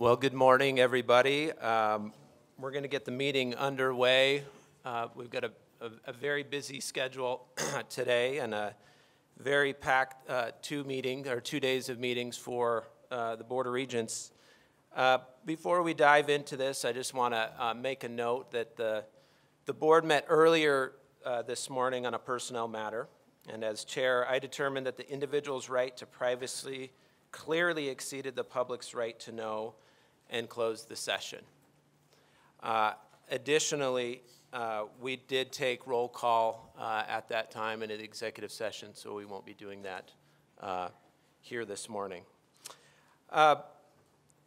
Well, good morning, everybody. Um, we're going to get the meeting underway. Uh, we've got a, a, a, very busy schedule today and a very packed uh, two meeting or two days of meetings for uh, the Board of Regents. Uh, before we dive into this, I just want to uh, make a note that the, the board met earlier uh, this morning on a personnel matter. And as chair, I determined that the individual's right to privacy clearly exceeded the public's right to know and close the session. Uh, additionally, uh, we did take roll call uh, at that time in an executive session, so we won't be doing that uh, here this morning. Uh,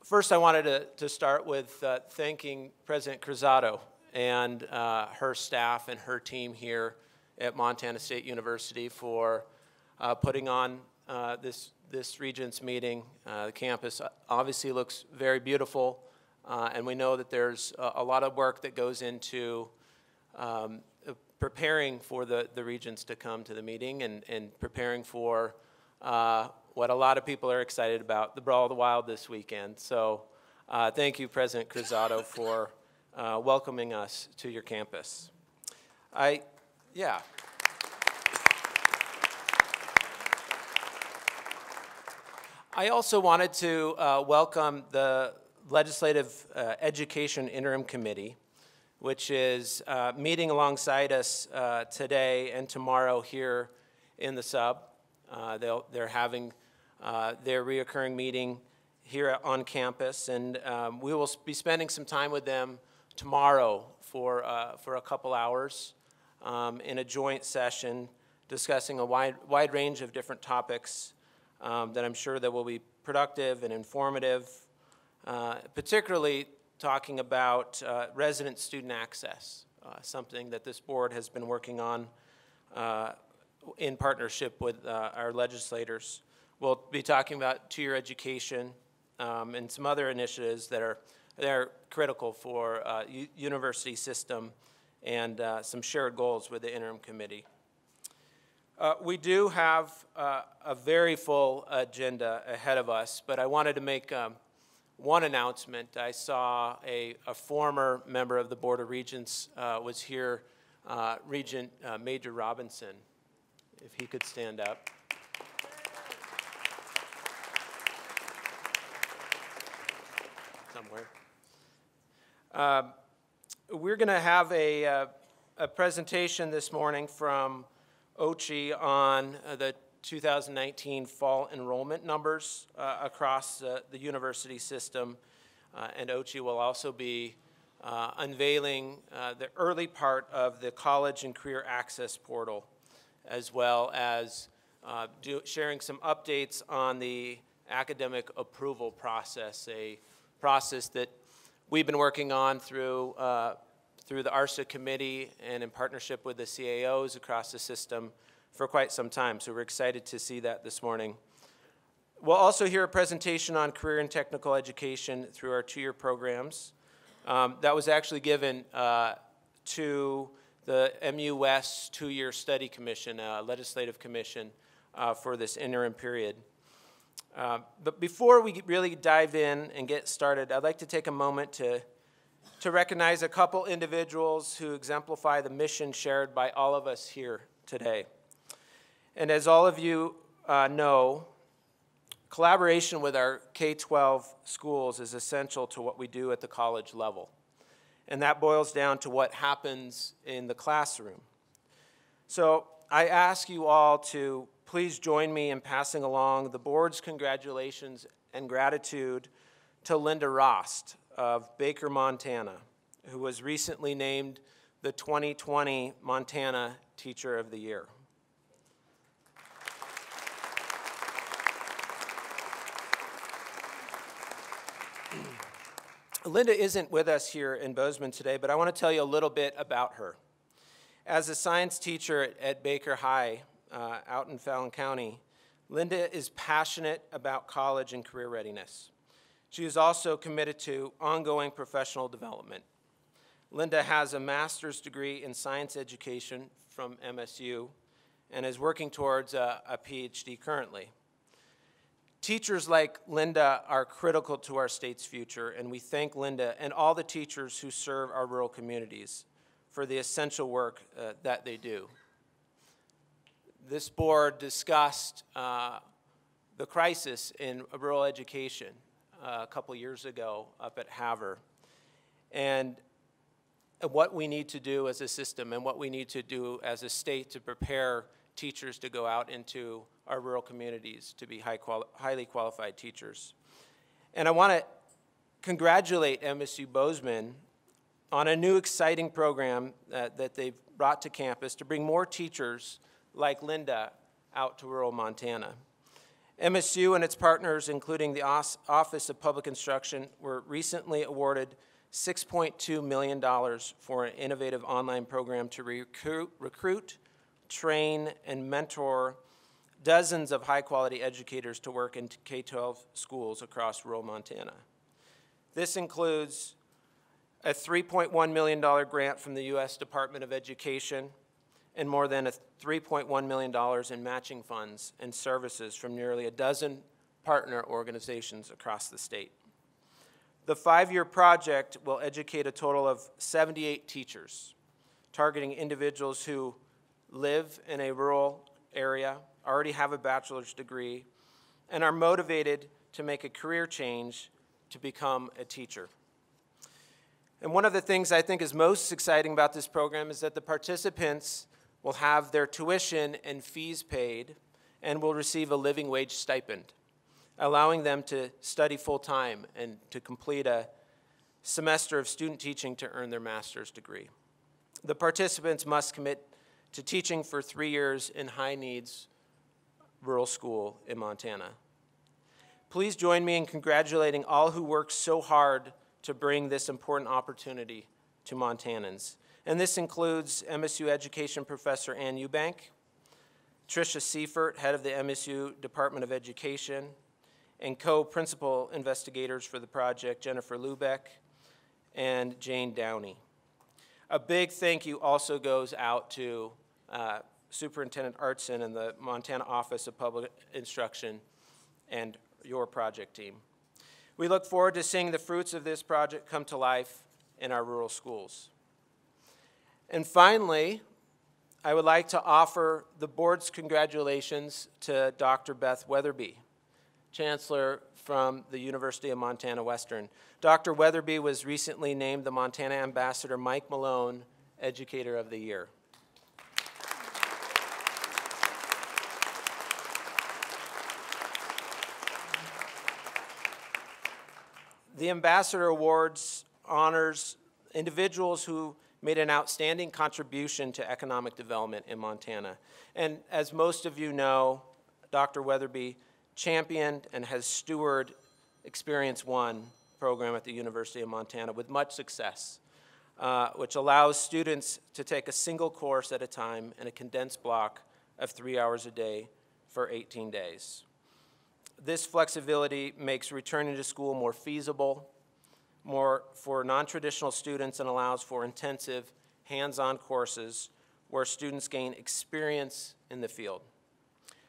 first, I wanted to, to start with uh, thanking President Cruzado and her staff and her team here at Montana State University for putting on this this Regents meeting. Uh, the campus obviously looks very beautiful, uh, and we know that there's a, a, lot of work that goes into um, preparing for the, the Regents to come to the meeting and, and preparing for uh, what a lot of people are excited about, the Brawl of the Wild this weekend. So uh, thank you, President Cruzado, for uh, welcoming us to your campus. I, yeah. I also wanted to uh, welcome the Legislative uh, Education Interim Committee, which is uh, meeting alongside us uh, today and tomorrow here in the sub. Uh, they're having uh, their reoccurring meeting here on campus, and um, we will be spending some time with them tomorrow for, for a couple hours um, in a joint session discussing a wide, wide range of different topics um, that I'm sure that will be productive and informative, uh, particularly talking about uh, resident student access, uh, something that this board has been working on uh, in partnership with uh, our legislators. We'll be talking about two-year education um, and some other initiatives that are, that are critical for uh, university system and some shared goals with the interim committee. Uh, we do have uh, a very full agenda ahead of us, but I wanted to make um, one announcement. I saw a, a, former member of the Board of Regents uh, was here, uh, Regent uh, Major Robinson, if he could stand up. Somewhere. Um, we're going to have a, uh, a presentation this morning from OCHE on uh, the 2019 fall enrollment numbers uh, across the university system. Uh, and OCHE will also be uh, unveiling uh, the early part of the college and career access portal, as well as uh, do, sharing some updates on the academic approval process, a process that we've been working on through through the ARSA committee and in partnership with the CAOs across the system for quite some time. So we're excited to see that this morning. We'll also hear a presentation on career and technical education through our two-year programs. Um, that was actually given uh, to the MU West two-year study commission, uh, legislative commission, uh, for this interim period. Uh, but before we really dive in and get started, I'd like to take a moment to to recognize a couple individuals who exemplify the mission shared by all of us here today. And as all of you uh, know, collaboration with our K-12 schools is essential to what we do at the college level. And that boils down to what happens in the classroom. So I ask you all to please join me in passing along the board's congratulations and gratitude to Linda Rost, of Baker, Montana, who was recently named the 2020 Montana Teacher of the Year. Linda isn't with us here in Bozeman today, but I want to tell you a little bit about her. As a science teacher at Baker High uh, out in Fallon County, Linda is passionate about college and career readiness. She is also committed to ongoing professional development. Linda has a master's degree in science education from MSU and is working towards a, a PhD currently. Teachers like Linda are critical to our state's future, and we thank Linda and all the teachers who serve our rural communities for the essential work uh, that they do. This board discussed uh, the crisis in rural education uh, a couple years ago up at Havre, and what we need to do as a system and what we need to do as a state to prepare teachers to go out into our rural communities to be high quali highly qualified teachers. And I want to congratulate MSU Bozeman on a new exciting program that, that they've brought to campus to bring more teachers like Linda out to rural Montana. MSU and its partners, including the Office of Public Instruction, were recently awarded $6.2 million for an innovative online program to recruit, recruit train, and mentor dozens of high-quality educators to work in K-12 schools across rural Montana. This includes a $3.1 million grant from the U.S. Department of Education and more than $3.1 million in matching funds and services from nearly a dozen partner organizations across the state. The five-year project will educate a total of 78 teachers, targeting individuals who live in a rural area, already have a bachelor's degree, and are motivated to make a career change to become a teacher. And one of the things I think is most exciting about this program is that the participants will have their tuition and fees paid and will receive a living wage stipend, allowing them to study full time and to complete a semester of student teaching to earn their master's degree. The participants must commit to teaching for three years in high needs rural school in Montana. Please join me in congratulating all who worked so hard to bring this important opportunity to Montanans. And this includes MSU Education Professor Ann Eubank, Tricia Seifert, head of the MSU Department of Education, and co-principal investigators for the project, Jennifer Luebeck and Jayne Downey. A big thank you also goes out to uh, Superintendent Arntzen and the Montana Office of Public Instruction and your project team. We look forward to seeing the fruits of this project come to life in our rural schools. And finally, I would like to offer the board's congratulations to Dr. Beth Weatherby, Chancellor from the University of Montana Western. Dr. Weatherby was recently named the Montana Ambassador Mike Malone Educator of the Year. The Ambassador Awards honors individuals who made an outstanding contribution to economic development in Montana. And as most of you know, Dr. Weatherby championed and has stewarded Experience One program at the University of Montana with much success, uh, which allows students to take a single course at a time in a condensed block of three hours a day for 18 days. This flexibility makes returning to school more feasible, more for non-traditional students and allows for intensive hands-on courses where students gain experience in the field.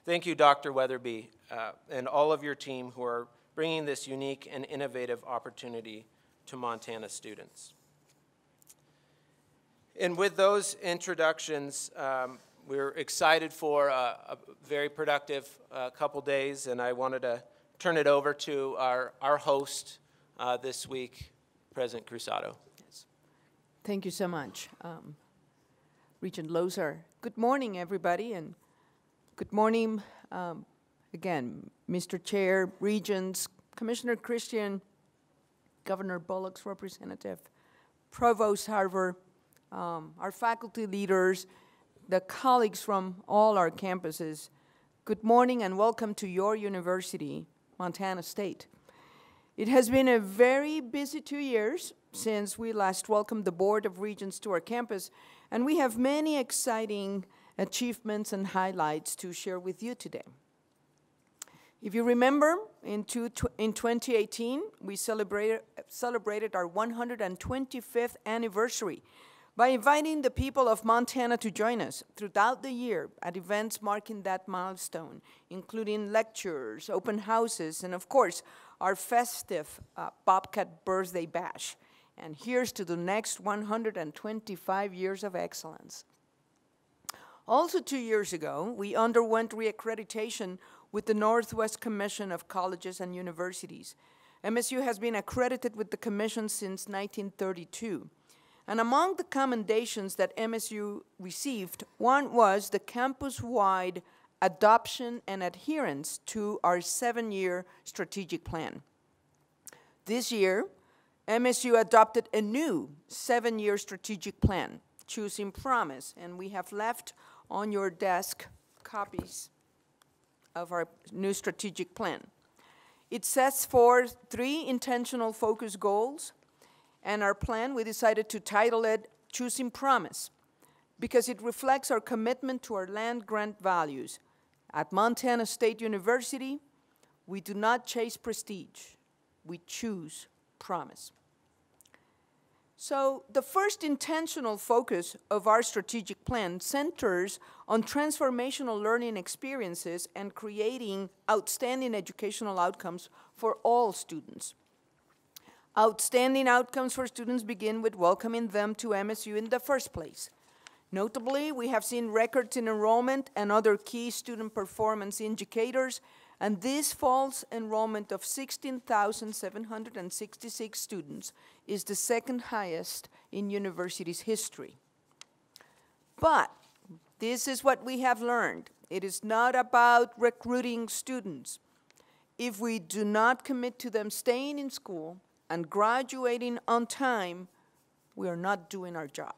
Thank you, Dr. Weatherby, uh, and all of your team who are bringing this unique and innovative opportunity to Montana students. And with those introductions, um, we're excited for a, a very productive uh, couple days, and I wanted to turn it over to our, our host uh, this week, President Cruzado. Yes. Thank you so much, um, Regent Lozar. Good morning, everybody, and good morning um, again, Mr. Chair, Regents, Commissioner Christian, Governor Bullock's representative, Provost Harver, um, our faculty leaders, the colleagues from all our campuses, good morning and welcome to your university, Montana State. It has been a very busy two years since we last welcomed the Board of Regents to our campus, and we have many exciting achievements and highlights to share with you today. If you remember, in, two, in 2018, we celebrated, celebrated our 125th anniversary by inviting the people of Montana to join us throughout the year at events marking that milestone, including lectures, open houses, and of course, our festive uh, Bobcat Birthday Bash. And here's to the next 125 years of excellence. Also, two years ago, we underwent reaccreditation with the Northwest Commission of Colleges and Universities. MSU has been accredited with the Commission since 1932. And among the commendations that MSU received, one was the campus-wide adoption and adherence to our seven-year strategic plan. This year, MSU adopted a new seven-year strategic plan, Choosing Promise, and we have left on your desk copies of our new strategic plan. It sets forth three intentional focus goals, and our plan, we decided to title it Choosing Promise because it reflects our commitment to our land grant values. At Montana State University, we do not chase prestige, we choose promise. So, the first intentional focus of our strategic plan centers on transformational learning experiences and creating outstanding educational outcomes for all students. Outstanding outcomes for students begin with welcoming them to MSU in the first place. Notably, we have seen records in enrollment and other key student performance indicators, and this fall's enrollment of 16,766 students is the second highest in university's history. But this is what we have learned. It is not about recruiting students. If we do not commit to them staying in school, and graduating on time, we are not doing our job.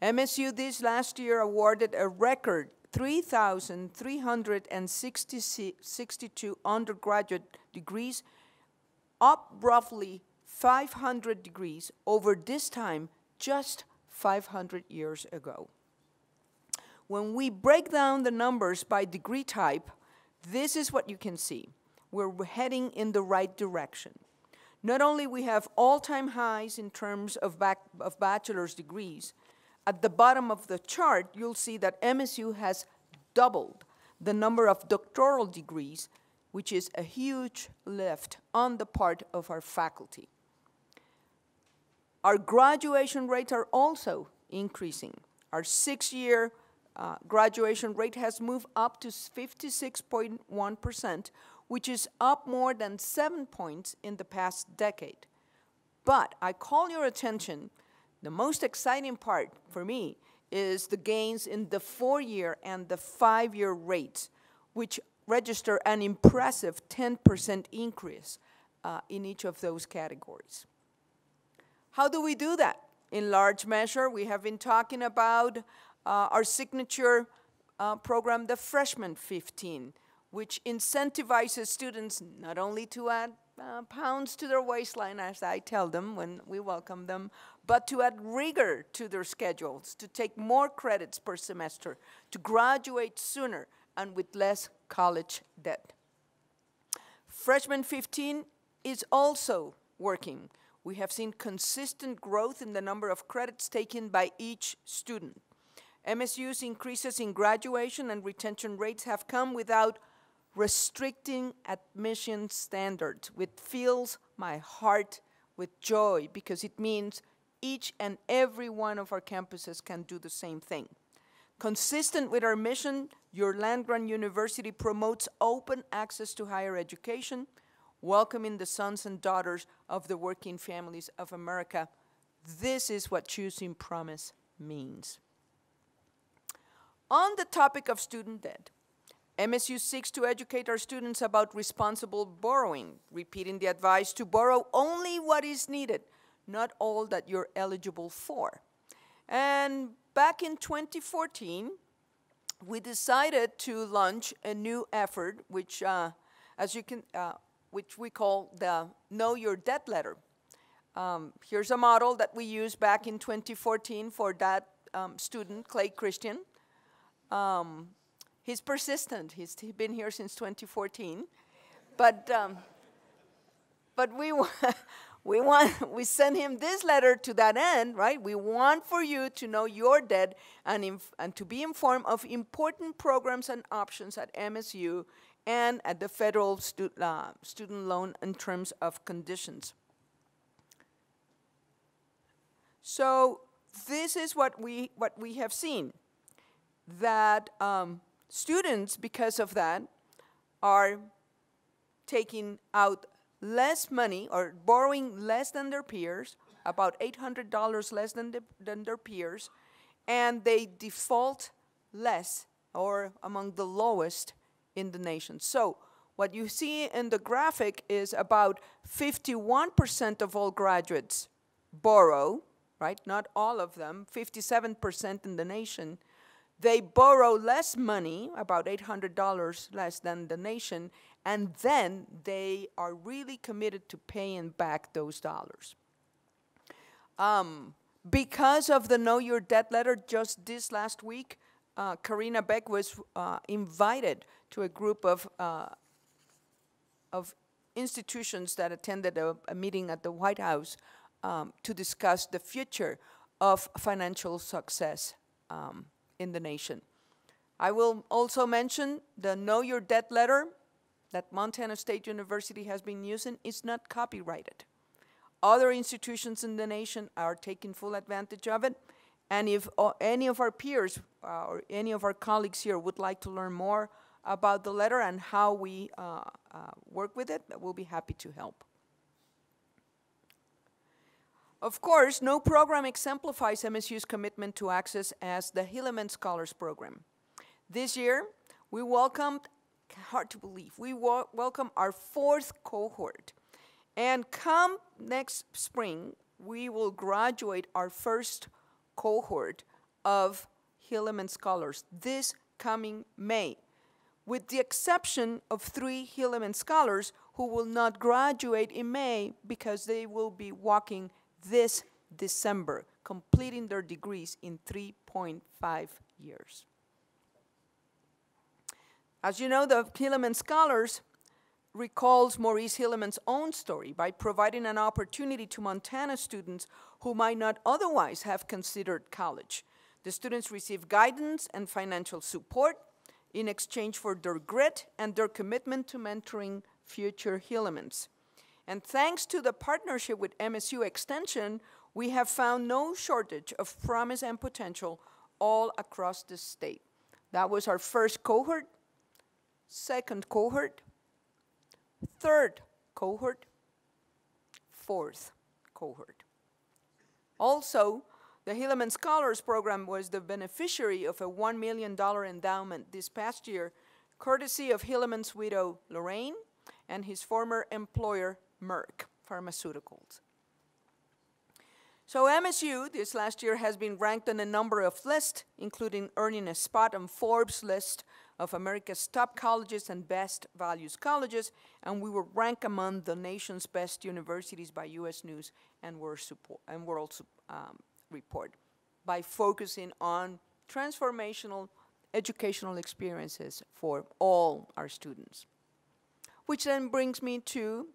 MSU this last year awarded a record 3,362 undergraduate degrees, up roughly 500 degrees over this time just 500 years ago. When we break down the numbers by degree type, this is what you can see. We're heading in the right direction. Not only we have all-time highs in terms of, of bachelor's degrees, at the bottom of the chart, you'll see that MSU has doubled the number of doctoral degrees, which is a huge lift on the part of our faculty. Our graduation rates are also increasing. Our six-year uh, graduation rate has moved up to 56.1%, which is up more than seven points in the past decade. But I call your attention, the most exciting part for me is the gains in the four-year and the five-year rates, which register an impressive 10% increase uh, in each of those categories. How do we do that? In large measure, we have been talking about uh, our signature uh, program, the Freshman 15, which incentivizes students not only to add uh, pounds to their waistline, as I tell them when we welcome them, but to add rigor to their schedules, to take more credits per semester, to graduate sooner and with less college debt. Freshman 15 is also working. We have seen consistent growth in the number of credits taken by each student. MSU's increases in graduation and retention rates have come without restricting admission standards, which fills my heart with joy because it means each and every one of our campuses can do the same thing. Consistent with our mission, your land-grant university promotes open access to higher education, welcoming the sons and daughters of the working families of America. This is what choosing promise means. On the topic of student debt, MSU seeks to educate our students about responsible borrowing, repeating the advice to borrow only what is needed, not all that you're eligible for. And back in 2014, we decided to launch a new effort, which, uh, as you can, uh, which we call the Know Your Debt Letter. Um, here's a model that we used back in 2014 for that um, student, Clay Christian. Um, He's persistent. He's been here since 2014. But, um, but we, we want we send him this letter to that end, right? We want for you to know your debt and and to be informed of important programs and options at MSU and at the federal stu- uh, student loan in terms of conditions. So this is what we what we have seen that um, students, because of that, are taking out less money or borrowing less than their peers, about $800 less than, the, than their peers, and they default less or among the lowest in the nation. So what you see in the graphic is about 51% of all graduates borrow, right? Not all of them, 57% in the nation. They borrow less money, about $800 less than the nation, and then they are really committed to paying back those dollars. Um, because of the Know Your Debt letter just this last week, uh, Karina Beck was uh, invited to a group of, uh, of institutions that attended a, a, meeting at the White House um, to discuss the future of financial success um, in the nation. I will also mention the Know Your Debt letter that Montana State University has been using is not copyrighted. Other institutions in the nation are taking full advantage of it. And if uh, any of our peers uh, or any of our colleagues here would like to learn more about the letter and how we uh, uh work with it, we'll be happy to help. Of course, no program exemplifies MSU's commitment to access as the Hilleman Scholars Program. This year, we welcomed, hard to believe, we welcome our fourth cohort. And come next spring, we will graduate our first cohort of Hilleman Scholars this coming May, with the exception of three Hilleman Scholars who will not graduate in May because they will be walking this December, completing their degrees in 3.5 years. As you know, the Hilleman Scholars recalls Maurice Hilleman's own story by providing an opportunity to Montana students who might not otherwise have considered college. The students receive guidance and financial support in exchange for their grit and their commitment to mentoring future Hillemans. And thanks to the partnership with MSU Extension, we have found no shortage of promise and potential all across the state. That was our first cohort, second cohort, third cohort, fourth cohort. Also, the Hilleman Scholars Program was the beneficiary of a $1 million endowment this past year, courtesy of Hilleman's widow, Lorraine, and his former employer, Merck Pharmaceuticals. So MSU this last year has been ranked on a number of lists, including earning a spot on Forbes list of America's top colleges and best values colleges, and we were ranked among the nation's best universities by U.S. News and World, Support, and World um, Report by focusing on transformational educational experiences for all our students. Which then brings me to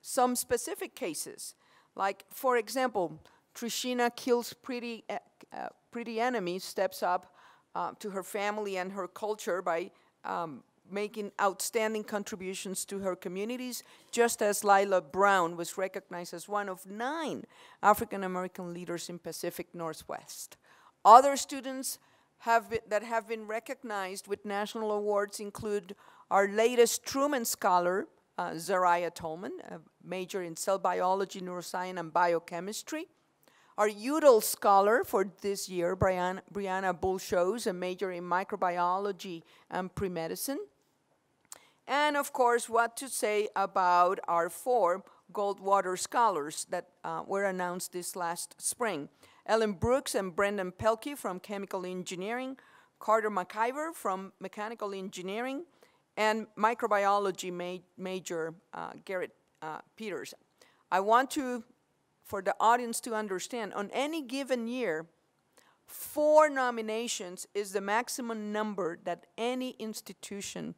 some specific cases, like, for example, Trishina kills pretty, uh, pretty enemy, steps up uh, to her family and her culture by um, making outstanding contributions to her communities, just as Lila Brown was recognized as one of nine African American leaders in Pacific Northwest. Other students have been, that have been recognized with national awards include our latest Truman Scholar, uh, Zariah Tolman, a major in cell biology, neuroscience, and biochemistry. Our Udall scholar for this year, Brian, Brianna Bull-Shows, a major in microbiology and pre-medicine. And of course, what to say about our four Goldwater scholars that uh, were announced this last spring. Ellen Brooks and Brendan Pelkey from chemical engineering, Carter McIver from mechanical engineering, and microbiology ma major uh, Garrett uh, Peters. I want to, for the audience to understand, on any given year, four nominations is the maximum number that any institution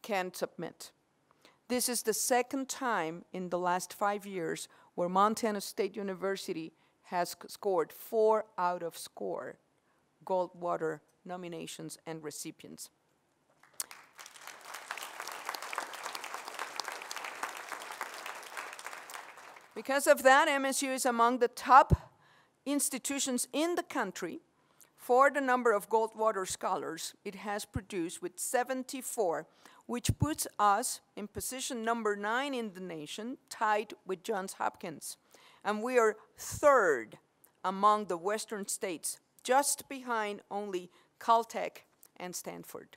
can submit. This is the second time in the last five years where Montana State University has scored four out of score Goldwater nominations and recipients. Because of that, MSU is among the top institutions in the country for the number of Goldwater scholars it has produced with 74, which puts us in position number nine in the nation, tied with Johns Hopkins. And we are third among the western states, just behind only Caltech and Stanford.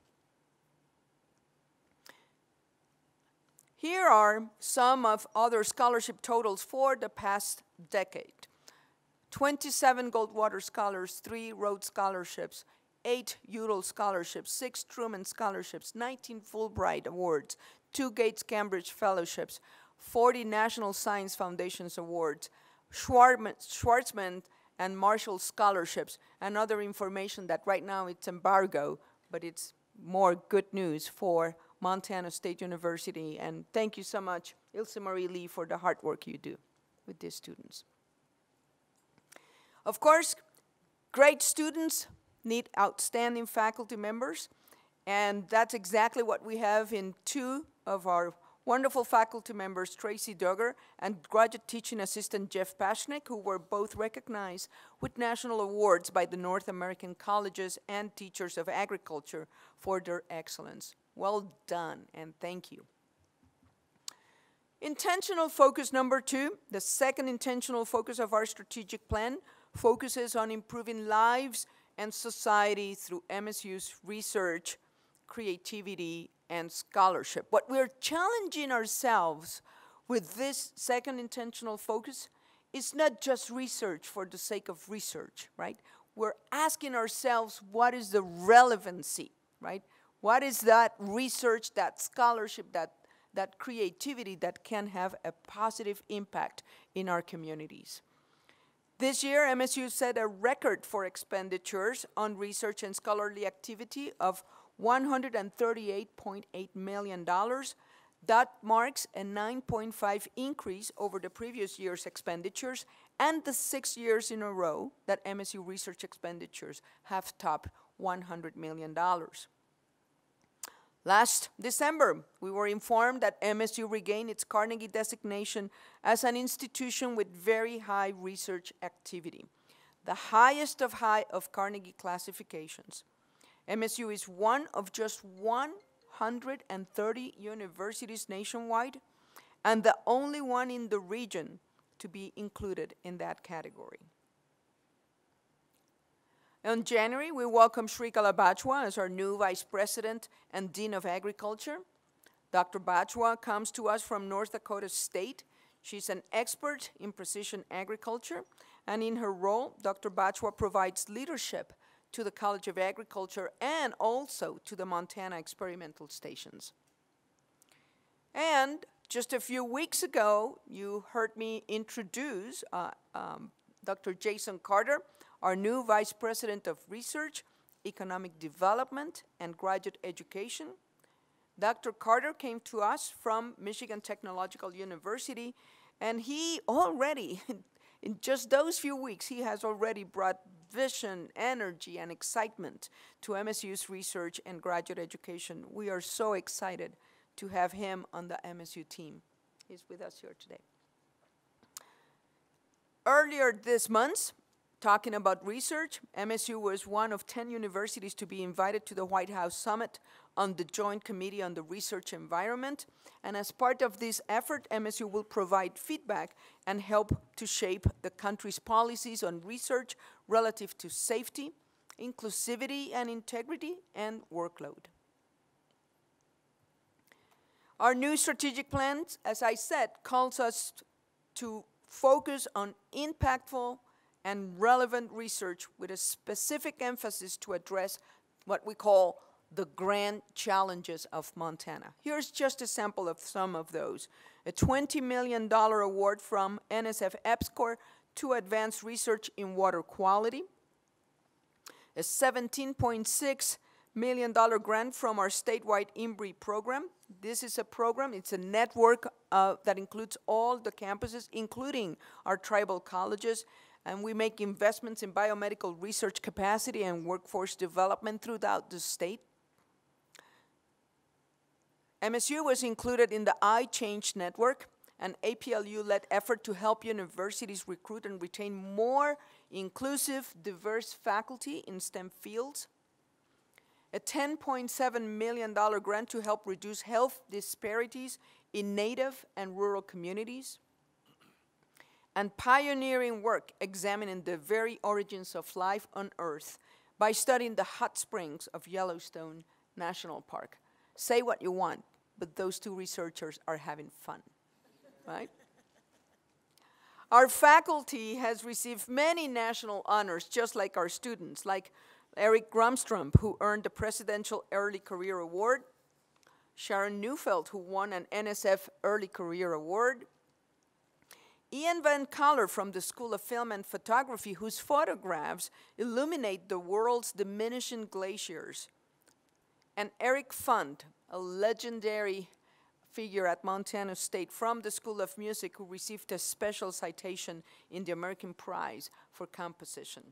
Here are some of other scholarship totals for the past decade. 27 Goldwater scholars, three Rhodes scholarships, eight Udall scholarships, six Truman scholarships, 19 Fulbright awards, two Gates Cambridge fellowships, 40 National Science Foundations awards, Schwarzman and Marshall scholarships, and other information that right now it's embargo, but it's more good news for Montana State University. And thank you so much, Ilse-Mari Lee, for the hard work you do with these students. Of course, great students need outstanding faculty members, and that's exactly what we have in two of our wonderful faculty members, Tracy Dougher and graduate teaching assistant Jeff Pashnik, who were both recognized with national awards by the North American Colleges and Teachers of Agriculture for their excellence. Well done, and thank you. Intentional focus number two, the second intentional focus of our strategic plan, focuses on improving lives and society through MSU's research, creativity, and scholarship. What we're challenging ourselves with this second intentional focus is not just research for the sake of research, right? We're asking ourselves what is the relevancy, right? What is that research, that scholarship, that, that creativity that can have a positive impact in our communities? This year, MSU set a record for expenditures on research and scholarly activity of $138.8 million. That marks a 9.5 increase over the previous year's expenditures and the six years in a row that MSU research expenditures have topped $100 million. Last December, we were informed that MSU regained its Carnegie designation as an institution with very high research activity, the highest of high of Carnegie classifications. MSU is one of just 130 universities nationwide and the only one in the region to be included in that category. In January, we welcome Sreekala Bajwa as our new Vice President and Dean of Agriculture. Dr. Bajwa comes to us from North Dakota State. She's an expert in precision agriculture, and in her role, Dr. Bajwa provides leadership to the College of Agriculture and also to the Montana experimental stations. And just a few weeks ago, you heard me introduce uh, um, Dr. Jason Carter, our new Vice President of Research, Economic Development, and Graduate Education. Dr. Carter came to us from Michigan Technological University, and he already, in just those few weeks, he has already brought vision, energy, and excitement to MSU's research and graduate education. We are so excited to have him on the MSU team. He's with us here today. Earlier this month, Talking about research, MSU was one of 10 universities to be invited to the White House Summit on the Joint Committee on the Research Environment. And as part of this effort, MSU will provide feedback and help to shape the country's policies on research relative to safety, inclusivity and integrity, and workload. Our new strategic plan, as I said, calls us to focus on impactful and relevant research with a specific emphasis to address what we call the grand challenges of Montana. Here's just a sample of some of those. A $20 million award from NSF EPSCoR to advance research in water quality, a $17.6 million grant from our statewide INBRE program. This is a program, it's a network uh, that includes all the campuses, including our tribal colleges, and we make investments in biomedical research capacity and workforce development throughout the state. MSU was included in the iChange network, an APLU-led effort to help universities recruit and retain more inclusive, diverse faculty in STEM fields. A $10.7 million grant to help reduce health disparities in native and rural communities. And pioneering work examining the very origins of life on Earth by studying the hot springs of Yellowstone National Park. Say what you want, but those two researchers are having fun, right? Our faculty has received many national honors, just like our students, like Erik Grumstrup, who earned the Presidential Early Career Award, Sharon Neufeld, who won an NSF Early Career Award, Ian van Coller from the School of Film and Photography, whose photographs illuminate the world's diminishing glaciers, and Eric Funk, a legendary figure at Montana State from the School of Music who received a special citation in the American Prize for Composition.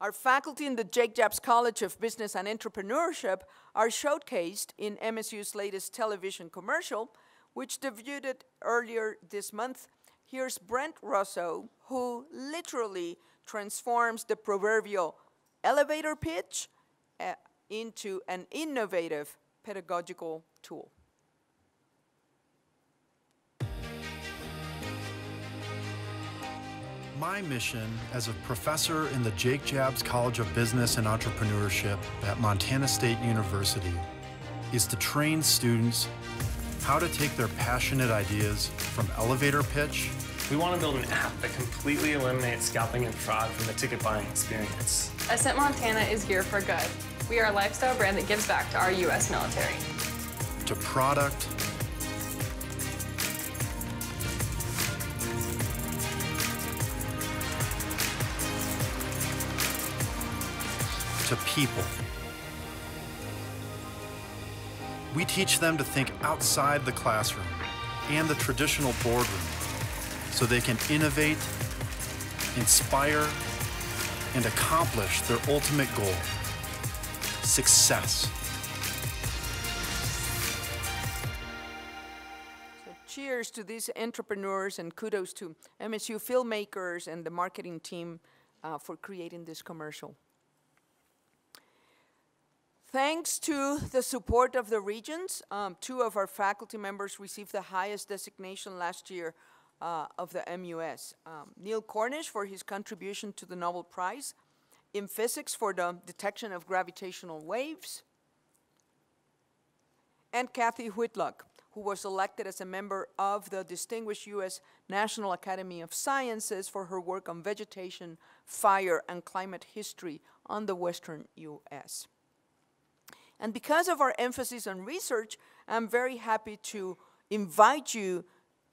Our faculty in the Jake Jabs College of Business and Entrepreneurship are showcased in MSU's latest television commercial, which debuted earlier this month. Here's Brent Russo, who literally transforms the proverbial elevator pitch uh, into an innovative pedagogical tool. My mission as a professor in the Jake Jabs College of Business and Entrepreneurship at Montana State University is to train students how to take their passionate ideas from elevator pitch. We want to build an app that completely eliminates scalping and fraud from the ticket buying experience. Ascent Montana is here for good. We are a lifestyle brand that gives back to our U.S. military. To product, to people. We teach them to think outside the classroom and the traditional boardroom so they can innovate, inspire, and accomplish their ultimate goal, success. So cheers to these entrepreneurs and kudos to MSU filmmakers and the marketing team uh, for creating this commercial. Thanks to the support of the regents, um, two of our faculty members received the highest designation last year uh, of the MUS. Um, Neil Cornish for his contribution to the Nobel Prize, in physics for the detection of gravitational waves, and Cathy Whitlock, who was elected as a member of the distinguished U.S. National Academy of Sciences for her work on vegetation, fire, and climate history on the western U.S. And because of our emphasis on research, I'm very happy to invite you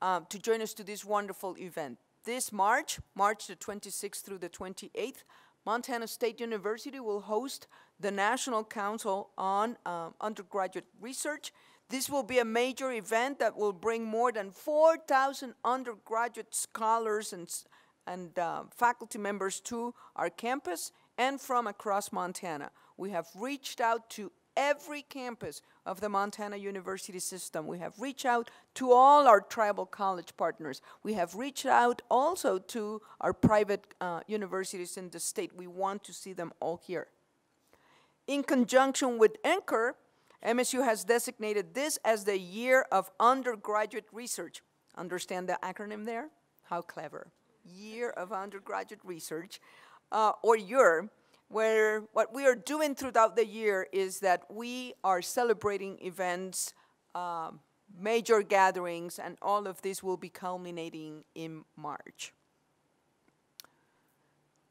uh, to join us to this wonderful event. This March, March the 26th through the 28th, Montana State University will host the National Council on uh, Undergraduate Research. This will be a major event that will bring more than 4,000 undergraduate scholars and, and uh, faculty members to our campus and from across Montana. We have reached out to every campus of the Montana University system. We have reached out to all our tribal college partners. We have reached out also to our private uh, universities in the state. We want to see them all here. In conjunction with NCUR, MSU has designated this as the year of undergraduate research. Understand the acronym there? How clever. Year of undergraduate research, uh, or YUR, where what we are doing throughout the year is that we are celebrating events, um, major gatherings, and all of this will be culminating in March.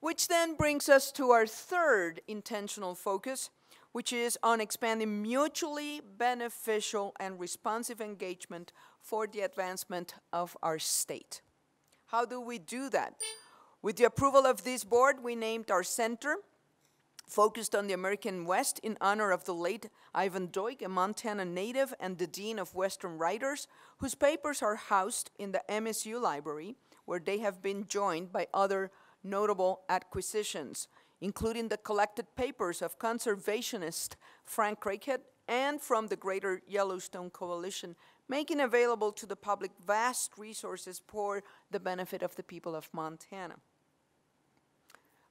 Which then brings us to our third intentional focus, which is on expanding mutually beneficial and responsive engagement for the advancement of our state. How do we do that? With the approval of this board, we named our center focused on the American West in honor of the late Ivan Doig, a Montana native and the Dean of Western Writers, whose papers are housed in the MSU Library, where they have been joined by other notable acquisitions, including the collected papers of conservationist Frank Craighead and from the Greater Yellowstone Coalition, making available to the public vast resources for the benefit of the people of Montana.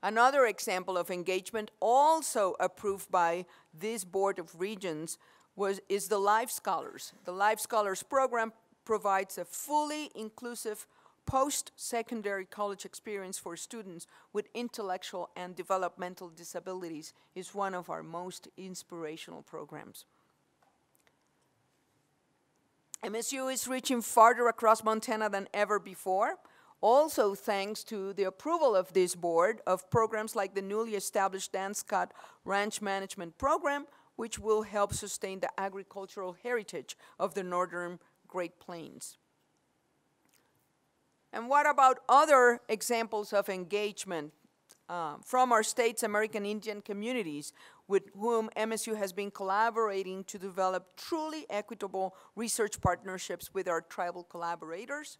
Another example of engagement, also approved by this Board of Regents, was, is the Life Scholars. The Life Scholars program provides a fully inclusive post-secondary college experience for students with intellectual and developmental disabilities is one of our most inspirational programs. MSU is reaching farther across Montana than ever before, also thanks to the approval of this board of programs like the newly established Dan Scott Ranch Management Program, which will help sustain the agricultural heritage of the northern Great Plains. And what about other examples of engagement uh, from our state's American Indian communities with whom MSU has been collaborating to develop truly equitable research partnerships with our tribal collaborators?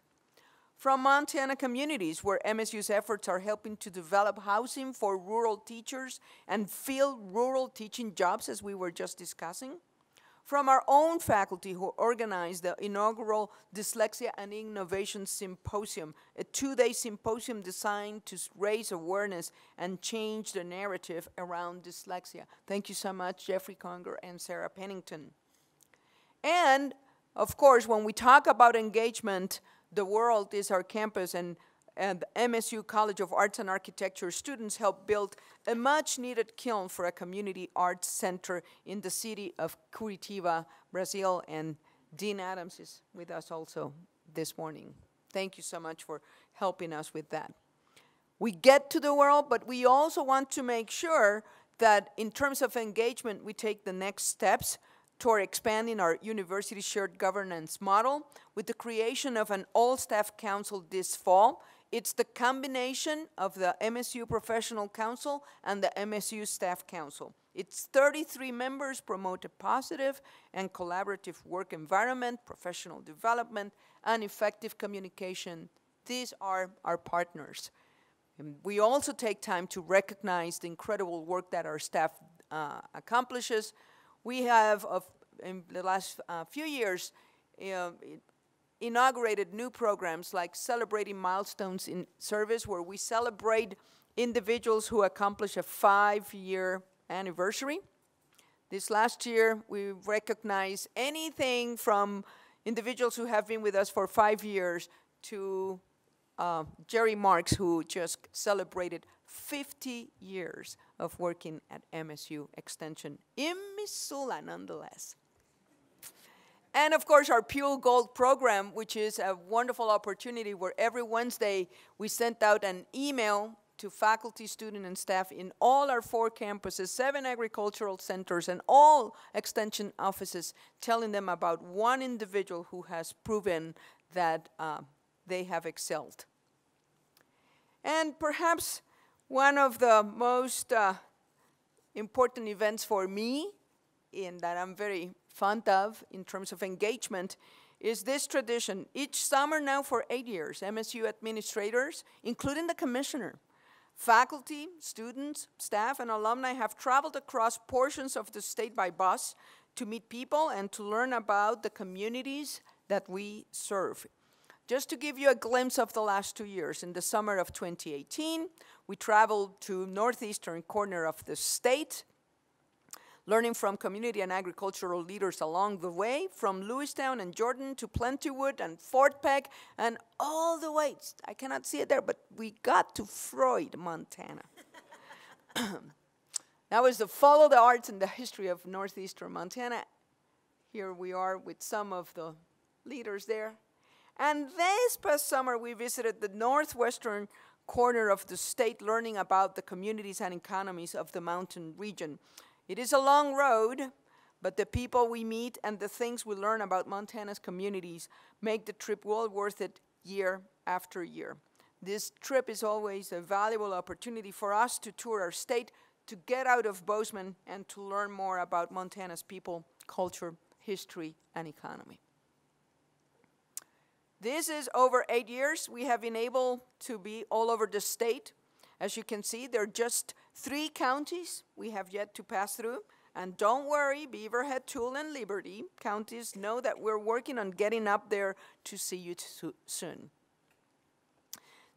From Montana communities where MSU's efforts are helping to develop housing for rural teachers and fill rural teaching jobs as we were just discussing? from our own faculty who organized the inaugural Dyslexia and Innovation Symposium, a two-day symposium designed to raise awareness and change the narrative around dyslexia. Thank you so much, Jeffrey Conger and Sarah Pennington. And, of course, when we talk about engagement, the world is our campus, and and MSU College of Arts and Architecture students helped build a much needed kiln for a community arts center in the city of Curitiba, Brazil. And Dean Adams is with us also this morning. Thank you so much for helping us with that. We get to the world, but we also want to make sure that in terms of engagement, we take the next steps toward expanding our university shared governance model with the creation of an all-staff council this fall it's the combination of the MSU Professional Council and the MSU Staff Council. Its 33 members promote a positive and collaborative work environment, professional development, and effective communication. These are our partners. And we also take time to recognize the incredible work that our staff uh, accomplishes. We have, of, in the last uh, few years, uh, inaugurated new programs like Celebrating Milestones in Service, where we celebrate individuals who accomplish a five-year anniversary. This last year, we recognized anything from individuals who have been with us for five years to uh, Jerry Marks, who just celebrated 50 years of working at MSU Extension in Missoula, nonetheless. And of course, our Pure Gold program, which is a wonderful opportunity where every Wednesday we sent out an email to faculty, student, and staff in all our four campuses, seven agricultural centers, and all extension offices, telling them about one individual who has proven that uh, they have excelled. And perhaps one of the most uh, important events for me, in that I'm very fond of in terms of engagement is this tradition. Each summer now for eight years, MSU administrators, including the commissioner, faculty, students, staff, and alumni have traveled across portions of the state by bus to meet people and to learn about the communities that we serve. Just to give you a glimpse of the last two years, in the summer of 2018, we traveled to northeastern corner of the state, learning from community and agricultural leaders along the way, from Lewistown and Jordan to Plentywood and Fort Peck, and all the way, I cannot see it there, but we got to Froid, Montana. that was the follow the arts and the history of northeastern Montana. Here we are with some of the leaders there. And this past summer, we visited the northwestern corner of the state, learning about the communities and economies of the mountain region. It is a long road, but the people we meet and the things we learn about Montana's communities make the trip well worth it year after year. This trip is always a valuable opportunity for us to tour our state, to get out of Bozeman and to learn more about Montana's people, culture, history, and economy. This is over eight years. We have been able to be all over the state. As you can see, there are just three counties we have yet to pass through. And don't worry, Beaverhead, Toole, and Liberty counties know that we're working on getting up there to see you soon.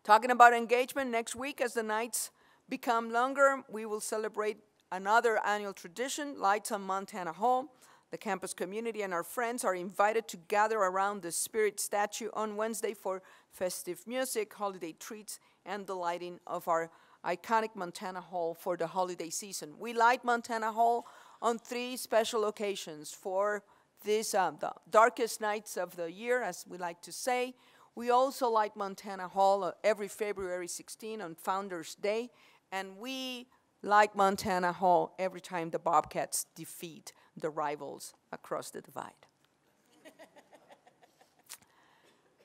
Talking about engagement, next week as the nights become longer, we will celebrate another annual tradition, Lights on Montana Hall. The campus community and our friends are invited to gather around the Spirit statue on Wednesday for festive music, holiday treats, and the lighting of our iconic Montana Hall for the holiday season. We light Montana Hall on three special occasions for these um, the darkest nights of the year, as we like to say. We also light Montana Hall uh, every February 16 on Founders Day, and we light Montana Hall every time the Bobcats defeat the rivals across the divide.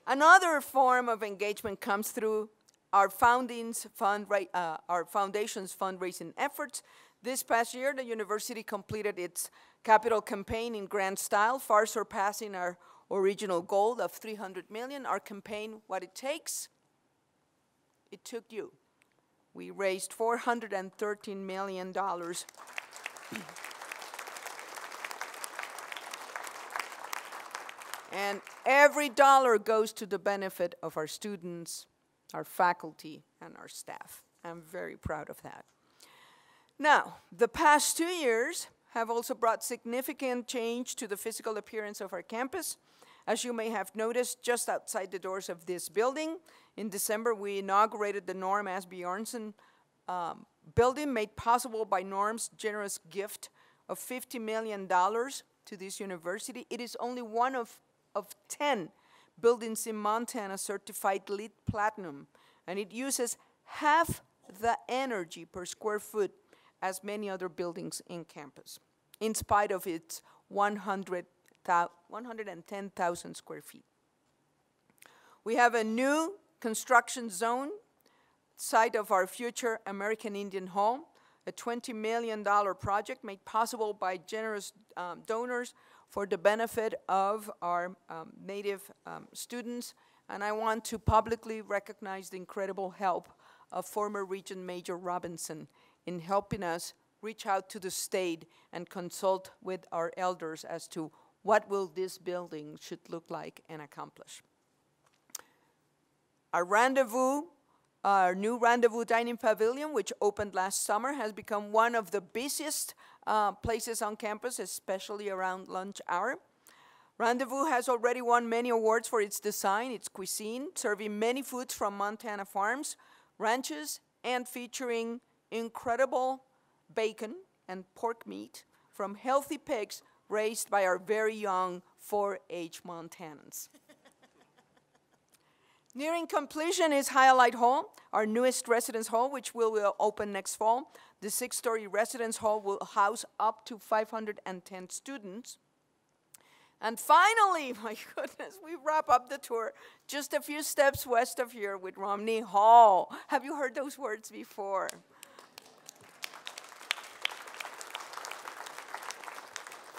Another form of engagement comes through our, foundings fund, uh, our foundation's fundraising efforts. This past year, the university completed its capital campaign in grand style, far surpassing our original goal of 300 million. Our campaign, what it takes, it took you. We raised $413 million. And every dollar goes to the benefit of our students, our faculty, and our staff. I'm very proud of that. Now, the past two years have also brought significant change to the physical appearance of our campus. As you may have noticed, just outside the doors of this building, in December, we inaugurated the Norm Asbjornson um, building made possible by Norm's generous gift of $50 million to this university. It is only one of, of 10 buildings in Montana certified LEED Platinum, and it uses half the energy per square foot as many other buildings in campus, in spite of its 100, 110,000 square feet. We have a new construction zone site of our future American Indian Home, a $20 million project made possible by generous um, donors for the benefit of our um, Native um, students. And I want to publicly recognize the incredible help of former Regent Major Robinson in helping us reach out to the state and consult with our elders as to what will this building should look like and accomplish. Our rendezvous, our new rendezvous dining pavilion, which opened last summer, has become one of the busiest uh, places on campus, especially around lunch hour. Rendezvous has already won many awards for its design, its cuisine, serving many foods from Montana farms, ranches, and featuring incredible bacon and pork meat from healthy pigs raised by our very young 4-H Montanans. Nearing completion is Highlight Hall, our newest residence hall, which will, will open next fall. The six-story residence hall will house up to 510 students. And finally, my goodness, we wrap up the tour just a few steps west of here with Romney Hall. Have you heard those words before?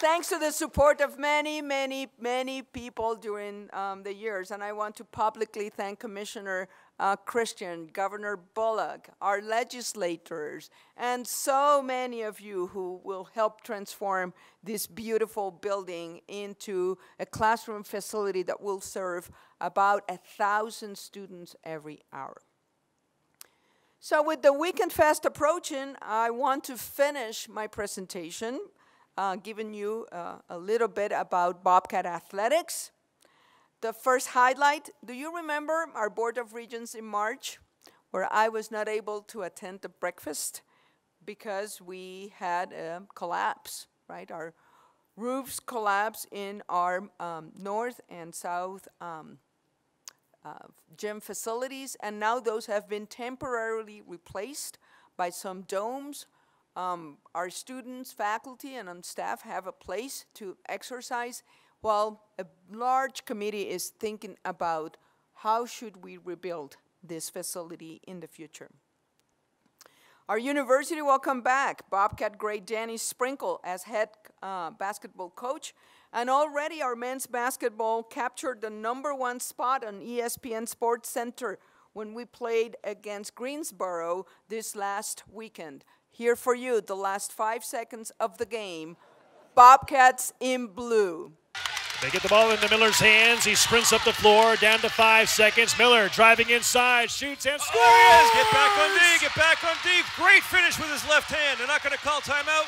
Thanks to the support of many, many, many people during um, the years. And I want to publicly thank Commissioner uh, Christian, Governor Bullock, our legislators, and so many of you who will help transform this beautiful building into a classroom facility that will serve about a thousand students every hour. So with the weekend fest approaching, I want to finish my presentation uh, giving you uh, a little bit about Bobcat Athletics. The first highlight, do you remember our Board of Regents in March where I was not able to attend the breakfast because we had a collapse, right? Our roofs collapsed in our um, north and south um, uh, gym facilities, and now those have been temporarily replaced by some domes um, our students, faculty, and staff have a place to exercise while a large committee is thinking about how should we rebuild this facility in the future. Our university welcome back Bobcat great Danny Sprinkle as head uh, basketball coach. And already our men's basketball captured the number one spot on ESPN Sports Center when we played against Greensboro this last weekend. Here for you, the last five seconds of the game Bobcats in blue. They get the ball into Miller's hands. He sprints up the floor, down to five seconds. Miller driving inside, shoots and scores. There he. Get back on D. Get back on D. Great finish with his left hand. They're not going to call timeout.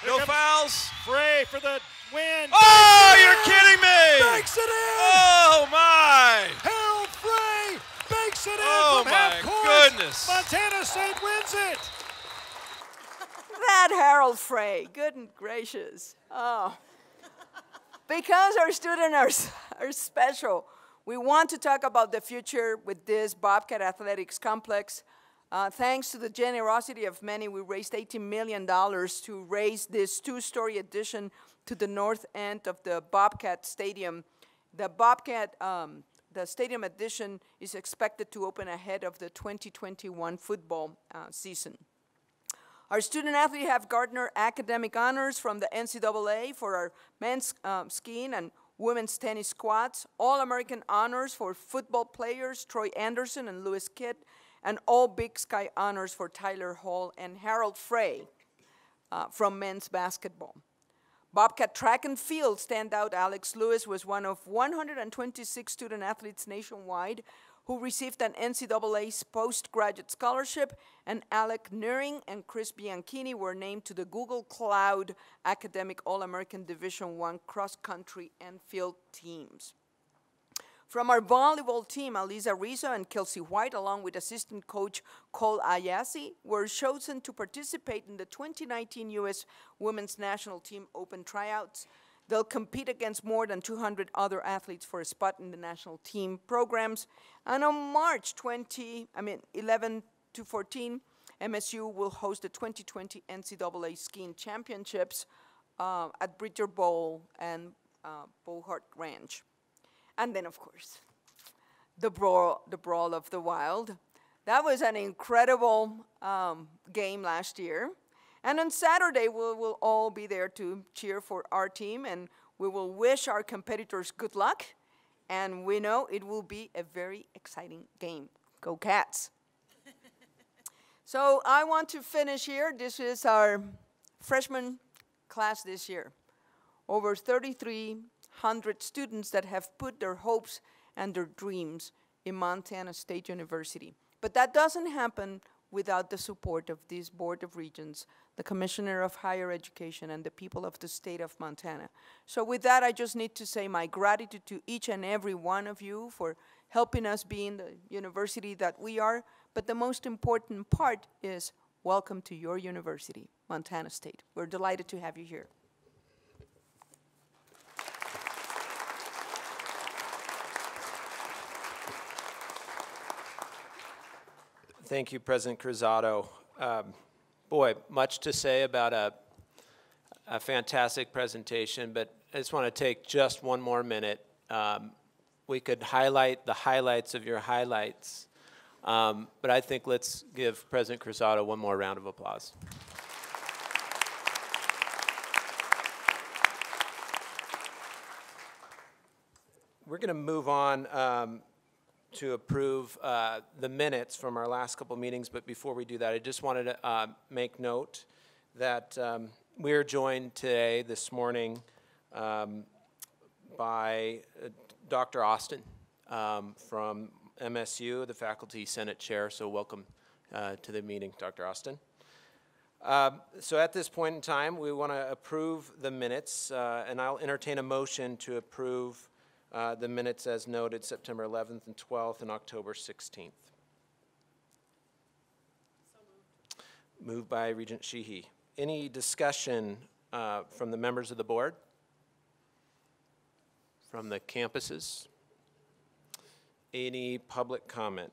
Here No fouls. Frey for the win. Oh, you're kidding me. Banks it in. Oh, my. Harald Frey banks it in Oh, from half court. goodness. Montana State wins it. That Harald Frey, good and gracious. Oh. Because our students are, are special, we want to talk about the future with this Bobcat Athletics Complex. Uh, thanks to the generosity of many, we raised $18 million to raise this two story addition to the north end of the Bobcat Stadium. The Bobcat, um, the stadium addition is expected to open ahead of the 2021 football uh, season. Our student athletes have garnered academic honors from the NCAA for our men's um, skiing and women's tennis squads, All American honors for football players Troy Anderson and Lewis Kidd, and all Big Sky honors for Tyler Hall and Harald Frey uh, from men's basketball. Bobcat track and field standout Alex Lewis was one of 126 student athletes nationwide who received an NCAA's postgraduate scholarship, and Alec Nuring and Chris Bianchini were named to the Google Cloud Academic All-American Division I cross-country and field teams. From our volleyball team, Aliza Rizzo and Kelsey White, along with assistant coach Cole Ayasi, were chosen to participate in the 2019 U.S. Women's National Team Open tryouts. They'll compete against more than 200 other athletes for a spot in the national team programs. And on March 20, I mean 11 to 14, MSU will host the 2020 NCAA Skiing Championships uh, at Bridger Bowl and uh, Bohart Ranch. And then, of course, the brawl, the brawl of the wild. That was an incredible um, game last year. And on Saturday, we will all be there to cheer for our team, and we will wish our competitors good luck. And we know it will be a very exciting game. Go Cats! so I want to finish here. This is our freshman class this year. Over 3,300 students that have put their hopes and their dreams in Montana State University. But that doesn't happen without the support of this Board of Regents, the Commissioner of Higher Education, and the people of the state of Montana. So with that, I just need to say my gratitude to each and every one of you for helping us be in the university that we are. But the most important part is welcome to your university, Montana State. We're delighted to have you here. Thank you, President Cruzado. Um, boy, much to say about a, a fantastic presentation, but I just want to take just one more minute. Um, we could highlight the highlights of your highlights, um, but I think let's give President Cruzado one more round of applause. We're going to move on um, to approve uh, the minutes from our last couple meetings, but before we do that, I just wanted to uh, make note that um, we are joined today, this morning, um, by uh, Dr. Austin um, from MSU, the Faculty Senate Chair, so welcome uh, to the meeting, Dr. Austin. Um, So at this point in time, we want to approve the minutes, uh, and I'll entertain a motion to approve uh, the minutes as noted, September 11th and 12th and October 16th. Moved by Regent Sheehy. Any discussion uh, from the members of the board? From the campuses? Any public comment?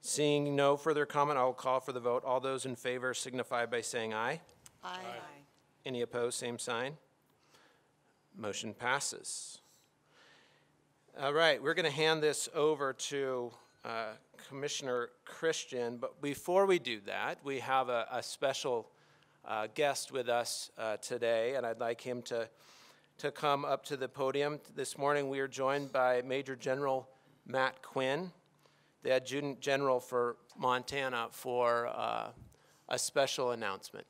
Seeing no further comment, I will call for the vote. All those in favor signify by saying aye. aye. Aye. Any opposed, same sign. Motion passes. All right, we're going to hand this over to uh, Commissioner Christian, but before we do that, we have a, a special uh, guest with us uh, today, and I'd like him to, to come up to the podium. This morning, we are joined by Major General Matt Quinn, the Adjutant General for Montana, for uh, a special announcement.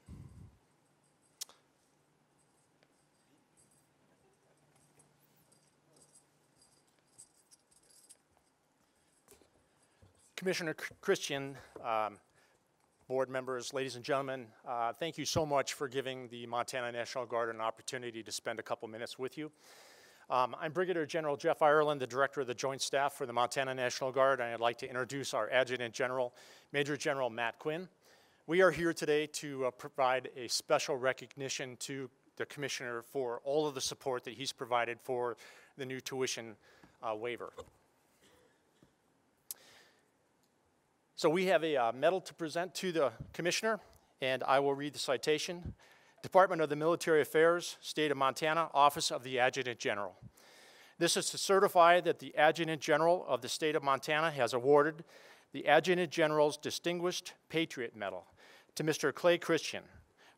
Commissioner Christian, um, board members, ladies and gentlemen, uh, thank you so much for giving the Montana National Guard an opportunity to spend a couple minutes with you. Um, I'm Brigadier General Jeff Ireland, the Director of the Joint Staff for the Montana National Guard, and I'd like to introduce our Adjutant General, Major General Matt Quinn. We are here today to uh, provide a special recognition to the Commissioner for all of the support that he's provided for the new tuition uh, waiver. So we have a uh, medal to present to the commissioner, and I will read the citation. Department of the Military Affairs, State of Montana, Office of the Adjutant General. This is to certify that the Adjutant General of the State of Montana has awarded the Adjutant General's Distinguished Patriot Medal to Mr. Clay Christian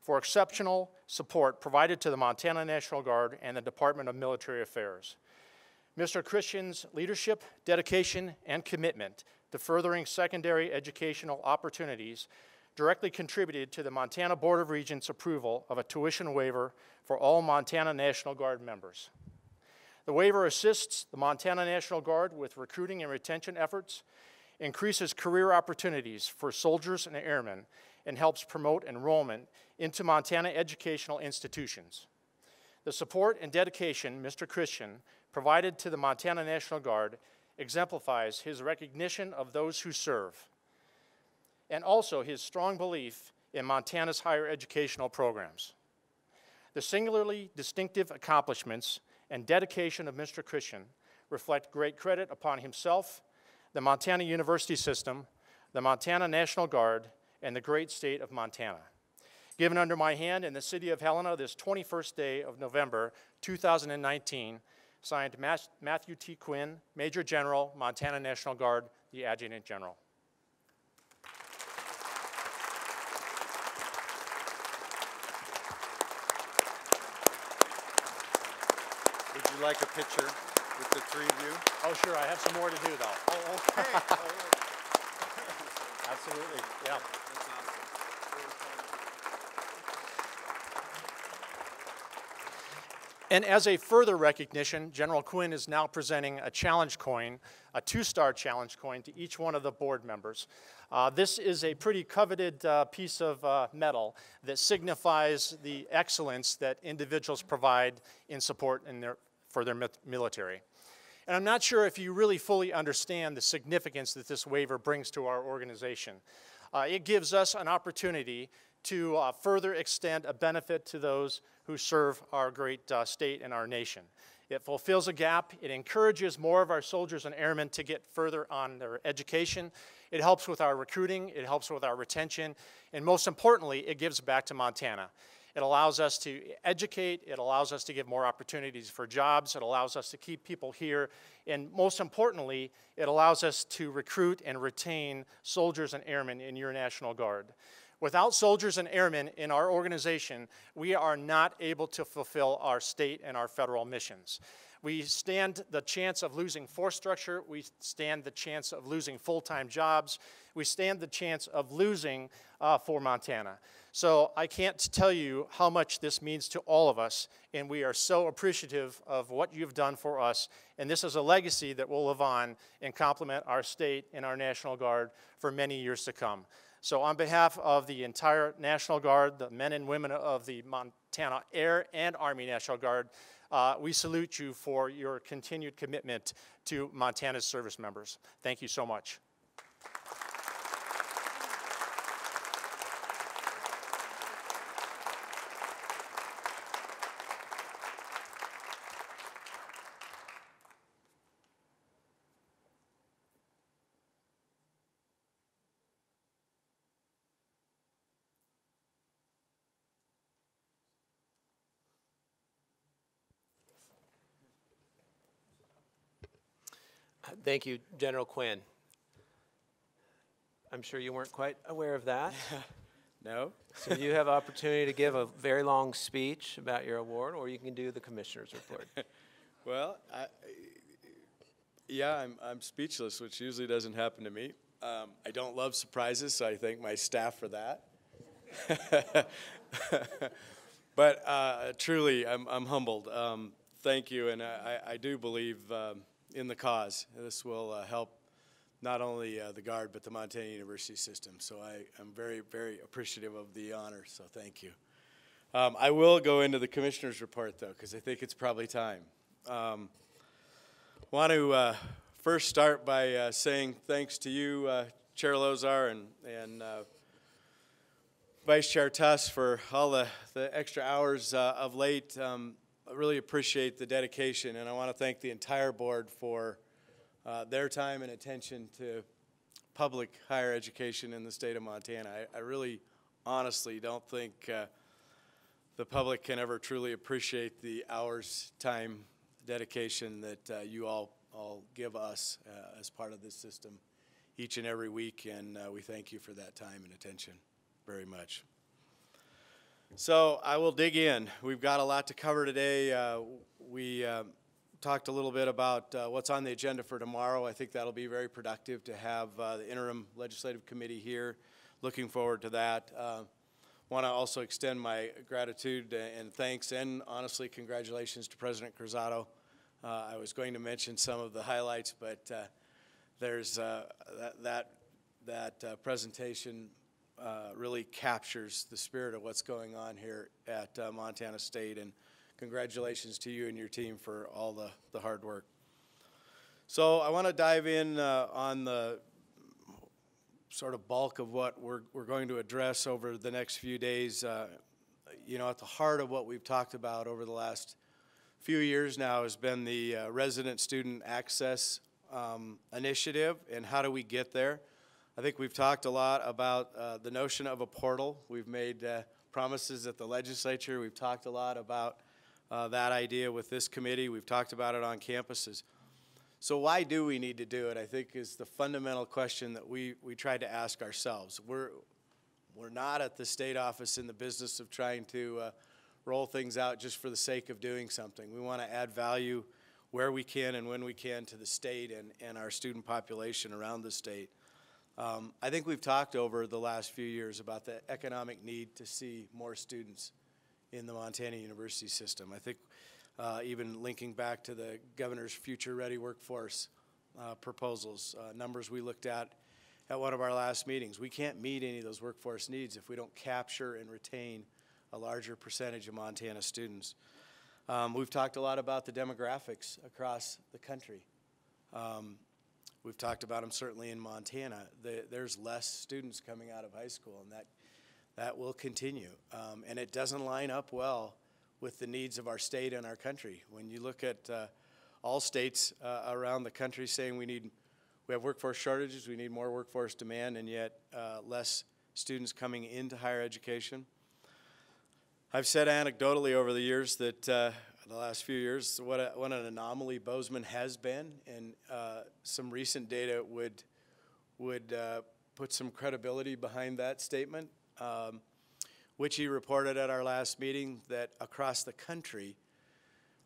for exceptional support provided to the Montana National Guard and the Department of Military Affairs. Mr. Christian's leadership, dedication, and commitment to furthering secondary educational opportunities directly contributed to the Montana Board of Regents' approval of a tuition waiver for all Montana National Guard members. The waiver assists the Montana National Guard with recruiting and retention efforts, increases career opportunities for soldiers and airmen, and helps promote enrollment into Montana educational institutions. The support and dedication Mr. Christian provided to the Montana National Guard exemplifies his recognition of those who serve, and also his strong belief in Montana's higher educational programs. The singularly distinctive accomplishments and dedication of Mr. Christian reflect great credit upon himself, the Montana University System, the Montana National Guard, and the great state of Montana. Given under my hand in the city of Helena this 21st day of November 2019, Signed, Matthew T. Quinn, Major General, Montana National Guard, the Adjutant General. Would you like a picture with the three of you? Oh, sure. I have some more to do, though. Oh, okay. Absolutely. Yeah. And as a further recognition, General Quinn is now presenting a challenge coin, a two-star challenge coin to each one of the board members. Uh, this is a pretty coveted uh, piece of uh, metal that signifies the excellence that individuals provide in support in their, for their military. And I'm not sure if you really fully understand the significance that this waiver brings to our organization. Uh, it gives us an opportunity to uh, further extend a benefit to those who serve our great uh, state and our nation. It fulfills a gap. It encourages more of our soldiers and airmen to get further on their education. It helps with our recruiting. It helps with our retention. And most importantly, it gives back to Montana. It allows us to educate. It allows us to give more opportunities for jobs. It allows us to keep people here. And most importantly, it allows us to recruit and retain soldiers and airmen in your National Guard. Without soldiers and airmen in our organization, we are not able to fulfill our state and our federal missions. We stand the chance of losing force structure. We stand the chance of losing full-time jobs. We stand the chance of losing uh, for Montana. So I can't tell you how much this means to all of us, and we are so appreciative of what you've done for us. And this is a legacy that will live on and complement our state and our National Guard for many years to come. So on behalf of the entire National Guard, the men and women of the Montana Air and Army National Guard, uh, we salute you for your continued commitment to Montana's service members. Thank you so much. Thank you, General Quinn. I'm sure you weren't quite aware of that. No? So you have opportunity to give a very long speech about your award, or you can do the commissioner's report. Well, I, yeah, I'm, I'm speechless, which usually doesn't happen to me. Um, I don't love surprises, so I thank my staff for that. but uh, truly, I'm, I'm humbled. Um, thank you, and I, I do believe um, in the cause. This will uh, help not only uh, the Guard, but the Montana University system. So I, am very, very appreciative of the honor, so thank you. Um, I will go into the commissioner's report, though, because I think it's probably time. Um, want to uh, first start by uh, saying thanks to you, uh, Chair Lozar and, and uh, Vice Chair Tuss for all the, the extra hours of late. Um, I really appreciate the dedication, and I want to thank the entire board for uh, their time and attention to public higher education in the state of Montana. I, I really honestly don't think uh, the public can ever truly appreciate the hours, time, dedication that uh, you all, all give us uh, as part of this system each and every week, and uh, we thank you for that time and attention very much. So I will dig in. We've got a lot to cover today. Uh, we talked a little bit about uh, what's on the agenda for tomorrow. I think that'll be very productive to have uh, the interim legislative committee here. Looking forward to that. Uh, Want to also extend my gratitude and thanks and honestly congratulations to President Cruzado. Uh, I was going to mention some of the highlights, but uh, there's uh, that that, that presentation really captures the spirit of what's going on here at Montana State and congratulations to you and your team for all the, the hard work. So I want to dive in uh, on the sort of bulk of what we're, we're going to address over the next few days. Uh, you know, at the heart of what we've talked about over the last few years now has been the uh, resident student access um, initiative and how do we get there. I think we've talked a lot about uh, the notion of a portal. We've made uh, promises at the legislature. We've talked a lot about uh, that idea with this committee. We've talked about it on campuses. So why do we need to do it? I think is the fundamental question that we, we try to ask ourselves. We're, we're not at the state office in the business of trying to uh, roll things out just for the sake of doing something. We want to add value where we can and when we can to the state and, and our student population around the state. Um, I think we've talked over the last few years about the economic need to see more students in the Montana University system. I think uh, even linking back to the governor's future ready workforce uh, proposals, uh, numbers we looked at at one of our last meetings. We can't meet any of those workforce needs if we don't capture and retain a larger percentage of Montana students. Um, we've talked a lot about the demographics across the country. Um, we've talked about them certainly in Montana. The, there's less students coming out of high school, and that that will continue. Um, and it doesn't line up well with the needs of our state and our country. When you look at uh, all states uh, around the country saying we need, we have workforce shortages, we need more workforce demand, and yet uh, less students coming into higher education. I've said anecdotally over the years that uh, the last few years what, a, what an anomaly Bozeman has been, and uh, some recent data would would uh, put some credibility behind that statement um, which he reported at our last meeting that across the country,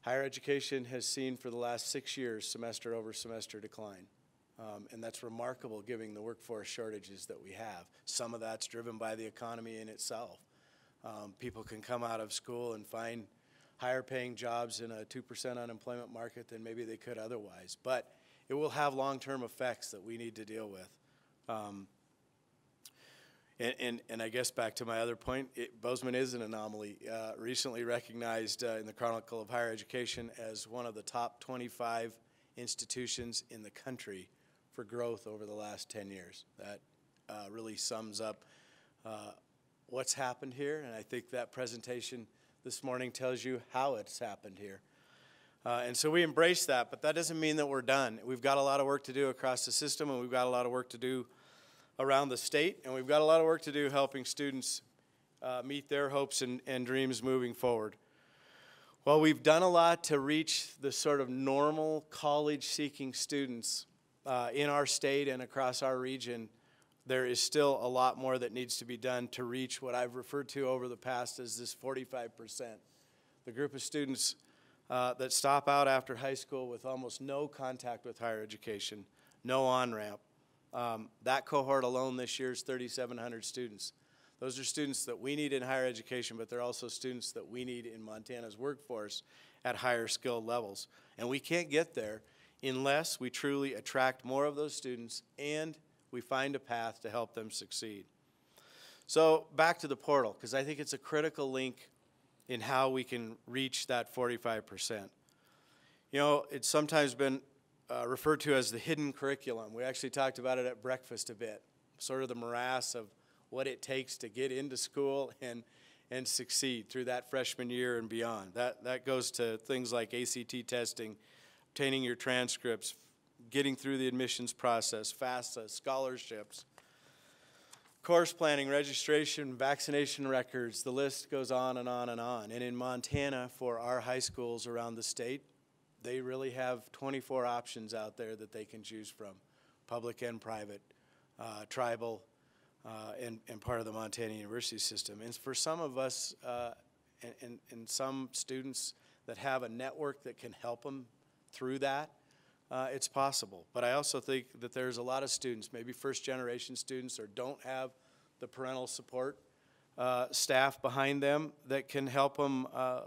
higher education has seen for the last six years semester over semester decline. Um, and that's remarkable given the workforce shortages that we have. Some of that's driven by the economy in itself. Um, people can come out of school and find higher paying jobs in a 2% unemployment market than maybe they could otherwise. But it will have long term effects that we need to deal with. Um, and, and, and, I guess back to my other point, it, Bozeman is an anomaly. Uh, recently recognized uh, in the Chronicle of Higher Education as one of the top 25 institutions in the country for growth over the last 10 years. That uh, really sums up uh, what's happened here, and I think that presentation this morning tells you how it's happened here. Uh, and so we embrace that, but that doesn't mean that we're done. We've got a lot of work to do across the system, and we've got a lot of work to do around the state, and we've got a lot of work to do helping students uh, meet their hopes and, and dreams moving forward. While we've done a lot to reach the sort of normal college seeking students uh, in our state and across our region, there is still a lot more that needs to be done to reach what I've referred to over the past as this 45%. The group of students uh, that stop out after high school with almost no contact with higher education, no on ramp. Um, that cohort alone this year is 3,700 students. Those are students that we need in higher education, but they're also students that we need in Montana's workforce at higher skill levels. And we can't get there unless we truly attract more of those students and we find a path to help them succeed. So back to the portal, because I think it's a critical link in how we can reach that 45%. You know, it's sometimes been uh, referred to as the hidden curriculum. We actually talked about it at breakfast a bit, sort of the morass of what it takes to get into school and, and succeed through that freshman year and beyond. That, that goes to things like ACT testing, obtaining your transcripts, getting through the admissions process, FAFSA, scholarships, course planning, registration, vaccination records, the list goes on and on and on. And in Montana, for our high schools around the state, they really have 24 options out there that they can choose from, public and private, uh, tribal, uh, and, and part of the Montana University system. And for some of us, uh, and, and, and some students that have a network that can help them through that, uh, it's possible. But I also think that there's a lot of students, maybe first generation students, or don't have the parental support uh, staff behind them that can help them uh,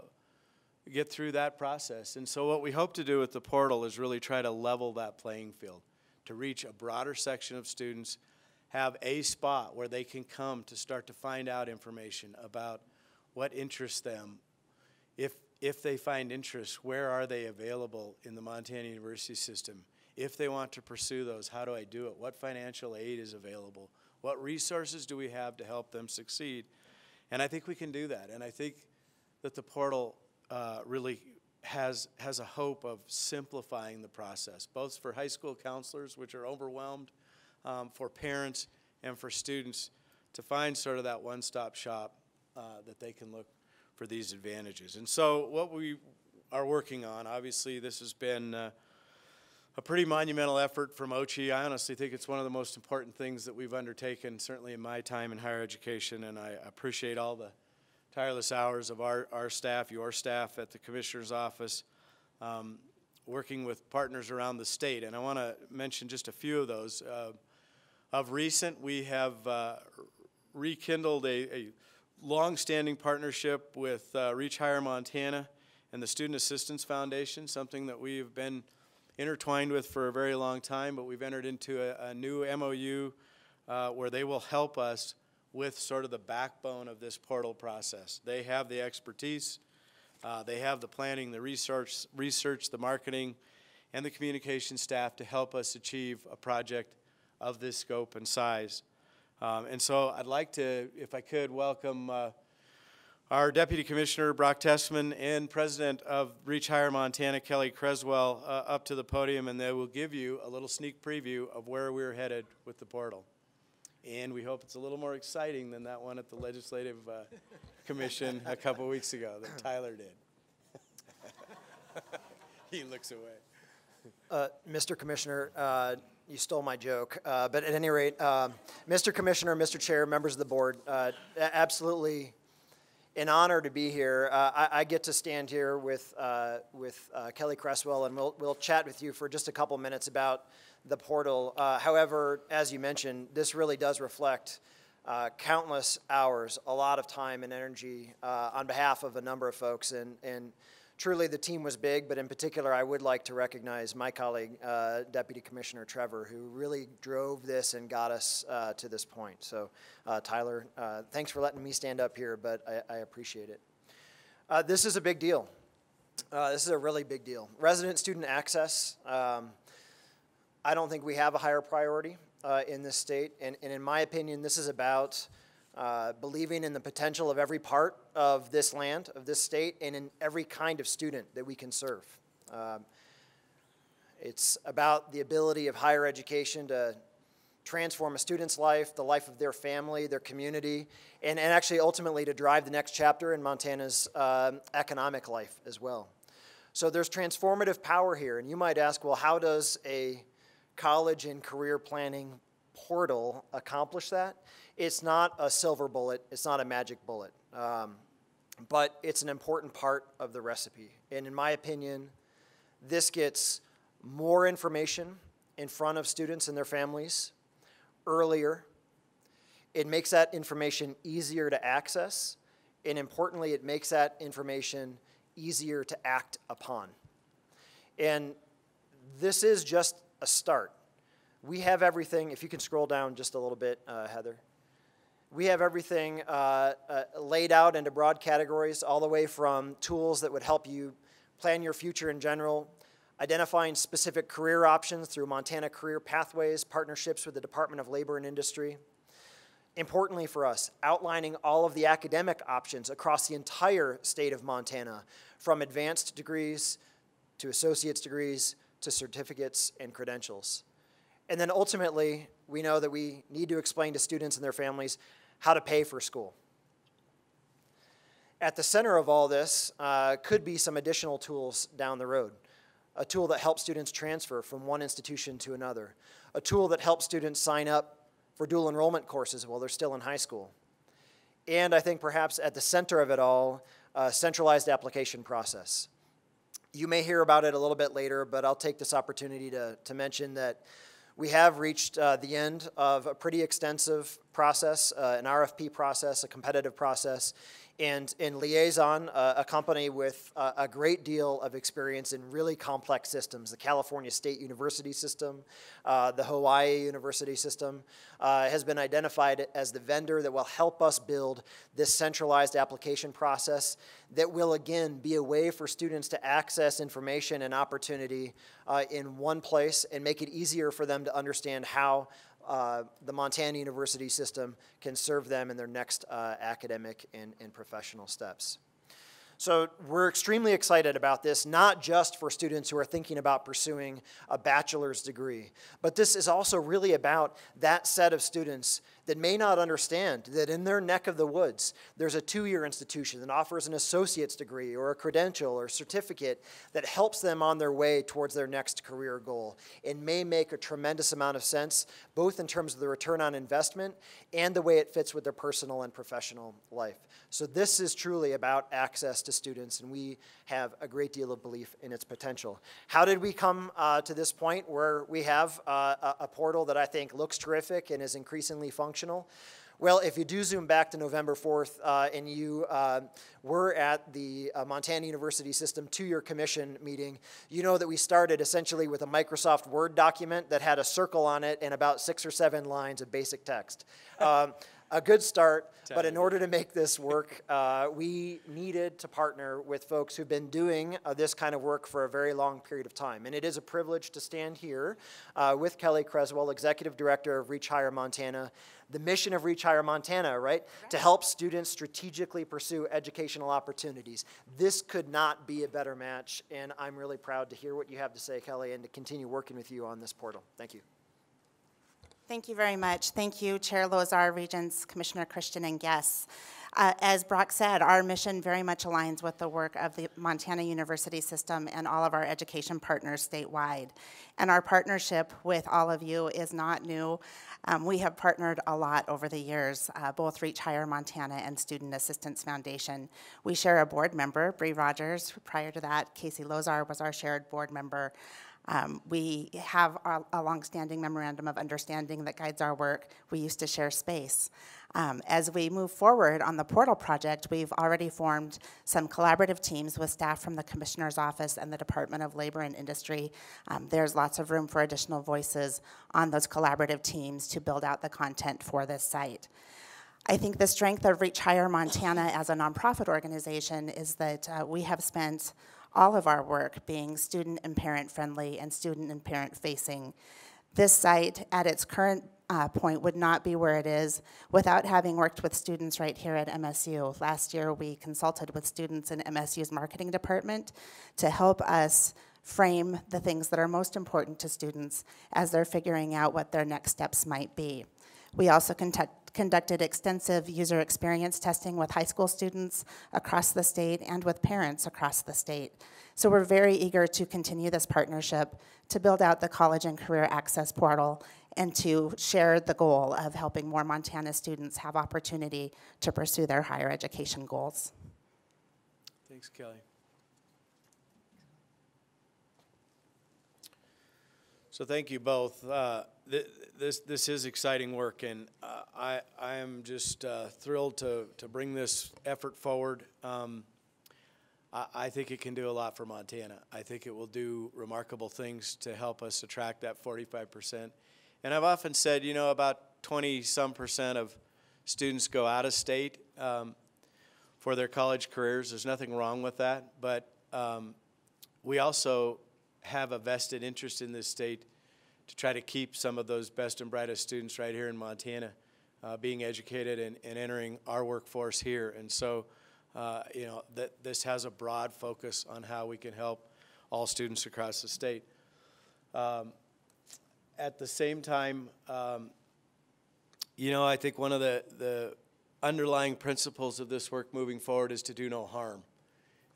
get through that process. And so, what we hope to do with the portal is really try to level that playing field, to reach a broader section of students, have a spot where they can come to start to find out information about what interests them. If if they find interest, where are they available in the Montana University system? If they want to pursue those, how do I do it? What financial aid is available? What resources do we have to help them succeed? And I think we can do that. And I think that the portal uh, really has, has a hope of simplifying the process, both for high school counselors, which are overwhelmed, um, for parents, and for students to find sort of that one stop shop uh, that they can look for these advantages. And so, what we are working on, obviously, this has been uh, a pretty monumental effort from OCHE. I honestly think it's one of the most important things that we've undertaken, certainly in my time in higher education, and I appreciate all the tireless hours of our, our staff, your staff at the Commissioner's Office, um, working with partners around the state. And I want to mention just a few of those. Uh, of recent, we have uh, rekindled a, a long-standing partnership with uh, Reach Higher Montana and the Student Assistance Foundation, something that we've been intertwined with for a very long time, but we've entered into a, a new MOU uh, where they will help us with sort of the backbone of this portal process. They have the expertise, uh, they have the planning, the research, research, the marketing, and the communication staff to help us achieve a project of this scope and size. Um, and so I'd like to, if I could, welcome uh, our Deputy Commissioner Brock Tessman and President of Reach Higher Montana, Kelly Creswell, uh, up to the podium, and they will give you a little sneak preview of where we're headed with the portal. And we hope it's a little more exciting than that one at the Legislative uh, Commission a couple weeks ago that Tyler did. he looks away. Uh, Mr. Commissioner, uh, you stole my joke. Uh, but at any rate, uh, Mr. Commissioner, Mr. Chair, members of the board, uh, absolutely an honor to be here. Uh, I, I, get to stand here with, uh, with uh, Kelly Cresswell, and we'll, we'll chat with you for just a couple minutes about the portal. however, as you mentioned, this really does reflect countless hours, a lot of time and energy on behalf of a number of folks. And, and truly the team was big, but in particular, I would like to recognize my colleague, uh, Deputy Commissioner Trevor, who really drove this and got us uh, to this point. So, uh, Tyler, uh, thanks for letting me stand up here, but I, I appreciate it. Uh, this is a big deal. Uh, this is a really big deal. Resident student access. Um, I don't think we have a higher priority in this state, and, and in my opinion, this is about believing in the potential of every part of this land, of this state, and in every kind of student that we can serve. Um, it's about the ability of higher education to transform a student's life, the life of their family, their community, and, and actually ultimately to drive the next chapter in Montana's uh, economic life as well. So there's transformative power here, and you might ask, well, how does a college and career planning portal accomplish that. It's not a silver bullet, it's not a magic bullet, um, but it's an important part of the recipe. And in my opinion, this gets more information in front of students and their families earlier. It makes that information easier to access, and importantly, it makes that information easier to act upon. And this is just a start. We have everything, if you can scroll down just a little bit, uh, Heather. We have everything uh, uh, laid out into broad categories, all the way from tools that would help you plan your future in general, identifying specific career options through Montana Career Pathways, partnerships with the Department of Labor and Industry. Importantly for us, outlining all of the academic options across the entire state of Montana, from advanced degrees to associate's degrees to certificates and credentials. And then ultimately, we know that we need to explain to students and their families how to pay for school. At the center of all this uh, could be some additional tools down the road. A tool that helps students transfer from one institution to another. A tool that helps students sign up for dual enrollment courses while they're still in high school. And I think perhaps at the center of it all, a centralized application process. You may hear about it a little bit later, but I'll take this opportunity to, to mention that we have reached uh, the end of a pretty extensive process, uh, an RFP process, a competitive process, and in Liaison, uh, a company with uh, a great deal of experience in really complex systems, the California State University system, uh, the Hawaii University system, uh, has been identified as the vendor that will help us build this centralized application process that will again be a way for students to access information and opportunity uh, in one place and make it easier for them to understand how uh, the Montana University system can serve them in their next uh, academic and, and professional steps. So we're extremely excited about this, not just for students who are thinking about pursuing a bachelor's degree, but this is also really about that set of students that may not understand that in their neck of the woods, there's a two year institution that offers an associate's degree or a credential or certificate that helps them on their way towards their next career goal and may make a tremendous amount of sense, both in terms of the return on investment and the way it fits with their personal and professional life. So, this is truly about access to students, and we have a great deal of belief in its potential. How did we come uh, to this point where we have uh, a, a portal that I think looks terrific and is increasingly functional? Functional? Well, if you do zoom back to November 4th uh, and you uh, were at the uh, Montana University System two-year commission meeting, you know that we started essentially with a Microsoft Word document that had a circle on it and about six or seven lines of basic text. Um, a good start, but in order to make this work, uh, we needed to partner with folks who've been doing uh, this kind of work for a very long period of time. And it is a privilege to stand here uh, with Kelly Creswell, Executive Director of Reach Higher Montana, the mission of Reach Higher Montana, right? right? To help students strategically pursue educational opportunities. This could not be a better match, and I'm really proud to hear what you have to say, Kelly, and to continue working with you on this portal. Thank you. Thank you very much. Thank you, Chair Lozar, Regents, Commissioner Christian, and guests. Uh, as Brock said, our mission very much aligns with the work of the Montana University System and all of our education partners statewide. And our partnership with all of you is not new. Um, we have partnered a lot over the years, uh, both Reach Higher Montana and Student Assistance Foundation. We share a board member, Bree Rogers. Prior to that, Casey Lozar was our shared board member. Um, we have a, a longstanding memorandum of understanding that guides our work. We used to share space. Um, as we move forward on the portal project, we've already formed some collaborative teams with staff from the Commissioner's Office and the Department of Labor and Industry. Um, there's lots of room for additional voices on those collaborative teams to build out the content for this site. I think the strength of Reach Higher Montana as a nonprofit organization is that uh, we have spent all of our work being student and parent friendly and student and parent facing. This site, at its current uh, point, would not be where it is without having worked with students right here at MSU. Last year, we consulted with students in MSU's marketing department to help us frame the things that are most important to students as they're figuring out what their next steps might be. We also conduct, conducted extensive user experience testing with high school students across the state and with parents across the state. So we're very eager to continue this partnership to build out the college and career access portal and to share the goal of helping more Montana students have opportunity to pursue their higher education goals. Thanks, Kelly. So thank you both. Uh, th- this this is exciting work, and uh, I I am just uh, thrilled to to bring this effort forward. Um, I, I think it can do a lot for Montana. I think it will do remarkable things to help us attract that 45 percent. And I've often said, you know, about 20 some percent of students go out of state um, for their college careers. There's nothing wrong with that, but um, we also have a vested interest in this state to try to keep some of those best and brightest students right here in Montana uh, being educated and, and, entering our workforce here. And so, uh, you know, that this has a broad focus on how we can help all students across the state. Um, at the same time, um, you know, I think one of the, the underlying principles of this work moving forward is to do no harm.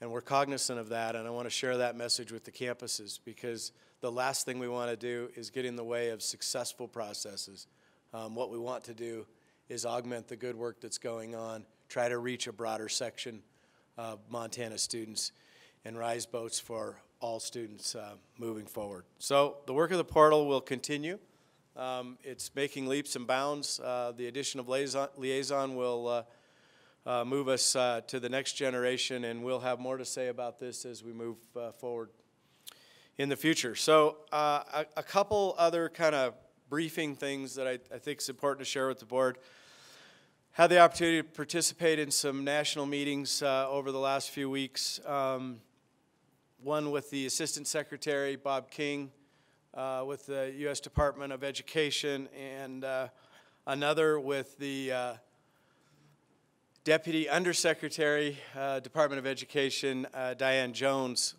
And we're cognizant of that, and I want to share that message with the campuses because the last thing we want to do is get in the way of successful processes. Um, what we want to do is augment the good work that's going on, try to reach a broader section of Montana students, and rise boats for all students uh, moving forward. So the work of the portal will continue. Um, it's making leaps and bounds. Uh, the addition of liaison, liaison will uh, uh, move us uh, to the next generation, and we'll have more to say about this as we move uh, forward in the future. So, a, a, couple other kind of briefing things that I, I, think is important to share with the board. Had the opportunity to participate in some national meetings uh, over the last few weeks. Um, one with the Assistant Secretary, Bob King, uh, with the U.S. Department of Education, and another with the Deputy Undersecretary, uh, Department of Education, uh, Diane Jones.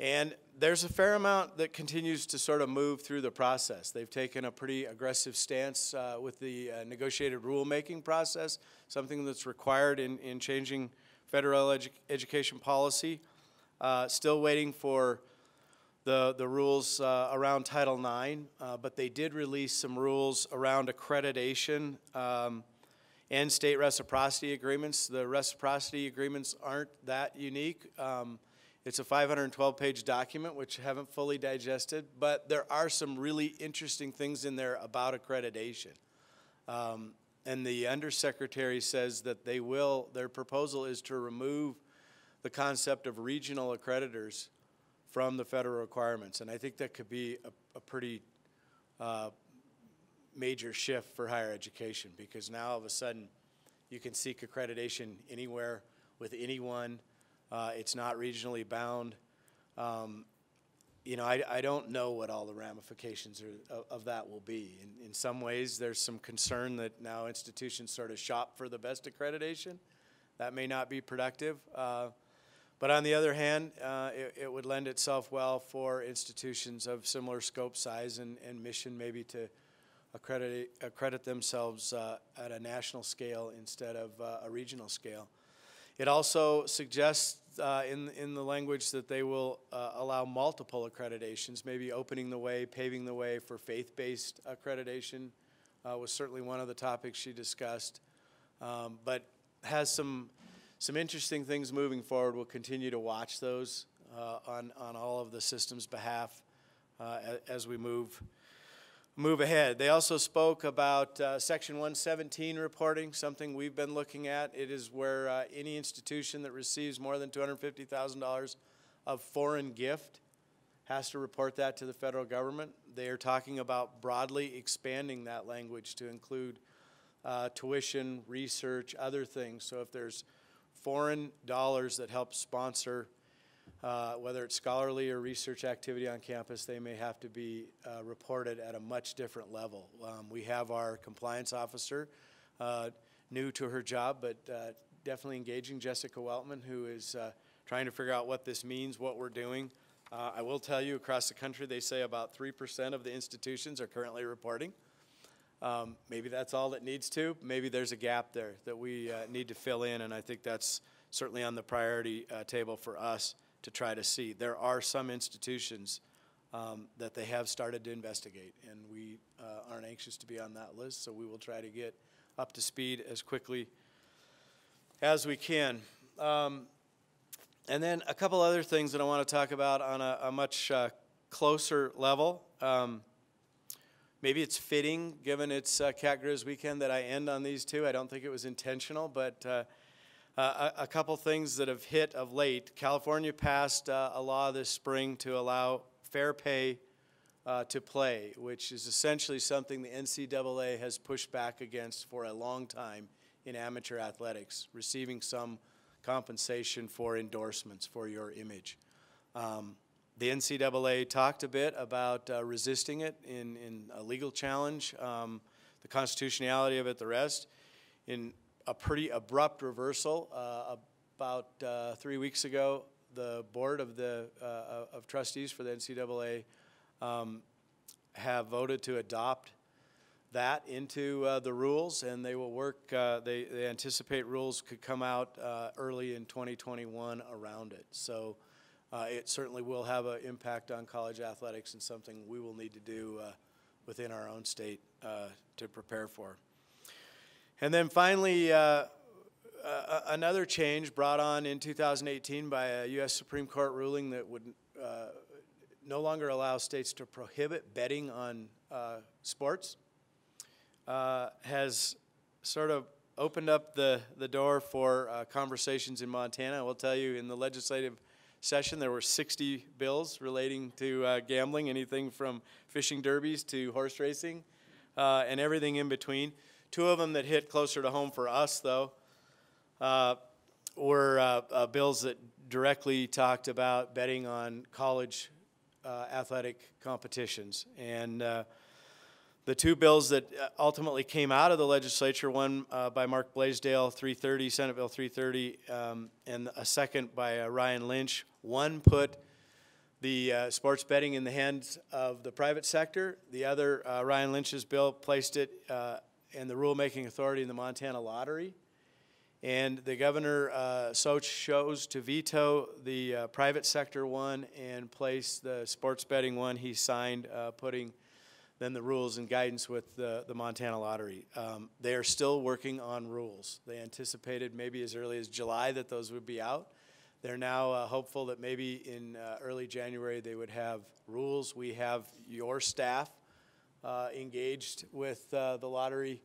And there's a fair amount that continues to sort of move through the process. They've taken a pretty aggressive stance uh, with the uh, negotiated rulemaking process, something that's required in, in changing federal edu education policy. Uh, still waiting for the, the rules uh, around Title IX, but they did release some rules around accreditation. Um, and state reciprocity agreements. The reciprocity agreements aren't that unique. Um, it's a 512 page document, which I haven't fully digested, but there are some really interesting things in there about accreditation. Um, and the undersecretary says that they will, their proposal is to remove the concept of regional accreditors from the federal requirements. And I think that could be a, a pretty uh, major shift for higher education because now all of a sudden you can seek accreditation anywhere with anyone. Uh, it's not regionally bound. Um, you know, I, I don't know what all the ramifications are, of, of, that will be. In, in some ways, there's some concern that now institutions sort of shop for the best accreditation. That may not be productive. Uh, but on the other hand, uh, it, it, would lend itself well for institutions of similar scope, size, and, and mission maybe to accredit, accredit themselves uh, at a national scale instead of uh, a regional scale. It also suggests uh, in, in the language that they will uh, allow multiple accreditations, maybe opening the way, paving the way for faith-based accreditation uh, was certainly one of the topics she discussed, um, but has some, some interesting things moving forward. We'll continue to watch those uh, on, on all of the system's behalf as we move move ahead. They also spoke about uh, Section 117 reporting, something we've been looking at. It is where uh, any institution that receives more than $250,000 of foreign gift has to report that to the federal government. They are talking about broadly expanding that language to include uh, tuition, research, other things. So if there's foreign dollars that help sponsor uh, whether it's scholarly or research activity on campus, they may have to be uh, reported at a much different level. Um, we have our compliance officer, uh, new to her job, but uh, definitely engaging, Jessica Weltman, who is uh, trying to figure out what this means, what we're doing. Uh, I will tell you, across the country, they say about 3% of the institutions are currently reporting. Um, maybe that's all it needs to. Maybe there's a gap there that we need to fill in, and I think that's certainly on the priority table for us to try to see. There are some institutions um, that they have started to investigate. And we uh, aren't anxious to be on that list, so we will try to get up to speed as quickly as we can. Um, and then a couple other things that I want to talk about on a, a much uh, closer level. Um, maybe it's fitting, given it's uh, Cat Griz weekend, that I end on these two. I don't think it was intentional, but uh, a, a, couple things that have hit of late. California passed uh, a law this spring to allow fair pay uh, to play, which is essentially something the NCAA has pushed back against for a long time in amateur athletics, receiving some compensation for endorsements for your image. Um, the NCAA talked a bit about uh, resisting it in, in a legal challenge, um, the constitutionality of it, the rest. In a pretty abrupt reversal, uh, about uh, three weeks ago, the board of the uh, of trustees for the NCAA um, have voted to adopt that into uh, the rules, and they will work. Uh, they, they anticipate rules could come out uh, early in 2021 around it. So uh, it certainly will have an impact on college athletics and something we will need to do uh, within our own state uh, to prepare for. And then finally, another change brought on in 2018 by a U.S. Supreme Court ruling that would no longer allow states to prohibit betting on sports uh, has sort of opened up the, the door for uh, conversations in Montana. I will tell you, in the legislative session, there were 60 bills relating to uh, gambling, anything from fishing derbies to horse racing uh, and everything in between. Two of them that hit closer to home for us, though, uh, were uh, bills that directly talked about betting on college athletic competitions. And the two bills that uh, ultimately came out of the legislature, one uh, by Mark Blasdel, 330, Senate Bill 330, um, and a second by uh, Ryan Lynch, one put the uh, sports betting in the hands of the private sector. The other, uh, Ryan Lynch's bill, placed it uh, in the rulemaking authority in the Montana Lottery. And the governor, Soch, chose to veto the private sector one and place the sports betting one he signed, putting than the rules and guidance with the, the Montana Lottery. Um, they are still working on rules. They anticipated maybe as early as July that those would be out. They're now uh, hopeful that maybe in uh, early January they would have rules. We have your staff uh, engaged with uh, the lottery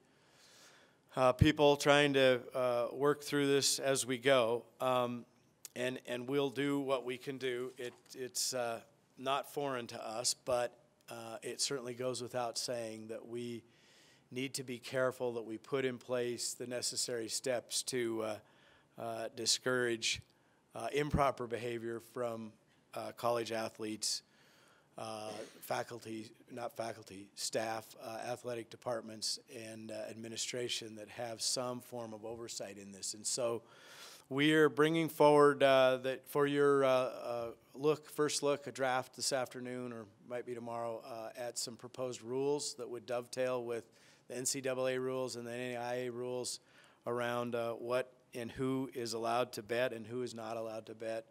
uh, people trying to uh, work through this as we go. Um, and, and we'll do what we can do. It, it's not foreign to us, but uh, it certainly goes without saying that we need to be careful that we put in place the necessary steps to uh, uh, discourage uh, improper behavior from uh, college athletes, uh, faculty, not faculty, staff, athletic departments, and administration that have some form of oversight in this. And so we are bringing forward uh, that for your uh, uh, look, first look, a draft this afternoon or might be tomorrow uh, at some proposed rules that would dovetail with the NCAA rules and the NAIA rules around uh, what and who is allowed to bet and who is not allowed to bet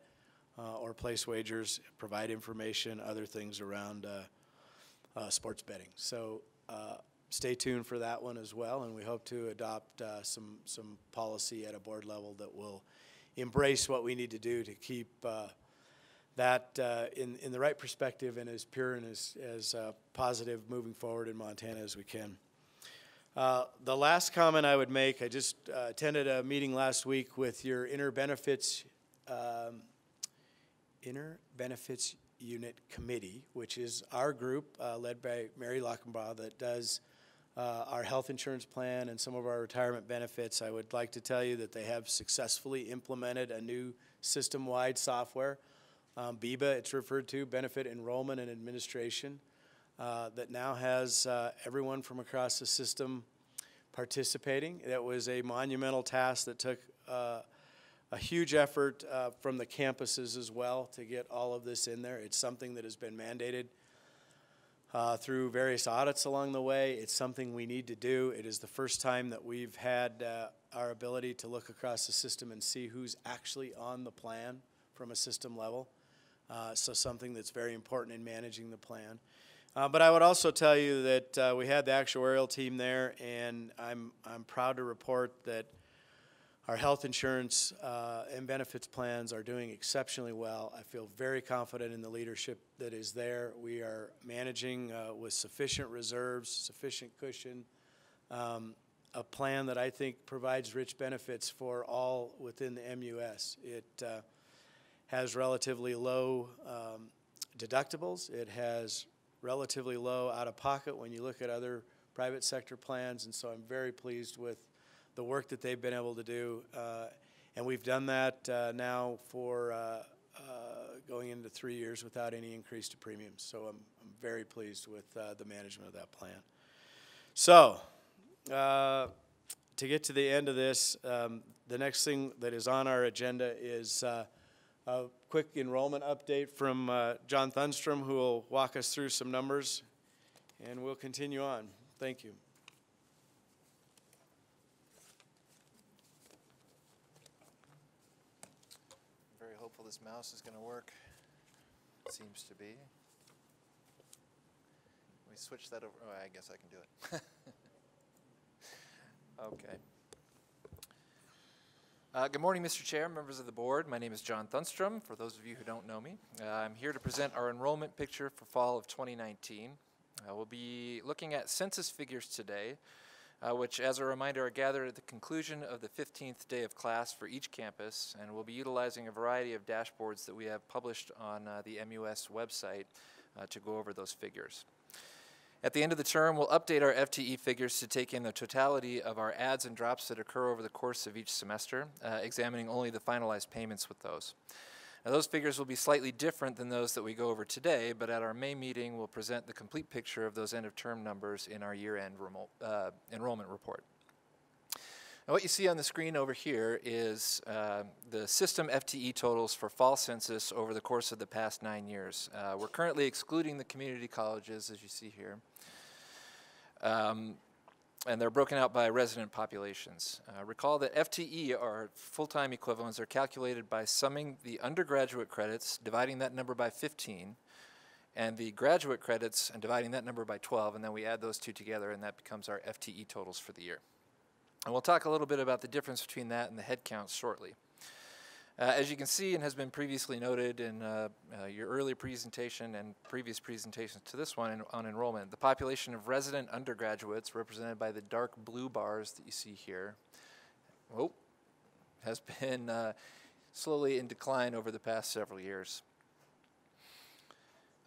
or place wagers, provide information, other things around sports betting. So stay tuned for that one as well, and we hope to adopt uh, some some policy at a board level that will embrace what we need to do to keep uh, that uh, in in the right perspective and as pure and as as uh, positive moving forward in Montana as we can. Uh, the last comment I would make, I just uh, attended a meeting last week with your inner benefits. Um, inner benefits unit committee, which is our group led by Mary Lockenbaugh that does uh, our health insurance plan and some of our retirement benefits, I would like to tell you that they have successfully implemented a new system-wide software, um, it's referred to, Benefit Enrollment and Administration, uh, that now has uh, everyone from across the system participating. That was a monumental task that took uh, a huge effort uh, from the campuses as well to get all of this in there. It's something that has been mandated uh, through various audits along the way. It's something we need to do. It is the first time that we've had uh, our ability to look across the system and see who's actually on the plan from a system level. uh, so something that's very important in managing the plan. Uh, but I would also tell you that uh, we had the actuarial team there, and I'm, I'm proud to report that our health insurance uh, and benefits plans are doing exceptionally well. I feel very confident in the leadership that is there. We are managing uh, with sufficient reserves, sufficient cushion, um, a plan that I think provides rich benefits for all within the MUS. It uh, has relatively low um, deductibles. It has relatively low out of pocket when you look at other private sector plans, and so I'm very pleased with the work that they've been able to do. Uh, and we've done that uh, now for uh, going into three years without any increase to premiums. So I'm, I'm very pleased with the management of that plan. So, to get to the end of this, um, the next thing that is on our agenda is uh, a quick enrollment update from uh, John Thunstrom, who will walk us through some numbers, and we'll continue on. Thank you. Very hopeful this mouse is going to work. It Seems to be. We switch that over. Oh, I guess I can do it. okay. Uh, good morning, Mr. Chair, members of the board. My name is John Thunstrom, for those of you who don't know me. Uh, I'm here to present our enrollment picture for fall of 2019. Uh, we'll be looking at census figures today, uh, which, as a reminder, are gathered at the conclusion of the 15th day of class for each campus, and we'll be utilizing a variety of dashboards that we have published on uh, the MUS website uh, to go over those figures. At the end of the term, we'll update our FTE figures to take in the totality of our adds and drops that occur over the course of each semester, uh, examining only the finalized payments with those. Now, those figures will be slightly different than those that we go over today, but at our May meeting, we'll present the complete picture of those end of term numbers in our year end uh, enrollment report. Now what you see on the screen over here is uh, the system FTE totals for fall census over the course of the past nine years. Uh, we're currently excluding the community colleges, as you see here. Um, and they're broken out by resident populations. Uh, recall that FTE, or full-time equivalents, are calculated by summing the undergraduate credits, dividing that number by 15, and the graduate credits and dividing that number by 12, and then we add those two together, and that becomes our FTE totals for the year. And we'll talk a little bit about the difference between that and the head counts shortly. Uh, as you can see and has been previously noted in uh, uh, your earlier presentation and previous presentations to this one in, on enrollment, the population of resident undergraduates represented by the dark blue bars that you see here oh, has been uh, slowly in decline over the past several years.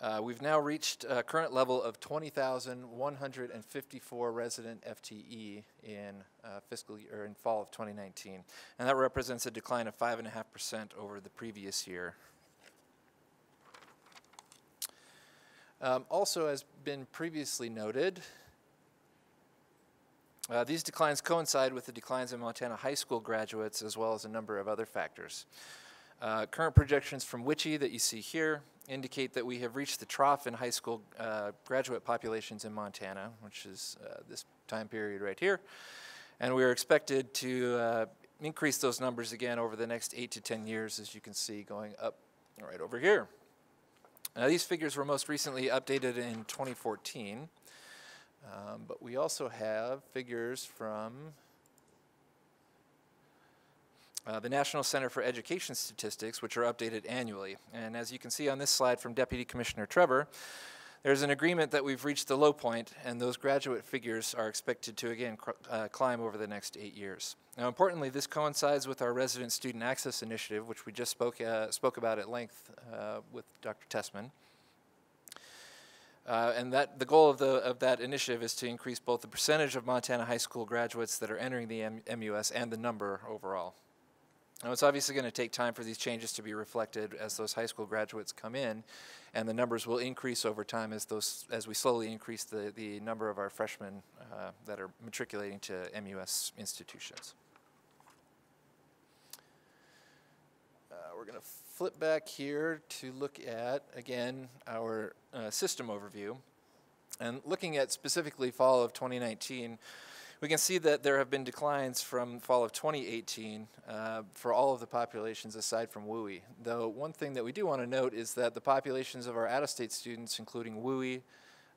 Uh, we've now reached a current level of 20,154 resident FTE in uh, fiscal year in fall of 2019, and that represents a decline of 5.5% over the previous year. Um, also, as been previously noted, uh, these declines coincide with the declines in Montana high school graduates as well as a number of other factors. Uh, current projections from WICHE that you see here indicate that we have reached the trough in high school uh, graduate populations in Montana, which is uh, this time period right here. And we are expected to uh, increase those numbers again over the next eight to 10 years, as you can see going up right over here. Now, these figures were most recently updated in 2014, um, but we also have figures from uh, the National Center for Education Statistics, which are updated annually. And as you can see on this slide from Deputy Commissioner Trevor, there's an agreement that we've reached the low point, and those graduate figures are expected to again uh, climb over the next eight years. Now, importantly, this coincides with our Resident Student Access Initiative, which we just spoke, uh, spoke about at length uh, with Dr. Tessman. Uh, and that the goal of, the, of that initiative is to increase both the percentage of Montana high school graduates that are entering the M MUS and the number overall. Now, it's obviously going to take time for these changes to be reflected as those high school graduates come in, and the numbers will increase over time as those as we slowly increase the, the number of our freshmen uh, that are matriculating to MUS institutions. Uh, we're going to flip back here to look at, again, our uh, system overview. And looking at specifically fall of 2019, We can see that there have been declines from fall of 2018 uh, for all of the populations aside from WUE. Though one thing that we do want to note is that the populations of our out-of-state students, including WUE,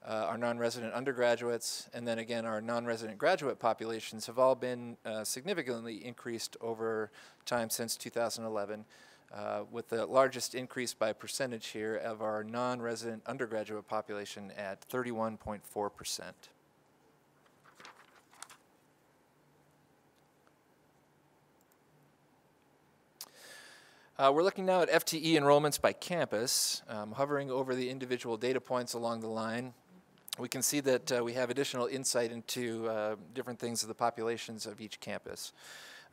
uh, our non-resident undergraduates, and then again our non-resident graduate populations have all been uh, significantly increased over time since 2011, uh, with the largest increase by percentage here of our non-resident undergraduate population at 31.4 percent. Uh, we're looking now at FTE enrollments by campus, um, hovering over the individual data points along the line. We can see that uh, we have additional insight into uh, different things of the populations of each campus.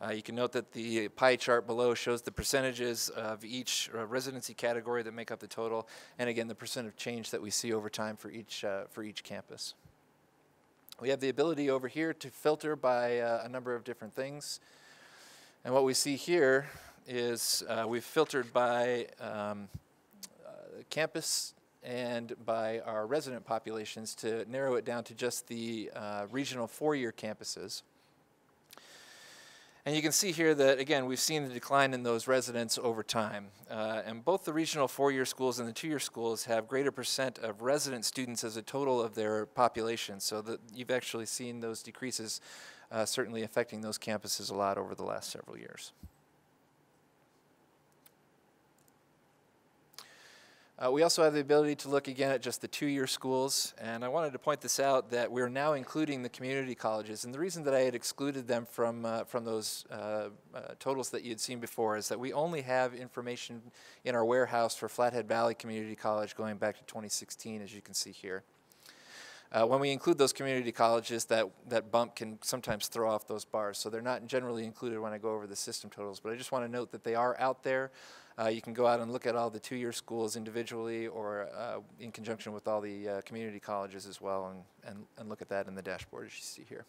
Uh, you can note that the pie chart below shows the percentages of each uh, residency category that make up the total, and again, the percent of change that we see over time for each, uh, for each campus. We have the ability over here to filter by uh, a number of different things. And what we see here is uh, we've filtered by um, uh, campus and by our resident populations to narrow it down to just the uh, regional four-year campuses. And you can see here that, again, we've seen the decline in those residents over time. Uh, and both the regional four-year schools and the two-year schools have greater percent of resident students as a total of their population. So you've actually seen those decreases uh, certainly affecting those campuses a lot over the last several years. Uh, we also have the ability to look again at just the two-year schools, and I wanted to point this out that we're now including the community colleges. And the reason that I had excluded them from, uh, from those uh, uh totals that you had seen before is that we only have information in our warehouse for Flathead Valley Community College going back to 2016, as you can see here. Uh, when we include those community colleges, that, that bump can sometimes throw off those bars. So they're not generally included when I go over the system totals. But I just want to note that they are out there. Uh, you can go out and look at all the two-year schools individually or uh, in conjunction with all the uh, community colleges as well and, and, and look at that in the dashboard as you see here.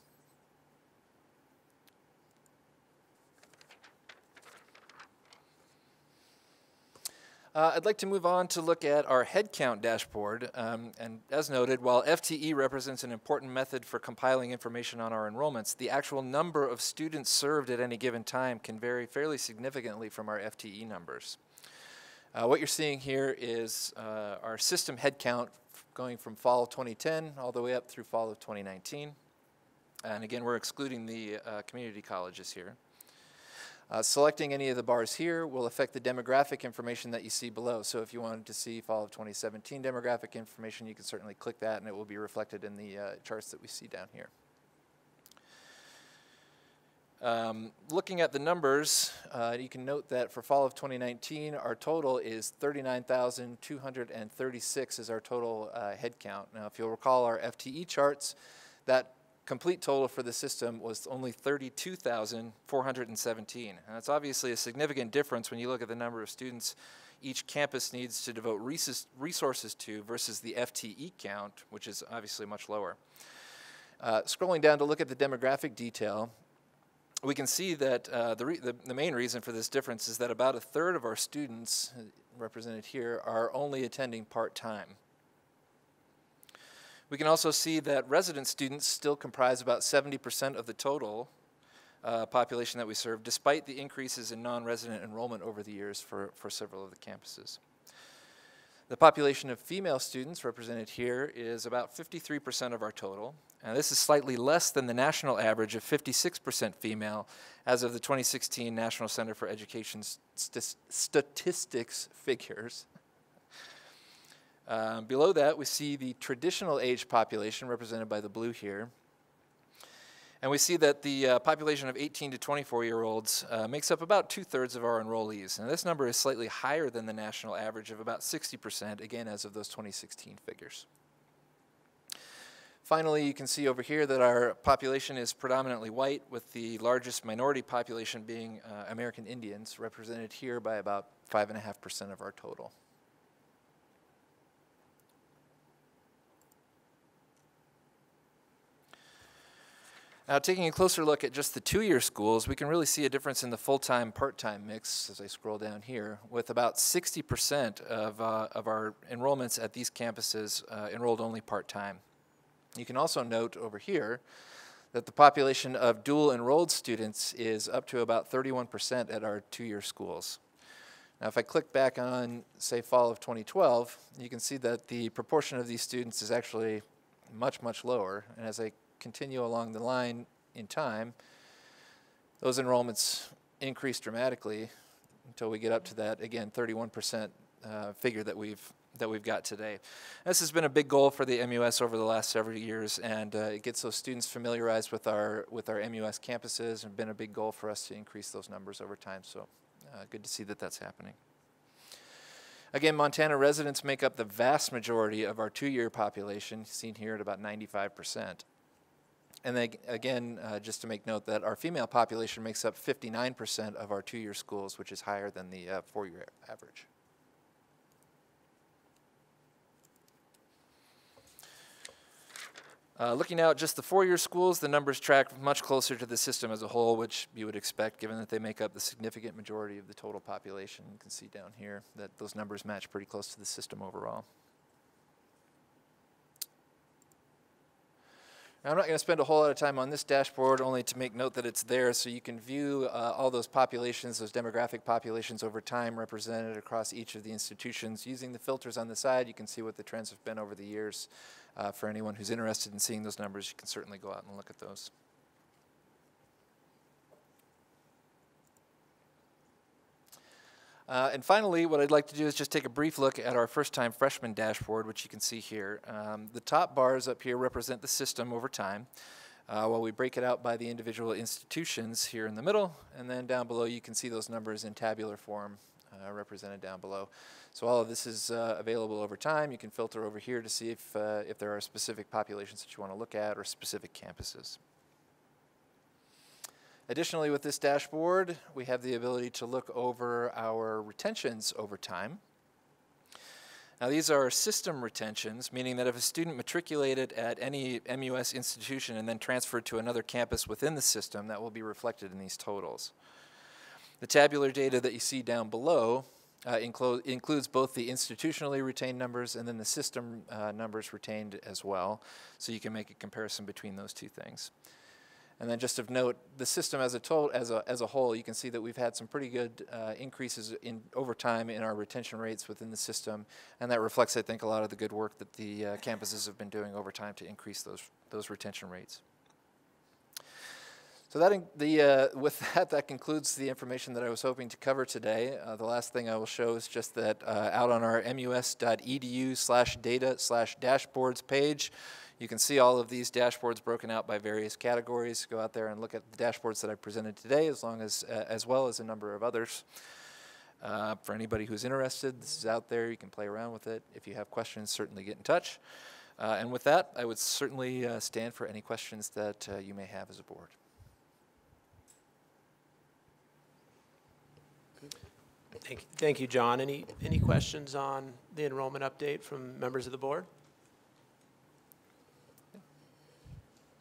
Uh, I'd like to move on to look at our headcount dashboard. Um, and as noted, while FTE represents an important method for compiling information on our enrollments, the actual number of students served at any given time can vary fairly significantly from our FTE numbers. Uh, what you're seeing here is uh, our system headcount going from fall of 2010 all the way up through fall of 2019. And again, we're excluding the uh, community colleges here. Uh, selecting any of the bars here will affect the demographic information that you see below. So if you wanted to see fall of 2017 demographic information, you can certainly click that and it will be reflected in the uh, charts that we see down here. Um, looking at the numbers, uh, you can note that for fall of 2019, our total is 39,236 is our total uh, head count. Now, if you'll recall our FTE charts, that complete total for the system was only 32,417. And that's obviously a significant difference when you look at the number of students each campus needs to devote resources to versus the FTE count, which is obviously much lower. Uh, scrolling down to look at the demographic detail, we can see that uh, the, the, the, main reason for this difference is that about a third of our students, uh, represented here, are only attending part-time. We can also see that resident students still comprise about 70% of the total uh, population that we serve, despite the increases in non-resident enrollment over the years for, for several of the campuses. The population of female students represented here is about 53% of our total, and this is slightly less than the national average of 56% female as of the 2016 National Center for Education St Statistics figures. Um, below that, we see the traditional age population represented by the blue here. And we see that the uh, population of 18 to 24 year olds uh, makes up about two thirds of our enrollees. And this number is slightly higher than the national average of about 60%, again, as of those 2016 figures. Finally, you can see over here that our population is predominantly white, with the largest minority population being uh, American Indians, represented here by about 5.5% of our total. Now, taking a closer look at just the two-year schools, we can really see a difference in the full-time, part-time mix as I scroll down here, with about 60% of, uh, of our enrollments at these campuses uh, enrolled only part-time. You can also note over here that the population of dual enrolled students is up to about 31% at our two-year schools. Now, if I click back on, say, fall of 2012, you can see that the proportion of these students is actually much, much lower. And as I continue along the line in time, those enrollments increase dramatically until we get up to that, again, 31% uh, figure that we've that we've got today. This has been a big goal for the MUS over the last several years, and uh, it gets those students familiarized with our with our MUS campuses, and been a big goal for us to increase those numbers over time. So, uh, good to see that that's happening. Again, Montana residents make up the vast majority of our two-year population, seen here at about 95 percent. And then again, uh, just to make note that our female population makes up 59% of our two-year schools, which is higher than the uh, four-year average. Uh, looking out just the four-year schools, the numbers track much closer to the system as a whole, which you would expect given that they make up the significant majority of the total population. You can see down here that those numbers match pretty close to the system overall. I'm not going to spend a whole lot of time on this dashboard, only to make note that it's there so you can view uh, all those populations, those demographic populations over time represented across each of the institutions. Using the filters on the side, you can see what the trends have been over the years. Uh, for anyone who's interested in seeing those numbers, you can certainly go out and look at those. Uh, and finally, what I'd like to do is just take a brief look at our first-time freshman dashboard, which you can see here. Um, the top bars up here represent the system over time, uh, while we break it out by the individual institutions here in the middle, and then down below you can see those numbers in tabular form uh, represented down below. So all of this is uh, available over time. You can filter over here to see if, uh, if there are specific populations that you want to look at or specific campuses. Additionally, with this dashboard, we have the ability to look over our retentions over time. Now, these are system retentions, meaning that if a student matriculated at any MUS institution and then transferred to another campus within the system, that will be reflected in these totals. The tabular data that you see down below uh, includes both the institutionally retained numbers and then the system uh, numbers retained as well, so you can make a comparison between those two things. And then just of note, the system as a, total, as a, as a whole, you can see that we've had some pretty good uh, increases in over time in our retention rates within the system, and that reflects, I think, a lot of the good work that the uh, campuses have been doing over time to increase those, those retention rates. So that the, uh, with that, that concludes the information that I was hoping to cover today. Uh, the last thing I will show is just that uh, out on our mus.edu slash data slash dashboards page, you can see all of these dashboards broken out by various categories. Go out there and look at the dashboards that I presented today, as long as uh, as well as a number of others. Uh, for anybody who's interested, this is out there. You can play around with it. If you have questions, certainly get in touch. Uh, and with that, I would certainly stand for any questions that you may have as a board. Thank, thank you, John. Any, any questions on the enrollment update from members of the board?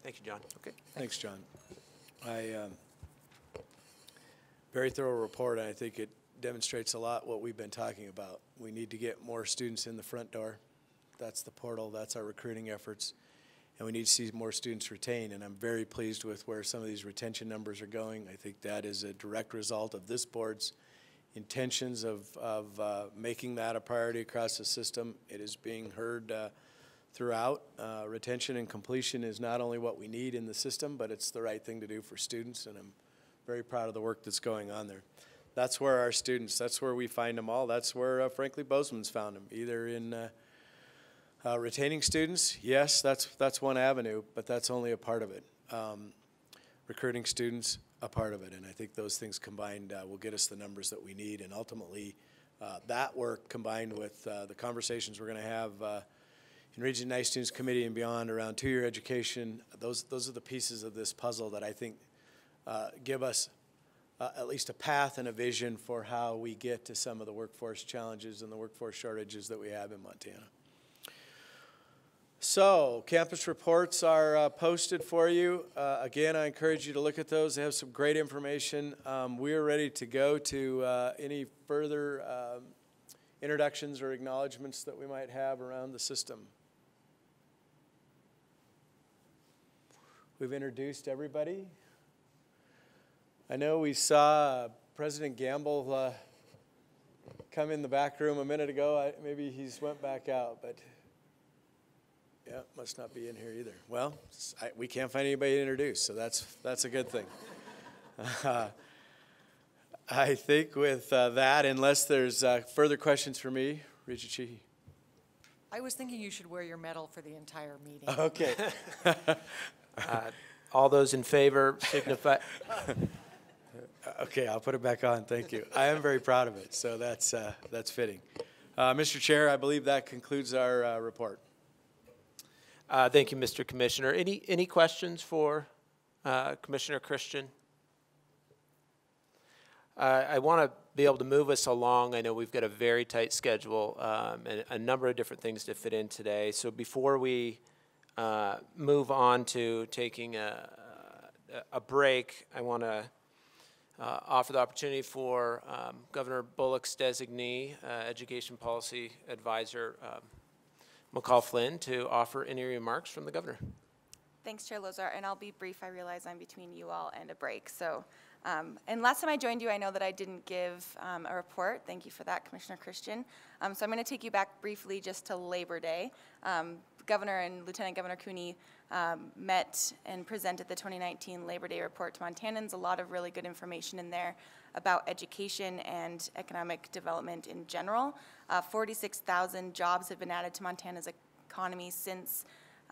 Thank you, John. Okay. Thanks, John. I um, very thorough report, and I think it demonstrates a lot what we've been talking about. We need to get more students in the front door. That's the portal. That's our recruiting efforts, and we need to see more students retain. And I'm very pleased with where some of these retention numbers are going. I think that is a direct result of this board's intentions of, of uh, making that a priority across the system. It is being heard uh, throughout. Uh, retention and completion is not only what we need in the system, but it's the right thing to do for students, and I'm very proud of the work that's going on there. That's where our students, that's where we find them all. That's where, uh, frankly, Bozeman's found them, either in uh, uh, retaining students. Yes, that's, that's one avenue, but that's only a part of it. Um, recruiting students, a part of it. And I think those things combined uh, will get us the numbers that we need. And ultimately, uh, that work combined with the conversations we're going to have in Region Nice Students Committee and beyond around two-year education, those, those are the pieces of this puzzle that I think uh, give us uh, at least a path and a vision for how we get to some of the workforce challenges and the workforce shortages that we have in Montana. So, campus reports are uh, posted for you. Uh, again, I encourage you to look at those. They have some great information. Um, we are ready to go to uh, any further um, introductions or acknowledgments that we might have around the system. We've introduced everybody. I know we saw uh, President Gamble uh, come in the back room a minute ago. I, maybe he's went back out, but yeah, must not be in here either. Well, I, we can't find anybody to introduce, so that's that's a good thing. Uh, I think with uh, that, unless there's uh, further questions for me, Regent Sheehy. I was thinking you should wear your medal for the entire meeting. Okay. Uh, All those in favor signify, Okay, I'll put it back on. Thank you. I am very proud of it, so that's uh, that's fitting. Uh, Mr. Chair, I believe that concludes our uh, report. Uh, Thank you, Mr. Commissioner. Any, any questions for uh, Commissioner Christian? Uh, I want to be able to move us along. I know we've got a very tight schedule um, and a number of different things to fit in today. So before we uh, move on to taking a, a break, I want to uh, offer the opportunity for um, Governor Bullock's designee, uh, Education Policy Advisor um, McCall Flynn, to offer any remarks from the governor. Thanks, Chair Lozar, and I'll be brief. I realize I'm between you all and a break. So, um, and last time I joined you, I know that I didn't give um, a report. Thank you for that, Commissioner Christian. Um, so I'm going to take you back briefly just to Labor Day. Governor and Lieutenant Governor Cooney um, met and presented the 2019 Labor Day report to Montanans. A lot of really good information in there about education and economic development in general. Uh, 46,000 jobs have been added to Montana's economy since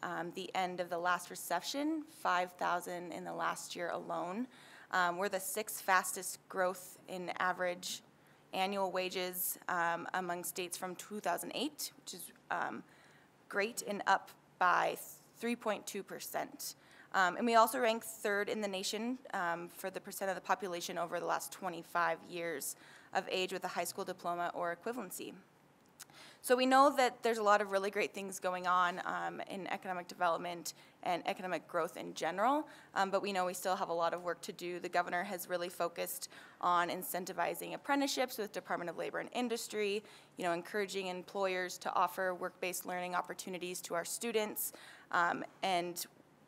um, the end of the last recession, 5,000 in the last year alone. Um, we're the sixth fastest growth in average annual wages um, among states from 2008, which is um, great and up by 3.2%. Um, and we also rank third in the nation um, for the percent of the population over the last 25 years of age with a high school diploma or equivalency. So we know that there's a lot of really great things going on um, in economic development and economic growth in general, um, but we know we still have a lot of work to do. The governor has really focused on incentivizing apprenticeships with Department of Labor and Industry, you know, encouraging employers to offer work-based learning opportunities to our students. Um, and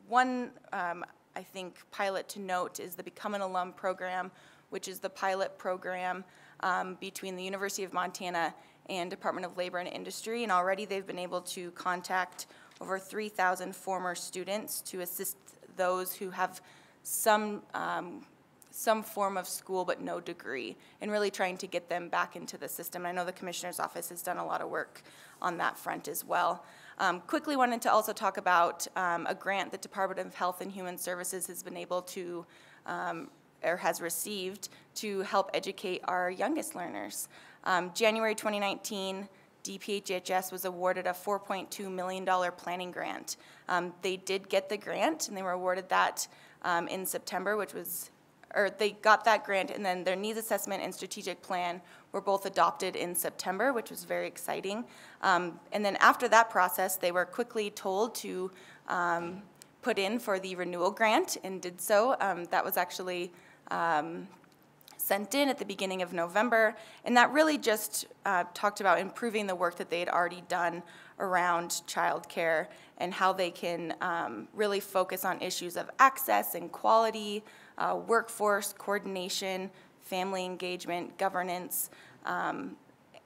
one, um, I think, pilot to note is the Become an Alum program, which is the pilot program um, between the University of Montana and Department of Labor and Industry, and already they've been able to contact over 3,000 former students to assist those who have some um, some form of school but no degree, and really trying to get them back into the system. I know the commissioner's office has done a lot of work on that front as well. Um, quickly wanted to also talk about um, a grant that Department of Health and Human Services has been able to um, or has received to help educate our youngest learners. Um, January 2019, DPHHS was awarded a $4.2 million planning grant. Um, they did get the grant, and they were awarded that um, in September, which was, or they got that grant, and then their needs assessment and strategic plan were both adopted in September, which was very exciting. Um, and then after that process, they were quickly told to um, put in for the renewal grant and did so. Um, that was actually sent in at the beginning of November, and that really just uh, talked about improving the work that they had already done around childcare and how they can um, really focus on issues of access and quality, uh, workforce coordination, family engagement, governance. Um,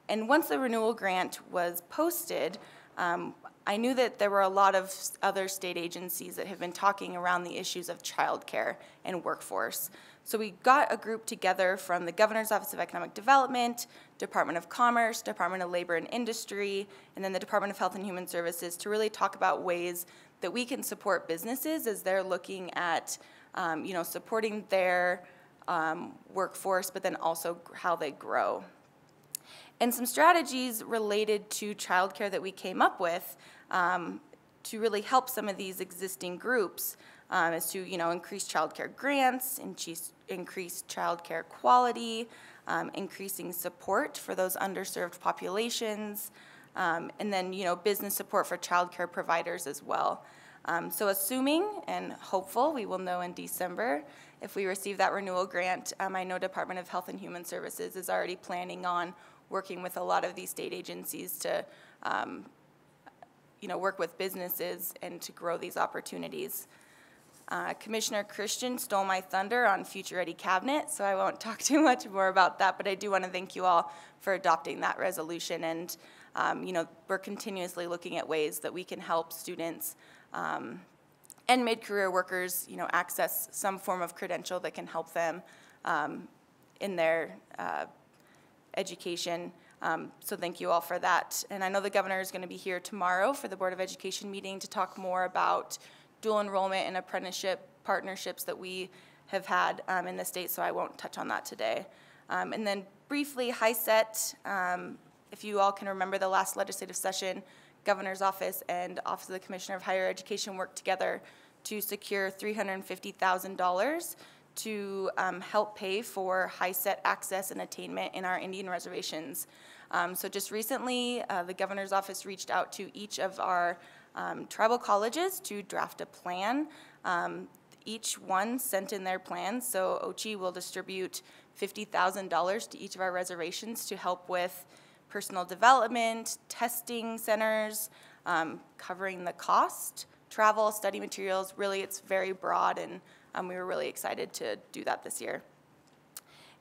and once the renewal grant was posted, um, I knew that there were a lot of other state agencies that have been talking around the issues of childcare and workforce. So we got a group together from the Governor's Office of Economic Development, Department of Commerce, Department of Labor and Industry, and then the Department of Health and Human Services to really talk about ways that we can support businesses as they're looking at, um, you know, supporting their um, workforce, but then also how they grow. And some strategies related to childcare that we came up with um, to really help some of these existing groups um, is to you know increase childcare grants, increase, increase childcare quality, um, increasing support for those underserved populations, um, and then you know business support for childcare providers as well. Um, so assuming and hopeful, we will know in December if we receive that renewal grant. Um, I know Department of Health and Human Services is already planning on working with a lot of these state agencies to um, you know, work with businesses and to grow these opportunities. Uh, Commissioner Christian stole my thunder on Future Ready Cabinet, so I won't talk too much more about that, but I do want to thank you all for adopting that resolution. And, um, you know, we're continuously looking at ways that we can help students um, and mid-career workers, you know, access some form of credential that can help them um, in their uh, education. Um, so thank you all for that. And I know the governor is going to be here tomorrow for the Board of Education meeting to talk more about dual enrollment and apprenticeship partnerships that we have had um, in the state, so I won't touch on that today. Um, and then briefly, HiSET, um, if you all can remember the last legislative session, Governor's Office and Office of the Commissioner of Higher Education worked together to secure $350,000 to um, help pay for HiSET access and attainment in our Indian reservations. Um, so just recently, uh, the governor's office reached out to each of our um, tribal colleges to draft a plan. Um, each one sent in their plans, so OCHE will distribute $50,000 to each of our reservations to help with personal development, testing centers, um, covering the cost, travel, study materials. Really, it's very broad, and um, we were really excited to do that this year.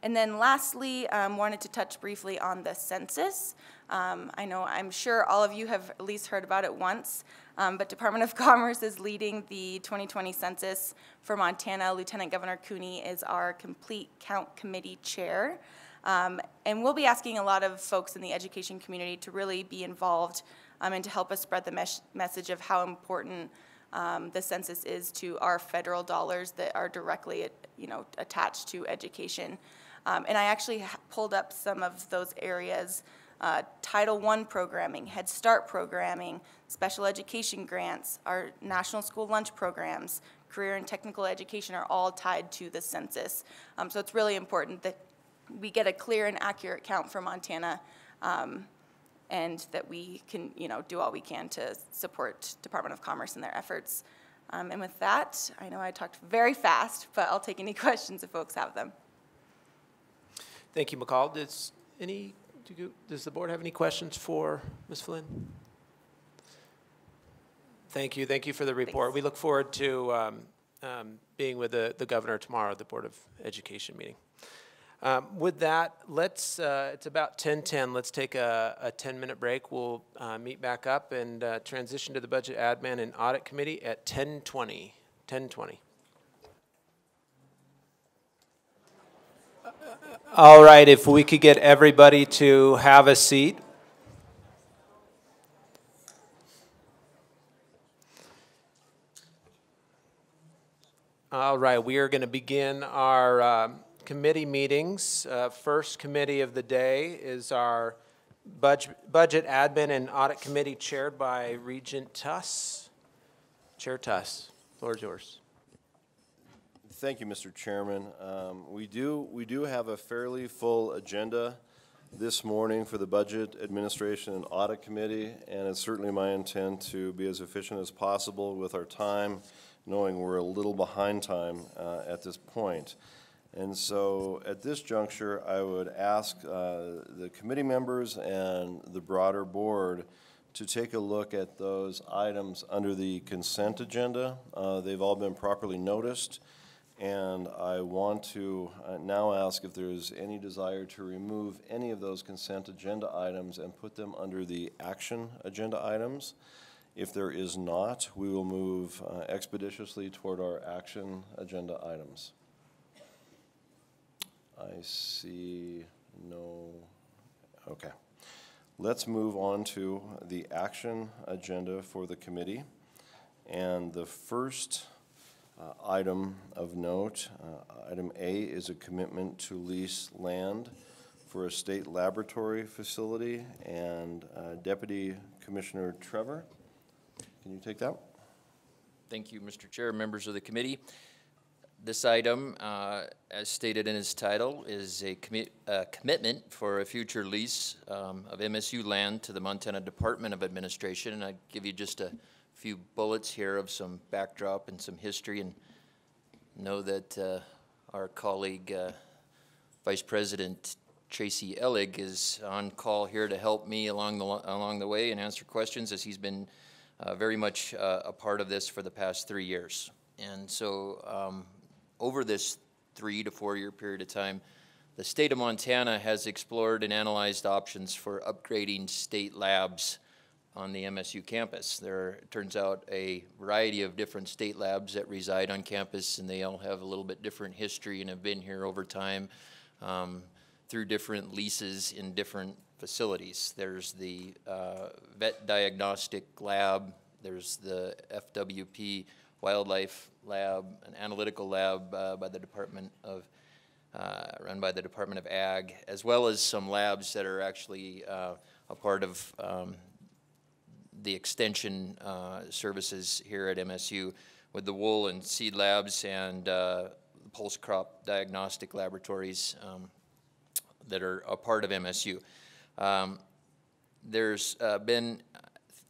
And then lastly, um, wanted to touch briefly on the census. Um, I know, I'm sure all of you have at least heard about it once, um, but Department of Commerce is leading the 2020 census for Montana. Lieutenant Governor Cooney is our complete count committee chair. Um, and we'll be asking a lot of folks in the education community to really be involved um, and to help us spread the mes message of how important um, the census is to our federal dollars that are directly, you know, attached to education. Um, and I actually pulled up some of those areas. Uh, Title I programming, Head Start programming, special education grants, our national school lunch programs, career and technical education are all tied to the census. Um, so it's really important that we get a clear and accurate count for Montana um, and that we can, you know, do all we can to support Department of Commerce in their efforts. Um, and with that, I know I talked very fast, but I'll take any questions if folks have them. Thank you, McCall. Does any do you, does the board have any questions for Ms. Flynn? Thank you. Thank you for the report. Thanks. We look forward to um, um, being with the, the governor tomorrow at the Board of Education meeting. Um, with that, let's, uh, it's about 10:10. Let's take a, a 10-minute break. We'll uh, meet back up and uh, transition to the Budget Admin and Audit Committee at 10:20. 10:20. All right, if we could get everybody to have a seat. All right, we are going to begin our um, committee meetings. Uh, first committee of the day is our budget, budget admin and audit committee chaired by Regent Tuss. Chair Tuss, floor is yours. Thank you, Mr. Chairman. Um, we do we do have a fairly full agenda this morning for the Budget Administration and Audit Committee, and it's certainly my intent to be as efficient as possible with our time, knowing we're a little behind time uh, at this point. And so at this juncture, I would ask uh, the committee members and the broader board to take a look at those items under the consent agenda. Uh, they've all been properly noticed. And I want to uh, now ask if there's any desire to remove any of those consent agenda items and put them under the action agenda items. If there is not, we will move uh, expeditiously toward our action agenda items. I see no, okay. Let's move on to the action agenda for the committee. And the first uh, item of note, uh, item A is a commitment to lease land for a state laboratory facility. And uh, Deputy Commissioner Trevor, can you take that? Thank you, Mr. Chair, members of the committee. This item, uh, as stated in its title, is a commi commitment for a future lease um, of MSU land to the Montana Department of Administration. And I give you just a few bullets here of some backdrop and some history and know that uh, our colleague, uh, Vice President Tracy Ellig, is on call here to help me along the, along the way and answer questions as he's been uh, very much uh, a part of this for the past three years. And so um, over this three to four year period of time, the state of Montana has explored and analyzed options for upgrading state labs on the MSU campus. There are, turns out, a variety of different state labs that reside on campus, and they all have a little bit different history and have been here over time um, through different leases in different facilities. There's the uh, vet diagnostic lab, there's the FWP wildlife lab, an analytical lab uh, by the Department of uh, run by the Department of Ag, as well as some labs that are actually uh, a part of um, the extension uh, services here at MSU with the wool and seed labs and uh, pulse crop diagnostic laboratories um, that are a part of MSU. Um, there's uh, been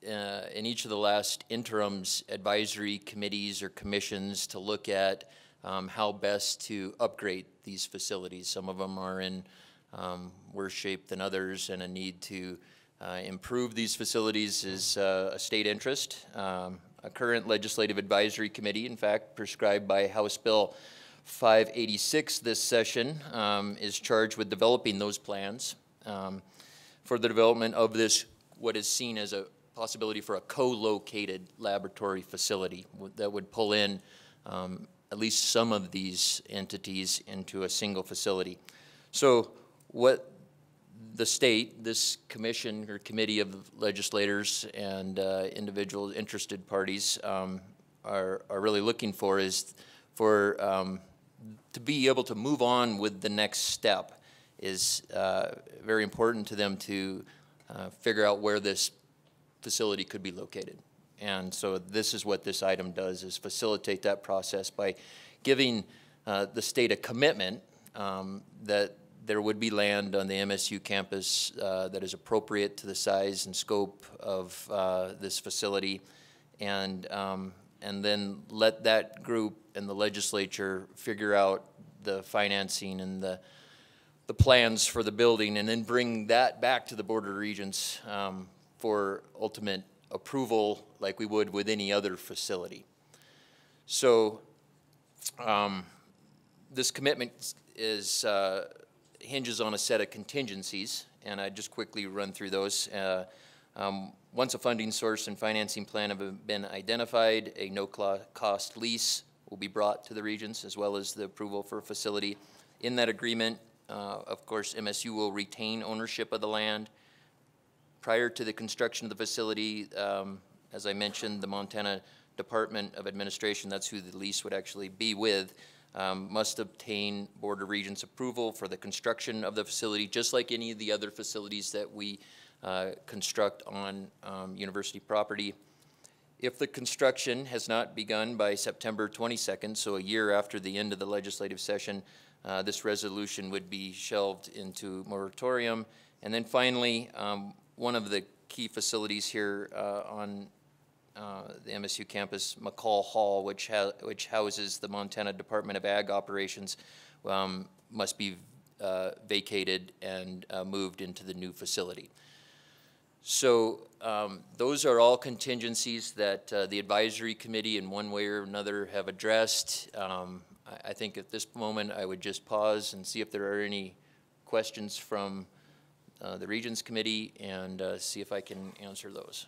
uh, in each of the last interims advisory committees or commissions to look at um, how best to upgrade these facilities. Some of them are in um, worse shape than others and a need to uh, improve these facilities is uh, a state interest. Um, a current legislative advisory committee, in fact, prescribed by House Bill 586 this session, um, is charged with developing those plans um, for the development of this, what is seen as a possibility for a co-located laboratory facility that would pull in um, at least some of these entities into a single facility. So what the state, this commission or committee of legislators and uh, individual interested parties um, are, are really looking for is for um, to be able to move on with the next step is uh, very important to them to uh, figure out where this facility could be located. And so this is what this item does is facilitate that process by giving uh, the state a commitment um, that there would be land on the MSU campus uh, that is appropriate to the size and scope of uh, this facility, and um, and then let that group and the legislature figure out the financing and the the plans for the building, and then bring that back to the Board of Regents um, for ultimate approval, like we would with any other facility. So. Um, this commitment is uh, hinges on a set of contingencies, and I just quickly run through those. Uh, um, once a funding source and financing plan have been identified, a no-cost lease will be brought to the Regents, as well as the approval for a facility. In that agreement, uh, of course, MSU will retain ownership of the land. Prior to the construction of the facility, um, as I mentioned, the Montana Department of Administration, that's who the lease would actually be with, um, must obtain Board of Regents approval for the construction of the facility, just like any of the other facilities that we uh, construct on um, university property. If the construction has not begun by September 22nd, so a year after the end of the legislative session, uh, this resolution would be shelved into moratorium. And then finally, um, one of the key facilities here uh, on uh, the MSU campus, McCall Hall, which, ha which houses the Montana Department of Ag Operations, um, must be uh, vacated and uh, moved into the new facility. So um, those are all contingencies that uh, the advisory committee in one way or another have addressed. Um, I, think at this moment I would just pause and see if there are any questions from uh, the Regents Committee and uh, see if I can answer those.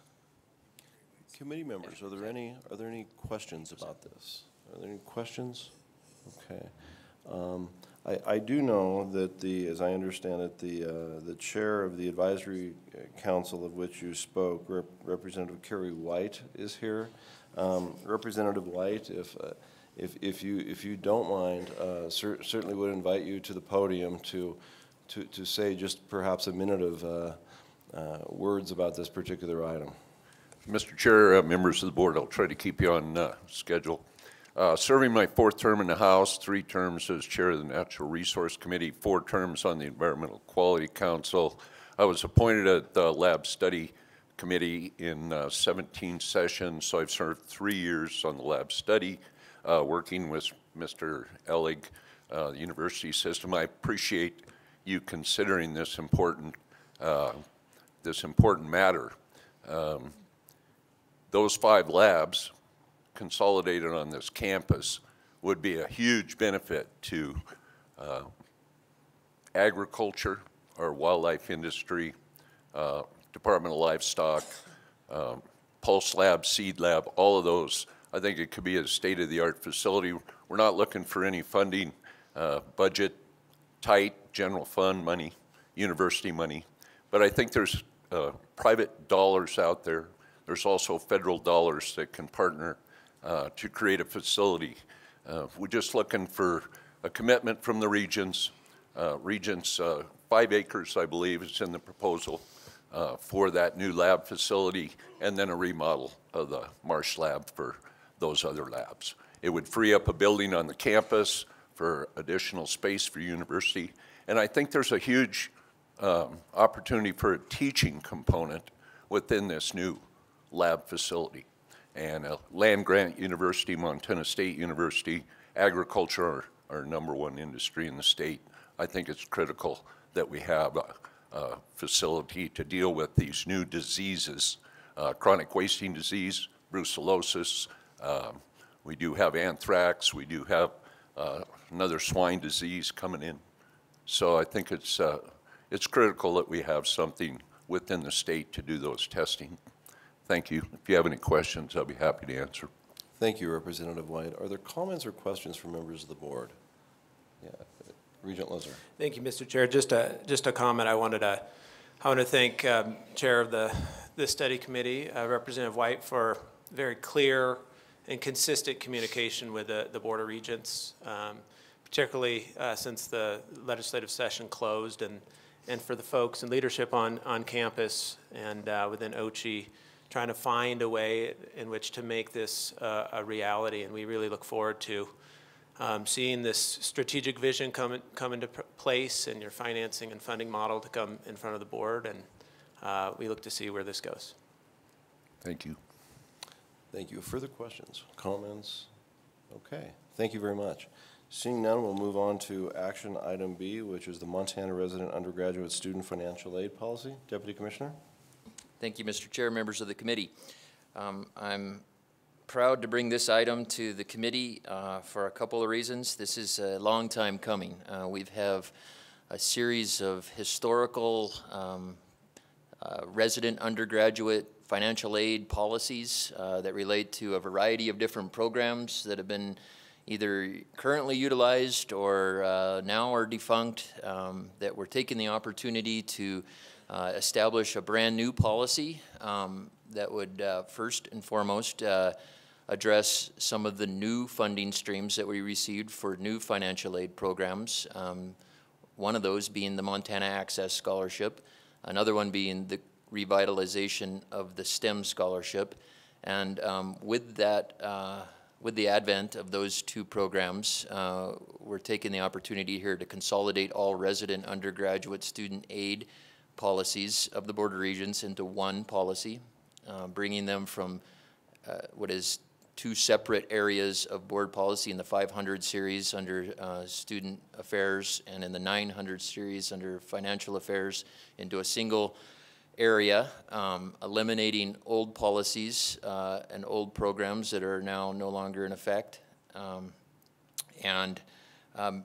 Committee members, are there any, are there any questions about this? Are there any questions? Okay. Um, I, I do know that the, as I understand it, the, uh, the chair of the advisory uh, council of which you spoke, Rep Representative Kerry White is here. Um, Representative White, if, uh, if, if you, if you don't mind, uh, cer certainly would invite you to the podium to, to, to say just perhaps a minute of uh, uh, words about this particular item. Mr. Chair, uh, members of the board, I'll try to keep you on uh, schedule. Uh, serving my fourth term in the House, three terms as chair of the Natural Resource Committee, four terms on the Environmental Quality Council. I was appointed at the Lab Study Committee in uh, 17 sessions, so I've served three years on the Lab Study, uh, working with Mr. Ellig, uh, university system. I appreciate you considering this important, this important matter. Um, those five labs consolidated on this campus would be a huge benefit to uh, agriculture, our wildlife industry, uh, Department of Livestock, um, Pulse Lab, Seed Lab, all of those. I think it could be a state-of-the-art facility. We're not looking for any funding, uh, budget tight, general fund money, university money. But I think there's uh, private dollars out there. There's also federal dollars that can partner uh, to create a facility. Uh, we're just looking for a commitment from the Regents. Uh, Regents, uh, five acres, I believe, is in the proposal uh, for that new lab facility, and then a remodel of the Marsh Lab for those other labs. It would free up a building on the campus for additional space for university, and I think there's a huge um, opportunity for a teaching component within this new lab facility. And a land grant university, Montana State University, agriculture, our, our number one industry in the state. I think it's critical that we have a, a facility to deal with these new diseases, uh, chronic wasting disease, brucellosis. Um, we do have anthrax. We do have uh, another swine disease coming in. So I think it's, uh, it's critical that we have something within the state to do those testing. Thank you. If you have any questions, I'll be happy to answer. Thank you, Representative White. Are there comments or questions from members of the board? Yeah, Regent Lozar. Thank you, Mr. Chair. Just a, just a comment. I wanted to, I want to thank um, Chair of the, the study committee, uh, Representative White, for very clear and consistent communication with the, the Board of Regents, um, particularly uh, since the legislative session closed and, and for the folks and leadership on, on campus and uh, within OCHE, trying to find a way in which to make this uh, a reality. And we really look forward to um, seeing this strategic vision come, come into place and your financing and funding model to come in front of the board. And uh, we look to see where this goes. Thank you. Thank you. Further questions, comments? Okay, thank you very much. Seeing none, we'll move on to action item B, which is the Montana Resident Undergraduate Student Financial Aid Policy. Deputy Commissioner? Thank you, Mr. Chair, members of the committee. Um, I'm proud to bring this item to the committee uh, for a couple of reasons. This is a long time coming. Uh, we have a series of historical um, uh, resident undergraduate financial aid policies uh, that relate to a variety of different programs that have been either currently utilized or uh, now are defunct, um, that we're taking the opportunity to uh, establish a brand new policy um, that would uh, first and foremost uh, address some of the new funding streams that we received for new financial aid programs. Um, one of those being the Montana Access Scholarship, another one being the revitalization of the STEM Scholarship. And um, with that, uh, with the advent of those two programs, uh, we're taking the opportunity here to consolidate all resident undergraduate student aid policies of the Board of Regents into one policy, uh, bringing them from uh, what is two separate areas of board policy in the 500 series under uh, student affairs and in the 900 series under financial affairs into a single area, um, eliminating old policies uh, and old programs that are now no longer in effect. Um, and um,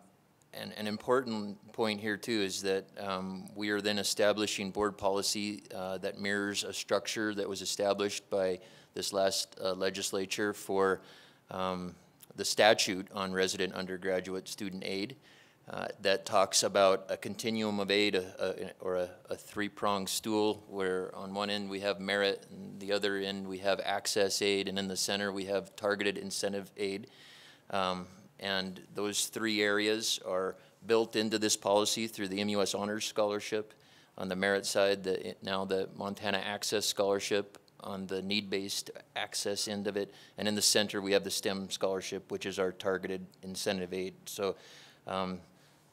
and an important point here too is that um, we are then establishing board policy uh, that mirrors a structure that was established by this last uh, legislature for um, the statute on resident undergraduate student aid uh, that talks about a continuum of aid a, a, or a, a three-pronged stool where on one end we have merit and the other end we have access aid and in the center we have targeted incentive aid. Um, and those three areas are built into this policy through the MUS Honors Scholarship. On the merit side, the, now the Montana Access Scholarship on the need-based access end of it. And in the center, we have the STEM Scholarship, which is our targeted incentive aid. So um,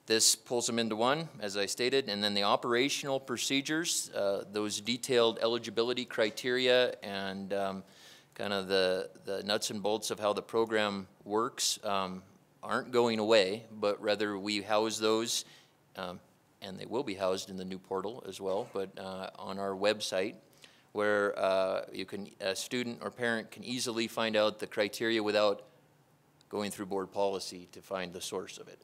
this pulls them into one, as I stated, and then the operational procedures, uh, those detailed eligibility criteria and um, kind of the, the nuts and bolts of how the program works um, aren't going away, but rather we house those, um, and they will be housed in the new portal as well, but uh, on our website, where uh, you can, a student or parent can easily find out the criteria without going through board policy to find the source of it.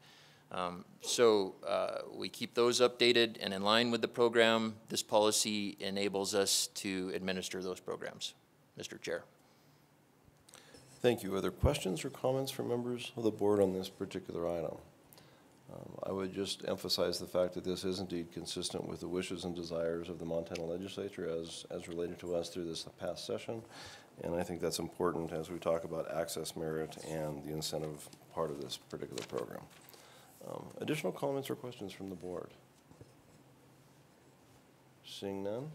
Um, So uh, we keep those updated and in line with the program. This policy enables us to administer those programs. Mr. Chair. Thank you. Other questions or comments from members of the board on this particular item? Um, I would just emphasize the fact that this is indeed consistent with the wishes and desires of the Montana legislature as, as related to us through this past session. And I think that's important as we talk about access merit and the incentive part of this particular program. Um, Additional comments or questions from the board? Seeing none,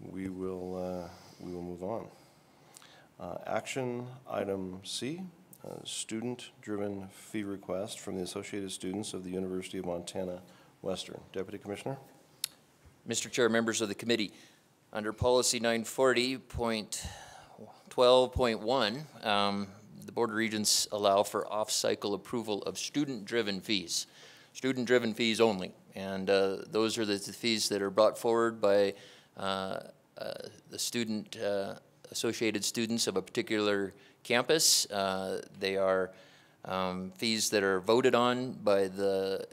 we will, uh, we will move on. Uh, Action item C, uh, student-driven fee request from the Associated Students of the University of Montana Western. Deputy Commissioner? Mr. Chair, members of the committee, under policy 940.12.1, um, the Board of Regents allow for off-cycle approval of student-driven fees, student-driven fees only. And uh, those are the fees that are brought forward by uh, uh, the student, uh, associated students of a particular campus. Uh, They are um, fees that are voted on by the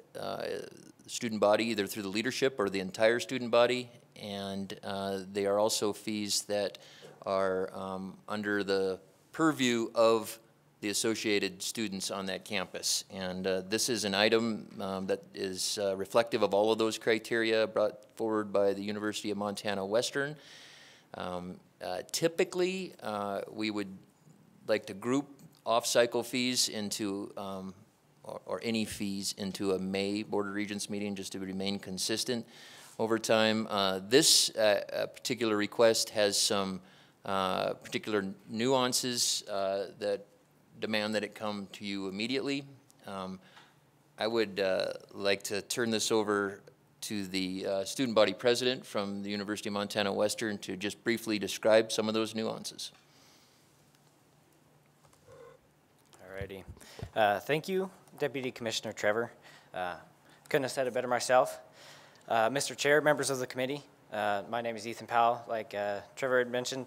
student body, either through the leadership or the entire student body. And uh, they are also fees that are um, under the purview of the associated students on that campus. And uh, this is an item um, that is uh, reflective of all of those criteria brought forward by the University of Montana Western. Um, uh, Typically, uh, we would like to group off-cycle fees into, um, or, or any fees into a May Board of Regents meeting, just to remain consistent over time. Uh, This uh, particular request has some particular nuances that demand that it come to you immediately. Um, I would uh, like to turn this over to the uh, student body president from the University of Montana Western to just briefly describe some of those nuances. Alrighty. Uh, Thank you, Deputy Commissioner Trevor. Uh, Couldn't have said it better myself. Uh, Mr. Chair, members of the committee, uh, my name is Ethan Powell, like uh, Trevor had mentioned.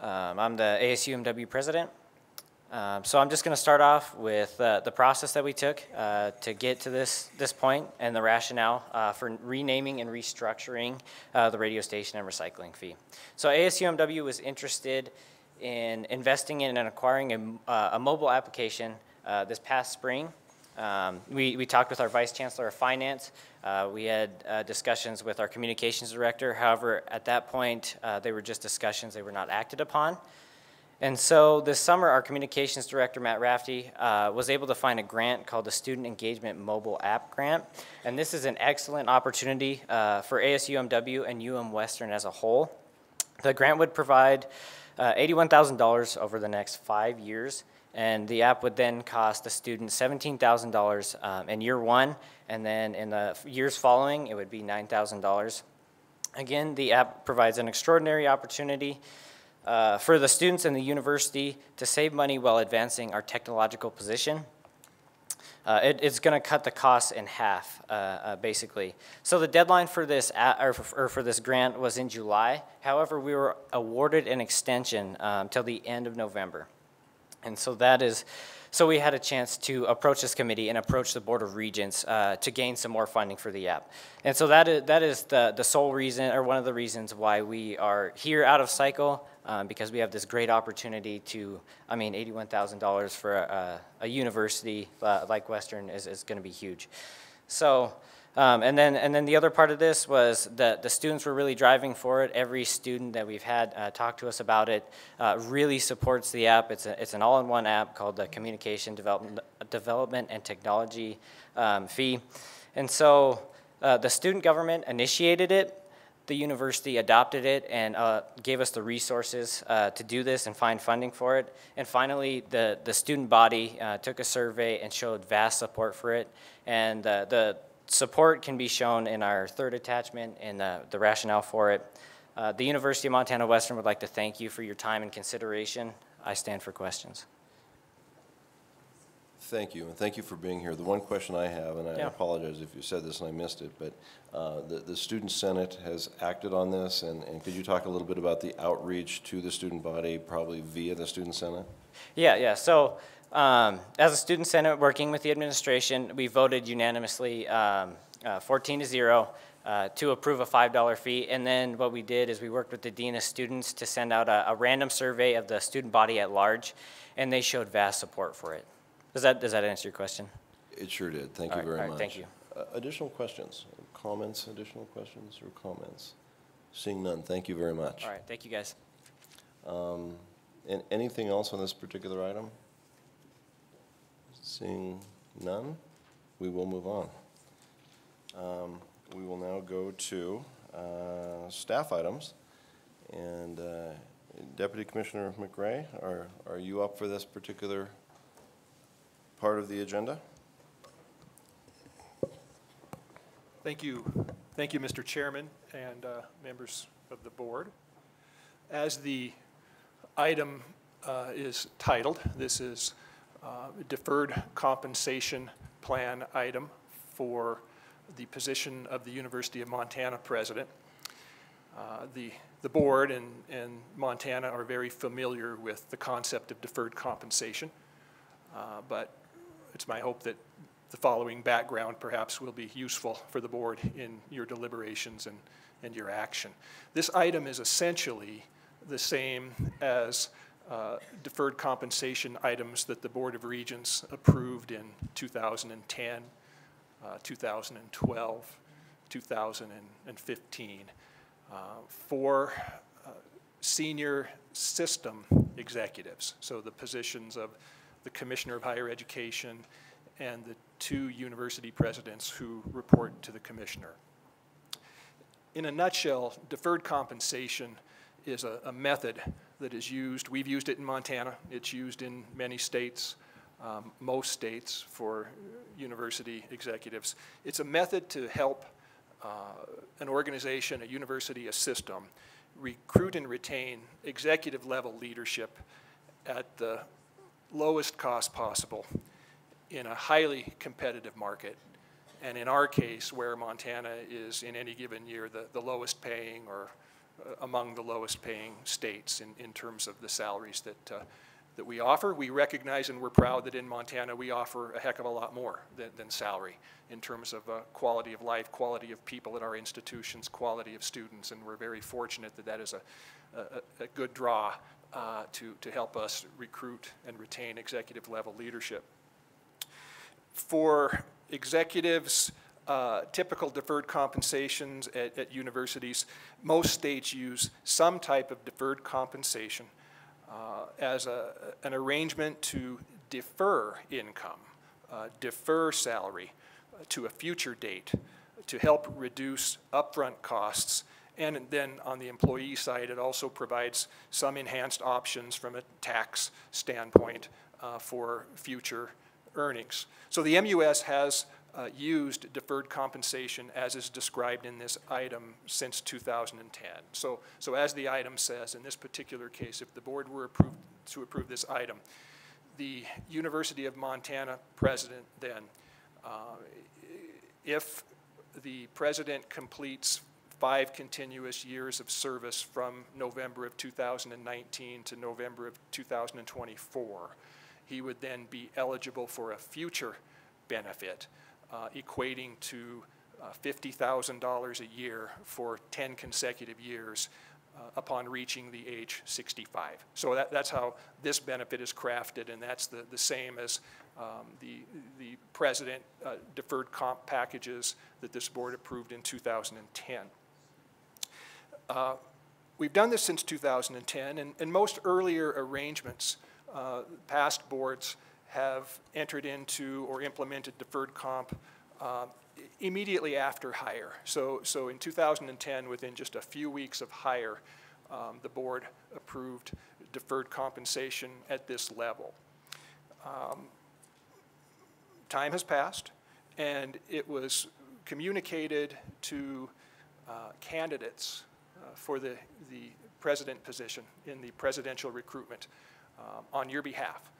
Um, I'm the ASUMW president. Um, So I'm just going to start off with uh, the process that we took uh, to get to this, this point and the rationale uh, for renaming and restructuring uh, the radio station and recycling fee. So ASUMW was interested in investing in and acquiring a, uh, a mobile application uh, this past spring. Um, we, we talked with our Vice Chancellor of Finance. We had discussions with our Communications Director. However, at that point, they were just discussions, they were not acted upon. And so this summer, our Communications Director, Matt Rafty, uh, was able to find a grant called the Student Engagement Mobile App Grant. And this is an excellent opportunity uh, for ASUMW and UM Western as a whole. The grant would provide uh, $81,000 over the next five years, and the app would then cost the student $17,000 um, in year one, and then in the years following, it would be $9,000. Again, the app provides an extraordinary opportunity uh, for the students and the university to save money while advancing our technological position. Uh, it, it's going to cut the costs in half, uh, uh, basically. So the deadline for this a- or, for, or for this grant was in July. However, we were awarded an extension um, till the end of November, and so that is. So we had a chance to approach this committee and approach the Board of Regents uh, to gain some more funding for the app. And so that is, that is the, the sole reason, or one of the reasons why we are here out of cycle, um, because we have this great opportunity to, I mean, $81,000 for a, a university uh, like Western is, is going to be huge. So, um, and then and then the other part of this was that the students were really driving for it. Every student that we've had uh, talk to us about it uh, really supports the app. It's a, it's an all-in-one app called the Communication Development Development and Technology um, Fee, and so uh, the student government initiated it. The university adopted it and uh, gave us the resources uh, to do this and find funding for it. And finally, the, the student body uh, took a survey and showed vast support for it. And uh, the support can be shown in our third attachment and the, rationale for it. Uh, the University of Montana Western would like to thank you for your time and consideration. I stand for questions. Thank you, and thank you for being here. The one question I have, and I Yeah. apologize if you said this and I missed it, but uh, the, the Student Senate has acted on this, and, and could you talk a little bit about the outreach to the student body, probably via the Student Senate? Yeah, yeah. So, um, as a student senate working with the administration, we voted unanimously, um, uh, 14 to 0, uh, to approve a $5 fee. And then what we did is we worked with the dean of students to send out a, a random survey of the student body at large, and they showed vast support for it. Does that, does that answer your question? It sure did. Thank All you right, very right, much. thank you. Uh, Additional questions, comments, additional questions or comments? Seeing none, thank you very much. All right, thank you guys. Um, And anything else on this particular item? Seeing none, we will move on. Um, We will now go to uh, staff items. And uh, Deputy Commissioner McRae, are, are you up for this particular part of the agenda? Thank you. Thank you, Mr. Chairman and uh, members of the board. As the item uh, is titled, this is uh, deferred compensation plan item for the position of the University of Montana president. Uh, The, the board and, and Montana are very familiar with the concept of deferred compensation, Uh, but it's my hope that the following background perhaps will be useful for the board in your deliberations and, and your action. This item is essentially the same as uh, deferred compensation items that the Board of Regents approved in 2010, uh, 2012, 2015 uh, for uh, senior system executives, so the positions of the Commissioner of Higher Education and the two university presidents who report to the Commissioner. In a nutshell, deferred compensation is a, a method that is used, we've used it in Montana, it's used in many states, um, most states for university executives. It's a method to help uh, an organization, a university, a system, recruit and retain executive level leadership at the lowest cost possible in a highly competitive market. And in our case, where Montana is in any given year the, the lowest paying or uh, among the lowest paying states in, in terms of the salaries that, uh, that we offer, we recognize and we're proud that in Montana we offer a heck of a lot more than, than salary in terms of uh, quality of life, quality of people at our institutions, quality of students, and we're very fortunate that that is a, a, a good draw uh, to, to help us recruit and retain executive level leadership. For executives, uh, typical deferred compensations at, at universities, most states use some type of deferred compensation uh, as a, an arrangement to defer income, uh, defer salary to a future date to help reduce upfront costs. And then on the employee side, it also provides some enhanced options from a tax standpoint uh, for future earnings. So the MUS has uh, used deferred compensation as is described in this item since 2010. So, so as the item says, in this particular case, if the board were approved to approve this item, the University of Montana president then, uh, if the president completes five continuous years of service from November of 2019 to November of 2024, he would then be eligible for a future benefit uh, equating to uh, $50,000 a year for 10 consecutive years uh, upon reaching the age 65. So that, that's how this benefit is crafted, and that's the, the same as um, the, the president uh, deferred comp packages that this board approved in 2010. Uh, we've done this since 2010, and, and most earlier arrangements, uh, past boards have entered into or implemented deferred comp uh, immediately after hire. So, so in 2010, within just a few weeks of hire, um, the board approved deferred compensation at this level. Um, time has passed, and it was communicated to uh, candidates for the, the president position in the presidential recruitment um, on your behalf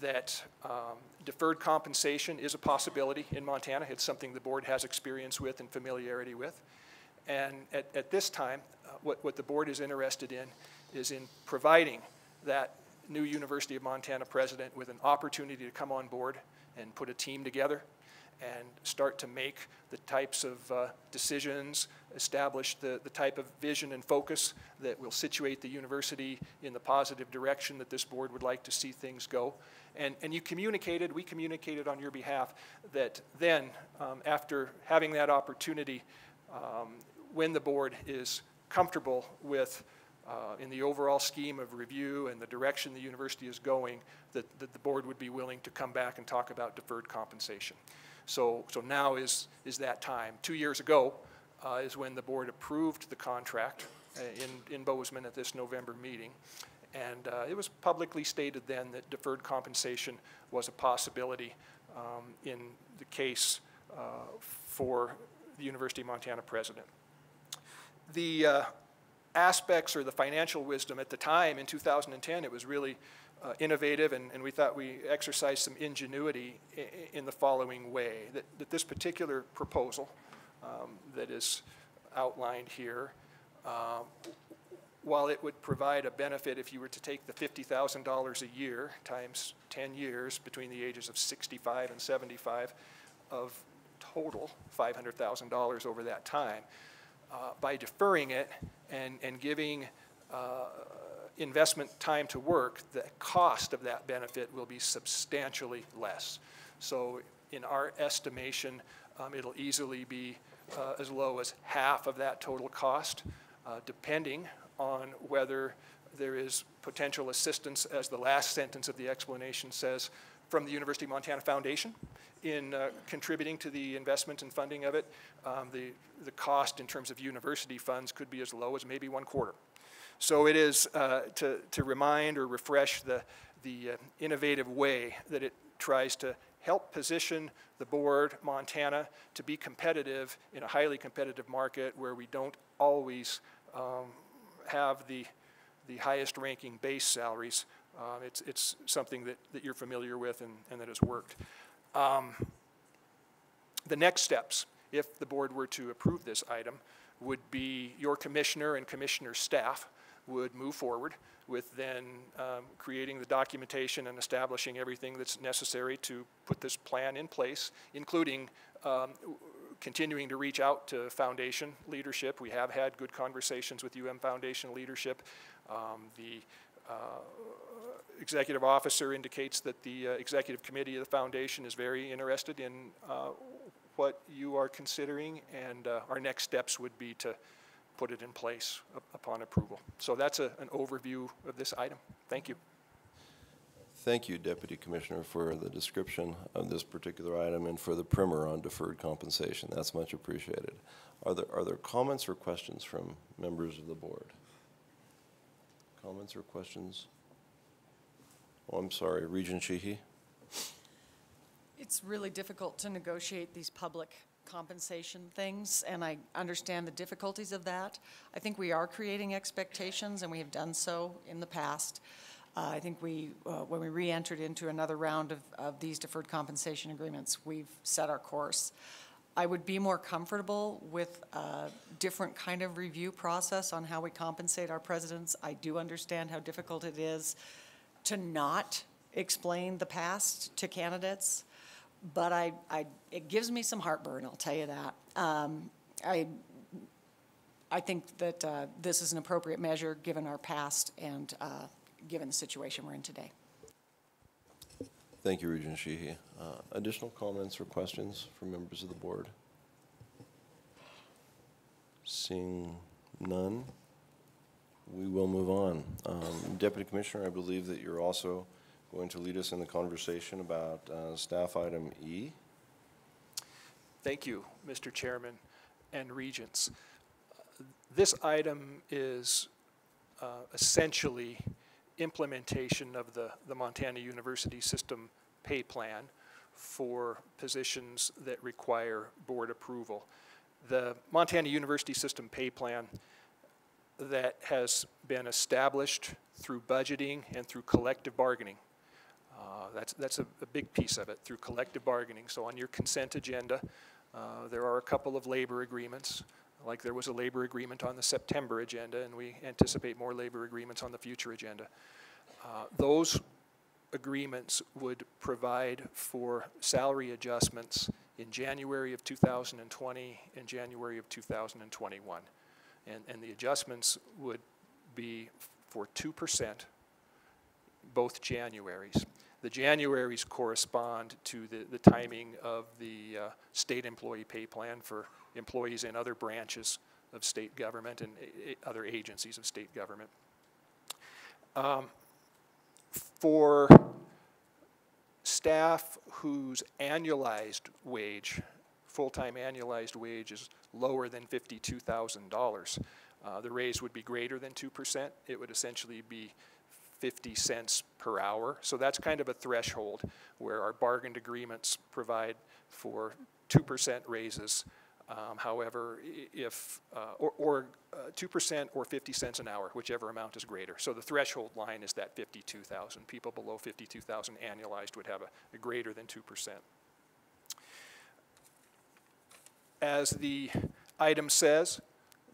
that um, deferred compensation is a possibility in Montana. It's something the board has experience with and familiarity with. And at, at this time, uh, what, what the board is interested in is in providing that new University of Montana president with an opportunity to come on board and put a team together and start to make the types of uh, decisions, establish the, the type of vision and focus that will situate the university in the positive direction that this board would like to see things go. And, and you communicated, we communicated on your behalf, that then, um, after having that opportunity, um, when the board is comfortable with uh, in the overall scheme of review and the direction the university is going, that, that the board would be willing to come back and talk about deferred compensation. So, so now is, is that time. Two years ago uh, is when the board approved the contract uh, in, in Bozeman at this November meeting. And uh, it was publicly stated then that deferred compensation was a possibility um, in the case uh, for the University of Montana president. The uh, aspects or the financial wisdom at the time in 2010, it was really uh, innovative, and, and, we thought we exercised some ingenuity in, the following way. That, that this particular proposal um, that is outlined here, uh, while it would provide a benefit if you were to take the $50,000 a year times 10 years between the ages of 65 and 75 of total $500,000 over that time, uh, by deferring it and, and giving uh, investment time to work, the cost of that benefit will be substantially less. So in our estimation, um, it'll easily be uh, as low as half of that total cost, uh, depending on whether there is potential assistance, as the last sentence of the explanation says, from the University of Montana Foundation in uh, contributing to the investment and funding of it. Um, the, the cost in terms of university funds could be as low as maybe one quarter. So it is uh, to, to remind or refresh the, the uh, innovative way that it tries to help position the board, Montana, to be competitive in a highly competitive market where we don't always um, have the, the highest ranking base salaries. Um, it's, it's something that, that you're familiar with and, and that has worked. Um, the next steps, if the board were to approve this item, would be your commissioner and commissioner staff would move forward with then um, creating the documentation and establishing everything that's necessary to put this plan in place, including um, continuing to reach out to foundation leadership. We have had good conversations with UM Foundation leadership. Um, the uh, executive officer indicates that the uh, executive committee of the foundation is very interested in uh, what you are considering, and uh, our next steps would be to put it in place upon approval. So that's a, an overview of this item. Thank you. Thank you, Deputy Commissioner, for the description of this particular item and for the primer on deferred compensation. That's much appreciated. Are there, are there comments or questions from members of the board? Comments or questions? Oh, I'm sorry, Regent Sheehy. It's really difficult to negotiate these public compensation things, and I understand the difficulties of that. I think we are creating expectations, and we have done so in the past. Uh, I think we, uh, when we re-entered into another round of, of these deferred compensation agreements, we've set our course. I would be more comfortable with a different kind of review process on how we compensate our presidents. I do understand how difficult it is to not explain the past to candidates but I, I, it gives me some heartburn, I'll tell you that. Um, I, I think that uh, this is an appropriate measure given our past and uh, given the situation we're in today. Thank you, Regent Sheehy. Uh, additional comments or questions from members of the board? Seeing none, we will move on. Um, Deputy Commissioner, I believe that you're also going to lead us in the conversation about uh, staff item E. Thank you, Mr. Chairman and Regents. This item is uh, essentially implementation of the, the Montana University System pay plan for positions that require board approval. The Montana University System pay plan that has been established through budgeting and through collective bargaining Uh, That's, that's a, a big piece of it through collective bargaining. So on your consent agenda, uh, there are a couple of labor agreements, like there was a labor agreement on the September agenda, and we anticipate more labor agreements on the future agenda. Uh, Those agreements would provide for salary adjustments in January of 2020 and January of 2021. And, and the adjustments would be for 2% both Januaries. The Januaries correspond to the, the timing of the uh, state employee pay plan for employees in other branches of state government and a- a- other agencies of state government. Um, For staff whose annualized wage, full-time annualized wage is lower than $52,000, uh, the raise would be greater than 2%. It would essentially be 50 cents per hour. So that's kind of a threshold where our bargained agreements provide for 2% raises. Um, However, if, uh, or, or uh, 2% or 50 cents an hour, whichever amount is greater. So the threshold line is that 52,000. People below 52,000 annualized would have a, a greater than 2%. As the item says,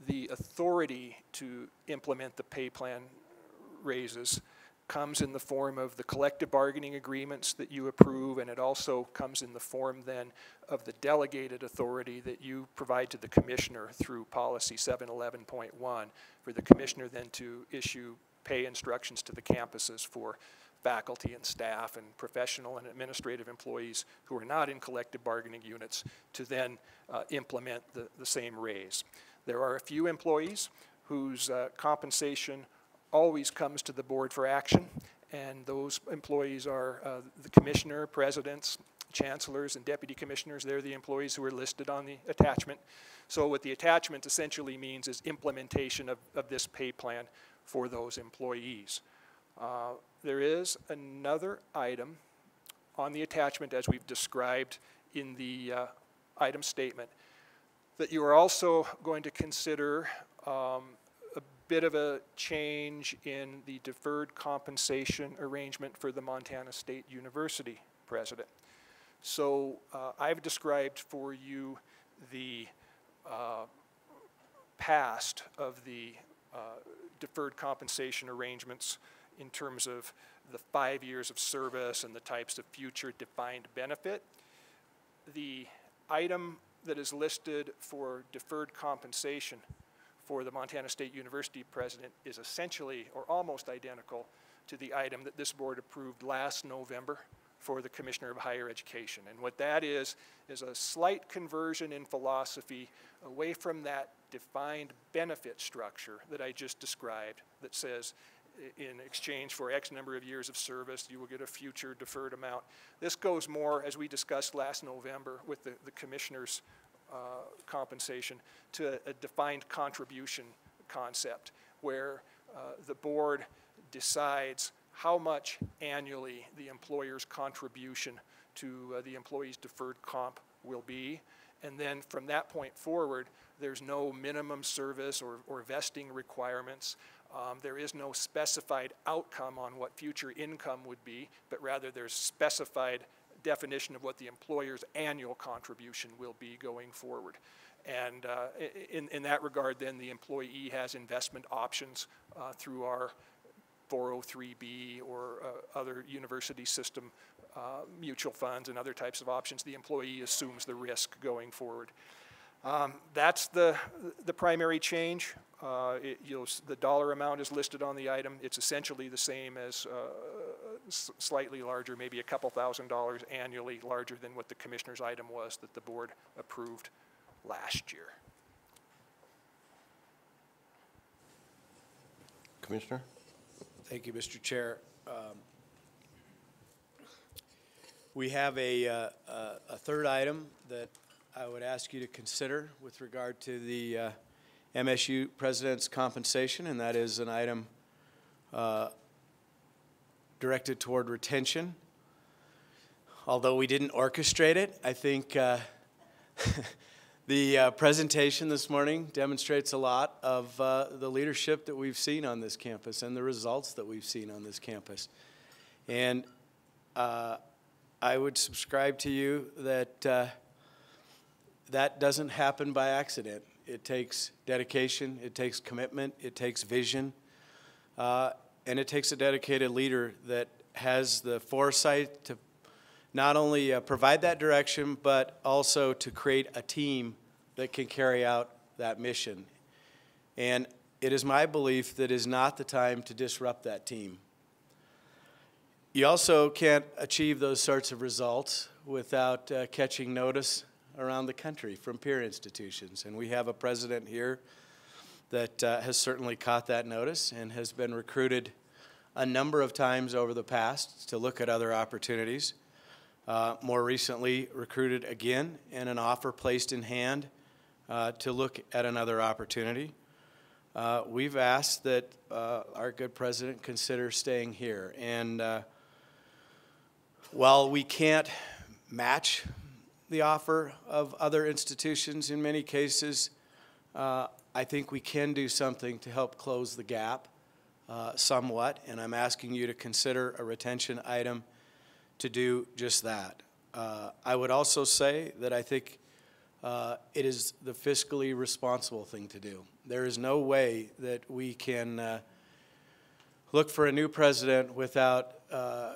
the authority to implement the pay plan raises comes in the form of the collective bargaining agreements that you approve, and it also comes in the form then of the delegated authority that you provide to the commissioner through policy 711.1 for the commissioner then to issue pay instructions to the campuses for faculty and staff and professional and administrative employees who are not in collective bargaining units to then uh, implement the, the same raise. There are a few employees whose uh, compensation always comes to the board for action, and those employees are uh, the commissioner, presidents, chancellors, and deputy commissioners. They're the employees who are listed on the attachment. So what the attachment essentially means is implementation of, of this pay plan for those employees. Uh, There is another item on the attachment as we've described in the uh, item statement that you are also going to consider um, bit of a change in the deferred compensation arrangement for the Montana State University president. So uh, I've described for you the uh, past of the uh, deferred compensation arrangements in terms of the five years of service and the types of future defined benefit. The item that is listed for deferred compensation for the Montana State University president is essentially or almost identical to the item that this board approved last November for the Commissioner of Higher Education. And what that is, is a slight conversion in philosophy away from that defined benefit structure that I just described that says in exchange for X number of years of service, you will get a future deferred amount. This goes more, as we discussed last November with the, the commissioner's compensation, to a, a defined contribution concept where uh, the board decides how much annually the employer's contribution to uh, the employee's deferred comp will be. And then from that point forward, there's no minimum service or, or vesting requirements. Um, there is no specified outcome on what future income would be, but rather there's specified definition of what the employer's annual contribution will be going forward. And uh, in, in that regard, then the employee has investment options uh, through our 403B or uh, other university system uh, mutual funds and other types of options. The employee assumes the risk going forward. Um, That's the, the primary change. Uh, it- You'll, the dollar amount is listed on the item. It's essentially the same as, uh, s- slightly larger, maybe a couple thousand dollars annually larger than what the commissioner's item was that the board approved last year. Commissioner? Thank you, Mr. Chair. Um, We have a, uh, a a third item that I would ask you to consider with regard to the uh, MSU president's compensation, and that is an item uh, directed toward retention. Although we didn't orchestrate it, I think uh, the uh, presentation this morning demonstrates a lot of uh, the leadership that we've seen on this campus and the results that we've seen on this campus. And uh, I would subscribe to you that that doesn't happen by accident. It takes dedication, it takes commitment, it takes vision, uh, and it takes a dedicated leader that has the foresight to not only uh, provide that direction, but also to create a team that can carry out that mission. And it is my belief that is not the time to disrupt that team. You also can't achieve those sorts of results without uh, catching notice around the country from peer institutions. And we have a president here that uh, has certainly caught that notice and has been recruited a number of times over the past to look at other opportunities. Uh, more recently, recruited again and an offer placed in hand uh, to look at another opportunity. Uh, we've asked that uh, our good president consider staying here. And uh, while we can't match the offer of other institutions in many cases, uh, I think we can do something to help close the gap uh, somewhat, and I'm asking you to consider a retention item to do just that. Uh, I would also say that I think uh, it is the fiscally responsible thing to do. There is no way that we can uh, look for a new president without uh,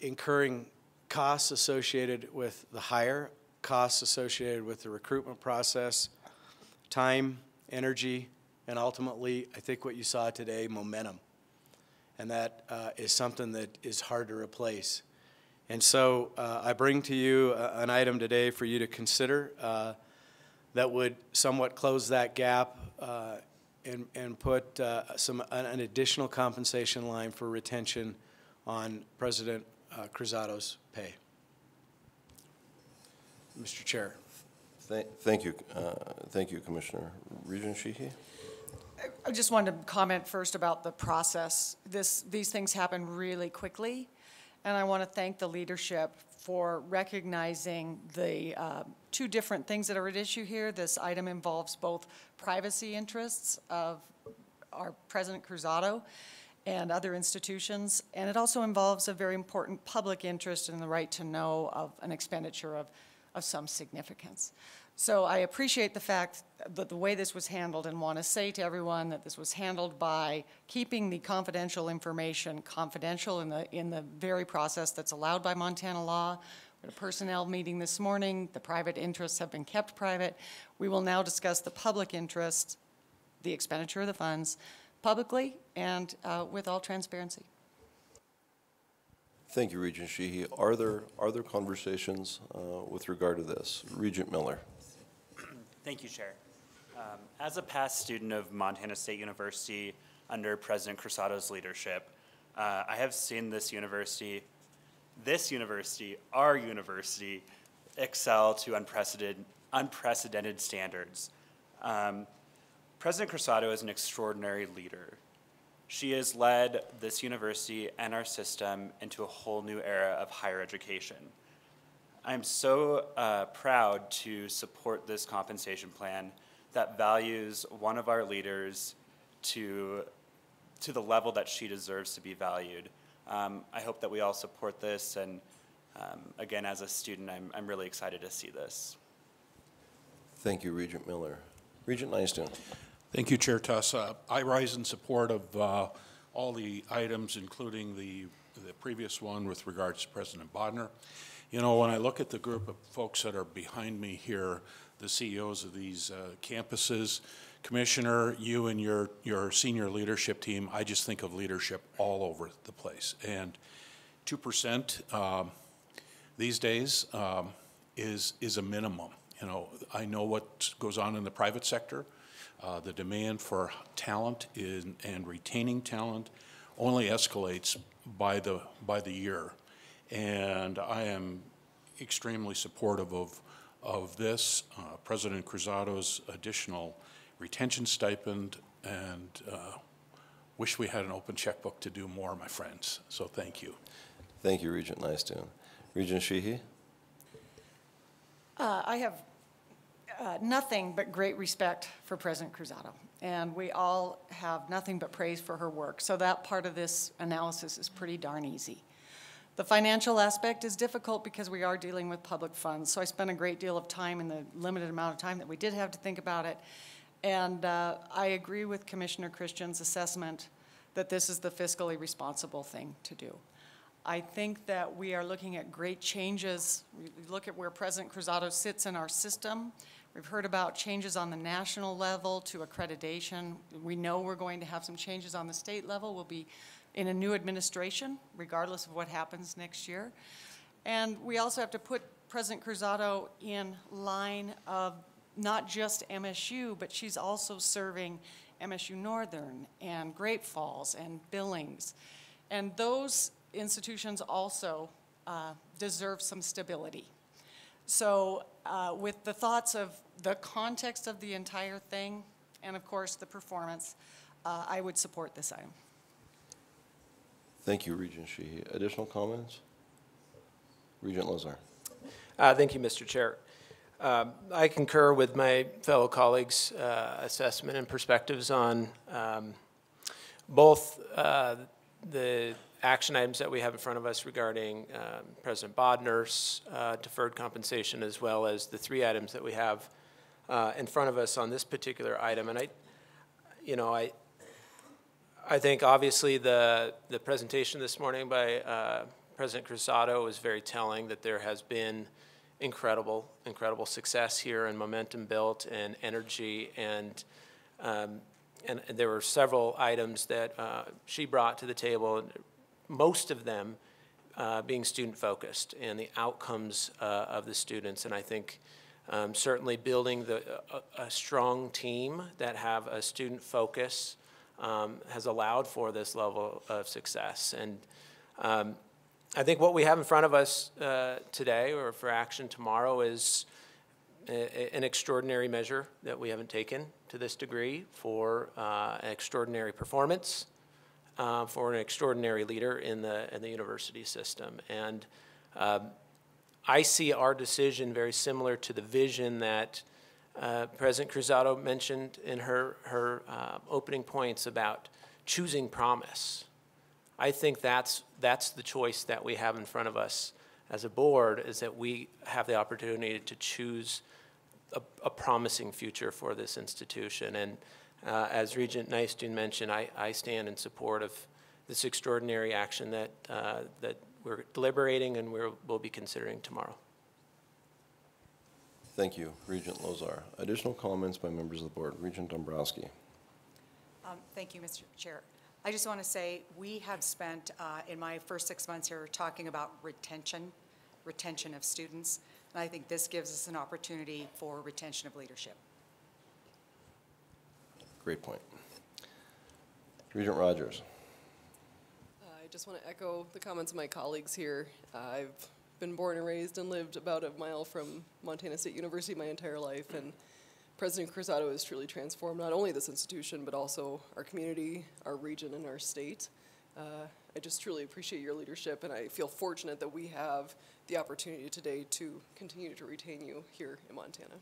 incurring costs associated with the hire, costs associated with the recruitment process, time, energy, and ultimately, I think what you saw today, momentum. And that uh, is something that is hard to replace. And so uh, I bring to you uh, an item today for you to consider uh, that would somewhat close that gap uh, and, and put uh, some, an additional compensation line for retention on President uh, Cruzado's pay. Mr. Chair. Thank, thank you, uh, thank you, Commissioner. Regent Sheehy? I just wanted to comment first about the process. This, these things happen really quickly, and I want to thank the leadership for recognizing the uh, two different things that are at issue here. This item involves both privacy interests of our President Cruzado and other institutions, and it also involves a very important public interest in the right to know of an expenditure of, of some significance. So I appreciate the fact that the way this was handled and want to say to everyone that this was handled by keeping the confidential information confidential in the, in the very process that's allowed by Montana law. We had a personnel meeting this morning. The private interests have been kept private. We will now discuss the public interest, the expenditure of the funds, publicly and uh, with all transparency. Thank you, Regent Sheehy. Are there, are there conversations uh, with regard to this? Regent Miller. Thank you, Chair. Um, as a past student of Montana State University under President Cruzado's leadership, uh, I have seen this university, this university, our university, excel to unprecedented, unprecedented standards. Um, President Cruzado is an extraordinary leader. She has led this university and our system into a whole new era of higher education. I'm so uh, proud to support this compensation plan that values one of our leaders to, to the level that she deserves to be valued. Um, I hope that we all support this, and um, again, as a student, I'm, I'm really excited to see this. Thank you, Regent Miller. Regent Nystuen. Thank you, Chair Tuss. Uh, I rise in support of uh, all the items, including the, the previous one with regards to President Bodnar. You know, when I look at the group of folks that are behind me here, the CEOs of these uh, campuses, Commissioner, you and your, your senior leadership team, I just think of leadership all over the place. And 2% um, these days um, is, is a minimum. You know, I know what goes on in the private sector. Uh, the demand for talent in, and retaining talent only escalates by the, by the year. And I am extremely supportive of, of this, uh, President Cruzado's additional retention stipend, and uh, wish we had an open checkbook to do more, my friends. So thank you. Thank you, Regent Nystuen. Regent Sheehy? Uh, I have uh, nothing but great respect for President Cruzado, and we all have nothing but praise for her work. So that part of this analysis is pretty darn easy. The financial aspect is difficult because we are dealing with public funds, so I spent a great deal of time in the limited amount of time that we did have to think about it. And uh, I agree with Commissioner Christian's assessment that this is the fiscally responsible thing to do. I think that we are looking at great changes. We look at where President Cruzado sits in our system. We've heard about changes on the national level to accreditation. We know we're going to have some changes on the state level. We'll be in a new administration, regardless of what happens next year. And we also have to put President Cruzado in line of not just MSU, but she's also serving MSU Northern and Great Falls and Billings. And those institutions also uh, deserve some stability. So uh, with the thoughts of the context of the entire thing, and of course the performance, uh, I would support this item. Thank you, Regent Sheehy. Additional comments? Regent Lozar. Uh, thank you, Mr. Chair. Um, I concur with my fellow colleagues' uh, assessment and perspectives on um, both uh, the action items that we have in front of us regarding um, President Bodnar's uh, deferred compensation, as well as the three items that we have uh, in front of us on this particular item. And I, you know, I, I think obviously the the presentation this morning by uh, President Cruzado was very telling that there has been incredible, incredible success here and momentum built and energy and um, and there were several items that uh, she brought to the table, most of them uh, being student focused and the outcomes uh, of the students. And I think um, certainly building the, a, a, strong team that have a student focus um, has allowed for this level of success. And um, I think what we have in front of us uh, today or for action tomorrow is a, an extraordinary measure that we haven't taken to this degree for uh, extraordinary performance, uh, for an extraordinary leader in the, in the university system. And um, I see our decision very similar to the vision that uh, President Cruzado mentioned in her, her uh, opening points about choosing promise. I think that's, that's the choice that we have in front of us as a board is that we have the opportunity to choose a, a promising future for this institution. And uh, as Regent Nystuen mentioned, I, I stand in support of this extraordinary action that, uh, that we're deliberating and we will be considering tomorrow. Thank you, Regent Lozar. Additional comments by members of the board. Regent Dombrouski. Um, thank you, Mr. Chair. I just want to say we have spent, uh, in my first six months here, talking about retention, retention of students. And I think this gives us an opportunity for retention of leadership. Great point. Regent Rogers. I just want to echo the comments of my colleagues here. I've been born and raised and lived about a mile from Montana State University my entire life, and President Cruzado has truly transformed not only this institution, but also our community, our region, and our state. Uh, I just truly appreciate your leadership, and I feel fortunate that we have the opportunity today to continue to retain you here in Montana.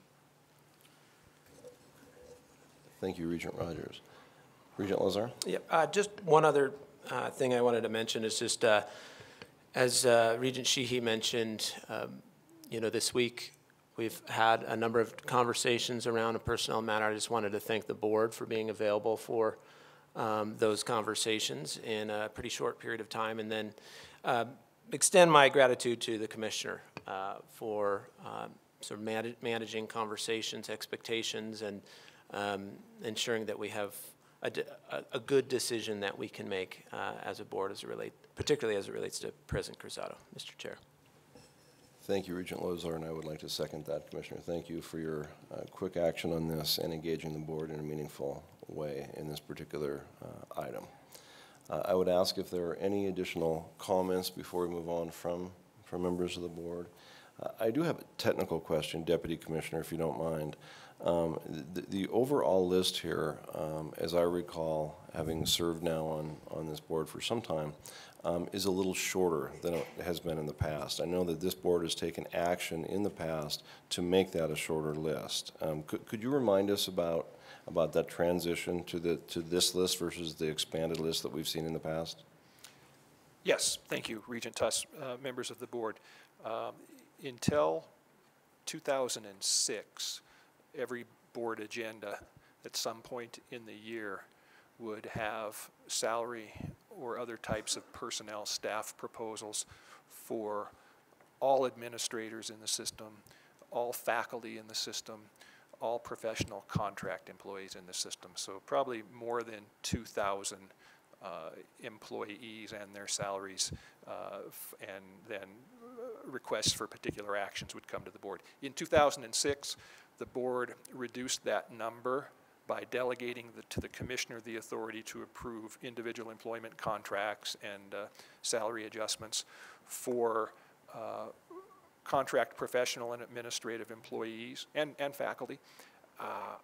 Thank you, Regent Rogers. Regent Lozar? Yeah, uh, just one other uh, thing I wanted to mention is just uh, as uh, Regent Sheehy mentioned, um, you know, this week we've had a number of conversations around a personnel matter. I just wanted to thank the board for being available for um, those conversations in a pretty short period of time. And then uh, extend my gratitude to the commissioner uh, for um, sort of man managing conversations, expectations, and um, ensuring that we have a, a, good decision that we can make uh, as a board, as it relate, particularly as it relates to President Cruzado. Mr. Chair. Thank you, Regent Lozar, and I would like to second that, Commissioner. Thank you for your uh, quick action on this and engaging the board in a meaningful way in this particular uh, item. Uh, I would ask if there are any additional comments before we move on from, from members of the board. Uh, I do have a technical question, Deputy Commissioner, if you don't mind. Um, the, the, overall list here, um, as I recall, having served now on, on this board for some time, um, is a little shorter than it has been in the past. I know that this board has taken action in the past to make that a shorter list. Um, could, could you remind us about about that transition to the to this list versus the expanded list that we've seen in the past? Yes, thank you, Regent Tuss, uh, members of the board. Um, Until 2006, every board agenda at some point in the year would have salary or other types of personnel staff proposals for all administrators in the system, all faculty in the system, all professional contract employees in the system. So probably more than 2,000 uh, employees and their salaries, uh, and then requests for particular actions would come to the board. In 2006, the board reduced that number by delegating the, to the commissioner the authority to approve individual employment contracts and uh, salary adjustments for uh, contract professional and administrative employees and, and faculty. Uh,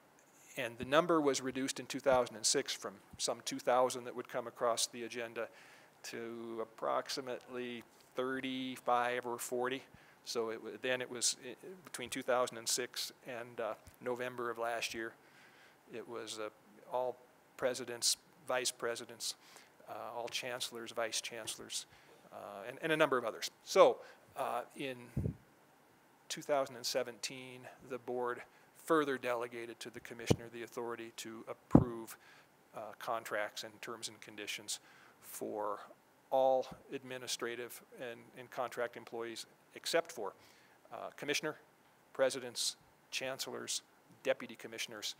and the number was reduced in 2006 from some 2,000 that would come across the agenda to approximately 35 or 40. So it, then it was between 2006 and uh, November of last year. It was uh, all presidents, vice presidents, uh, all chancellors, vice chancellors, uh, and, and a number of others. So uh, in 2017, the board further delegated to the commissioner the authority to approve uh, contracts and terms and conditions for all administrative and, and contract employees except for uh, commissioner, presidents, chancellors, deputy commissioners,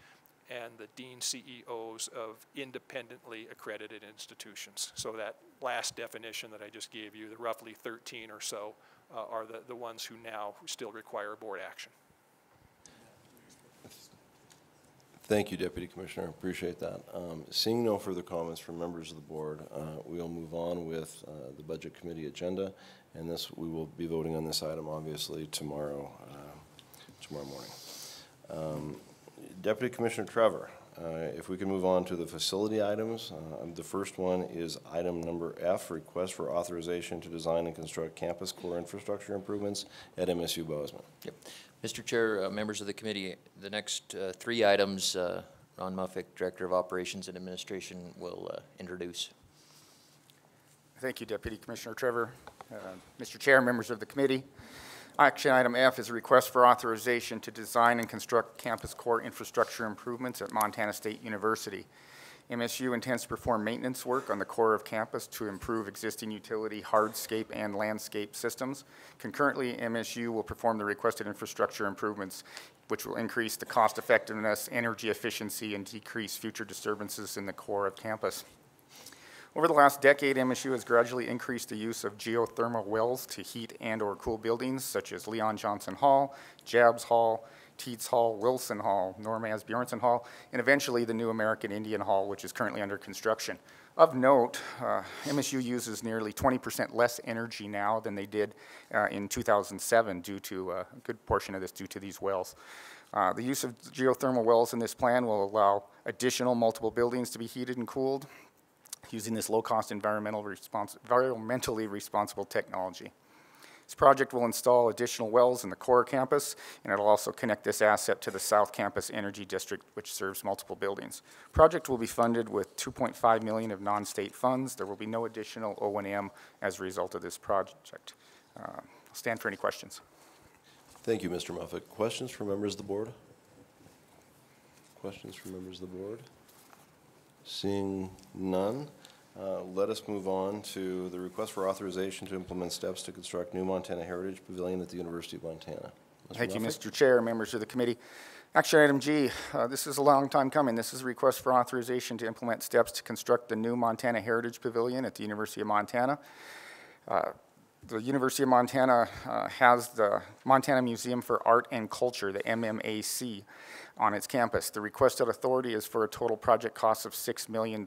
and the dean CEOs of independently accredited institutions. So that last definition that I just gave you, the roughly 13 or so, uh, are the, the ones who now still require board action. Thank you, Deputy Commissioner. Appreciate that. Um, Seeing no further comments from members of the board, uh, we'll move on with uh, the Budget Committee agenda, and this, we will be voting on this item, obviously, tomorrow, uh, tomorrow morning. Um, Deputy Commissioner Trevor, uh, if we can move on to the facility items. uh, The first one is item number F, request for authorization to design and construct campus core infrastructure improvements at MSU Bozeman. Yep. Mr. Chair, uh, members of the committee, the next uh, three items, uh, Ron Muffick, Director of Operations and Administration, will uh, introduce. Thank you, Deputy Commissioner Trevor. Uh, Mr. Chair, members of the committee, action item F is a request for authorization to design and construct campus core infrastructure improvements at Montana State University. MSU intends to perform maintenance work on the core of campus to improve existing utility hardscape and landscape systems. Concurrently, MSU will perform the requested infrastructure improvements, which will increase the cost effectiveness, energy efficiency, and decrease future disturbances in the core of campus. Over the last decade, MSU has gradually increased the use of geothermal wells to heat and/or cool buildings such as Leon Johnson Hall, Jabs Hall, Teets Hall, Wilson Hall, Norm Asbjornson Hall, and eventually the new American Indian Hall, which is currently under construction. Of note, uh, MSU uses nearly 20% less energy now than they did uh, in 2007 due to, uh, a good portion of this due to these wells. Uh, The use of geothermal wells in this plan will allow additional multiple buildings to be heated and cooled, using this low-cost environmental respons- environmentally responsible technology. This project will install additional wells in the core campus, and it'll also connect this asset to the South Campus Energy District, which serves multiple buildings. Project will be funded with 2.5 million of non-state funds. There will be no additional O and M as a result of this project. Uh, I'll stand for any questions. Thank you, Mr. Muffick. Questions from members of the board? Questions from members of the board? Seeing none, uh, let us move on to the request for authorization to implement steps to construct new Montana Heritage Pavilion at the University of Montana. Mr. Thank you, Mr. Chair, members of the committee. Action item G, uh, this is a long time coming. This is a request for authorization to implement steps to construct the new Montana Heritage Pavilion at the University of Montana. Uh, The University of Montana uh, has the Montana Museum for Art and Culture, the MMAC, on its campus. The requested authority is for a total project cost of $6 million.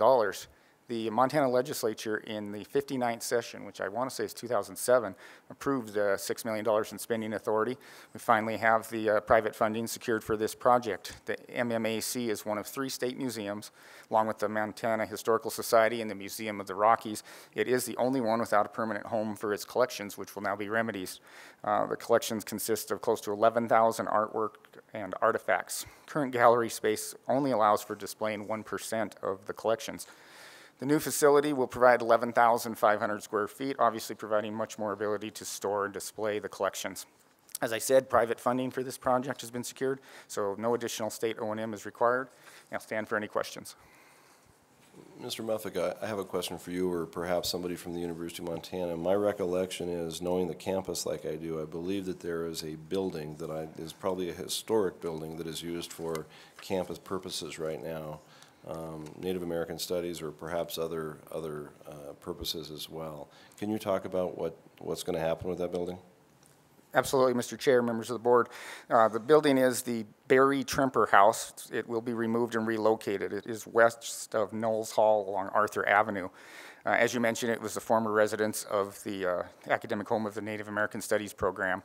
The Montana legislature in the 59th session, which I want to say is 2007, approved uh, $6 million in spending authority. We finally have the uh, private funding secured for this project. The MMAC is one of three state museums, along with the Montana Historical Society and the Museum of the Rockies. It is the only one without a permanent home for its collections, which will now be remedies. Uh, The collections consist of close to 11,000 artwork and artifacts. Current gallery space only allows for displaying 1% of the collections. The new facility will provide 11,500 square feet, obviously providing much more ability to store and display the collections. As I said, private funding for this project has been secured, so no additional state o and M is required. I'll stand for any questions. Mr. Muffick, I- have a question for you, or perhaps somebody from the University of Montana. My recollection is, knowing the campus like I do, I believe that there is a building that I, is probably a historic building that is used for campus purposes right now, um, Native American studies or perhaps other, other uh, purposes as well. Can you talk about what, what's going to happen with that building? Absolutely, Mr. Chair, members of the board. Uh, The building is the Barry Tremper House. It will be removed and relocated. It is west of Knowles Hall along Arthur Avenue. Uh, As you mentioned, it was the former residence of the uh, academic home of the Native American Studies program.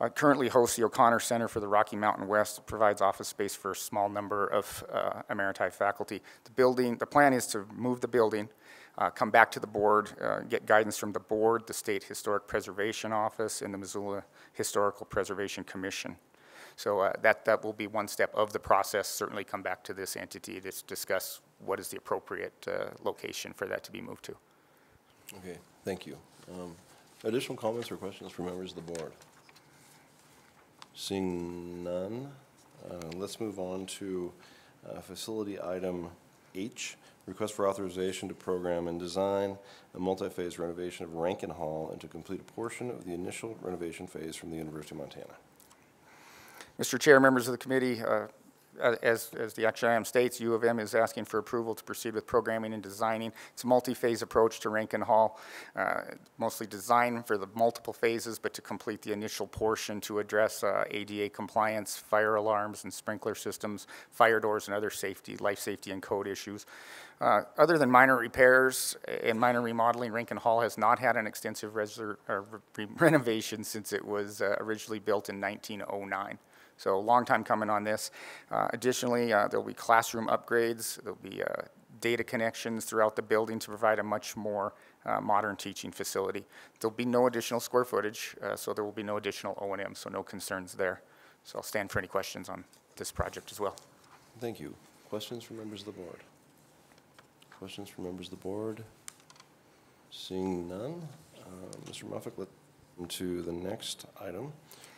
Uh, Currently hosts the O'Connor Center for the Rocky Mountain West, provides office space for a small number of uh, Emeriti faculty. The building, the plan is to move the building, uh, come back to the board, uh, get guidance from the board, the State Historic Preservation Office, and the Missoula Historical Preservation Commission. So uh, that, that will be one step of the process, certainly come back to this entity to discuss what is the appropriate uh, location for that to be moved to. Okay, thank you. Um, Additional comments or questions from members of the board? Seeing none, uh, let's move on to uh, facility item H, request for authorization to program and design a multi-phase renovation of Rankin Hall and to complete a portion of the initial renovation phase from the University of Montana. Mr. Chair, members of the committee, uh, as, as the action item states, U of M is asking for approval to proceed with programming and designing. It's a multi-phase approach to Rankin Hall, uh, mostly designed for the multiple phases, but to complete the initial portion to address uh, ADA compliance, fire alarms and sprinkler systems, fire doors and other safety, life safety and code issues. Uh, Other than minor repairs and minor remodeling, Rankin Hall has not had an extensive uh, re- renovation since it was uh, originally built in 1909. So a long time coming on this. Uh, Additionally, uh, there'll be classroom upgrades, there'll be uh, data connections throughout the building to provide a much more modern teaching facility. There'll be no additional square footage, so there will be no additional O and M, so no concerns there. So I'll stand for any questions on this project as well. Thank you. Questions from members of the board? Questions from members of the board? Seeing none, uh, Mr. Muffick, let's move to the next item.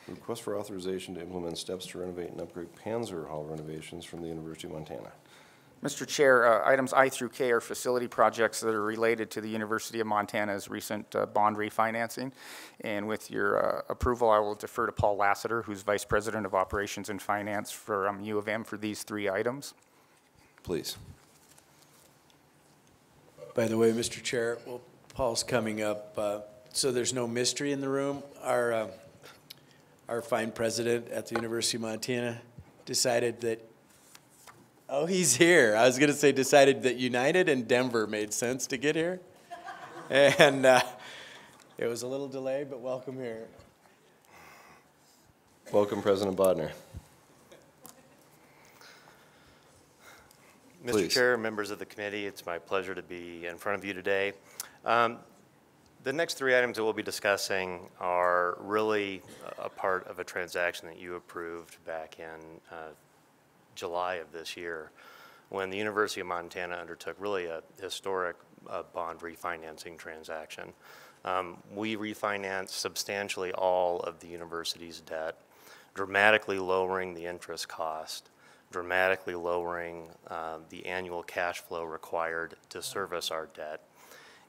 Request for authorization to implement steps to renovate and upgrade Pantzer Hall renovations from the University of Montana. Mr. Chair, uh, items I through K are facility projects that are related to the University of Montana's recent uh, bond refinancing. And with your uh, approval, I will defer to Paul Lasiter, who's Vice President of Operations and Finance for um, U of M for these three items. Please. By the way, Mr. Chair, well, Paul's coming up, uh, so there's no mystery in the room. Our, uh, our fine president at the University of Montana decided that, oh, he's here. I was going to say decided that United and Denver made sense to get here. And uh, it was a little delay, but welcome here. Welcome, President Bodnar. Mr. Please. Chair, members of the committee, it's my pleasure to be in front of you today. Um, The next three items that we'll be discussing are really a- part of a transaction that you approved back in uh, July of this year, when the University of Montana undertook really a historic uh, bond refinancing transaction. Um, We refinanced substantially all of the university's debt, dramatically lowering the interest cost, dramatically lowering uh, the annual cash flow required to service our debt,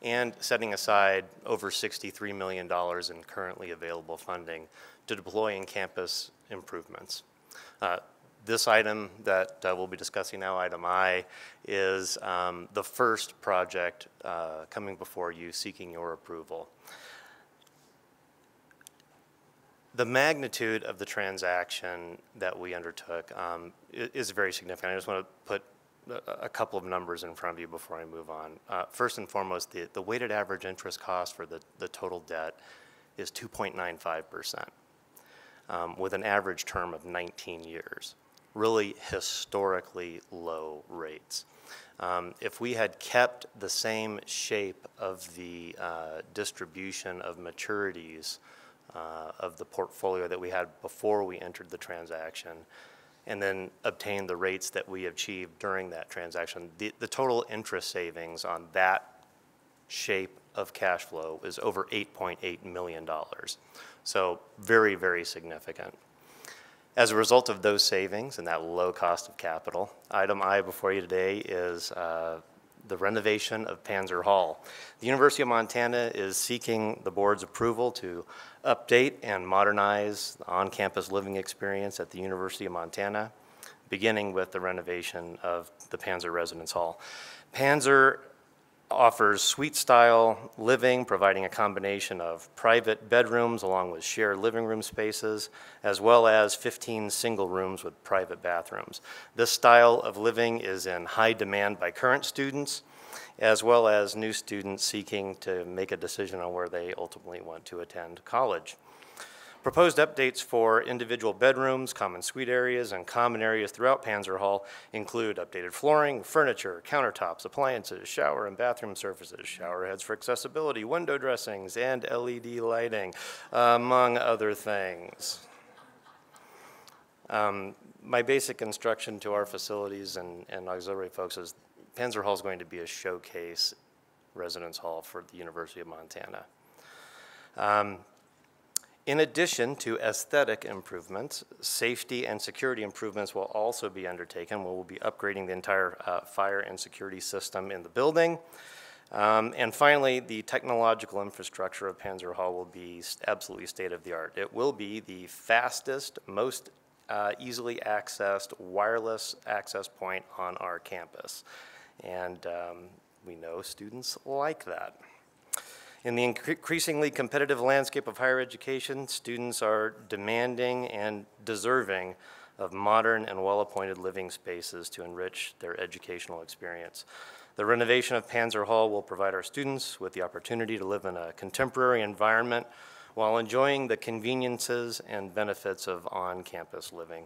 and setting aside over $63 million in currently available funding to deploy in campus improvements. Uh, This item that uh, we'll be discussing now, item I, is um, the first project uh, coming before you seeking your approval. The magnitude of the transaction that we undertook um, is very significant. I just want to put a- couple of numbers in front of you before I move on. Uh, First and foremost, the the weighted average interest cost for the the total debt is 2.95%, um, with an average term of 19 years. Really historically low rates. Um, If we had kept the same shape of the uh, distribution of maturities uh, of the portfolio that we had before we entered the transaction, and then obtain the rates that we achieved during that transaction. The, the total interest savings on that shape of cash flow is over $8.8 million. So very, very significant. As a result of those savings and that low cost of capital, item I before you today is uh, the renovation of Pantzer Hall. The University of Montana is seeking the board's approval to update and modernize the on-campus living experience at the University of Montana, beginning with the renovation of the Pantzer Residence Hall. Pantzer offers suite-style living, providing a combination of private bedrooms along with shared living room spaces, as well as 15 single rooms with private bathrooms. This style of living is in high demand by current students, as well as new students seeking to make a decision on where they ultimately want to attend college. Proposed updates for individual bedrooms, common suite areas, and common areas throughout Pantzer Hall include updated flooring, furniture, countertops, appliances, shower and bathroom surfaces, shower heads for accessibility, window dressings, and LED lighting, among other things. Um, my basic instruction to our facilities and, and auxiliary folks is Pantzer Hall is going to be a showcase residence hall for the University of Montana. Um, in addition to aesthetic improvements, safety and security improvements will also be undertaken. We will be upgrading the entire uh, fire and security system in the building. Um, and finally, the technological infrastructure of Pantzer Hall will be absolutely state-of-the-art. It will be the fastest, most uh, easily accessed wireless access point on our campus. And um, we know students like that. In the increasingly competitive landscape of higher education, students are demanding and deserving of modern and well-appointed living spaces to enrich their educational experience. The renovation of Pantzer Hall will provide our students with the opportunity to live in a contemporary environment while enjoying the conveniences and benefits of on-campus living.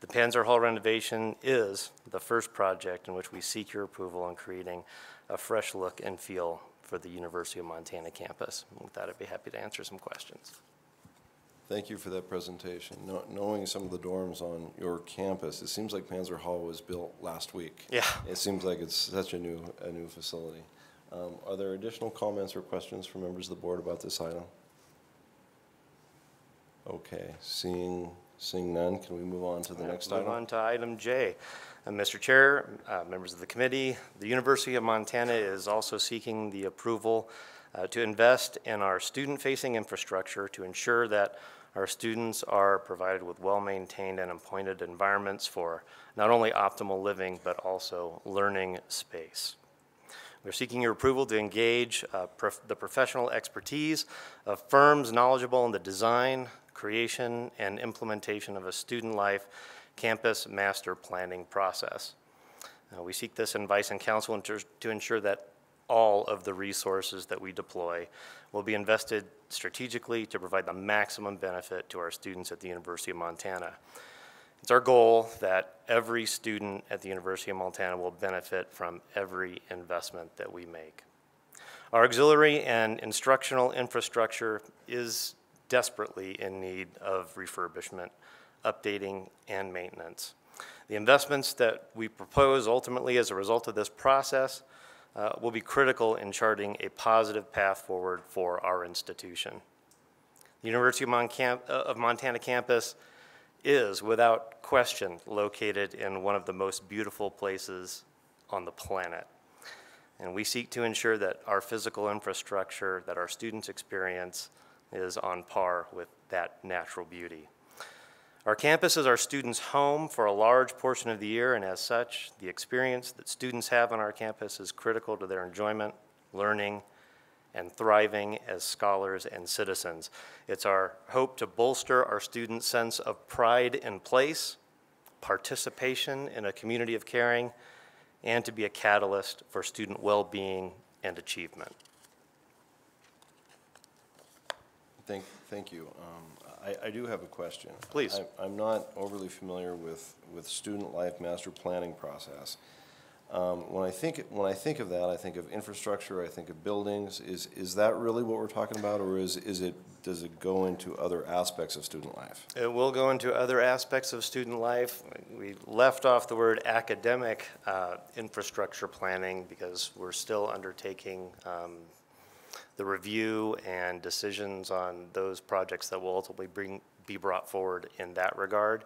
The Pantzer Hall renovation is the first project in which we seek your approval on creating a fresh look and feel for the University of Montana campus. And with that, I'd be happy to answer some questions. Thank you for that presentation. Know- Knowing some of the dorms on your campus, it seems like Pantzer Hall was built last week. Yeah. It seems like it's such a new, a new facility. Um, Are there additional comments or questions from members of the board about this item? Okay, seeing, seeing none, can we move on to the next Move item? on to item J. Uh, Mr. Chair, uh, members of the committee, the University of Montana is also seeking the approval uh, to invest in our student-facing infrastructure to ensure that our students are provided with well-maintained and appointed environments for not only optimal living, but also learning space. We're seeking your approval to engage uh, prof- the professional expertise of firms knowledgeable in the design, creation, and implementation of a student life campus master planning process. Uh, we seek this advice and counsel to ensure that all of the resources that we deploy will be invested strategically to provide the maximum benefit to our students at the University of Montana. It's our goal that every student at the University of Montana will benefit from every investment that we make. Our auxiliary and instructional infrastructure is desperately in need of refurbishment updating, and maintenance. The investments that we propose ultimately as a result of this process uh, will be critical in charting a positive path forward for our institution. The University of, Mon- uh, of Montana campus is, without question, located in one of the most beautiful places on the planet. And we seek to ensure that our physical infrastructure, that our students experience, is on par with that natural beauty. Our campus is our students' home for a large portion of the year, and as such, the experience that students have on our campus is critical to their enjoyment, learning, and thriving as scholars and citizens. It's our hope to bolster our students' sense of pride in place, participation in a community of caring, and to be a catalyst for student well-being and achievement. Thank, thank you. Um, I, I do have a question. Please. I- I'm not overly familiar with, with student life master planning process. Um, When I think, when I think of that, I think of infrastructure, I think of buildings. Is, is that really what we're talking about, or is, is it does it go into other aspects of student life? It will go into other aspects of student life. We left off the word academic uh, infrastructure planning because we're still undertaking um, the review and decisions on those projects that will ultimately bring, be brought forward in that regard.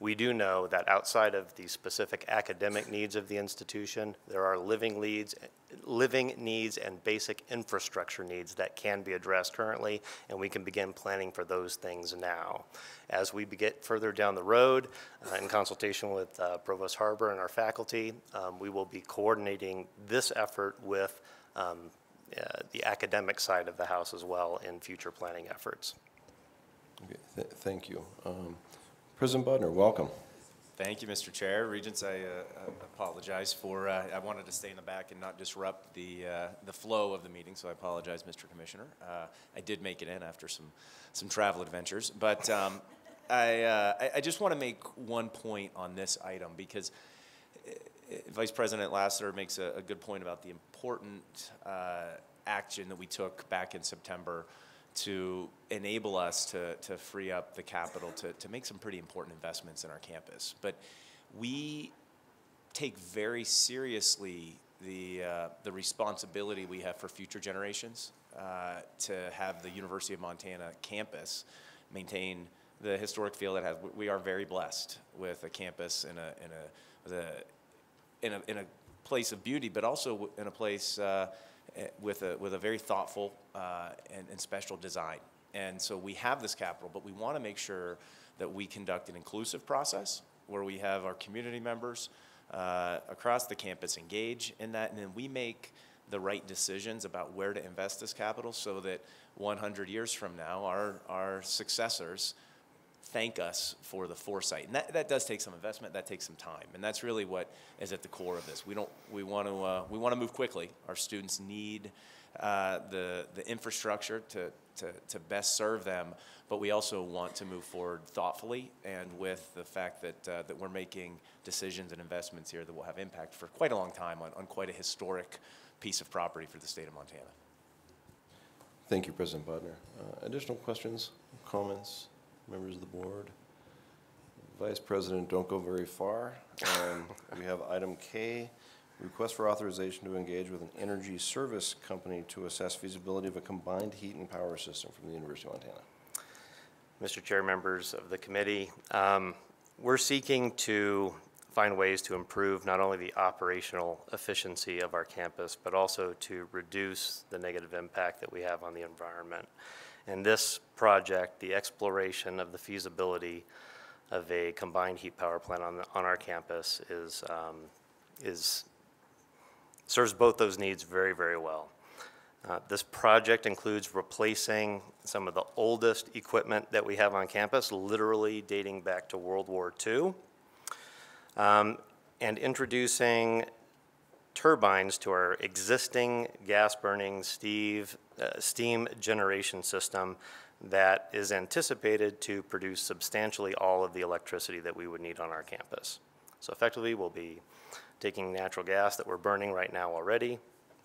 We do know that outside of the specific academic needs of the institution, there are living leads, living needs and basic infrastructure needs that can be addressed currently, and we can begin planning for those things now. As we get further down the road, uh, in consultation with uh, Provost Harbor and our faculty, um, we will be coordinating this effort with um, uh, the academic side of the house as well in future planning efforts. Okay, th- Thank you. Um, President Bodnar, welcome. Thank you, Mr. Chair. Regents, I uh, apologize for, uh, I wanted to stay in the back and not disrupt the, uh, the flow of the meeting, so I apologize, Mr. Commissioner. Uh, I did make it in after some, some travel adventures, but um, I, uh, I, I just want to make one point on this item because uh, Vice President Lasiter makes a, a good point about the important uh, action that we took back in September to enable us to, to free up the capital to, to make some pretty important investments in our campus. But we take very seriously the, uh, the responsibility we have for future generations uh, to have the University of Montana campus maintain the historic field that has. We are very blessed with a campus in a, in a, a, in a, in a place of beauty, but also in a place uh, eh, with a, with a very thoughtful uh, and, and special design. And so we have this capital, but we want to make sure that we conduct an inclusive process where we have our community members uh, across the campus engage in that, and then we make the right decisions about where to invest this capital so that 100 years from now, our, our successors thank us for the foresight. And that, that does take some investment, that takes some time. And that's really what is at the core of this. We don't, we want to, uh, we want to move quickly. Our students need uh, the, the infrastructure to, to, to best serve them, but we also want to move forward thoughtfully and with the fact that, uh, that we're making decisions and investments here that will have impact for quite a long time on, on quite a historic piece of property for the state of Montana. Thank you, President Bodnar. Uh, Additional questions, comments, members of the board? Vice President, don't go very far. Um, We have item K, request for authorization to engage with an energy service company to assess feasibility of a combined heat and power system from the University of Montana. Mr. Chair, members of the committee, um, we're seeking to find ways to improve not only the operational efficiency of our campus, but also to reduce the negative impact that we have on the environment. In this project, the exploration of the feasibility of a combined heat power plant on, the, on our campus is, um, is, serves both those needs very, very well. Uh, This project includes replacing some of the oldest equipment that we have on campus, literally dating back to World War II, um, and introducing turbines to our existing gas-burning uh, steam generation system that is anticipated to produce substantially all of the electricity that we would need on our campus. So effectively, we'll be taking natural gas that we're burning right now already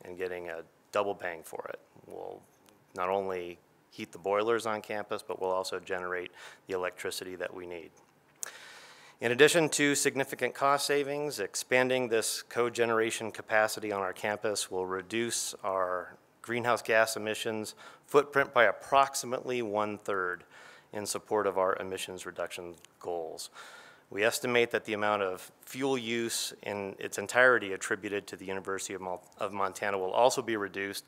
and getting a double bang for it. We'll not only heat the boilers on campus, but we'll also generate the electricity that we need. In addition to significant cost savings, expanding this cogeneration capacity on our campus will reduce our greenhouse gas emissions footprint by approximately one-third in support of our emissions reduction goals. We estimate that the amount of fuel use in its entirety attributed to the University of, Montana will also be reduced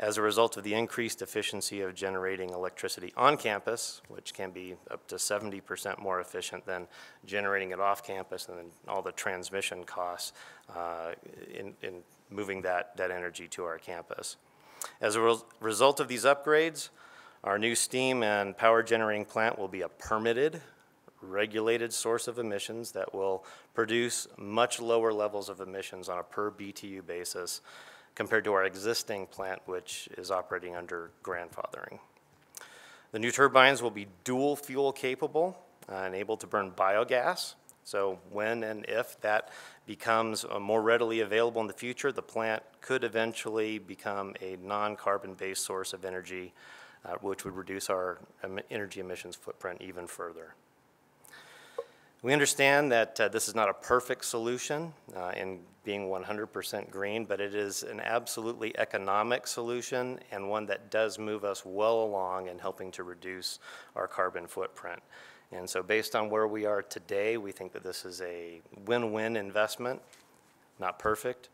as a result of the increased efficiency of generating electricity on campus, which can be up to 70% more efficient than generating it off campus and then all the transmission costs uh, in, in moving that, that energy to our campus. As a res- result of these upgrades, our new steam and power generating plant will be a permitted, regulated source of emissions that will produce much lower levels of emissions on a per BTU basis compared to our existing plant, which is operating under grandfathering. The new turbines will be dual fuel capable uh, and able to burn biogas. So when and if that becomes uh, more readily available in the future, the plant could eventually become a non-carbon based source of energy uh, which would reduce our energy emissions footprint even further. We understand that uh, this is not a perfect solution uh, in being 100% green, but it is an absolutely economic solution and one that does move us well along in helping to reduce our carbon footprint. And so based on where we are today, we think that this is a win-win investment, not perfect,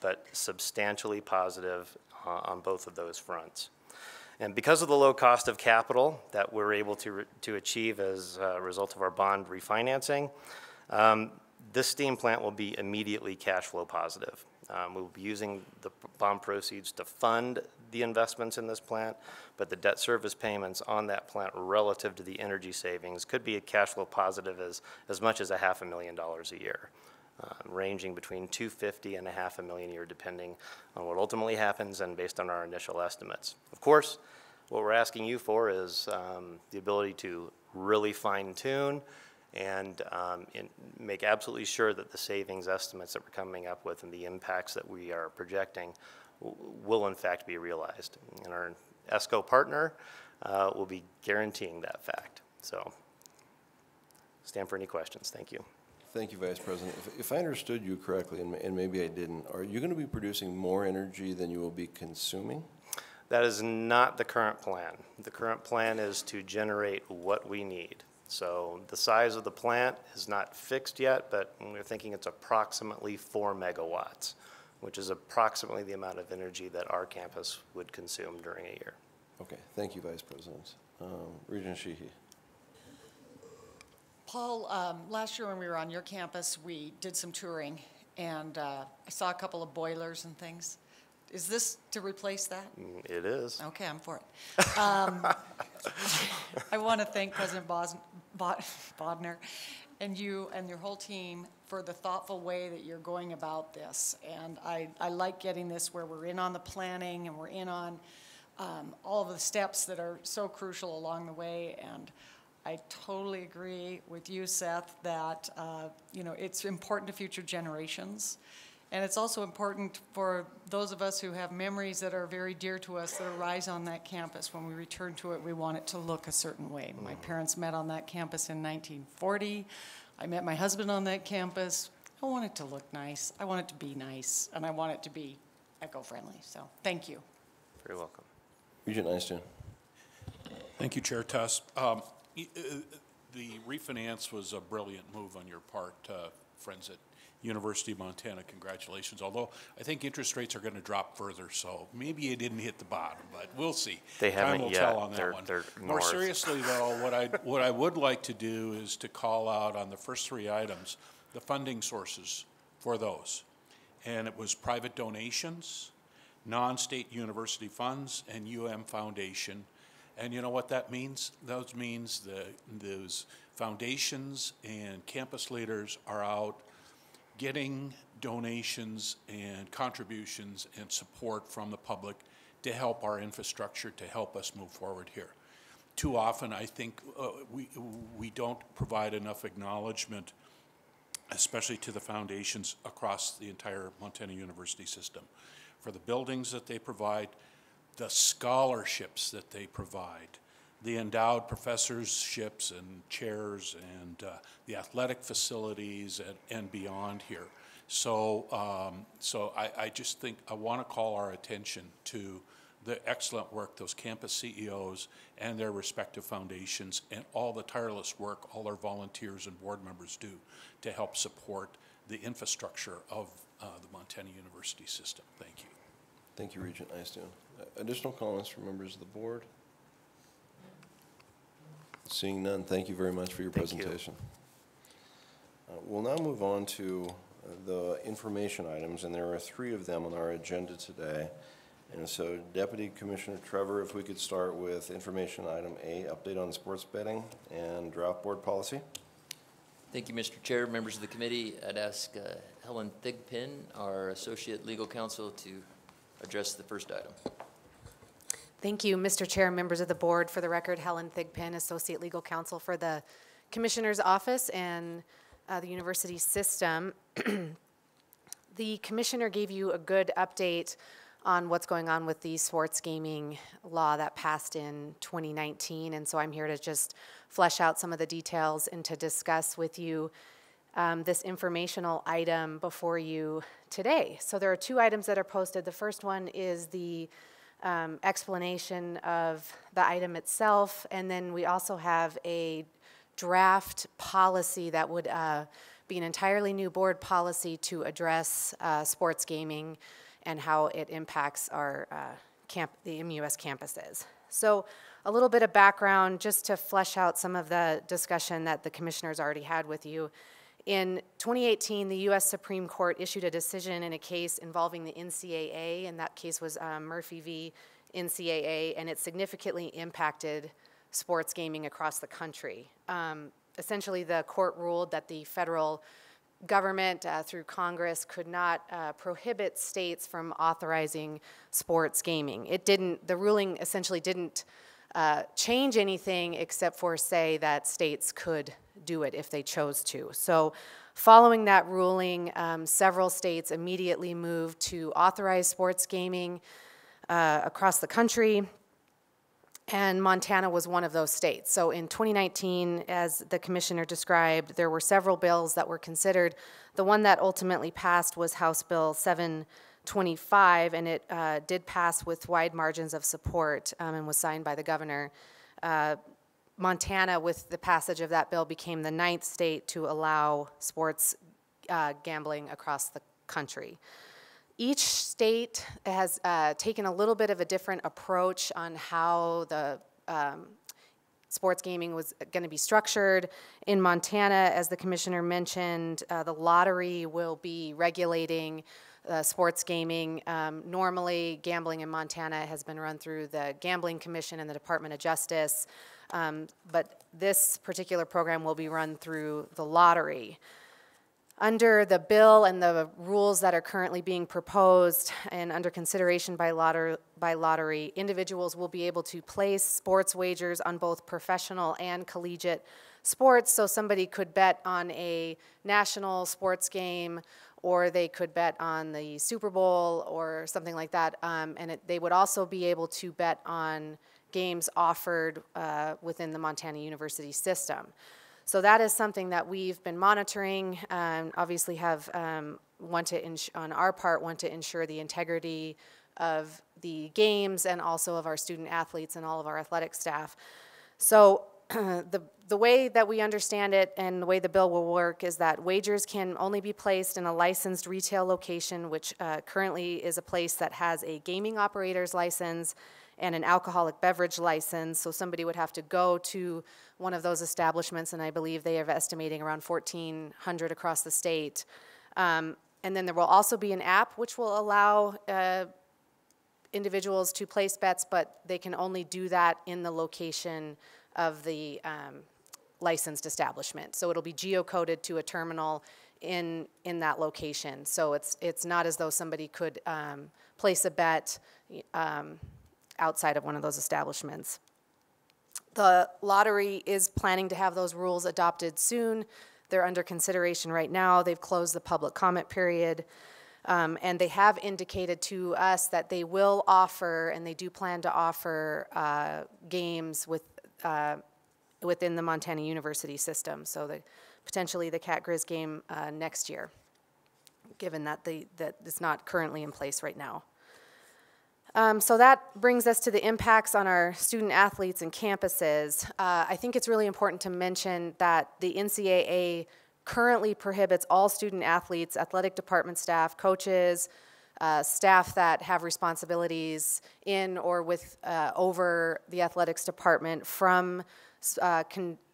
but substantially positive uh, on both of those fronts. And because of the low cost of capital that we're able to, to achieve as a result of our bond refinancing, um, this steam plant will be immediately cash flow positive. Um, We'll be using the bond proceeds to fund the investments in this plant, but the debt service payments on that plant relative to the energy savings could be a cash flow positive as, as much as a half a million dollars a year uh, ranging between 250 and a half a million a year, depending on what ultimately happens and based on our initial estimates. Of course, what we're asking you for is um, the ability to really fine tune and um, make absolutely sure that the savings estimates that we're coming up with and the impacts that we are projecting will in fact be realized. And our ESCO partner uh, will be guaranteeing that fact. So stand for any questions. Thank you. Thank you, Vice President. If- If I understood you correctly, and and maybe I didn't, are you going to be producing more energy than you will be consuming? That is not the current plan. The current plan is to generate what we need. So the size of the plant is not fixed yet, but we're thinking it's approximately four megawatts, which is approximately the amount of energy that our campus would consume during a year. Okay, thank you, Vice President. Um, Regent Sheehy. Paul, um, last year when we were on your campus, we did some touring, and uh, I saw a couple of boilers and things. Is this to replace that? Mm, It is. Okay, I'm for it. Um, I want to thank President Bos- Bod- Bodnar and you and your whole team for the thoughtful way that you're going about this. And I, I like getting this where we're in on the planning and we're in on um, all of the steps that are so crucial along the way. And I totally agree with you, Seth, that, uh, you know, it's important to future generations. And it's also important for those of us who have memories that are very dear to us that arise on that campus. When we return to it, we want it to look a certain way. My parents met on that campus in 1940. I met my husband on that campus. I want it to look nice. I want it to be nice, and I want it to be eco-friendly. So, thank you. Very welcome. Regent Einstein. Thank you, Chair Tuss. Um, y- The refinance was a brilliant move on your part, uh, friends at University of Montana. Congratulations. Although I think interest rates are going to drop further, so maybe you didn't hit the bottom, but we'll see. They Time haven't will yet. tell on They're- that one. they're More seriously, though, what I, what I would like to do is to call out on the first three items, the funding sources for those. And it was private donations, non-state university funds, and UM Foundation. And you know what that means? Those means the, those foundations and campus leaders are out getting donations and contributions and support from the public to help our infrastructure, to help us move forward here. Too often, I think, uh, we, we don't provide enough acknowledgement especially to the foundations across the entire Montana University system, for the buildings that they provide, the scholarships that they provide, the endowed professorships and chairs, and uh, the athletic facilities and, and beyond here. So, um, so I, I just think I want to call our attention to the excellent work those campus CEOs and their respective foundations and all the tireless work all our volunteers and board members do to help support the infrastructure of uh, the Montana University system. Thank you. Thank you, Regent Einstein. Additional comments from members of the board? Seeing none, thank you very much for your Thank you. presentation. Uh, We'll now move on to uh, the information items, and there are three of them on our agenda today. And so Deputy Commissioner Trevor, if we could start with information item A, update on sports betting and draft board policy. Thank you, Mr. Chair, members of the committee. I'd ask uh, Helen Thigpen, our Associate Legal Counsel, to address the first item. Thank you, Mr. Chair, members of the board. For the record, Helen Thigpen, Associate Legal Counsel for the Commissioner's Office and uh, the university system. The Commissioner gave you a good update on what's going on with the sports gaming law that passed in 2019. And so I'm here to just flesh out some of the details and to discuss with you um, this informational item before you today. So there are two items that are posted. The first one is the um, explanation of the item itself, and then we also have a draft policy that would uh, be an entirely new board policy to address uh, sports gaming and how it impacts our uh, camp, the MUS campuses. So a little bit of background just to flesh out some of the discussion that the commissioners already had with you. In 2018, the U.S. Supreme Court issued a decision in a case involving the NCAA, and that case was um, Murphy v. NCAA, and it significantly impacted sports gaming across the country. Um, essentially, the court ruled that the federal government uh, through Congress could not uh, prohibit states from authorizing sports gaming. It didn't, the ruling essentially didn't uh, change anything except for say that states could do it if they chose to. So following that ruling, um, several states immediately moved to authorize sports gaming uh, across the country and Montana was one of those states. So in 2019, as the commissioner described, there were several bills that were considered. The one that ultimately passed was House Bill 725, and it uh, did pass with wide margins of support um, and was signed by the governor. Uh, Montana, with the passage of that bill, became the ninth state to allow sports uh, gambling across the country. Each state has uh, taken a little bit of a different approach on how the um, sports gaming was going to be structured. In Montana, as the commissioner mentioned, uh, the lottery will be regulating uh, sports gaming. Um, normally, gambling in Montana has been run through the Gambling Commission and the Department of Justice, um, but this particular program will be run through the lottery. Under the bill and the rules that are currently being proposed and under consideration by, lotter, by lottery, individuals will be able to place sports wagers on both professional and collegiate sports. So somebody could bet on a national sports game or they could bet on the Super Bowl or something like that. Um, and it, they would also be able to bet on games offered uh, within the Montana University system. So that is something that we've been monitoring. Um, obviously, have um, want to on our part want to ensure the integrity of the games and also of our student athletes and all of our athletic staff. So the the way that we understand it and the way the bill will work is that wagers can only be placed in a licensed retail location, which uh, currently is a place that has a gaming operator's license and an alcoholic beverage license. So somebody would have to go to one of those establishments, and I believe they are estimating around 1,400 across the state. Um, and then there will also be an app which will allow uh, individuals to place bets, but they can only do that in the location of the um, licensed establishment. So it'll be geocoded to a terminal in in that location. So it's it's not as though somebody could um, place a bet um, outside of one of those establishments. The lottery is planning to have those rules adopted soon. They're under consideration right now. They've closed the public comment period. Um, and they have indicated to us that they will offer, and they do plan to offer uh, games with, uh, within the Montana University system. So the, potentially the Cat Grizz game uh, next year, given that, the, that it's not currently in place right now. Um, so that brings us to the impacts on our student athletes and campuses. Uh, I think it's really important to mention that the NCAA currently prohibits all student athletes, athletic department staff, coaches, uh, staff that have responsibilities in or with uh, over the athletics department from uh,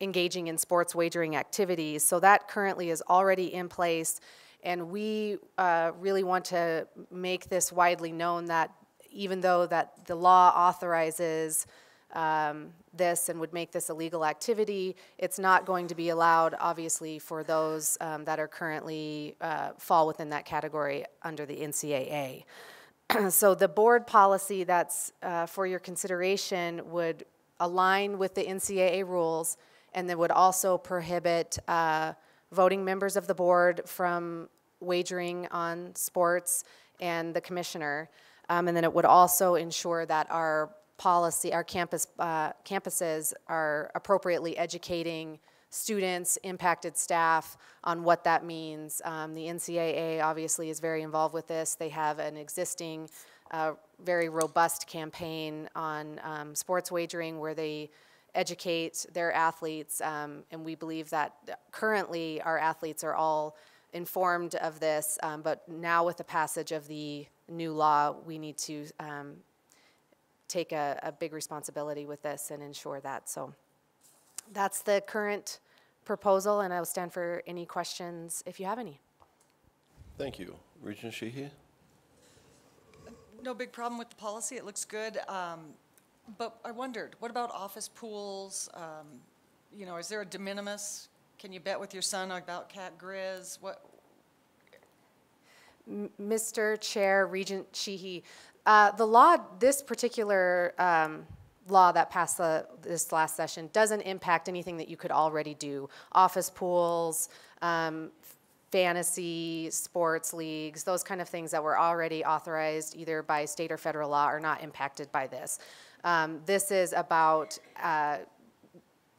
engaging in sports wagering activities. So that currently is already in place, and we uh, really want to make this widely known that even though that the law authorizes um, this and would make this a legal activity, it's not going to be allowed, obviously, for those um, that are currently uh, fall within that category under the NCAA. so the board policy that's uh, for your consideration would align with the NCAA rules and then would also prohibit uh, voting members of the board from wagering on sports and the commissioner. Um, and then it would also ensure that our policy, our campus, uh, campuses are appropriately educating students, impacted staff on what that means. Um, the NCAA obviously is very involved with this. They have an existing, uh, very robust campaign on um, sports wagering where they educate their athletes, um, and we believe that currently our athletes are all informed of this, um, but now with the passage of the new law, we need to um, take a, a big responsibility with this and ensure that. So that's the current proposal, and I will stand for any questions if you have any. Thank you. Regent Sheehy? No big problem with the policy, it looks good. Um, But I wondered, what about office pools? Um, You know, is there a de minimis? Can you bet with your son about Cat Grizz? What, Mr. Chair, Regent Sheehy, uh, the law, this particular um, law that passed the, this last session doesn't impact anything that you could already do. Office pools, um, fantasy, sports leagues, those kind of things that were already authorized either by state or federal law are not impacted by this. Um, This is about uh,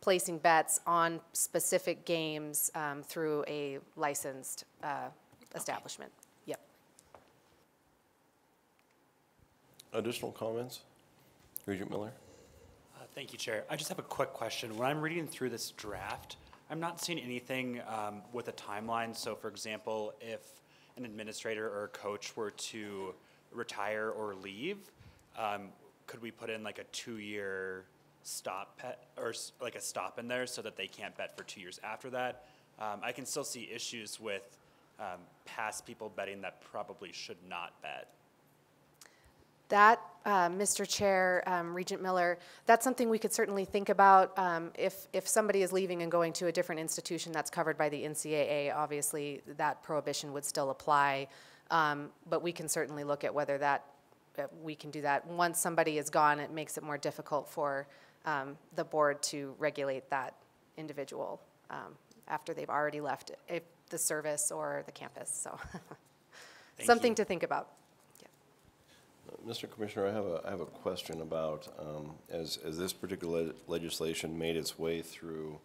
placing bets on specific games um, through a licensed uh, establishment. Yep. Additional comments? Regent Miller? Uh, Thank you, Chair. I just have a quick question. When I'm reading through this draft, I'm not seeing anything um, with a timeline. So for example, if an administrator or a coach were to retire or leave, um, could we put in like a two-year stop pet, or like a stop in there so that they can't bet for two years after that? Um, I can still see issues with um, past people betting that probably should not bet. That, uh, Mr. Chair, um, Regent Miller, that's something we could certainly think about. Um, If, if somebody is leaving and going to a different institution that's covered by the NCAA, obviously, that prohibition would still apply. Um, But we can certainly look at whether that, that we can do that. Once somebody is gone, it makes it more difficult for um, the board to regulate that individual um, after they've already left if the service or the campus, so. Something you. to think about. Mr. Commissioner, I have a, I have a question about, um, as, as this particular le- legislation made its way through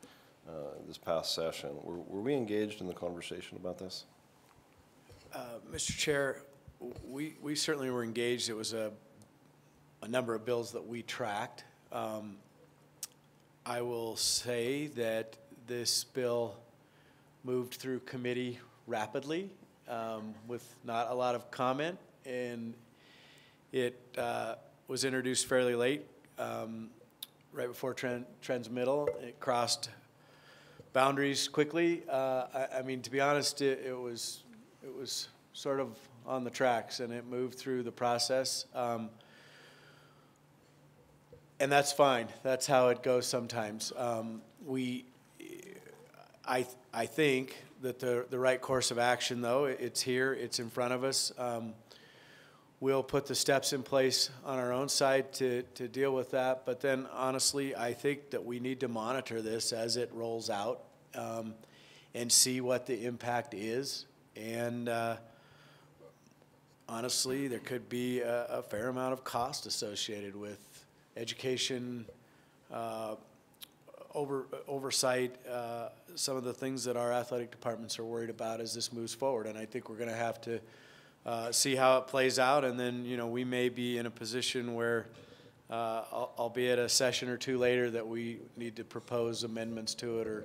uh, this past session, were, were we engaged in the conversation about this? Uh, Mr. Chair, we, we certainly were engaged. It was a, a number of bills that we tracked. Um, I will say that this bill moved through committee rapidly um, with not a lot of comment, and it uh, was introduced fairly late, um, right before tran- transmittal. It crossed boundaries quickly. Uh, I, I mean, to be honest, it, it was it was sort of on the tracks, and it moved through the process. Um, and that's fine. That's how it goes sometimes. Um, we, I, I think that the, the right course of action, though, it's here, it's in front of us. Um, we'll put the steps in place on our own side to, to deal with that. But then honestly, I think that we need to monitor this as it rolls out um, and see what the impact is. And uh, honestly, there could be a, a fair amount of cost associated with education, uh, over, oversight, uh, some of the things that our athletic departments are worried about as this moves forward. And I think we're going to have to uh, see how it plays out, and then, you know, we may be in a position where, uh, al- albeit a session or two later, that we need to propose amendments to it or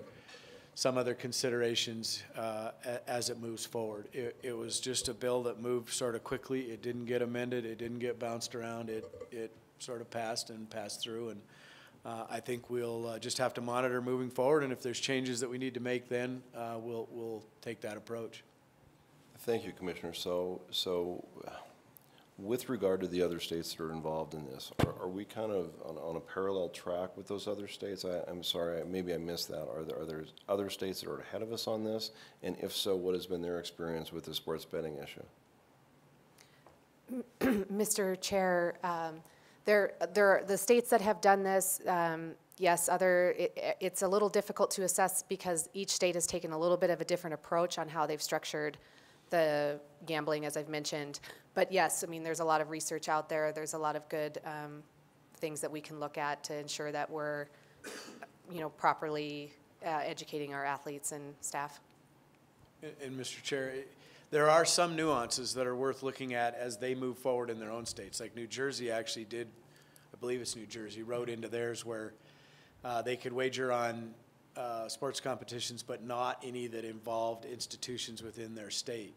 some other considerations uh, as it moves forward. It, it was just a bill that moved sort of quickly. It didn't get amended. It didn't get bounced around. It, it sort of passed and passed through. And uh, I think we'll uh, just have to monitor moving forward. And if there's changes that we need to make, then uh, we'll, we'll take that approach. Thank you, Commissioner. So, so uh, with regard to the other states that are involved in this, are, are we kind of on, on a parallel track with those other states? I, I'm sorry, maybe I missed that. Are there, are there other states that are ahead of us on this? And if so, what has been their experience with the sports betting issue? Mr. Chair, um, there, there, the states that have done this, um, yes, other, it, it's a little difficult to assess because each state has taken a little bit of a different approach on how they've structured the gambling, as I've mentioned. But yes, I mean, there's a lot of research out there. There's a lot of good um, things that we can look at to ensure that we're, you know, properly uh, educating our athletes and staff. And, and Mr. Chair, there are some nuances that are worth looking at as they move forward in their own states. Like New Jersey actually did, I believe it's New Jersey, wrote into theirs where uh, they could wager on uh, sports competitions, but not any that involved institutions within their state.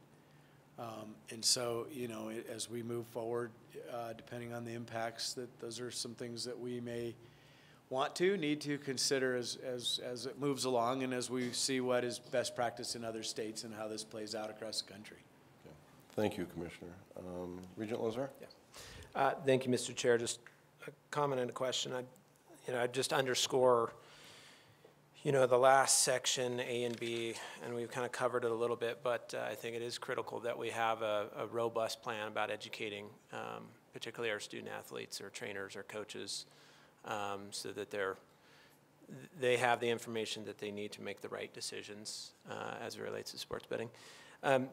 Um, and so, you know, as we move forward, uh, depending on the impacts, that those are some things that we may want to, need to consider as, as, as it moves along and as we see what is best practice in other states and how this plays out across the country. Thank you, Commissioner. Um, Regent Lozar? Yeah. Uh, Thank you, Mr. Chair. Just a comment and a question. I, you know, I'd just underscore, you know, the last section, A and B, and we've kind of covered it a little bit, but uh, I think it is critical that we have a, a robust plan about educating, um, particularly our student athletes or trainers or coaches, um, so that they're, they have the information that they need to make the right decisions uh, as it relates to sports betting. Um,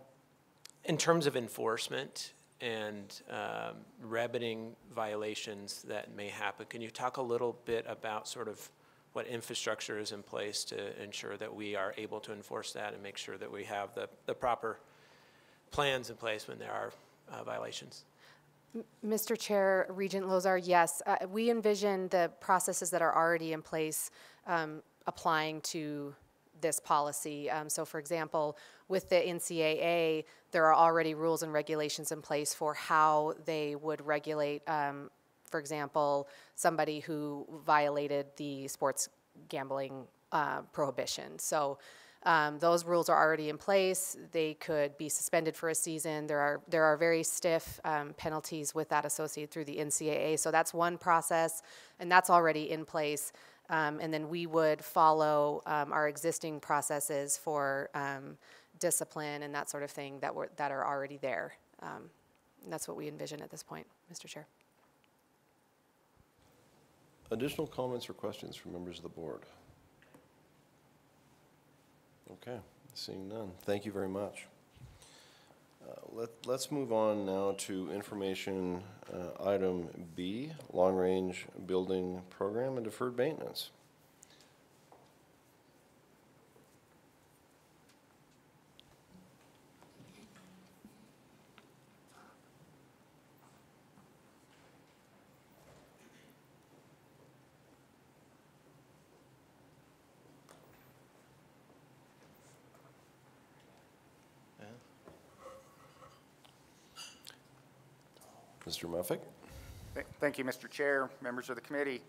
in terms of enforcement and um, remedying violations that may happen, can you talk a little bit about sort of what infrastructure is in place to ensure that we are able to enforce that and make sure that we have the, the proper plans in place when there are uh, violations? Mr. Chair, Regent Lozar, yes, uh, we envision the processes that are already in place um, applying to this policy. Um, so, for example, with the NCAA, there are already rules and regulations in place for how they would regulate, um, for example, somebody who violated the sports gambling uh, prohibition. So, um, those rules are already in place. They could be suspended for a season. There are there are very stiff um, penalties with that associated through the NCAA. So that's one process, and that's already in place. Um, and then we would follow um, our existing processes for um, discipline and that sort of thing that were that are already there. Um, that's what we envision at this point, Mr. Chair. Additional comments or questions from members of the board? Okay, seeing none. Thank you very much. Uh, let, let's move on now to information uh, item B, long-range building program and deferred maintenance. Thank you, Mr. Chair, members of the committee.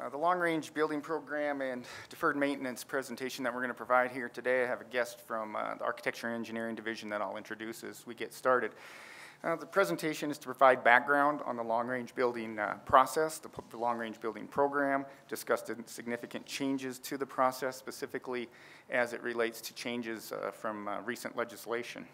Uh, The long-range building program and deferred maintenance presentation that we're going to provide here today, I have a guest from uh, the Architecture and Engineering Division that I'll introduce as we get started. Uh, The presentation is to provide background on the long-range building uh, process, the the long-range building program, discuss the significant changes to the process, specifically as it relates to changes uh, from uh, recent legislation.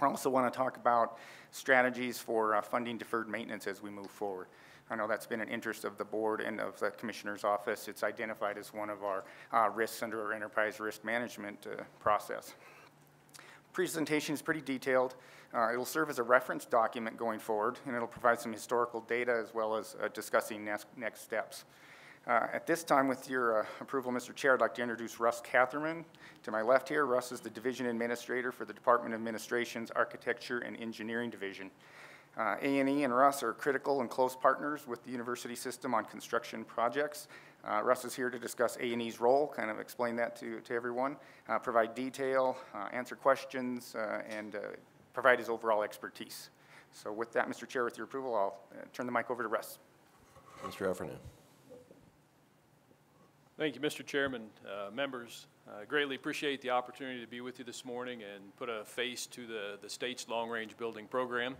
I also want to talk about strategies for uh, funding deferred maintenance as we move forward. I know that's been an interest of the board and of the commissioner's office. It's identified as one of our uh, risks under our enterprise risk management uh, process. Presentation is pretty detailed. Uh, It'll serve as a reference document going forward, and it'll provide some historical data as well as uh, discussing next, next steps. Uh, At this time, with your uh, approval, Mr. Chair, I'd like to introduce Russ Katherman. To my left here, Russ is the Division Administrator for the Department of Administration's Architecture and Engineering Division. Uh, A&E and Russ are critical and close partners with the university system on construction projects. Uh, Russ is here to discuss A&E's role, kind of explain that to, to everyone, uh, provide detail, uh, answer questions, and provide his overall expertise. So with that, Mr. Chair, with your approval, I'll turn the mic over to Russ. Mr. Heffernan? Thank you, Mr. Chairman, uh, members. Uh, Greatly appreciate the opportunity to be with you this morning and put a face to the, the state's long-range building program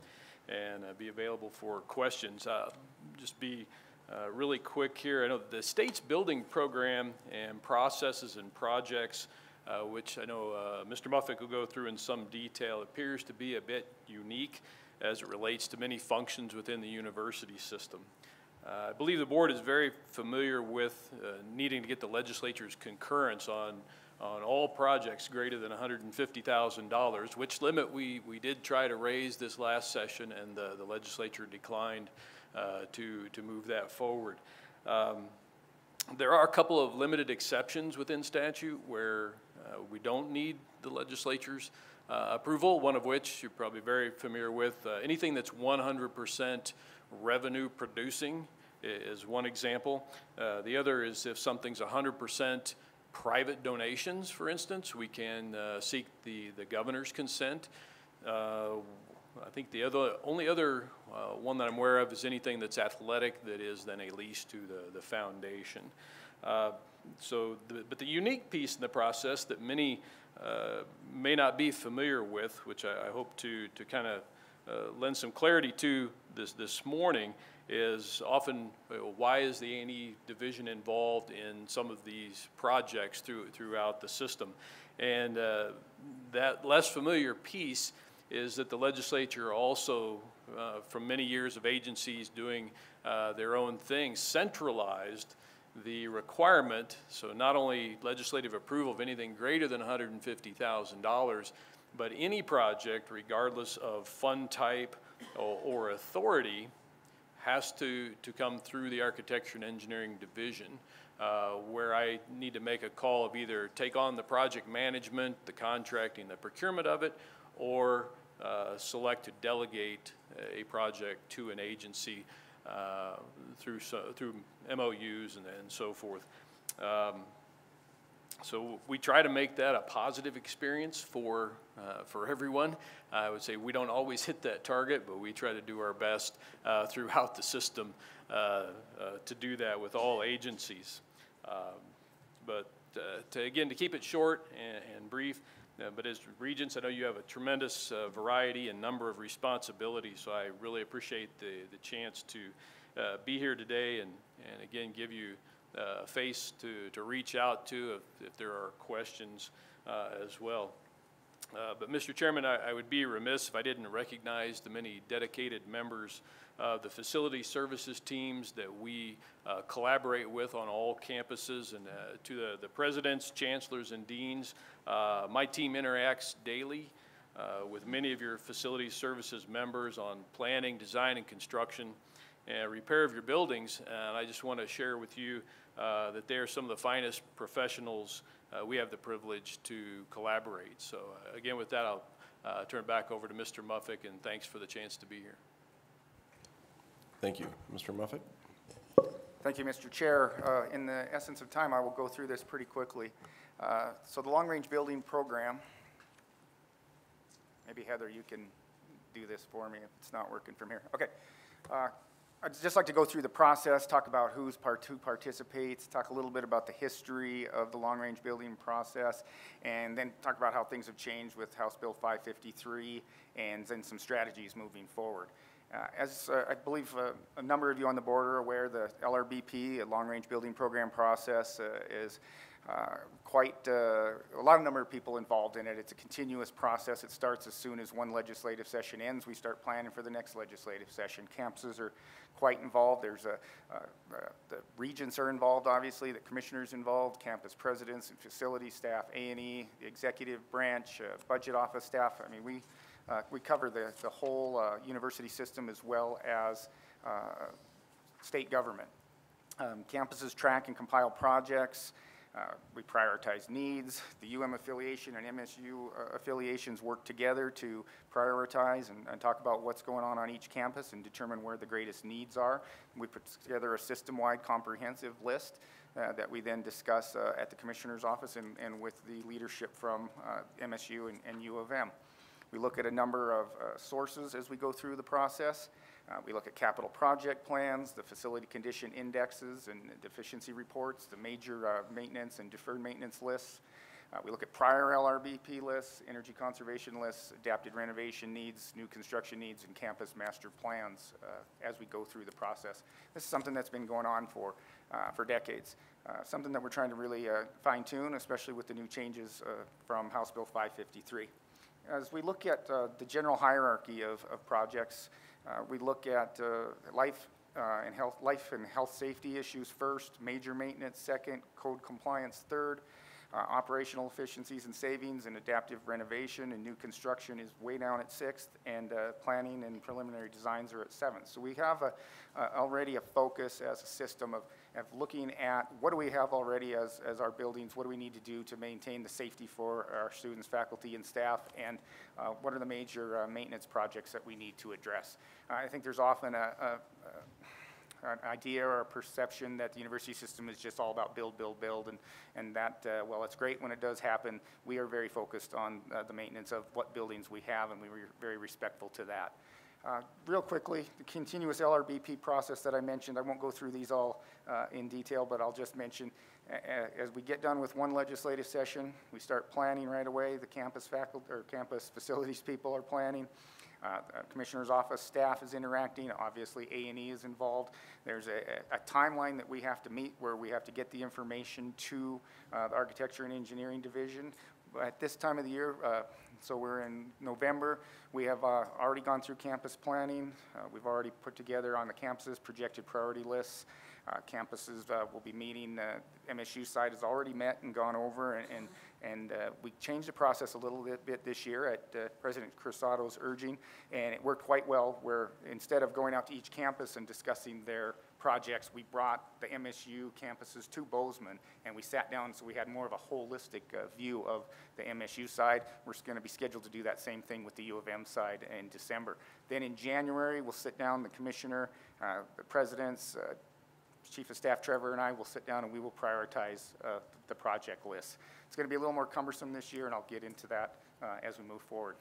and uh, be available for questions. Uh, Just be uh, really quick here. I know the state's building program and processes and projects, uh, which I know Mr. Muffick will go through in some detail, appears to be a bit unique as it relates to many functions within the university system. Uh, I believe the board is very familiar with uh, needing to get the legislature's concurrence on on all projects greater than $150,000, which limit we, we did try to raise this last session, and the, the legislature declined uh, to, to move that forward. Um, there are a couple of limited exceptions within statute where uh, we don't need the legislature's uh, approval, one of which you're probably very familiar with. Uh, anything that's 100% revenue producing is one example. Uh, the other is if something's 100% private donations, for instance, we can uh, seek the, the governor's consent. Uh, I think the other, only other uh, one that I'm aware of is anything that's athletic that is then a lease to the, the foundation. Uh, so, the, but the unique piece in the process that many uh, may not be familiar with, which I, I hope to, to kind of lend some clarity to this, this morning, is often uh, why is the A&E division involved in some of these projects through, throughout the system? And uh, that less familiar piece is that the legislature also, uh, from many years of agencies doing uh, their own things, centralized the requirement, so not only legislative approval of anything greater than $150,000, but any project, regardless of fund type or, or, authority, has to, to come through the architecture and engineering division, uh, where I need to make a call of either take on the project management, the contracting, the procurement of it, or uh, select to delegate a project to an agency uh, through, so, through MOUs and, and so forth. Um, so we try to make that a positive experience for, uh, for everyone. I would say we don't always hit that target, but we try to do our best uh, throughout the system uh, uh to do that with all agencies. Um, but uh, to, again, to keep it short and, and brief, uh, but as regents, I know you have a tremendous variety and number of responsibilities, so I really appreciate the, the chance to be here today and, and again give you uh, face to, to reach out to if, if there are questions uh, as well. Uh, but Mr. Chairman, I, I, would be remiss if I didn't recognize the many dedicated members of the facility services teams that we uh, collaborate with on all campuses and uh, to the, the presidents, chancellors, and deans. Uh, my team interacts daily with many of your facility services members on planning, design, and construction and repair of your buildings. And I just want to share with you uh, that they are some of the finest professionals uh, we have the privilege to collaborate. So uh, again, with that, I'll uh, turn it back over to Mr. Muffick, and thanks for the chance to be here. Thank you. Mr. Muffick? Thank you, Mr. Chair. Uh, in the essence of time, I will go through this pretty quickly. Uh, so the long-range building program, maybe Heather, you can do this for me if it's not working from here. Okay. I'd just like to go through the process, talk about who's part, who participates, talk a little bit about the history of the long-range building process, and then talk about how things have changed with House Bill 553 and then some strategies moving forward. Uh, as uh, I believe uh, a number of you on the board are aware, the LRBP, a long-range building program process, uh, is uh, quite uh, a lot of number of people involved in it. It's a continuous process. It starts as soon as one legislative session ends. We start planning for the next legislative session. Campuses are quite involved. There's a, uh, the regents are involved, obviously, the commissioners involved, campus presidents and facility staff, A&E, the executive branch, uh, budget office staff. I mean, we, uh, we cover the, the whole uh, university system as well as state government. Um, campuses track and compile projects. Uh, we prioritize needs. The UM affiliation and MSU uh, affiliations work together to prioritize and, and, talk about what's going on on each campus and determine where the greatest needs are. We put together a system-wide comprehensive list uh, that we then discuss uh, at the Commissioner's office and, and with the leadership from uh, MSU and, and, U of M. We look at a number of uh, sources as we go through the process. Uh, we look at capital project plans, the facility condition indexes and deficiency reports, the major uh, maintenance and deferred maintenance lists. Uh, we look at prior LRBP lists, energy conservation lists, adapted renovation needs, new construction needs, and campus master plans uh, as we go through the process. This is something that's been going on for, uh, for decades. Uh, something that we're trying to really fine tune, especially with the new changes from House Bill 553. As we look at the general hierarchy of, of projects, we look at uh, life uh, and health, life and health safety issues first, major maintenance second, code compliance third. Uh, Operational efficiencies and savings and adaptive renovation and new construction is way down at sixth, and uh, planning and preliminary designs are at seventh. So we have a, uh, already a focus as a system of, of looking at what do we have already as, as our buildings, what do we need to do to maintain the safety for our students, faculty, and staff, and uh, what are the major uh, maintenance projects that we need to address. I think there's often a, a, a an idea or a perception that the university system is just all about build, build, build, and, and that, uh, well, it's great when it does happen. We are very focused on uh, the maintenance of what buildings we have, and we were very respectful to that. Uh, real quickly, the continuous LRBP process that I mentioned, I won't go through these all uh, in detail, but I'll just mention, as we get done with one legislative session, we start planning right away. The campus faculty or campus facilities people are planning. Uh, Commissioner's office staff is interacting. Obviously, A&E is involved. There's a, a, timeline that we have to meet where we have to get the information to uh, the Architecture and Engineering Division. At this time of the year, uh, so we're in November, we have uh, already gone through campus planning. Uh, we've already put together on the campuses projected priority lists. Uh, campuses uh, will be meeting. MSU side has already met and gone over, and, and, and we changed the process a little bit, this year at President Cruzado's urging, and it worked quite well where instead of going out to each campus and discussing their projects, we brought the MSU campuses to Bozeman, and we sat down so we had more of a holistic uh, view of the MSU side. We're going to be scheduled to do that same thing with the U of M side in December. Then in January, we'll sit down, the commissioner, the presidents, Chief of Staff Trevor and I will sit down and we will prioritize uh, the project list. It's going to be a little more cumbersome this year, and I'll get into that uh, as we move forward.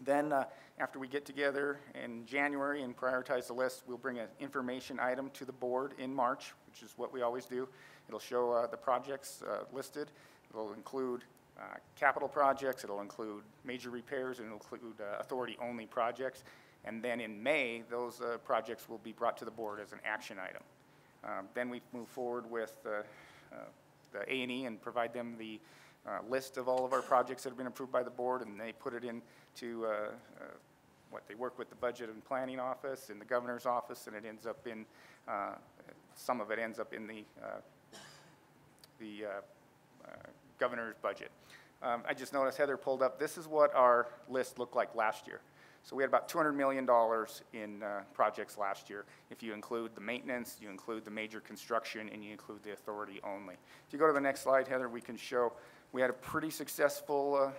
Then, uh, after we get together in January and prioritize the list, we'll bring an information item to the board in March, which is what we always do. It'll show uh, the projects uh, listed. It'll include uh, capital projects, it'll include major repairs, and it'll include authority-only projects. And then in May, those projects will be brought to the board as an action item. Um, then we move forward with uh, uh, the A&E and provide them the uh, list of all of our projects that have been approved by the board, and they put it into uh, uh, what they work with the budget and planning office and the governor's office, and it ends up in uh, some of it ends up in the the governor's budget. Um, I just noticed Heather pulled up. This is what our list looked like last year. So we had about $200 million in uh, projects last year. If you include the maintenance, you include the major construction, and you include the authority only. If you go to the next slide, Heather, we can show we had a pretty successful uh, uh,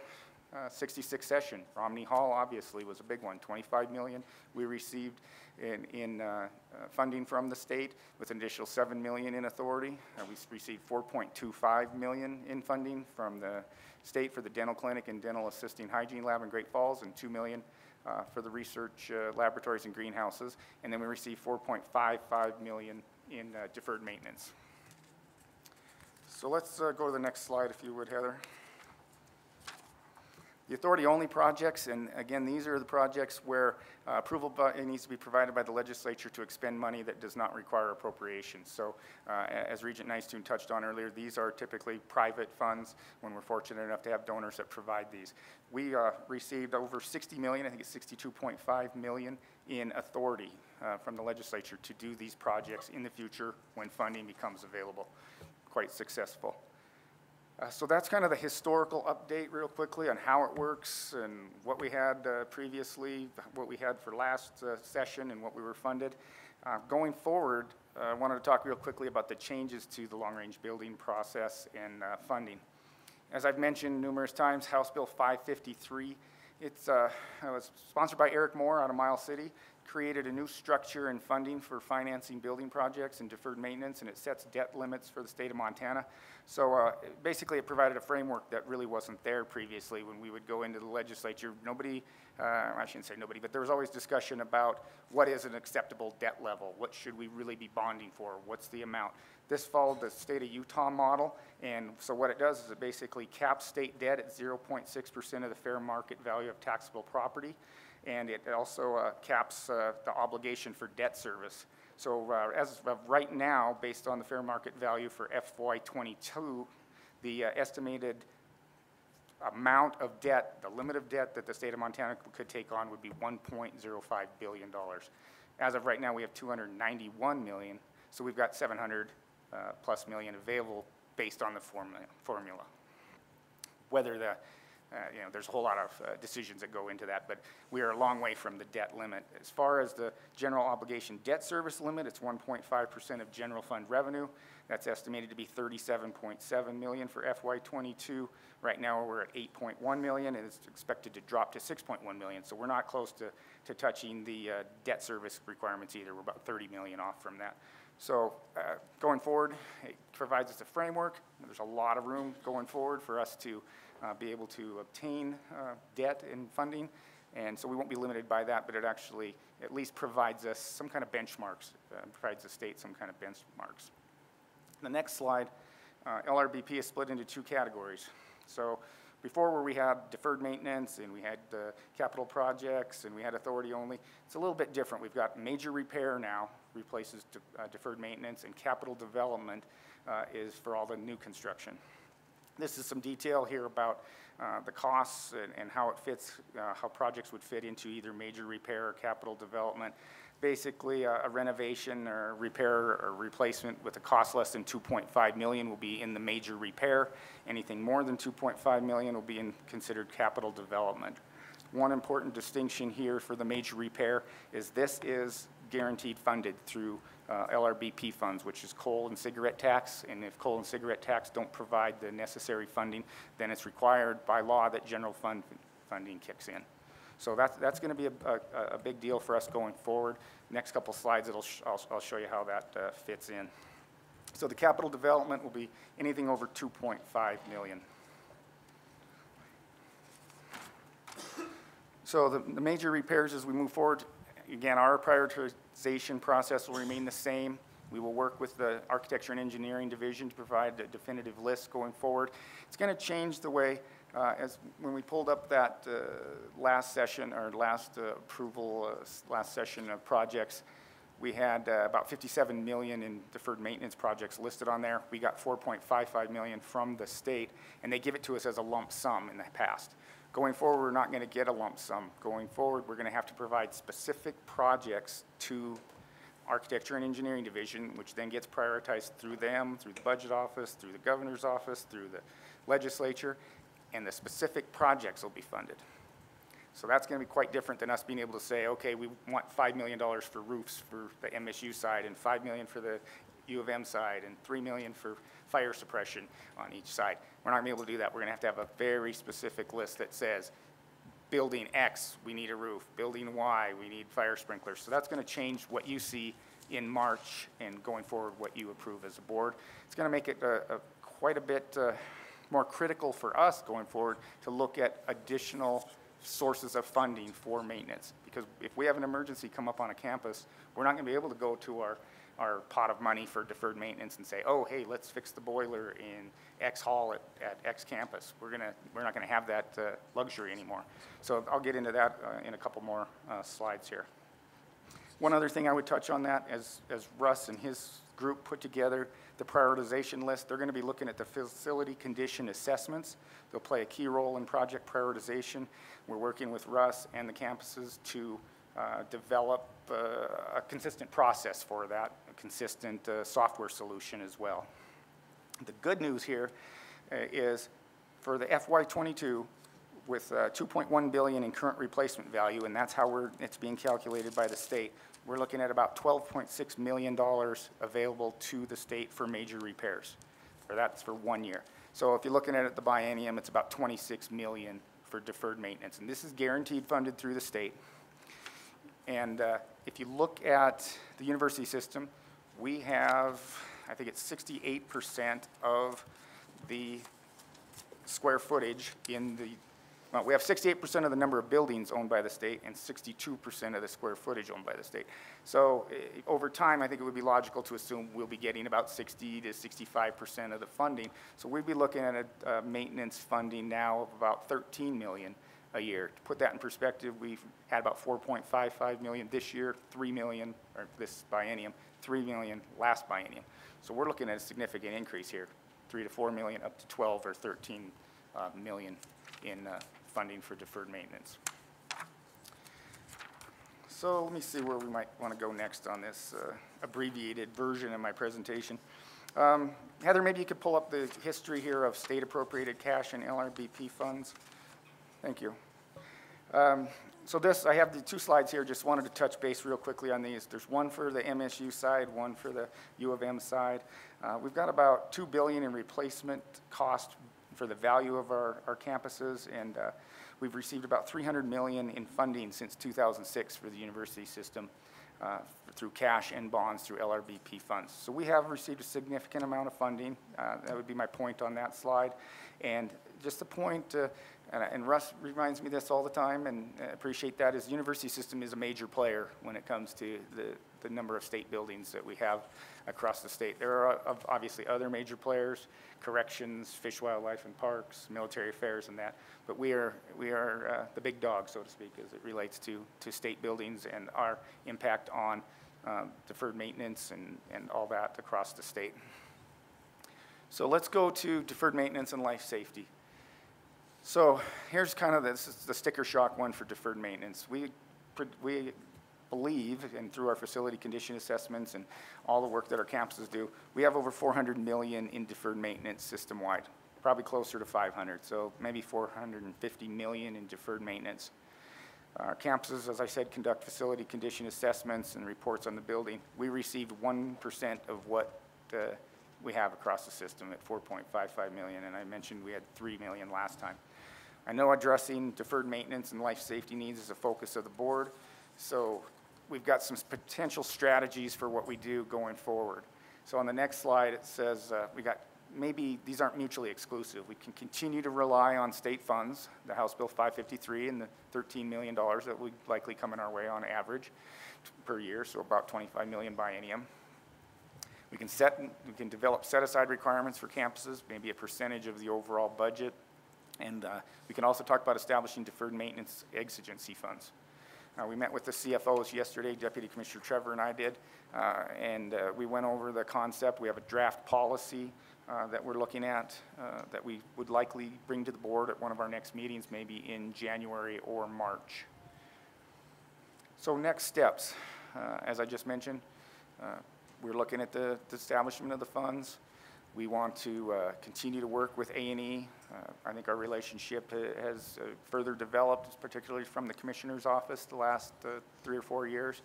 66 session. Romney Hall obviously was a big one, 25 million we received in, in uh, uh, funding from the state with an additional 7 million in authority. Uh, we received 4.25 million in funding from the state for the dental clinic and dental assisting hygiene lab in Great Falls and 2 million uh, for the research uh, laboratories and greenhouses, and then we received 4.55 million in uh, deferred maintenance. So let's uh, go to the next slide, if you would, Heather. The authority-only projects, and again, these are the projects where uh, approval by, needs to be provided by the legislature to expend money that does not require appropriation. So uh, as Regent Nystuen touched on earlier, these are typically private funds when we're fortunate enough to have donors that provide these. We uh, received over 60 million, I think it's 62.5 million in authority uh, from the legislature to do these projects in the future when funding becomes available. Quite successful. Uh, so that's kind of the historical update real quickly on how it works and what we had uh, previously, what we had for last uh, session and what we were funded. Uh, going forward, uh, I wanted to talk real quickly about the changes to the long-range building process and uh, funding. As I've mentioned numerous times, House Bill 553, it's, it was sponsored by Eric Moore out of Miles City created a new structure and funding for financing building projects and deferred maintenance, and it sets debt limits for the state of Montana. So uh, basically, it provided a framework that really wasn't there previously when we would go into the legislature. Nobody, uh, I shouldn't say nobody, but there was always discussion about what is an acceptable debt level? What should we really be bonding for? What's the amount? This followed the state of Utah model, and so what it does is it basically caps state debt at 0.6% of the fair market value of taxable property and it also uh, caps uh, the obligation for debt service. So uh, as of right now, based on the fair market value for FY22, the uh, estimated amount of debt, the limit of debt that the state of Montana could take on would be $1.05 billion. As of right now, we have 291 million, so we've got 700 uh, plus million available based on the formula. formula. whether the, you know, there's a whole lot of uh, decisions that go into that, but we are a long way from the debt limit. As far as the general obligation debt service limit, it's 1.5% of general fund revenue. That's estimated to be 37.7 million for FY22. Right now, we're at 8.1 million, and it's expected to drop to 6.1 million. So we're not close to, to touching the uh, debt service requirements either. We're about 30 million off from that. So uh, going forward, it provides us a framework. There's a lot of room going forward for us to uh, be able to obtain uh, debt and funding. And so we won't be limited by that, but it actually at least provides us some kind of benchmarks, uh, provides the state some kind of benchmarks. The next slide, uh, LRBP is split into two categories. So before where we had deferred maintenance and we had uh, capital projects and we had authority only, it's a little bit different. We've got major repair now, replaces de uh, deferred maintenance, and capital development uh, is for all the new construction. This is some detail here about uh, the costs and, and, how it fits, uh, how projects would fit into either major repair or capital development. Basically, a, a renovation or repair or replacement with a cost less than 2.5 million will be in the major repair. Anything more than 2.5 million will be in considered capital development. One important distinction here for the major repair is this is guaranteed funded through uh, LRBP funds, which is coal and cigarette tax. And if coal and cigarette tax don't provide the necessary funding, then it's required by law that general fund funding kicks in. So that's, that's going to be a, a, a, big deal for us going forward. Next couple slides, it'll sh I'll, I'll, show you how that uh, fits in. So the capital development will be anything over 2.5 million. So the, the major repairs as we move forward, again, our prioritization process will remain the same. We will work with the Architecture and Engineering Division to provide a definitive list going forward. It's going to change the way, uh, as when we pulled up that uh, last session or last uh, approval, uh, last session of projects, we had uh, about 57 million in deferred maintenance projects listed on there. We got 4.55 million from the state, and they give it to us as a lump sum in the past. Going forward, we're not going to get a lump sum. Going forward, we're going to have to provide specific projects to Architecture and Engineering Division, which then gets prioritized through them, through the Budget Office, through the Governor's Office, through the Legislature, and the specific projects will be funded. So that's going to be quite different than us being able to say, okay, we want $5 million for roofs for the MSU side and 5 million for the U of M side and 3 million for fire suppression on each side. We're not going to be able to do that. We're going to have to have a very specific list that says, building X, we need a roof. Building Y, we need fire sprinklers. So that's going to change what you see in March and going forward what you approve as a board. It's going to make it a, a quite a bit uh, more critical for us going forward to look at additional sources of funding for maintenance. Because if we have an emergency come up on a campus, we're not going to be able to go to our our pot of money for deferred maintenance and say, oh, hey, let's fix the boiler in X hall at, at X campus. We're, gonna, we're not going to have that uh, luxury anymore. So I'll get into that uh, in a couple more uh, slides here. One other thing I would touch on that, as, as Russ and his group put together the prioritization list, they're going to be looking at the facility condition assessments. They'll play a key role in project prioritization. We're working with Russ and the campuses to uh, develop uh, a consistent process for that, consistent uh, software solution as well. The good news here uh, is for the FY22, with uh, 2.1 billion in current replacement value, and that's how we're, it's being calculated by the state. We're looking at about 12.6 million dollars available to the state for major repairs, or that's for one year. So if you're looking at it the biennium, it's about 26 million for deferred maintenance, and this is guaranteed funded through the state. And uh, if you look at the university system, we have, I think it's 68% of the square footage in the, well, we have 68% of the number of buildings owned by the state and 62% of the square footage owned by the state. So uh, over time, I think it would be logical to assume we'll be getting about 60 to 65% of the funding. So we'd be looking at a, maintenance funding now of about 13 million a year. To put that in perspective, we've had about 4.55 million this year, 3 million, or this biennium, 3 million last biennium. So we're looking at a significant increase here, 3 to 4 million up to 12 or 13 uh, million in uh, funding for deferred maintenance. So let me see where we might want to go next on this uh, abbreviated version of my presentation. Um, Heather, maybe you could pull up the history here of state appropriated cash and LRBP funds. Thank you. Um, So this, I have the two slides here, just wanted to touch base real quickly on these. There's one for the MSU side, one for the U of M side. Uh, We've got about 2 billion in replacement cost for the value of our, our campuses, and uh, we've received about 300 million in funding since 2006 for the university system uh, through cash and bonds through LRBP funds. So we have received a significant amount of funding. Uh, That would be my point on that slide. And just a point, and and Russ reminds me this all the time, and I appreciate that, is the university system is a major player when it comes to the, the number of state buildings that we have across the state. There are uh, obviously other major players, corrections, fish, wildlife, and parks, military affairs, and that. But we are, we are uh, the big dog, so to speak, as it relates to, to state buildings and our impact on um, deferred maintenance and, and all that across the state. So let's go to deferred maintenance and life safety. So here's kind of this, is the sticker shock one for deferred maintenance. We, we believe, and through our facility condition assessments and all the work that our campuses do, we have over 400 million in deferred maintenance system-wide, probably closer to 500, so maybe 450 million in deferred maintenance. Our campuses, as I said, conduct facility condition assessments and reports on the building. We received 1% of what uh, we have across the system at 4.55 million, and I mentioned we had 3 million last time. I know addressing deferred maintenance and life safety needs is a focus of the board, so we've got some potential strategies for what we do going forward. So on the next slide, it says uh, we got maybe these aren't mutually exclusive. We can continue to rely on state funds, the House Bill 553 and the $13 million that would likely come in our way on average per year, so about 25 million biennium. We can set, we can develop set-aside requirements for campuses, maybe a percentage of the overall budget. And uh, we can also talk about establishing deferred maintenance exigency funds. Uh, we met with the CFOs yesterday, Deputy Commissioner Trevor and I did, uh, and uh, we went over the concept. We have a draft policy uh, that we're looking at uh, that we would likely bring to the board at one of our next meetings, maybe in January or March. So next steps, as I just mentioned, we're looking at the, the establishment of the funds. We want to continue to work with A&E. Uh, I think our relationship has uh, further developed, particularly from the Commissioner's office the last uh, three or four years.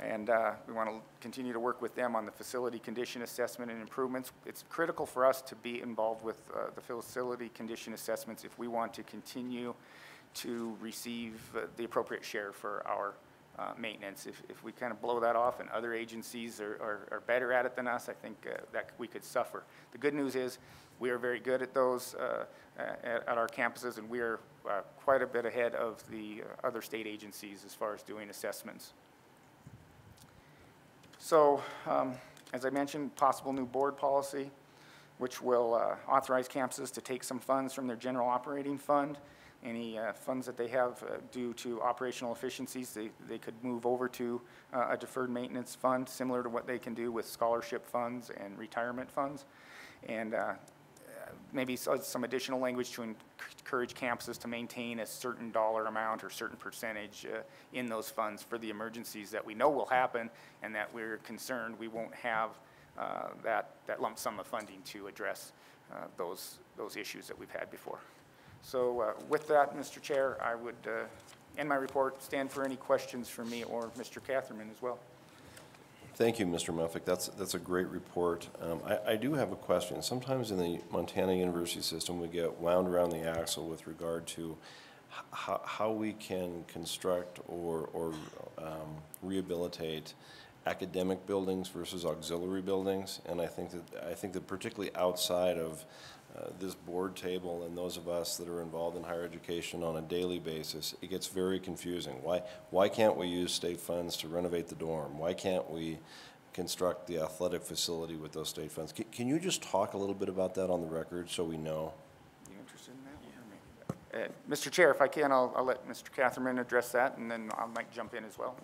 And we want to continue to work with them on the facility condition assessment and improvements. It's critical for us to be involved with the facility condition assessments if we want to continue to receive the appropriate share for our uh, maintenance. If, if we kind of blow that off and other agencies are, are, are better at it than us, I think uh, that we could suffer. The good news is we are very good at those uh, at, at our campuses, and we are uh, quite a bit ahead of the other state agencies as far as doing assessments. So, um, as I mentioned, possible new board policy, which will uh, authorize campuses to take some funds from their general operating fund. Any uh, funds that they have uh, due to operational efficiencies, they, they could move over to uh, a deferred maintenance fund, similar to what they can do with scholarship funds and retirement funds. And uh, maybe some additional language to encourage campuses to maintain a certain dollar amount or certain percentage uh, in those funds for the emergencies that we know will happen and that we're concerned we won't have uh, that, that lump sum of funding to address uh, those, those issues that we've had before. So uh, with that, Mr. Chair, I would uh, end my report, stand for any questions from me or Mr. Katherman as well. Thank you, Mr. Muffick. That's, that's a great report. Um, I, I do have a question. Sometimes in the Montana University system, we get wound around the axle with regard to how, how we can construct or, or um, rehabilitate academic buildings versus auxiliary buildings. And I think that, I think that particularly outside of uh, this board table and those of us that are involved in higher education on a daily basis, it gets very confusing. Why, why can't we use state funds to renovate the dorm? Why can't we construct the athletic facility with those state funds? Can, can you just talk a little bit about that on the record so we know? You interested in that one? Uh, Mr. Chair, if I can, I'll, I'll let Mr. Katherman address that, and then I might jump in as well.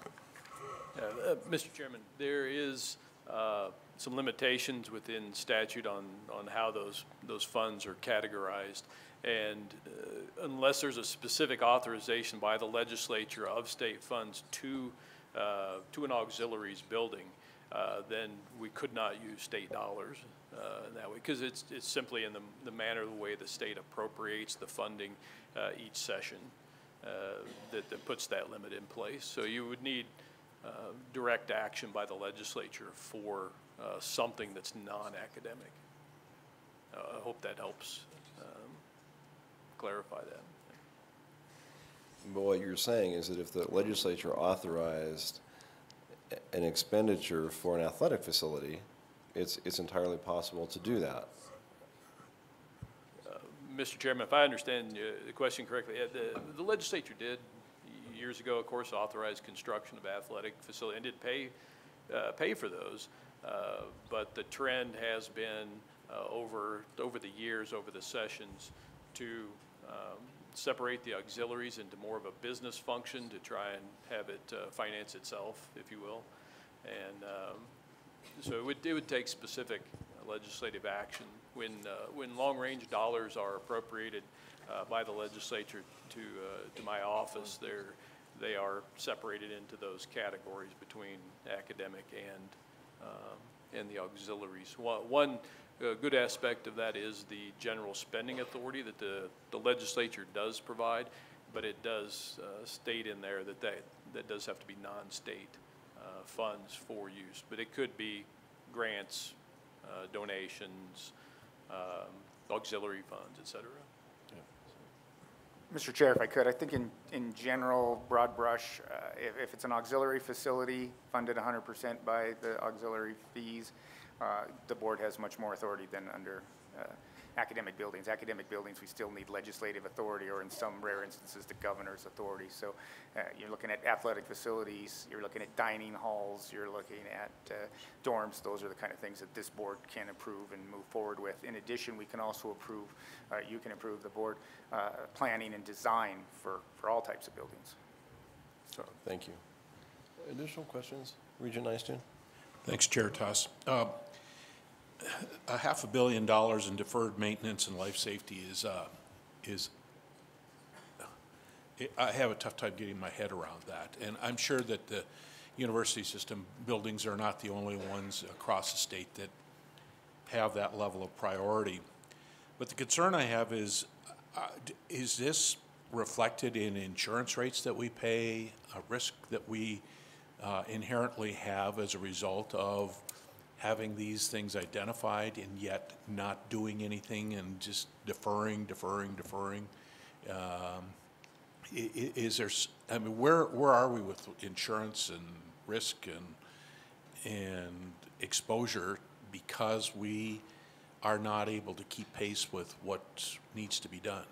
Uh, uh, Mr. Chairman, there is uh, some limitations within statute on, on how those, those funds are categorized. And uh, unless there's a specific authorization by the legislature of state funds to, uh, to an auxiliaries building, uh, then we could not use state dollars. uh, in that way, because it's, it's simply in the, the manner, the way the state appropriates the funding uh, each session uh, that, that puts that limit in place. So you would need direct action by the legislature for uh, something that's non-academic. Uh, I hope that helps um, clarify that. But what you're saying is that if the legislature authorized an expenditure for an athletic facility, it's, it's entirely possible to do that. Mr. Chairman, if I understand uh, the question correctly, uh, the the legislature did, years ago, of course, authorize construction of athletic facility and did pay, uh, pay for those. Uh, But the trend has been uh, over, over the years, over the sessions, to um, separate the auxiliaries into more of a business function to try and have it uh, finance itself, if you will. And um, so it would, it would take specific legislative action when, uh, when long-range dollars are appropriated uh, by the legislature to, to my office, they are separated into those categories between academic and, um, and the auxiliaries. One, uh, good aspect of that is the general spending authority that the, the legislature does provide, but it does uh, state in there that that, that does have to be non-state uh, funds for use. But it could be grants, uh, donations, um, auxiliary funds, et cetera. Mr. Chair, if I could, I think in, in general, broad brush, uh, if, if it's an auxiliary facility funded 100% by the auxiliary fees, uh, the board has much more authority than under uh, academic buildings. Academic buildings, we still need legislative authority, or in some rare instances, the governor's authority. So uh, you're looking at athletic facilities, you're looking at dining halls, you're looking at uh, dorms. Those are the kind of things that this board can approve and move forward with. In addition, we can also approve, uh, you can approve the board uh, planning and design for, for all types of buildings. So Thank you. Additional questions? Regent Nystuen? Thanks, Chair Tuss. Uh, A half a billion dollars in deferred maintenance and life safety is, uh, is, I have a tough time getting my head around that. And I'm sure that the university system buildings are not the only ones across the state that have that level of priority. But the concern I have is, uh, is this reflected in insurance rates that we pay, a risk that we uh, inherently have as a result of having these things identified and yet not doing anything and just deferring, deferring, deferring? Um, i- i- Is there, s- I mean, where, where are we with insurance and risk and, and exposure because we are not able to keep pace with what needs to be done?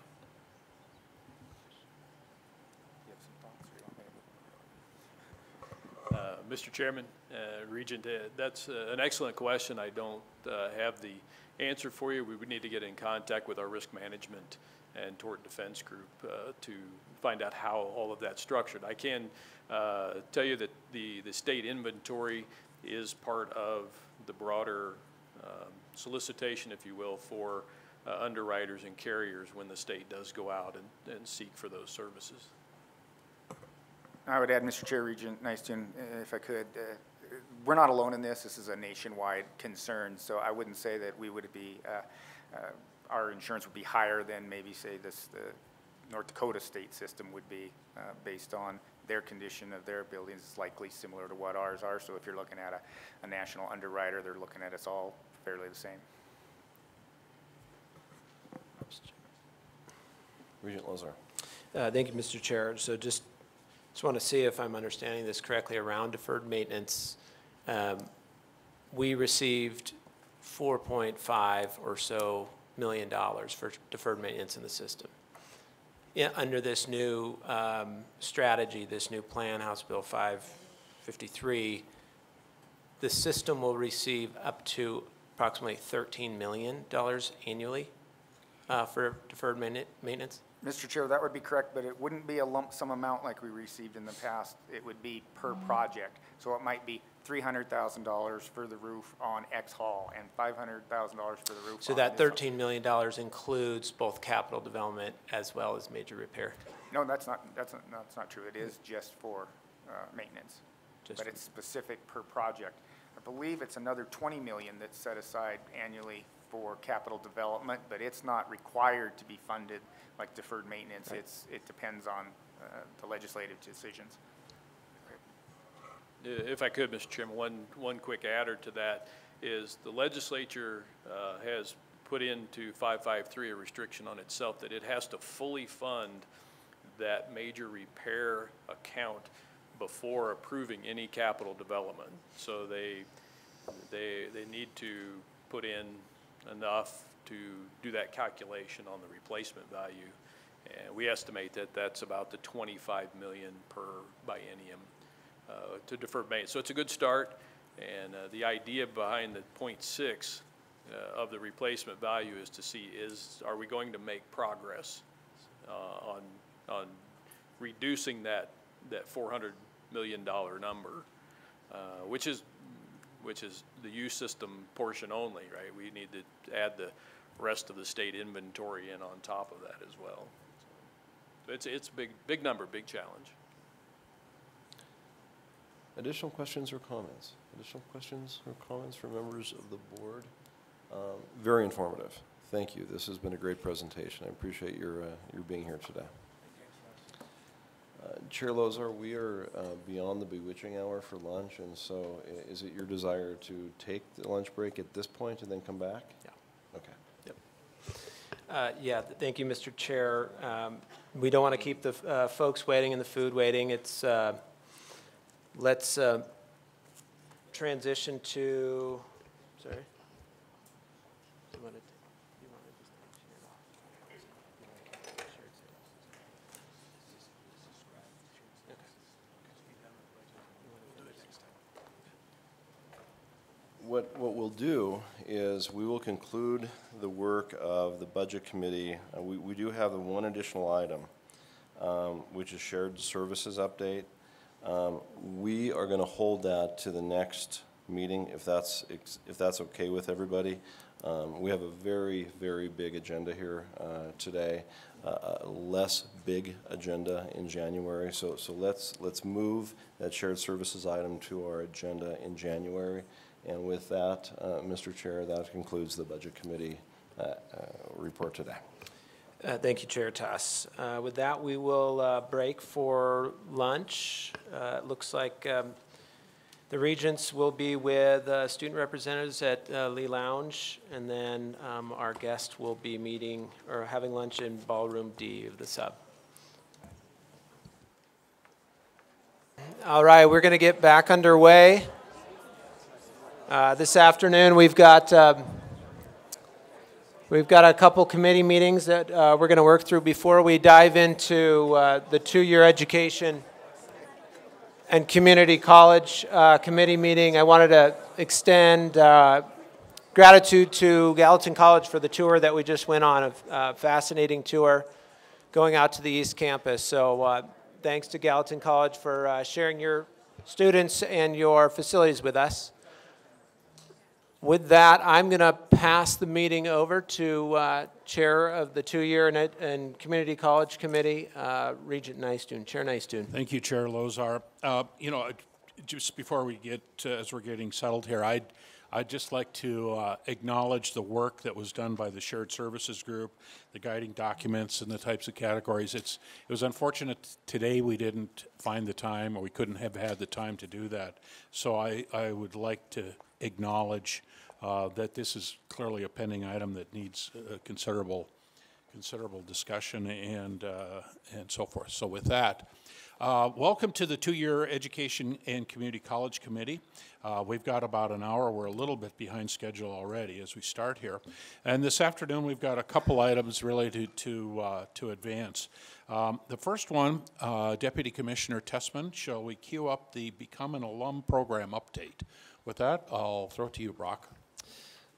Uh, Mr. Chairman, uh, Regent, uh, that's uh, an excellent question. I don't uh, have the answer for you. We would need to get in contact with our risk management and tort defense group uh, to find out how all of that's structured. I can tell you that the, the state inventory is part of the broader um, solicitation, if you will, for uh, underwriters and carriers when the state does go out and, and seek for those services. I would add, Mr. Chair, Regent Nystuen, uh, if I could, uh, we're not alone in this. This is a nationwide concern, so I wouldn't say that we would be, uh, uh, our insurance would be higher than maybe, say, this, the North Dakota state system would be, uh, based on their condition of their buildings. It's likely similar to what ours are, so if you're looking at a, a national underwriter, they're looking at us all fairly the same. Regent Lozar? Uh, Thank you, Mr. Chair. So just, just want to see if I'm understanding this correctly around deferred maintenance. Um, We received 4.5 or so million dollars for deferred maintenance in the system. Under this new um, strategy, this new plan, House Bill 553, the system will receive up to approximately $13 million annually uh, for deferred maintenance? Mr. Chair, that would be correct, but it wouldn't be a lump sum amount like we received in the past. It would be per project. So it might be $300,000 for the roof on X Hall and $500,000 for the roof So that $13 million includes both capital development as well as major repair? No, that's not, that's not, that's not true. It is just for uh, maintenance. Just But it's specific per project. I believe it's another 20 million that's set aside annually for capital development, but it's not required to be funded like deferred maintenance. It's, it depends on uh, the legislative decisions. If I could, Mr. Chairman, one, one quick adder to that is the legislature uh, has put into 553 a restriction on itself that it has to fully fund that major repair account before approving any capital development. So they, they, they need to put in enough to do that calculation on the replacement value. And we estimate that that's about the 25 million per biennium to deferred maintenance. So it's a good start. And uh, the idea behind the 0.6 uh, of the replacement value is to see is, are we going to make progress uh, on, on reducing that, that $400 million number, uh, which is, which is the use system portion only, right? We need to add the rest of the state inventory in on top of that as well. So it's, it's a big, big number, big challenge. Additional questions or comments? Additional questions or comments from members of the board? Um, Very informative. Thank you. This has been a great presentation. I appreciate your, uh, your being here today. Uh, Chair Lozar, we are uh, beyond the bewitching hour for lunch, and so is it your desire to take the lunch break at this point and then come back? Yeah. Okay. Uh, Yeah, th- thank you, Mr. Chair. Um, We don't want to keep the uh, folks waiting and the food waiting. It's, uh, let's uh, transition to, sorry? What, what we'll do is we will conclude the work of the Budget Committee. Uh, We, we do have the one additional item, um, which is shared services update. Um, We are going to hold that to the next meeting, if that's, if that's okay with everybody. Um, We have a very, very big agenda here uh, today, uh, a less big agenda in January. So, so let's, let's move that shared services item to our agenda in January. And with that, uh, Mr. Chair, that concludes the Budget Committee uh, uh, report today. Uh, Thank you, Chair Tuss. Uh, With that, we will uh, break for lunch. Uh, It looks like um, the Regents will be with uh, student representatives at uh, Leigh Lounge, and then um, our guest will be meeting, or having lunch in Ballroom D of the sub. All right, we're going to get back underway. This afternoon, we've got um, We've got a couple committee meetings that uh, we're going to work through before we dive into uh, the two-year education and community college uh, committee meeting. I wanted to extend uh, gratitude to Gallatin College for the tour that we just went on, a fascinating tour going out to the East Campus. So uh, thanks to Gallatin College for uh, sharing your students and your facilities with us. With that, I'm going to pass the meeting over to uh, Chair of the two-year and, and Community College Committee, uh, Regent Nystuen. Chair Nystuen. Thank you, Chair Lozar. Uh, You know, just before we get, uh, as we're getting settled here, I'd, I'd just like to uh, acknowledge the work that was done by the Shared Services Group, the guiding documents and the types of categories. It's, it was unfortunate today we didn't find the time, or we couldn't have had the time to do that. So I, I would like to acknowledge uh, that this is clearly a pending item that needs uh, considerable considerable discussion and, uh, and so forth. So with that, uh, welcome to the two-year Education and Community College Committee. Uh, we've got about an hour. We're a little bit behind schedule already as we start here. And this afternoon, we've got a couple items related to, uh, to advance. Um, the first one, uh, Deputy Commissioner Tessman, shall we queue up the Become an Alum Program update? With that, I'll throw it to you, Brock.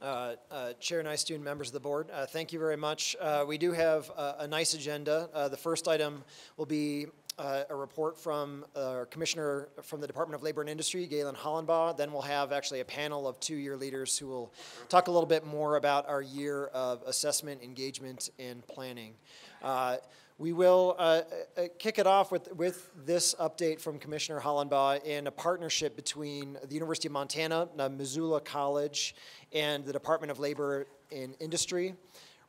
Uh, uh, Chair Nystuen, members of the board, uh, thank you very much. Uh, We do have a nice agenda. Uh, The first item will be uh, a report from our Commissioner from the Department of Labor and Industry, Galen Hollenbaugh. Then we'll have actually a panel of two-year leaders who will talk a little bit more about our year of assessment, engagement, and planning. We will uh, kick it off with, with this update from Commissioner Hollenbaugh in a partnership between the University of Montana, Missoula College, and the Department of Labor and Industry,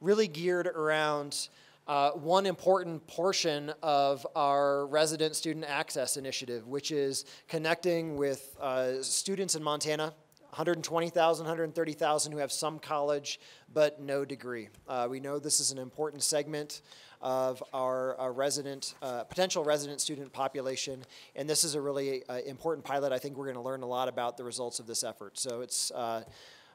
really geared around uh, one important portion of our resident student access initiative, which is connecting with uh, students in Montana 120,000, 130,000 who have some college but no degree. Uh, we know this is an important segment of our, our resident, uh, potential resident student population. And this is a really uh, important pilot. I think we're going to learn a lot about the results of this effort. So it's uh, uh, uh,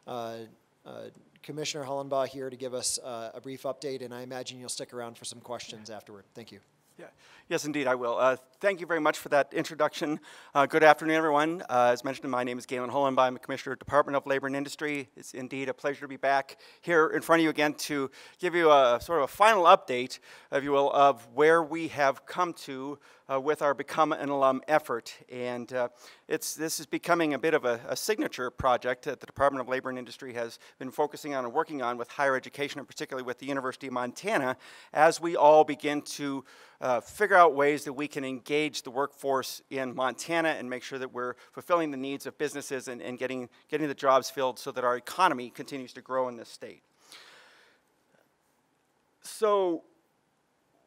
Uh, uh, Commissioner Hollenbaugh here to give us uh, a brief update, and I imagine you'll stick around for some questions afterward. Thank you. Yeah. Yes, indeed, I will. Uh, thank you very much for that introduction. Uh, good afternoon, everyone. Uh, as mentioned, my name is Galen Hollenbaugh. I'm a Commissioner of Department of Labor and Industry. It's indeed a pleasure to be back here in front of you again to give you a sort of a final update, if you will, of where we have come to uh, with our Become an Alum effort. And uh, it's, this is becoming a bit of a, a, signature project that the Department of Labor and Industry has been focusing on and working on with higher education, and particularly with the University of Montana, as we all begin to uh, figure out ways that we can engage the workforce in Montana and make sure that we're fulfilling the needs of businesses and, and getting, getting the jobs filled so that our economy continues to grow in this state. So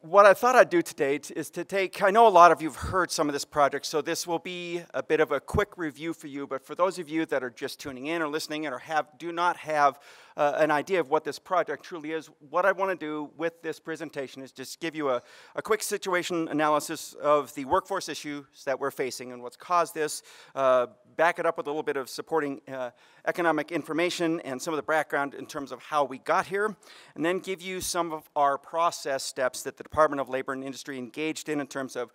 what I thought I'd do today is to take, I know a lot of you have heard some of this project, so this will be a bit of a quick review for you, but for those of you that are just tuning in or listening or have, do not have uh, an idea of what this project truly is, what I want to do with this presentation is just give you a, a quick situation analysis of the workforce issues that we're facing and what's caused this, uh, back it up with a little bit of supporting uh, economic information and some of the background in terms of how we got here, and then give you some of our process steps that the Department of Labor and Industry engaged in in terms of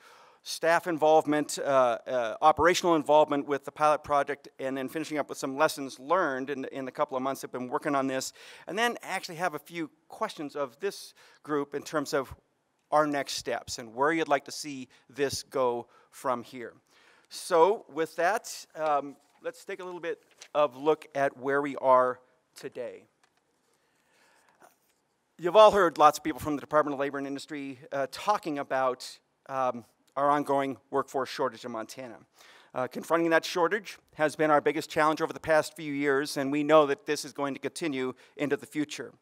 staff involvement, uh, uh, operational involvement with the pilot project, and then finishing up with some lessons learned in, in the couple of months I've been working on this, and then actually have a few questions of this group in terms of our next steps and where you'd like to see this go from here. So with that, um, let's take a little bit of look at where we are today. You've all heard lots of people from the Department of Labor and Industry uh, talking about um, our ongoing workforce shortage in Montana. Uh, confronting that shortage has been our biggest challenge over the past few years, and we know that this is going to continue into the future.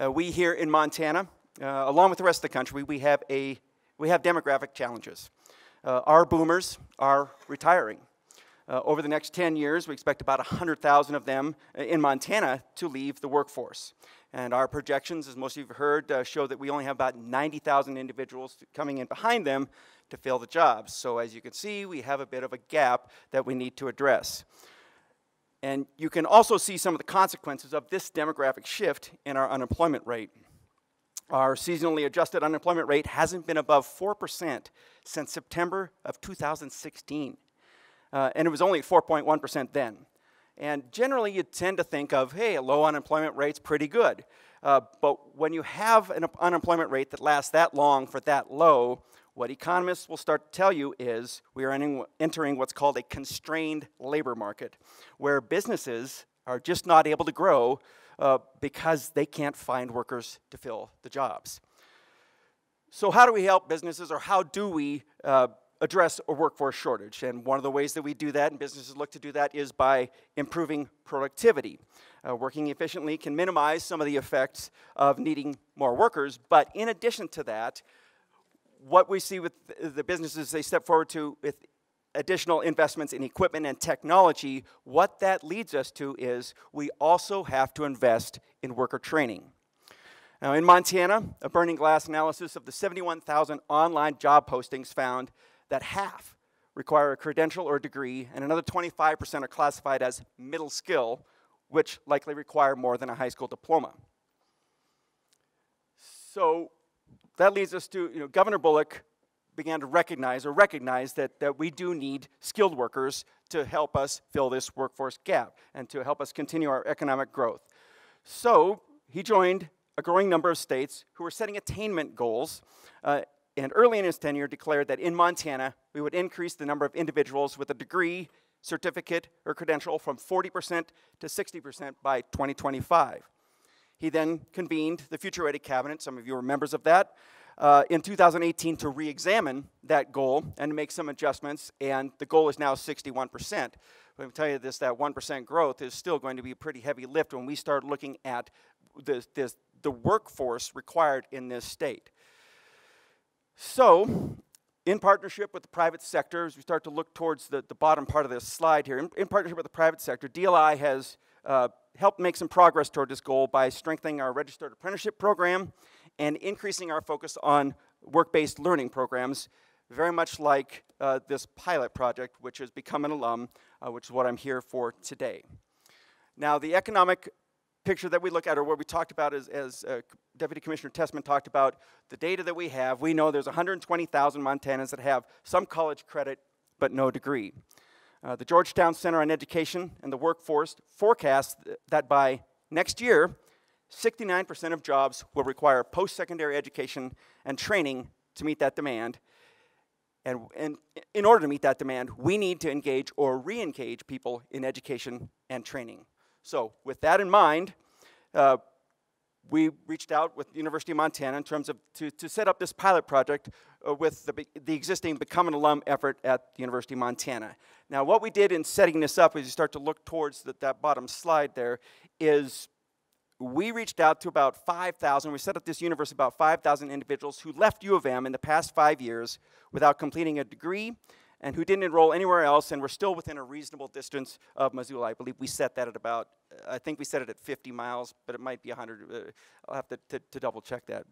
Uh, we here in Montana, uh, along with the rest of the country, we have, a, we have demographic challenges. Uh, our boomers are retiring. Uh, over the next 10 years, we expect about 100,000 of them uh, in Montana to leave the workforce. And our projections, as most of you have heard, uh, show that we only have about 90,000 individuals coming in behind them to fill the jobs. So as you can see, we have a bit of a gap that we need to address. And you can also see some of the consequences of this demographic shift in our unemployment rate. Our seasonally adjusted unemployment rate hasn't been above 4% since September of 2016. Uh, and it was only 4.1% then. And generally, you tend to think of, hey, a low unemployment rate's pretty good. Uh, but when you have an unemployment rate that lasts that long for that low, what economists will start to tell you is we are entering what's called a constrained labor market, where businesses are just not able to grow uh, because they can't find workers to fill the jobs. So, how do we help businesses, or how do we uh, address a workforce shortage? And one of the ways that we do that, and businesses look to do that, is by improving productivity. Uh, working efficiently can minimize some of the effects of needing more workers, but in addition to that, what we see with the businesses they step forward to with additional investments in equipment and technology, what that leads us to is we also have to invest in worker training. Now, in Montana, a burning glass analysis of the 71,000 online job postings found that half require a credential or degree, and another 25% are classified as middle skill, which likely require more than a high school diploma. So, that leads us to, you know, Governor Bullock began to recognize or recognize that, that we do need skilled workers to help us fill this workforce gap and to help us continue our economic growth. So he joined a growing number of states who were setting attainment goals uh, and early in his tenure declared that in Montana, we would increase the number of individuals with a degree, certificate, or credential from 40% to 60% by 2025. He then convened the Future Ready Cabinet, some of you are members of that, uh, in 2018 to re examine that goal and make some adjustments, and the goal is now 61%. But I can tell you this that 1% growth is still going to be a pretty heavy lift when we start looking at the, this, the workforce required in this state. So, in partnership with the private sector, as we start to look towards the, the bottom part of this slide here, in, in partnership with the private sector, DLI has uh, helped make some progress toward this goal by strengthening our registered apprenticeship program and increasing our focus on work-based learning programs, very much like uh, this pilot project, which has become an alum, uh, which is what I'm here for today. Now, the economic picture that we look at, or what we talked about is, as uh, Deputy Commissioner Tessman talked about, the data that we have, we know there's 120,000 Montanans that have some college credit but no degree. Uh, the Georgetown Center on Education and the Workforce forecast that by next year, 69% of jobs will require post secondary education and training to meet that demand. And, and in order to meet that demand, we need to engage or re engage people in education and training. So, with that in mind, uh, we reached out with the University of Montana in terms of to, to set up this pilot project uh, with the, the existing Become an Alum effort at the University of Montana. Now, what we did in setting this up, as you start to look towards the, that bottom slide there, is we reached out to about 5,000, we set up this universe about 5,000 individuals who left U of M in the past five years without completing a degree and who didn't enroll anywhere else and were still within a reasonable distance of Missoula. I believe we set that at about, I think we set it at 50 miles, but it might be 100. Uh, I'll have to, to, to, double check that.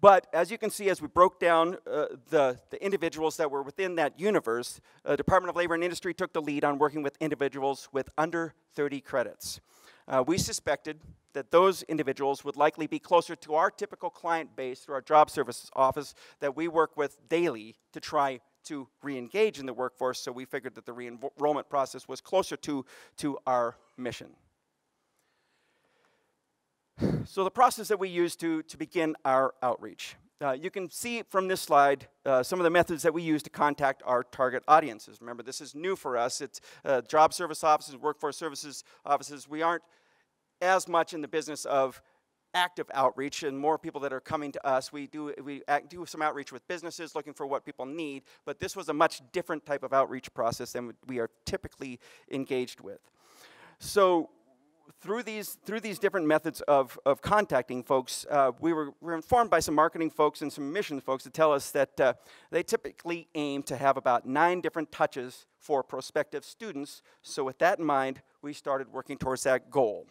But as you can see, as we broke down uh, the, the individuals that were within that universe, uh, Department of Labor and Industry took the lead on working with individuals with under 30 credits. Uh, we suspected that those individuals would likely be closer to our typical client base through our job services office that we work with daily to try to re-engage in the workforce, so we figured that the re-enrollment process was closer to, to our mission. So the process that we use to, to begin our outreach. Uh, you can see from this slide uh, some of the methods that we use to contact our target audiences. Remember, this is new for us. It's uh, job service offices, workforce services offices. We aren't as much in the business of active outreach and more people that are coming to us. We do, we act, do some outreach with businesses looking for what people need, but this was a much different type of outreach process than we are typically engaged with. So through these, through these different methods of, of contacting folks, uh, we, were, we were informed by some marketing folks and some missions folks to tell us that uh, they typically aim to have about nine different touches for prospective students. So with that in mind, we started working towards that goal.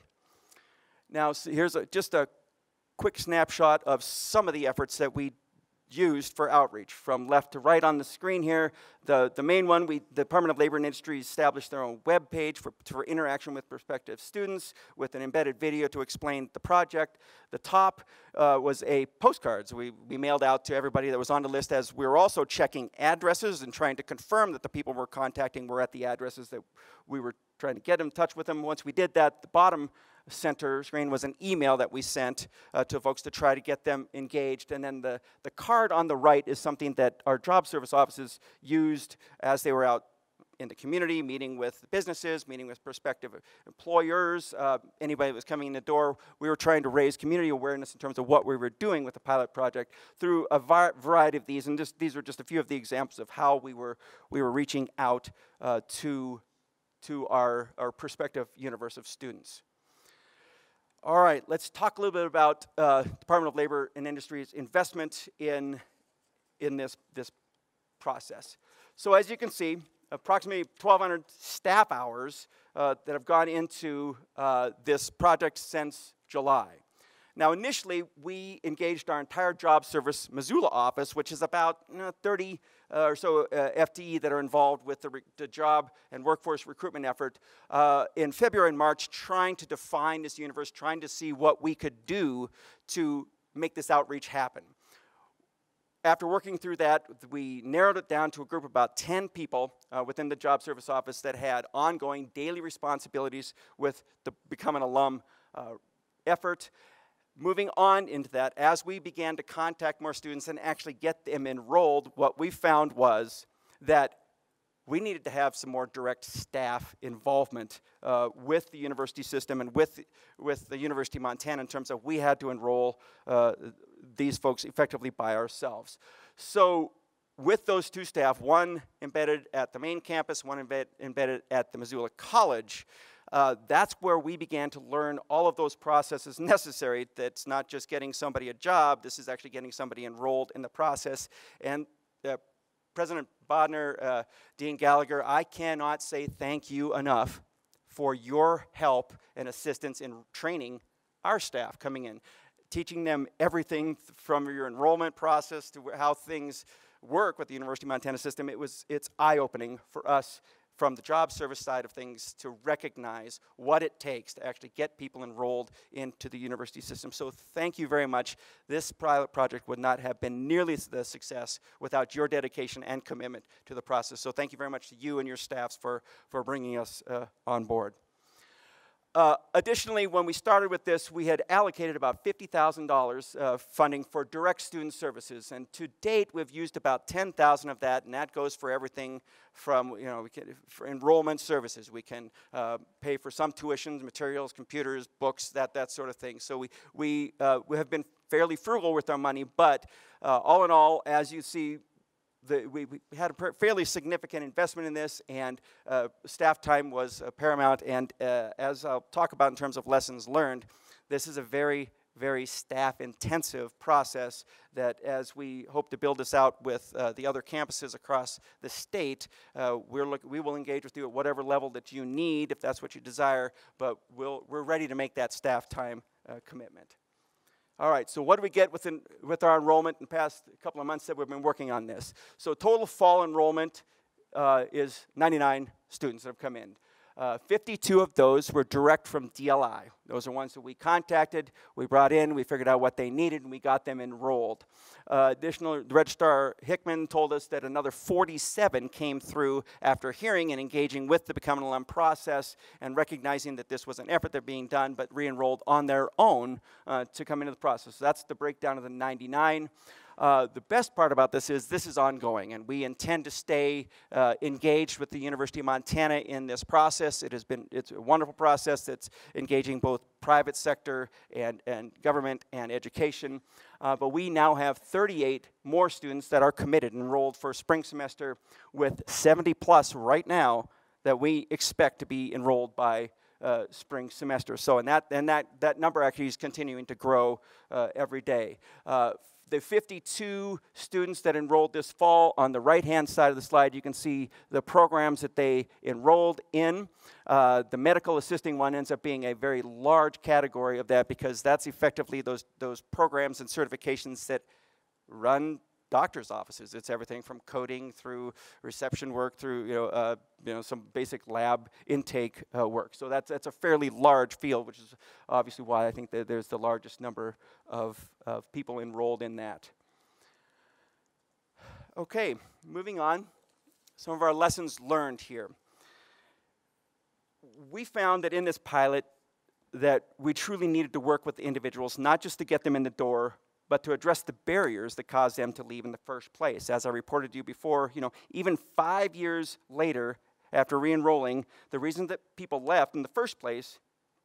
Now, here's a, just a quick snapshot of some of the efforts that we used for outreach from left to right on the screen here. The, the main one, we, the Department of Labor and Industry established their own web page for, for interaction with prospective students with an embedded video to explain the project. The top uh, was a postcards we, we mailed out to everybody that was on the list as we were also checking addresses and trying to confirm that the people we're contacting were at the addresses that we were trying to get in touch with them. Once we did that, the bottom center screen was an email that we sent uh, to folks to try to get them engaged. And then the, the card on the right is something that our job service offices used as they were out in the community, meeting with businesses, meeting with prospective employers, uh, anybody that was coming in the door. We were trying to raise community awareness in terms of what we were doing with the pilot project through a variety of these. And just, these are just a few of the examples of how we were, we were reaching out uh, to, to our, our prospective universe of students. All right, let's talk a little bit about uh, Department of Labor and Industry's investment in, in this, this process. So as you can see, approximately 1,200 staff hours uh, that have gone into uh, this project since July. Now, initially, we engaged our entire job service Missoula office, which is about you know, 30 uh, or so uh, FTE that are involved with the, the, job and workforce recruitment effort uh, in February and March, trying to define this universe, trying to see what we could do to make this outreach happen. After working through that, we narrowed it down to a group of about 10 people uh, within the job service office that had ongoing daily responsibilities with the Become an Alum uh, effort moving on into that, as we began to contact more students and actually get them enrolled, what we found was that we needed to have some more direct staff involvement uh, with the university system and with, with the University of Montana in terms of we had to enroll uh, these folks effectively by ourselves. So with those two staff, one embedded at the main campus, one embed, embedded at the Missoula College, uh, that's where we began to learn all of those processes necessary. That's not just getting somebody a job, this is actually getting somebody enrolled in the process. And uh, President Bodnar, uh, Dean Gallagher, I cannot say thank you enough for your help and assistance in training our staff coming in, teaching them everything from your enrollment process to how things work with the University of Montana system. It was, it's eye-opening for us from the job service side of things to recognize what it takes to actually get people enrolled into the university system. So thank you very much. This pilot project would not have been nearly the success without your dedication and commitment to the process. So thank you very much to you and your staffs for, for bringing us uh, on board. Uh, additionally, when we started with this, we had allocated about $50,000 uh, funding for direct student services, and to date, we've used about 10,000 of that, and that goes for everything from you know can, for enrollment services. We can uh, pay for some tuitions, materials, computers, books, that that sort of thing. So we we uh, we have been fairly frugal with our money, but uh, all in all, as you see, the, we, we, had a fairly significant investment in this, and uh, staff time was uh, paramount. And uh, as I'll talk about in terms of lessons learned, this is a very, very staff intensive process that as we hope to build this out with uh, the other campuses across the state, uh, we're look, we will engage with you at whatever level that you need if that's what you desire, but we'll, we're ready to make that staff time uh, commitment. All right, so what do we get within, with our enrollment in the past couple of months that we've been working on this? So total fall enrollment uh, is 99 students that have come in. Uh, 52 of those were direct from DLI. Those are ones that we contacted, we brought in, we figured out what they needed, and we got them enrolled. Uh, additional, Registrar Hickman told us that another 47 came through after hearing and engaging with the Become an Alum process and recognizing that this was an effort they're being done, but re-enrolled on their own uh, to come into the process. So that's the breakdown of the 99. Uh, the best part about this is this is ongoing, and we intend to stay uh, engaged with the University of Montana in this process. It has been it's a wonderful process that's engaging both private sector and, and government and education. Uh, but we now have 38 more students that are committed, enrolled for spring semester, with 70 plus right now that we expect to be enrolled by uh, spring semester. So, and that and that that number actually is continuing to grow uh, every day. Uh, the 52 students that enrolled this fall, on the right-hand side of the slide, you can see the programs that they enrolled in. Uh, the medical assisting one ends up being a very large category of that because that's effectively those, those programs and certifications that run doctor's offices. It's everything from coding through reception work through you know, uh, you know some basic lab intake uh, work. So that's that's a fairly large field, which is obviously why I think that there's the largest number of, of people enrolled in that. Okay, moving on. Some of our lessons learned here. We found that in this pilot that we truly needed to work with the individuals, not just to get them in the door, but to address the barriers that caused them to leave in the first place. As I reported to you before, you know, even five years later, after re-enrolling, the reason that people left in the first place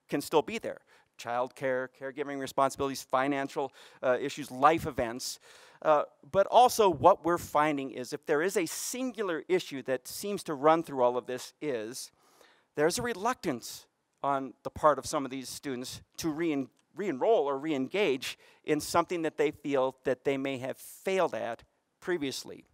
can still be there. Child care, caregiving responsibilities, financial uh, issues, life events. Uh, but also what we're finding is if there is a singular issue that seems to run through all of this is there's a reluctance on the part of some of these students to re re-enroll or re-engage in something that they feel that they may have failed at previously.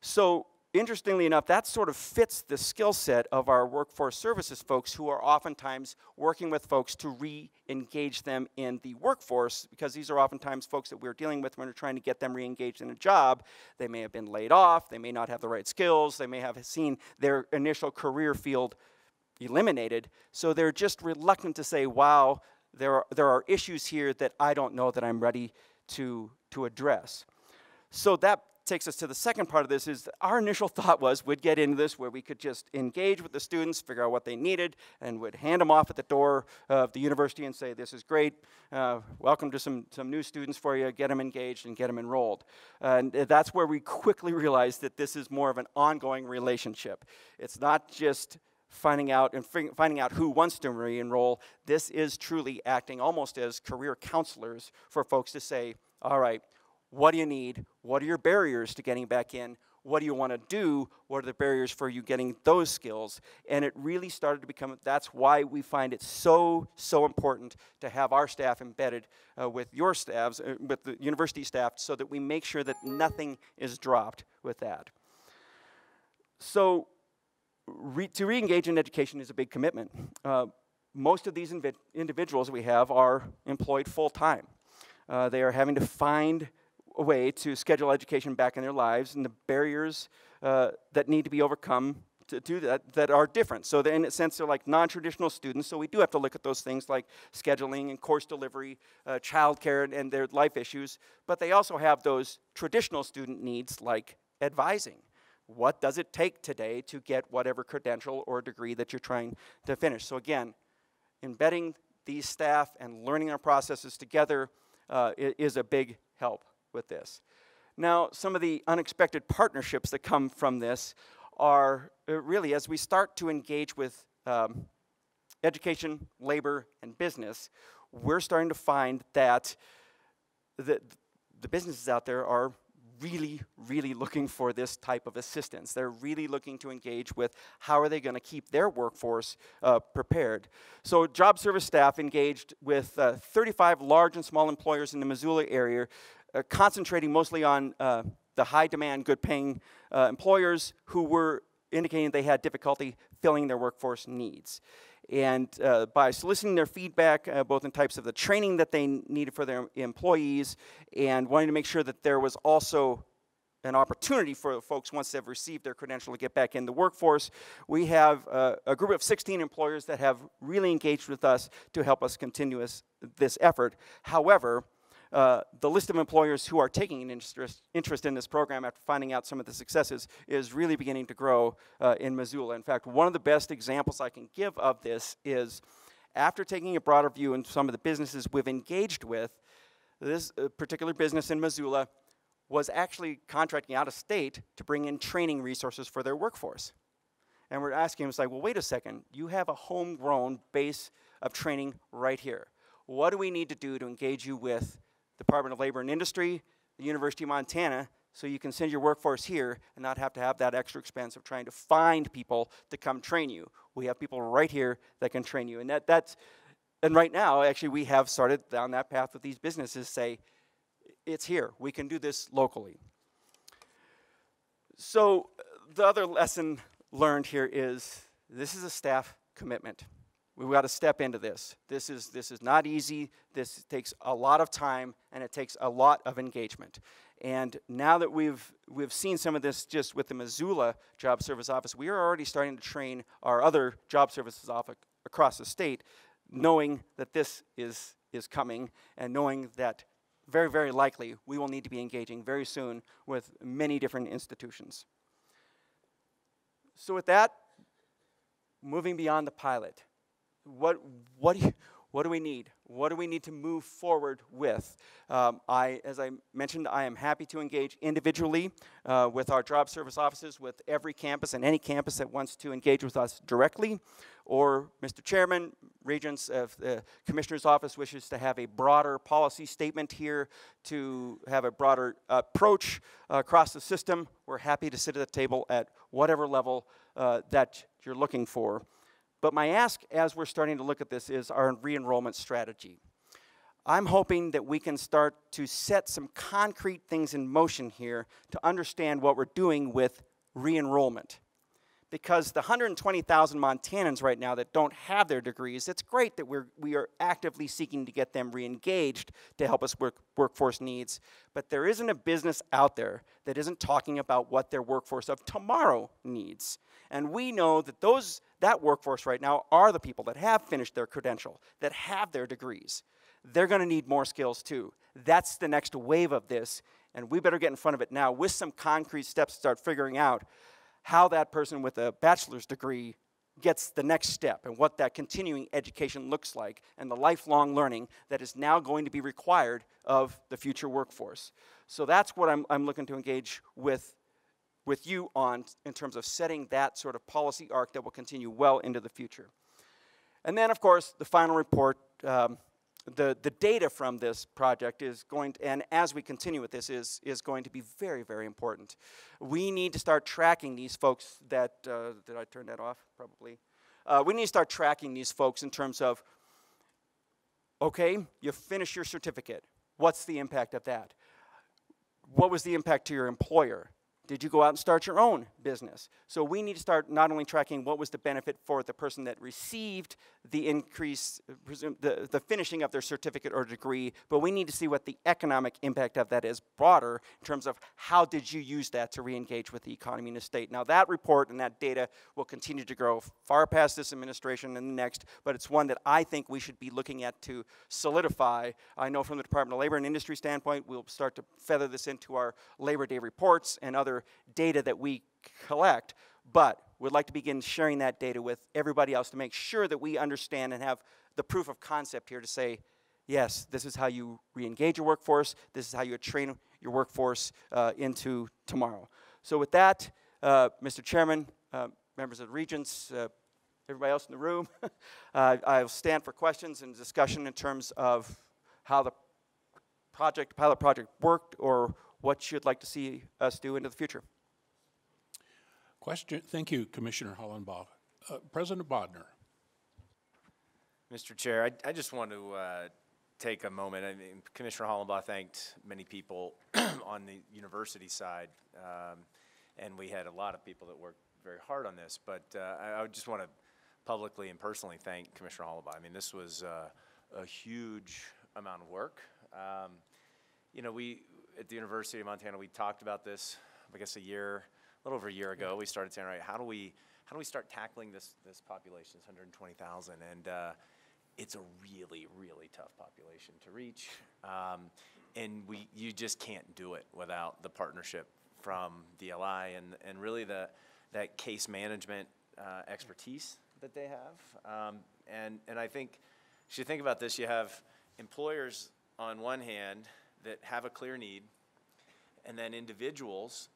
So interestingly enough, that sort of fits the skill set of our workforce services folks who are oftentimes working with folks to re-engage them in the workforce because these are oftentimes folks that we're dealing with when we're trying to get them re-engaged in a job. They may have been laid off, they may not have the right skills, they may have seen their initial career field eliminated, so they're just reluctant to say, wow, there are, there are issues here that I don't know that I'm ready to, to address. So that takes us to the second part of this is our initial thought was we'd get into this where we could just engage with the students, figure out what they needed, and would hand them off at the door of the university and say, this is great, uh, welcome to some, some new students for you, get them engaged and get them enrolled. and that's where we quickly realized that this is more of an ongoing relationship. It's not just finding out and finding out who wants to re-enroll. This is truly acting almost as career counselors for folks to say, all right, what do you need? What are your barriers to getting back in? What do you want to do? What are the barriers for you getting those skills? And it really started to become that's why we find it so, so important to have our staff embedded uh, with your staffs, uh, with the university staff, so that we make sure that nothing is dropped with that. So, re to re engage in education is a big commitment. Uh, most of these individuals we have are employed full time. Uh, they are having to find a way to schedule education back in their lives and the barriers uh, that need to be overcome to do that that are different. So in a sense, they're like non-traditional students. So we do have to look at those things like scheduling and course delivery, uh, childcare, and, and their life issues. But they also have those traditional student needs like advising. What does it take today to get whatever credential or degree that you're trying to finish? So again, embedding these staff and learning our processes together uh, is a big help with this. Now, some of the unexpected partnerships that come from this are uh, really as we start to engage with um, education, labor, and business, we're starting to find that the, the businesses out there are really, really looking for this type of assistance. They're really looking to engage with how are they going to keep their workforce uh, prepared. So job service staff engaged with uh, 35 large and small employers in the Missoula area uh, concentrating mostly on uh, the high demand, good paying uh, employers who were indicating they had difficulty filling their workforce needs. And uh, by soliciting their feedback, uh, both in types of the training that they needed for their employees and wanting to make sure that there was also an opportunity for folks once they've received their credential to get back in the workforce. We have uh, a group of 16 employers that have really engaged with us to help us continue this effort. However, uh, the list of employers who are taking an interest, interest in this program after finding out some of the successes is really beginning to grow uh, in Missoula. In fact, one of the best examples I can give of this is after taking a broader view in some of the businesses we've engaged with, this uh, particular business in Missoula was actually contracting out of state to bring in training resources for their workforce. And we're asking them, it's like, well, wait a second, you have a homegrown base of training right here. What do we need to do to engage you with Department of Labor and Industry, the University of Montana, so you can send your workforce here and not have to have that extra expense of trying to find people to come train you. We have people right here that can train you. And that, that's, and right now, actually, we have started down that path with these businesses say, it's here. We can do this locally. So the other lesson learned here is this is a staff commitment. We've got to step into this. This is, this is not easy. This takes a lot of time and it takes a lot of engagement. And now that we've, we've seen some of this just with the Missoula Job Service Office, we are already starting to train our other job services office across the state, knowing that this is, is coming and knowing that very, very likely we will need to be engaging very soon with many different institutions. So, with that, moving beyond the pilot what, what, do you, what do we need? What do we need to move forward with? Um, I, as I mentioned, I am happy to engage individually uh, with our job service offices, with every campus and any campus that wants to engage with us directly. Or, Mr. Chairman, Regents, if the Commissioner's Office wishes to have a broader policy statement here to have a broader approach across the system, we're happy to sit at the table at whatever level uh, that you're looking for. But my ask as we're starting to look at this is our re enrollment strategy. I'm hoping that we can start to set some concrete things in motion here to understand what we're doing with re enrollment. Because the 120,000 Montanans right now that don't have their degrees, it's great that we're, we are actively seeking to get them re engaged to help us work workforce needs. But there isn't a business out there that isn't talking about what their workforce of tomorrow needs. And we know that those, that workforce right now are the people that have finished their credential, that have their degrees. They're going to need more skills too. That's the next wave of this. And we better get in front of it now with some concrete steps to start figuring out how that person with a bachelor's degree gets the next step and what that continuing education looks like and the lifelong learning that is now going to be required of the future workforce. So that's what I'm, I'm looking to engage with, with you on in terms of setting that sort of policy arc that will continue well into the future. And then, of course, the final report, um, the, the data from this project is going to, and as we continue with this, is, is going to be very, very important. We need to start tracking these folks that, uh, did I turn that off? Probably. Uh, we need to start tracking these folks in terms of, okay, you finish your certificate. What's the impact of that? What was the impact to your employer? Did you go out and start your own business? So we need to start not only tracking what was the benefit for the person that received the increase, the, the finishing of their certificate or degree, but we need to see what the economic impact of that is broader in terms of how did you use that to re-engage with the economy in the state. Now that report and that data will continue to grow far past this administration and the next, but it's one that I think we should be looking at to solidify. I know from the Department of Labor and Industry standpoint, we'll start to feather this into our Labor Day reports and other data that we collect, but we'd like to begin sharing that data with everybody else to make sure that we understand and have the proof of concept here to say, yes, this is how you re-engage your workforce, this is how you train your workforce uh, into tomorrow. So with that, uh, Mr. Chairman, uh, members of the Regents, uh, everybody else in the room, uh, I'll stand for questions and discussion in terms of how the project, pilot project worked or what you'd like to see us do into the future. Question. Thank you, Commissioner Hollenbaugh. Uh, President Bodnar. Mr. Chair, I, I just want to uh, take a moment. I mean, Commissioner Hollenbaugh thanked many people on the university side, um, and we had a lot of people that worked very hard on this. But uh, I, I just want to publicly and personally thank Commissioner Hollenbaugh. I mean, this was uh, a huge amount of work. Um, you know, we at the University of Montana, we talked about this, I guess, a year, a little over a year ago. We started saying, right, how do we, how do we start tackling this, this population, this 120,000? And uh, it's a really, really tough population to reach. Um, and we, you just can't do it without the partnership from DLI and, and really the, that case management uh, expertise that they have. Um, and, and I think, as you think about this, you have employers on one hand that have a clear need, and then individuals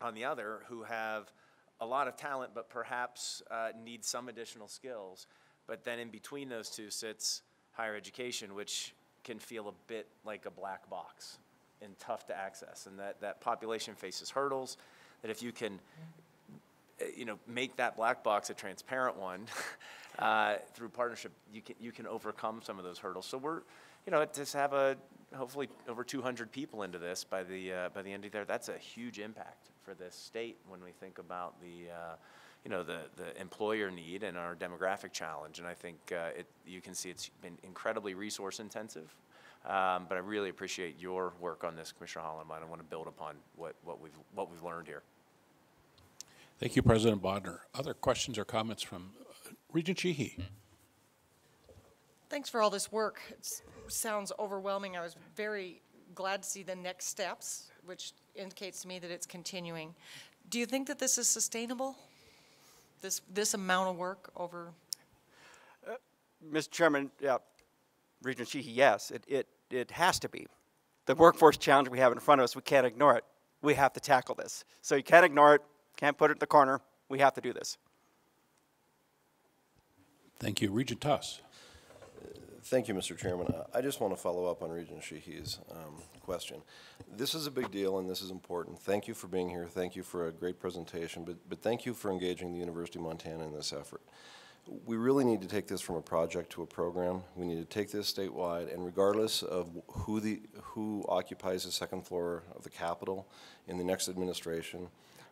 on the other who have a lot of talent but perhaps uh, need some additional skills. But then in between those two sits higher education, which can feel a bit like a black box and tough to access. And that, that population faces hurdles that if you can uh, you know, make that black box a transparent one uh, through partnership, you can, you can overcome some of those hurdles. So we're, you know, to have a hopefully over 200 people into this by the uh, by the end of the year. That's a huge impact for this state when we think about the uh, you know the the employer need and our demographic challenge. And I think uh, it you can see it's been incredibly resource intensive. Um, but I really appreciate your work on this, Commissioner Hollenbaugh. I want to build upon what, what we've what we've learned here. Thank you, President Bodnar. Other questions or comments from uh, Regent Sheehy? Thanks for all this work. It sounds overwhelming. I was very glad to see the next steps, which indicates to me that it's continuing. Do you think that this is sustainable? This, this amount of work over? Uh, Mr. Chairman, yeah, Regent Sheehy, yes, it, it, it has to be. The workforce challenge we have in front of us, we can't ignore it. We have to tackle this. So you can't ignore it, can't put it in the corner. We have to do this. Thank you. Regent Tuss. Thank you, Mr. Chairman. I just want to follow up on Regent Sheehy's um, question. This is a big deal and this is important. Thank you for being here. Thank you for a great presentation, but, but thank you for engaging the University of Montana in this effort. We really need to take this from a project to a program. We need to take this statewide, and regardless of who, the, who occupies the second floor of the Capitol in the next administration,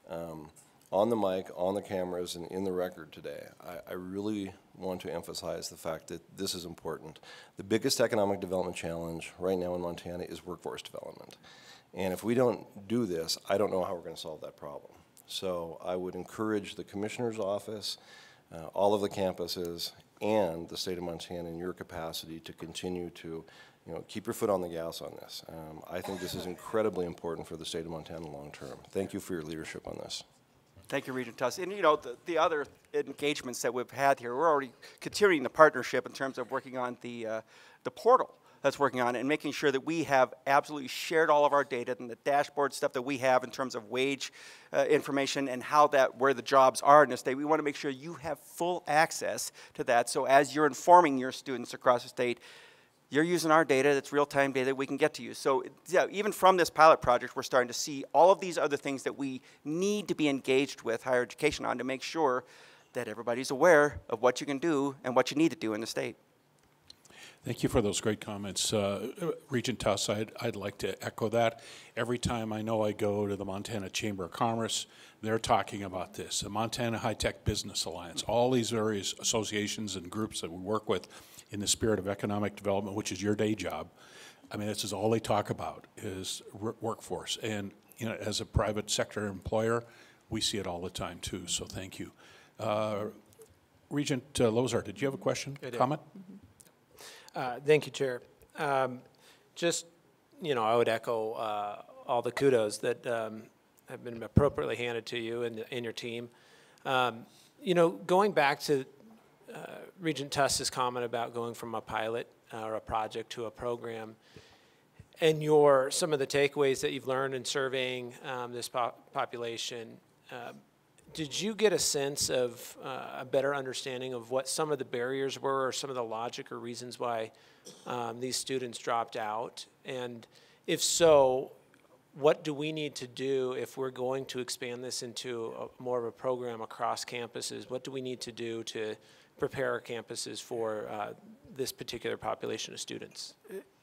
um, on the mic, on the cameras, and in the record today, I, I, really want to emphasize the fact that this is important. The biggest economic development challenge right now in Montana is workforce development. And if we don't do this, I don't know how we're going to solve that problem. So I would encourage the Commissioner's Office, uh, all of the campuses, and the state of Montana in your capacity to continue to you know, keep your foot on the gas on this. Um, I think this is incredibly important for the state of Montana long term. Thank you for your leadership on this. Thank you, Regent Tuss. And you know, the, the other engagements that we've had here, we're already continuing the partnership in terms of working on the, uh, the portal that's working on it and making sure that we have absolutely shared all of our data and the dashboard stuff that we have in terms of wage uh, information and how that, where the jobs are in the state. We want to make sure you have full access to that. So as you're informing your students across the state, you're using our data, that's real-time data we can get to you. So yeah, even from this pilot project, we're starting to see all of these other things that we need to be engaged with higher education on to make sure that everybody's aware of what you can do and what you need to do in the state. Thank you for those great comments. Uh, Regent Tuss, I'd, I'd like to echo that. Every time I know I go to the Montana Chamber of Commerce, they're talking about this. The Montana High Tech Business Alliance, all these various associations and groups that we work with in the spirit of economic development, which is your day job. I mean, this is all they talk about is workforce. And you know, as a private sector employer, we see it all the time too. So thank you. Uh, Regent uh, Lozar, did you have a question, comment? Mm -hmm. Uh, thank you, Chair. Um, just, you know, I would echo uh, all the kudos that um, have been appropriately handed to you and, and your team. Um, you know, going back to Regent Tuss's comment about going from a pilot uh, or a project to a program, and your some of the takeaways that you've learned in surveying um, this po population, uh, did you get a sense of uh, a better understanding of what some of the barriers were or some of the logic or reasons why um, these students dropped out? And if so, what do we need to do if we're going to expand this into a, more of a program across campuses? What do we need to do to prepare our campuses for uh, this particular population of students?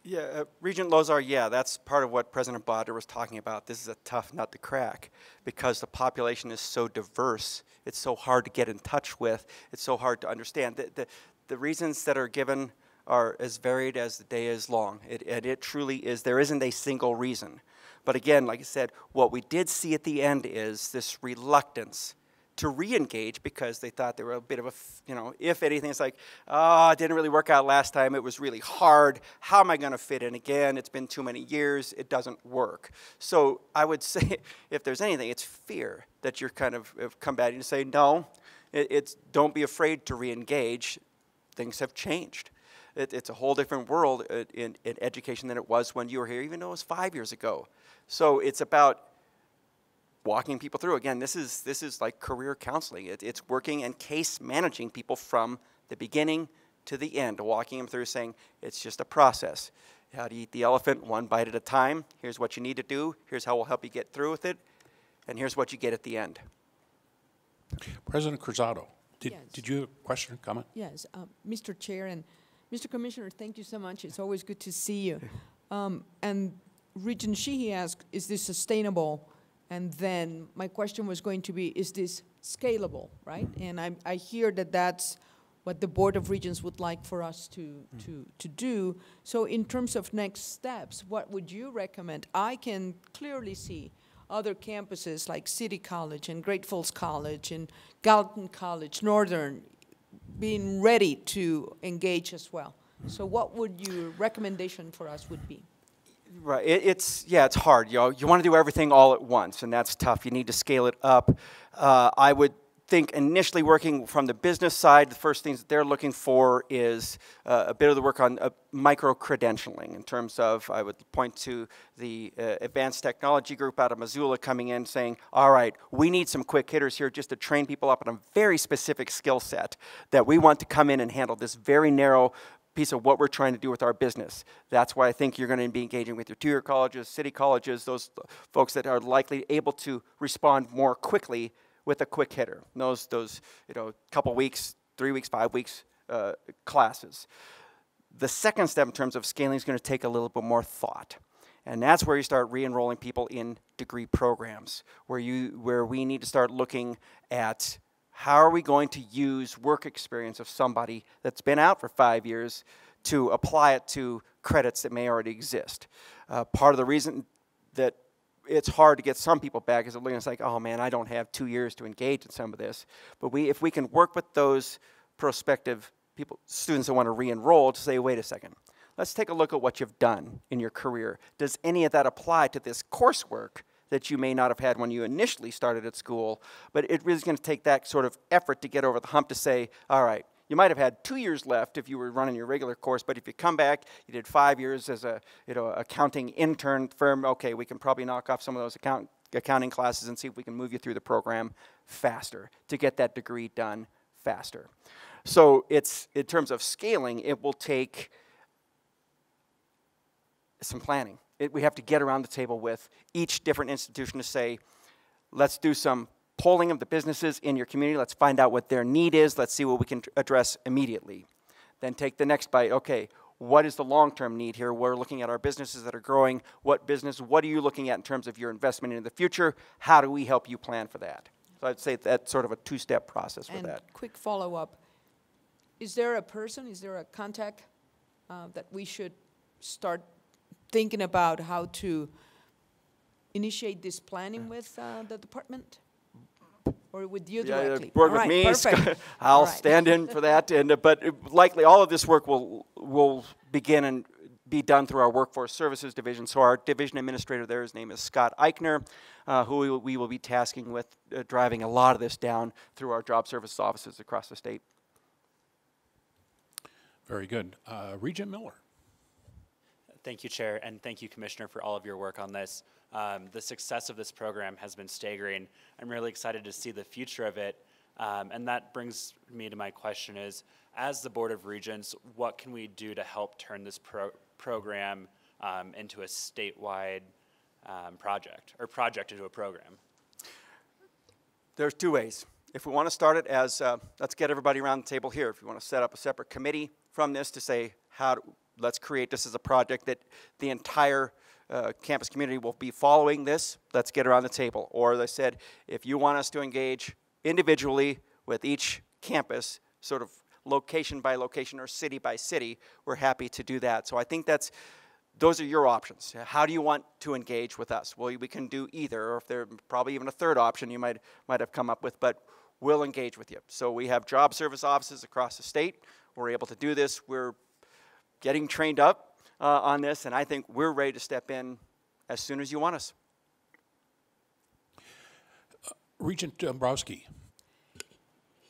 Yeah, uh, Regent Lozar, yeah, that's part of what President Bodnar was talking about. This is a tough nut to crack because the population is so diverse. It's so hard to get in touch with. It's so hard to understand. The, the, the reasons that are given are as varied as the day is long. It, and it truly is, there isn't a single reason. But again, like I said, what we did see at the end is this reluctance to re-engage because they thought they were a bit of a, you know, if anything, it's like, oh, it didn't really work out last time. It was really hard. How am I going to fit in again? It's been too many years. It doesn't work. So I would say, if there's anything, it's fear that you're kind of combating to say, no, it, it's don't be afraid to re-engage. Things have changed. It, it's a whole different world uh, in, in education than it was when you were here, even though it was five years ago. So it's about walking people through. Again, this is, this is like career counseling. It, it's working and case managing people from the beginning to the end, walking them through saying, it's just a process. How to eat the elephant one bite at a time. Here's what you need to do. Here's how we'll help you get through with it. And here's what you get at the end. President Cruzado, did, yes. did you have a question or comment? Yes, uh, Mr. Chair and Mr. Commissioner, thank you so much. It's always good to see you. Um, and Regent Sheehy asked, is this sustainable? And then my question was going to be, is this scalable, right? And I, I hear that that's what the Board of Regents would like for us to, mm. to, to do. So in terms of next steps, what would you recommend? I can clearly see other campuses like City College and Great Falls College and Gallatin College, Northern, being ready to engage as well. So what would your recommendation for us would be? Right. It, it's yeah, it's hard. You know, you want to do everything all at once, and that's tough. You need to scale it up. Uh, I would think initially working from the business side, the first things that they're looking for is uh, a bit of the work on uh, micro credentialing. In terms of, I would point to the uh, advanced technology group out of Missoula coming in saying, all right, we need some quick hitters here just to train people up on a very specific skill set that we want to come in and handle this very narrow piece of what we're trying to do with our business. That's why I think you're going to be engaging with your two-year colleges, city colleges, those folks that are likely able to respond more quickly with a quick hitter. Those, those you know, couple weeks, three weeks, five weeks uh, classes. The second step in terms of scaling is going to take a little bit more thought. And that's where you start re-enrolling people in degree programs, where, you, where we need to start looking at how are we going to use work experience of somebody that's been out for five years to apply it to credits that may already exist? Uh, part of the reason that it's hard to get some people back is it's like, oh man, I don't have two years to engage in some of this. But we, if we can work with those prospective people, students that want to re-enroll to say, wait a second, let's take a look at what you've done in your career. Does any of that apply to this coursework that you may not have had when you initially started at school? But it really is going to take that sort of effort to get over the hump to say, all right, you might have had two years left if you were running your regular course, but if you come back, you did five years as a you know accounting intern firm. Okay, we can probably knock off some of those account, accounting classes and see if we can move you through the program faster to get that degree done faster. So it's in terms of scaling, it will take some planning. It, we have to get around the table with each different institution to say, let's do some polling of the businesses in your community. Let's find out what their need is. Let's see what we can address immediately. Then take the next bite. Okay, what is the long-term need here? We're looking at our businesses that are growing. What business, what are you looking at in terms of your investment in the future? How do we help you plan for that? So I'd say that's sort of a two-step process for and that. quick follow-up. Is there a person, is there a contact uh, that we should start thinking about how to initiate this planning with uh, the department? Or with you Yeah, directly? work All with right, me. perfect. I'll All right. stand in for that. And uh, but uh, likely all of this work will will begin and be done through our workforce services division. So our division administrator there, his name is Scott Eichner, uh, who we will, we will be tasking with uh, driving a lot of this down through our job services offices across the state. Very good. Uh, Regent Miller. Thank you, Chair, and thank you, Commissioner, for all of your work on this. Um, the success of this program has been staggering. I'm really excited to see the future of it. Um, and that brings me to my question is, as the Board of Regents, what can we do to help turn this pro program um, into a statewide um, project, or project into a program? There's two ways. If we want to start it as, uh, let's get everybody around the table here. If you want to set up a separate committee from this to say, how, do, let's create this as a project that the entire uh, campus community will be following this, let's get around the table. Or I said, if you want us to engage individually with each campus, sort of location by location or city by city, we're happy to do that. So I think that's, those are your options. How do you want to engage with us? Well, we can do either, or if there's probably even a third option you might, might have come up with, but we'll engage with you. So we have job service offices across the state. We're able to do this. We're getting trained up uh, on this, and I think we're ready to step in as soon as you want us. Regent Dombrouski.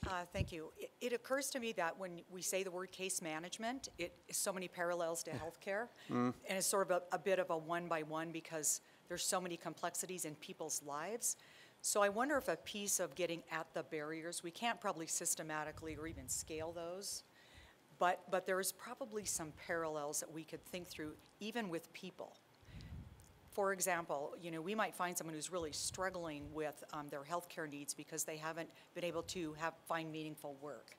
Uh, Thank you. It- It occurs to me that when we say the word case management, it is so many parallels to healthcare. Mm. And it's sort of a, a bit of a one-by-one because there's so many complexities in people's lives. So I wonder if a piece of getting at the barriers, we can't probably systematically or even scale those, but, but there is probably some parallels that we could think through, even with people. For example, you know, we might find someone who's really struggling with um, their healthcare needs because they haven't been able to have, find meaningful work.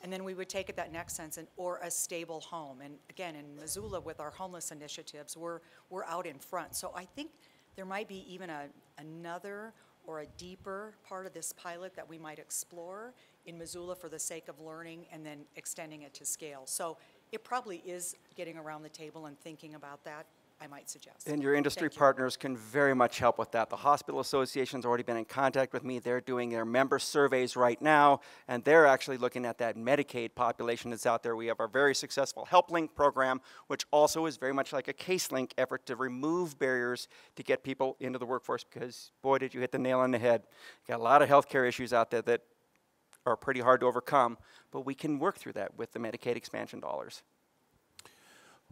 And then we would take it that next sense, and, or a stable home. And again, in Missoula with our homeless initiatives, we're, we're out in front. So I think there might be even a, another or a deeper part of this pilot that we might explore in Missoula for the sake of learning and then extending it to scale. So it probably is getting around the table and thinking about that, I might suggest. And your industry Thank you. partners can very much help with that. The Hospital Association's already been in contact with me. They're doing their member surveys right now, and they're actually looking at that Medicaid population that's out there. We have our very successful HelpLink program, which also is very much like a CaseLink effort to remove barriers to get people into the workforce because, boy, did you hit the nail on the head. Got a lot of healthcare issues out there that are pretty hard to overcome, but we can work through that with the Medicaid expansion dollars.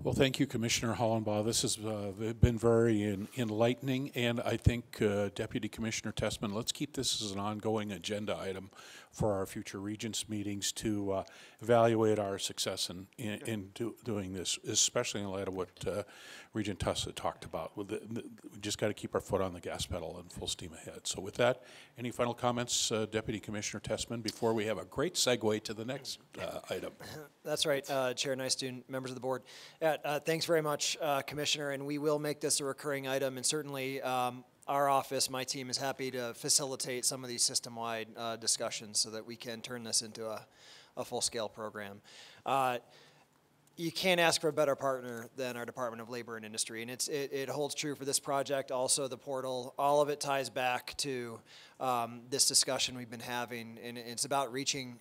Well, thank you, Commissioner Hollenbaugh. This has uh, been very en- enlightening, and I think uh, Deputy Commissioner Tessman, let's keep this as an ongoing agenda item for our future Regents meetings to uh, evaluate our success in, in, in do, doing this, especially in light of what uh, Regent Tussa talked about. With the, the, we just got to keep our foot on the gas pedal and full steam ahead. So with that, any final comments, uh, Deputy Commissioner Tessman, before we have a great segue to the next uh, item? That's right, uh, Chair Nystuen, members of the board. Uh, uh, Thanks very much, uh, Commissioner, and we will make this a recurring item, and certainly um, our office, my team is happy to facilitate some of these system-wide uh, discussions so that we can turn this into a, a full-scale program. Uh, you can't ask for a better partner than our Department of Labor and Industry, and it's, it, it holds true for this project, also the portal. All of it ties back to um, this discussion we've been having, and it's about reaching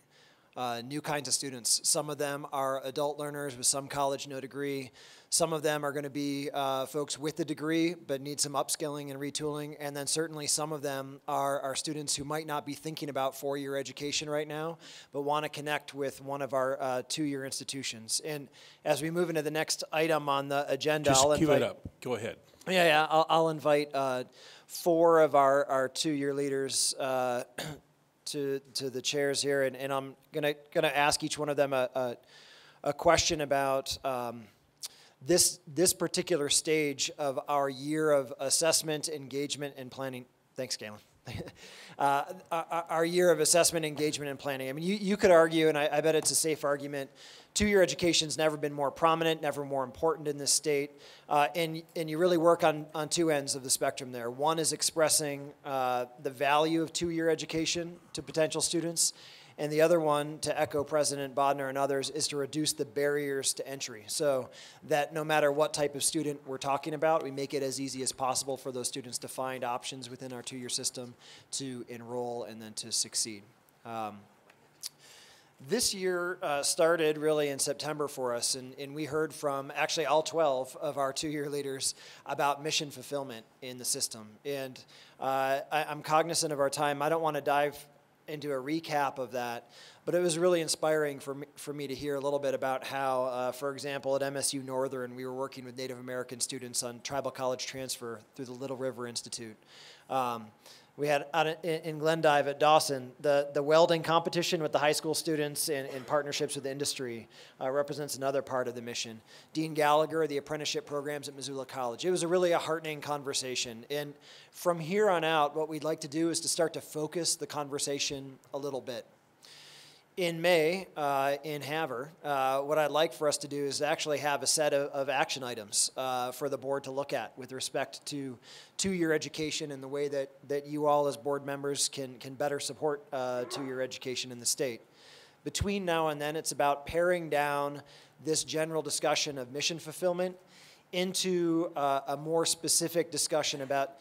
uh, new kinds of students. Some of them are adult learners with some college, no degree. Some of them are going to be uh, folks with a degree but need some upskilling and retooling. And then certainly some of them are, are students who might not be thinking about four year education right now, but want to connect with one of our uh, two year institutions. And as we move into the next item on the agenda, Just I'll cue invite. it up. Go ahead. Yeah, yeah. I'll, I'll invite uh, four of our, our two-year leaders uh, to to the chairs here, and, and I'm gonna gonna ask each one of them a a, a question about. Um, this, this particular stage of our year of assessment, engagement, and planning. Thanks, Galen. uh, our, year of assessment, engagement, and planning. I mean, you, you could argue, and I, I bet it's a safe argument, two-year education's never been more prominent, never more important in this state, uh, and, and you really work on, on two ends of the spectrum there. One is expressing uh, the value of two-year education to potential students, and the other one, to echo President Bodnar and others, is to reduce the barriers to entry so that no matter what type of student we're talking about, we make it as easy as possible for those students to find options within our two year system to enroll and then to succeed. Um, this year uh, started really in September for us, and, and we heard from actually all 12 of our two year leaders about mission fulfillment in the system. And uh, I, I'm cognizant of our time. I don't want to dive into a recap of that, but it was really inspiring for me, for me to hear a little bit about how, uh, for example, at MSU Northern, we were working with Native American students on tribal college transfer through the Little River Institute. Um, we had out in, Glendive at Dawson, the, the welding competition with the high school students in, in partnerships with industry uh, represents another part of the mission. Dean Gallagher, the apprenticeship programs at Missoula College. It was a really a heartening conversation. And from here on out, what we'd like to do is to start to focus the conversation a little bit in May uh, in Havre, uh, what I'd like for us to do is actually have a set of, of action items uh, for the board to look at with respect to two-year education and the way that, that you all as board members can, can better support uh, two-year education in the state. Between now and then, it's about paring down this general discussion of mission fulfillment into uh, a more specific discussion about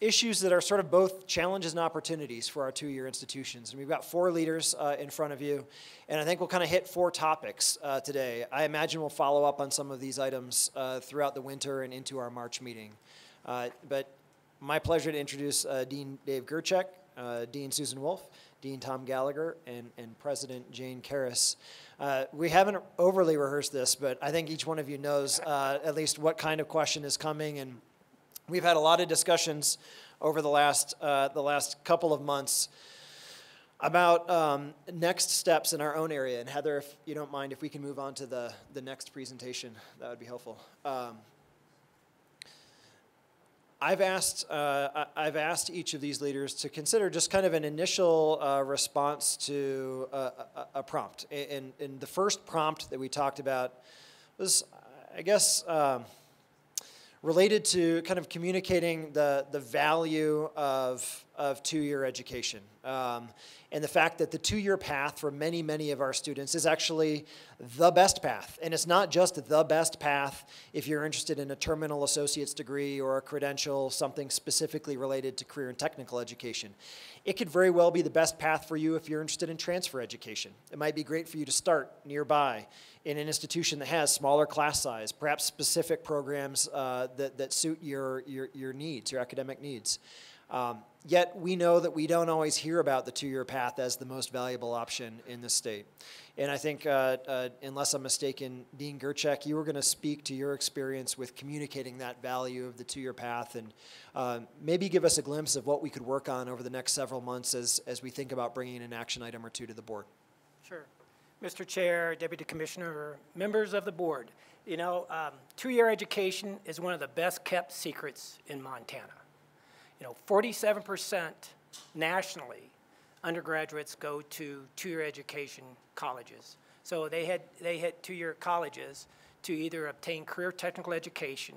issues that are sort of both challenges and opportunities for our two-year institutions. And we've got four leaders uh, in front of you, and I think we'll kind of hit four topics uh, today. I imagine we'll follow up on some of these items uh, throughout the winter and into our March meeting. Uh, but my pleasure to introduce uh, Dean Dave Gerchek, uh, Dean Susan Wolff, Dean Tom Gallagher, and, and President Jane Karas. we haven't overly rehearsed this, but I think each one of you knows at least what kind of question is coming and We've had a lot of discussions over the last, uh, the last couple of months about um, next steps in our own area. And Heather, if you don't mind, if we can move on to the, the next presentation, that would be helpful. Um, I've asked, uh, I've asked each of these leaders to consider just kind of an initial uh, response to a, a, a prompt. And, and, the first prompt that we talked about was, I guess, um, related to kind of communicating the, the value of, of two-year education. Um, and the fact that the two-year path for many, many of our students is actually the best path. And it's not just the best path if you're interested in a terminal associate's degree or a credential, something specifically related to career and technical education. It could very well be the best path for you if you're interested in transfer education. It might be great for you to start nearby in an institution that has smaller class size, perhaps specific programs uh, that, that suit your, your, your needs, your academic needs. Um, yet we know that we don't always hear about the two-year path as the most valuable option in the state. And I think, uh, uh, unless I'm mistaken, Dean Gerchek, you were going to speak to your experience with communicating that value of the two-year path and uh, maybe give us a glimpse of what we could work on over the next several months as, as we think about bringing an action item or two to the board. Sure. Mr. Chair, Deputy Commissioner, members of the board, you know, um, two-year education is one of the best kept secrets in Montana. You know, 47% nationally undergraduates go to two-year education colleges. So they had they hit two-year colleges to either obtain career technical education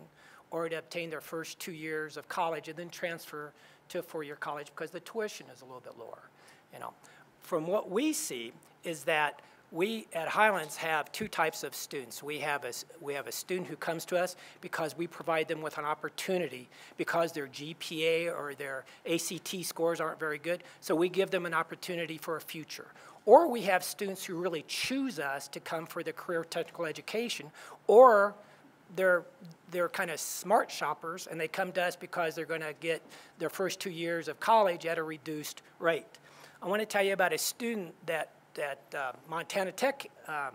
or to obtain their first two years of college and then transfer to a four-year college because the tuition is a little bit lower. You know, from what we see is that we at Highlands have two types of students. We have a, we have a student who comes to us because we provide them with an opportunity because their GPA or their ACT scores aren't very good, so we give them an opportunity for a future. Or we have students who really choose us to come for the career technical education, or they're they're kind of smart shoppers and they come to us because they're going to get their first two years of college at a reduced rate. I want to tell you about a student that that uh, Montana Tech um,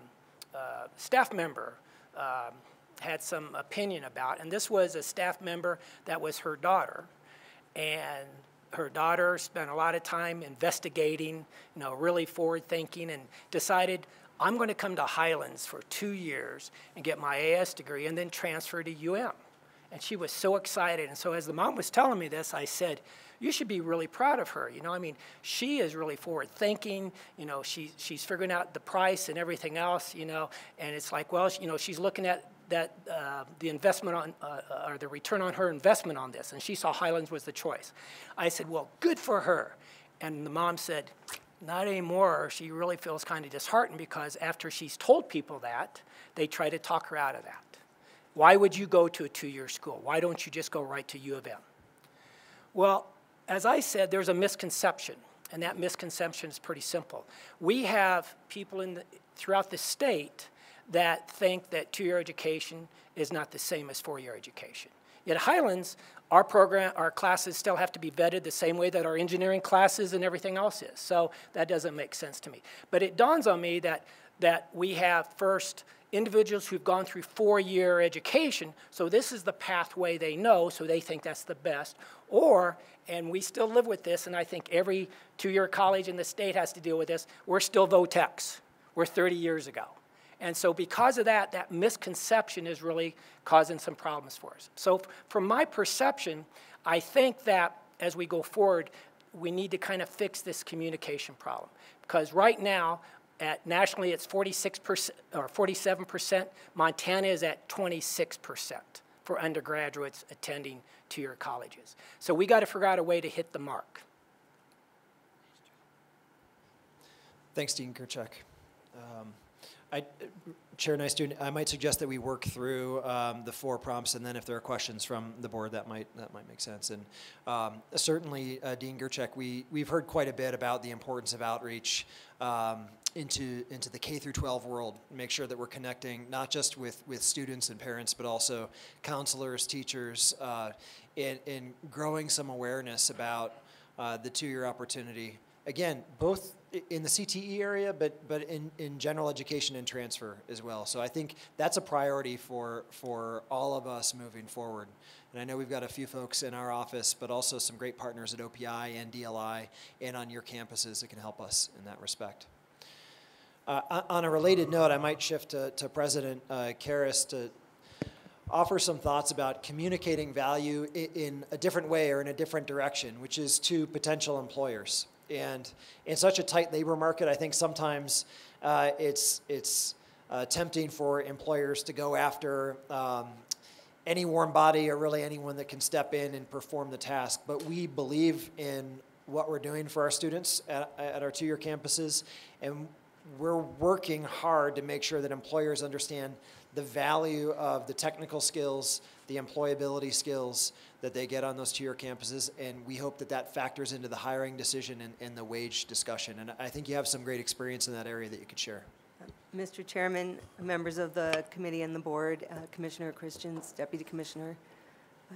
uh, staff member um, had some opinion about, and this was a staff member that was her daughter, and her daughter spent a lot of time investigating, you know, really forward thinking, and decided I'm going to come to Highlands for two years and get my AS degree and then transfer to UM. And she was so excited. And so as the mom was telling me this, I said, you should be really proud of her. You know, I mean, she is really forward thinking. You know, she, she's figuring out the price and everything else, you know, and it's like, well, you know, she's looking at that uh, the investment on, uh, or the return on her investment on this, and she saw Highlands was the choice. I said, well, good for her. And the mom said, not anymore. She really feels kind of disheartened because after she's told people that, they try to talk her out of that. Why would you go to a two-year school? Why don't you just go right to U of M? Well, as I said, there's a misconception, and that misconception is pretty simple. We have people in the, throughout the state that think that two-year education is not the same as four-year education. Yet Highlands, our program, our classes still have to be vetted the same way that our engineering classes and everything else is. So that doesn't make sense to me. But it dawns on me that, that we have first individuals who've gone through four-year education, so this is the pathway they know, so they think that's the best. Or, and we still live with this, and I think every two-year college in the state has to deal with this, we're still VOTEX. We're 30 years ago. And so because of that, that misconception is really causing some problems for us. So from my perception, I think that as we go forward, we need to kind of fix this communication problem. Because right now, at nationally it's 46% or 47%, Montana is at 26% for undergraduates attending two-year colleges. So we got to figure out a way to hit the mark. Thanks, Dean Gerchak. Um, I, Chair Nystuen, I might suggest that we work through um, the four prompts, and then if there are questions from the board, that might that might make sense. And um, certainly, uh, Dean Gerchak, we we've heard quite a bit about the importance of outreach um, into into the K through 12 world. Make sure that we're connecting not just with with students and parents, but also counselors, teachers, uh, in in growing some awareness about uh, the two-year opportunity. Again, both in the CTE area, but, but in, in general education and transfer as well. So I think that's a priority for, for all of us moving forward. And I know we've got a few folks in our office, but also some great partners at OPI and DLI and on your campuses that can help us in that respect. Uh, on- a related note, I might shift to, to President uh, Karas to offer some thoughts about communicating value i- in a different way or in a different direction, which is to potential employers. And in such a tight labor market, I think sometimes uh, it's it's uh, tempting for employers to go after um, any warm body or really anyone that can step in and perform the task. But we believe in what we're doing for our students at, at our two-year campuses, and we're working hard to make sure that employers understand the value of the technical skills, the employability skills that they get on those two-year campuses, and we hope that that factors into the hiring decision and, and the wage discussion. And I think you have some great experience in that area that you could share. Mr. Chairman, members of the committee and the board, uh, Commissioner Christians, Deputy Commissioner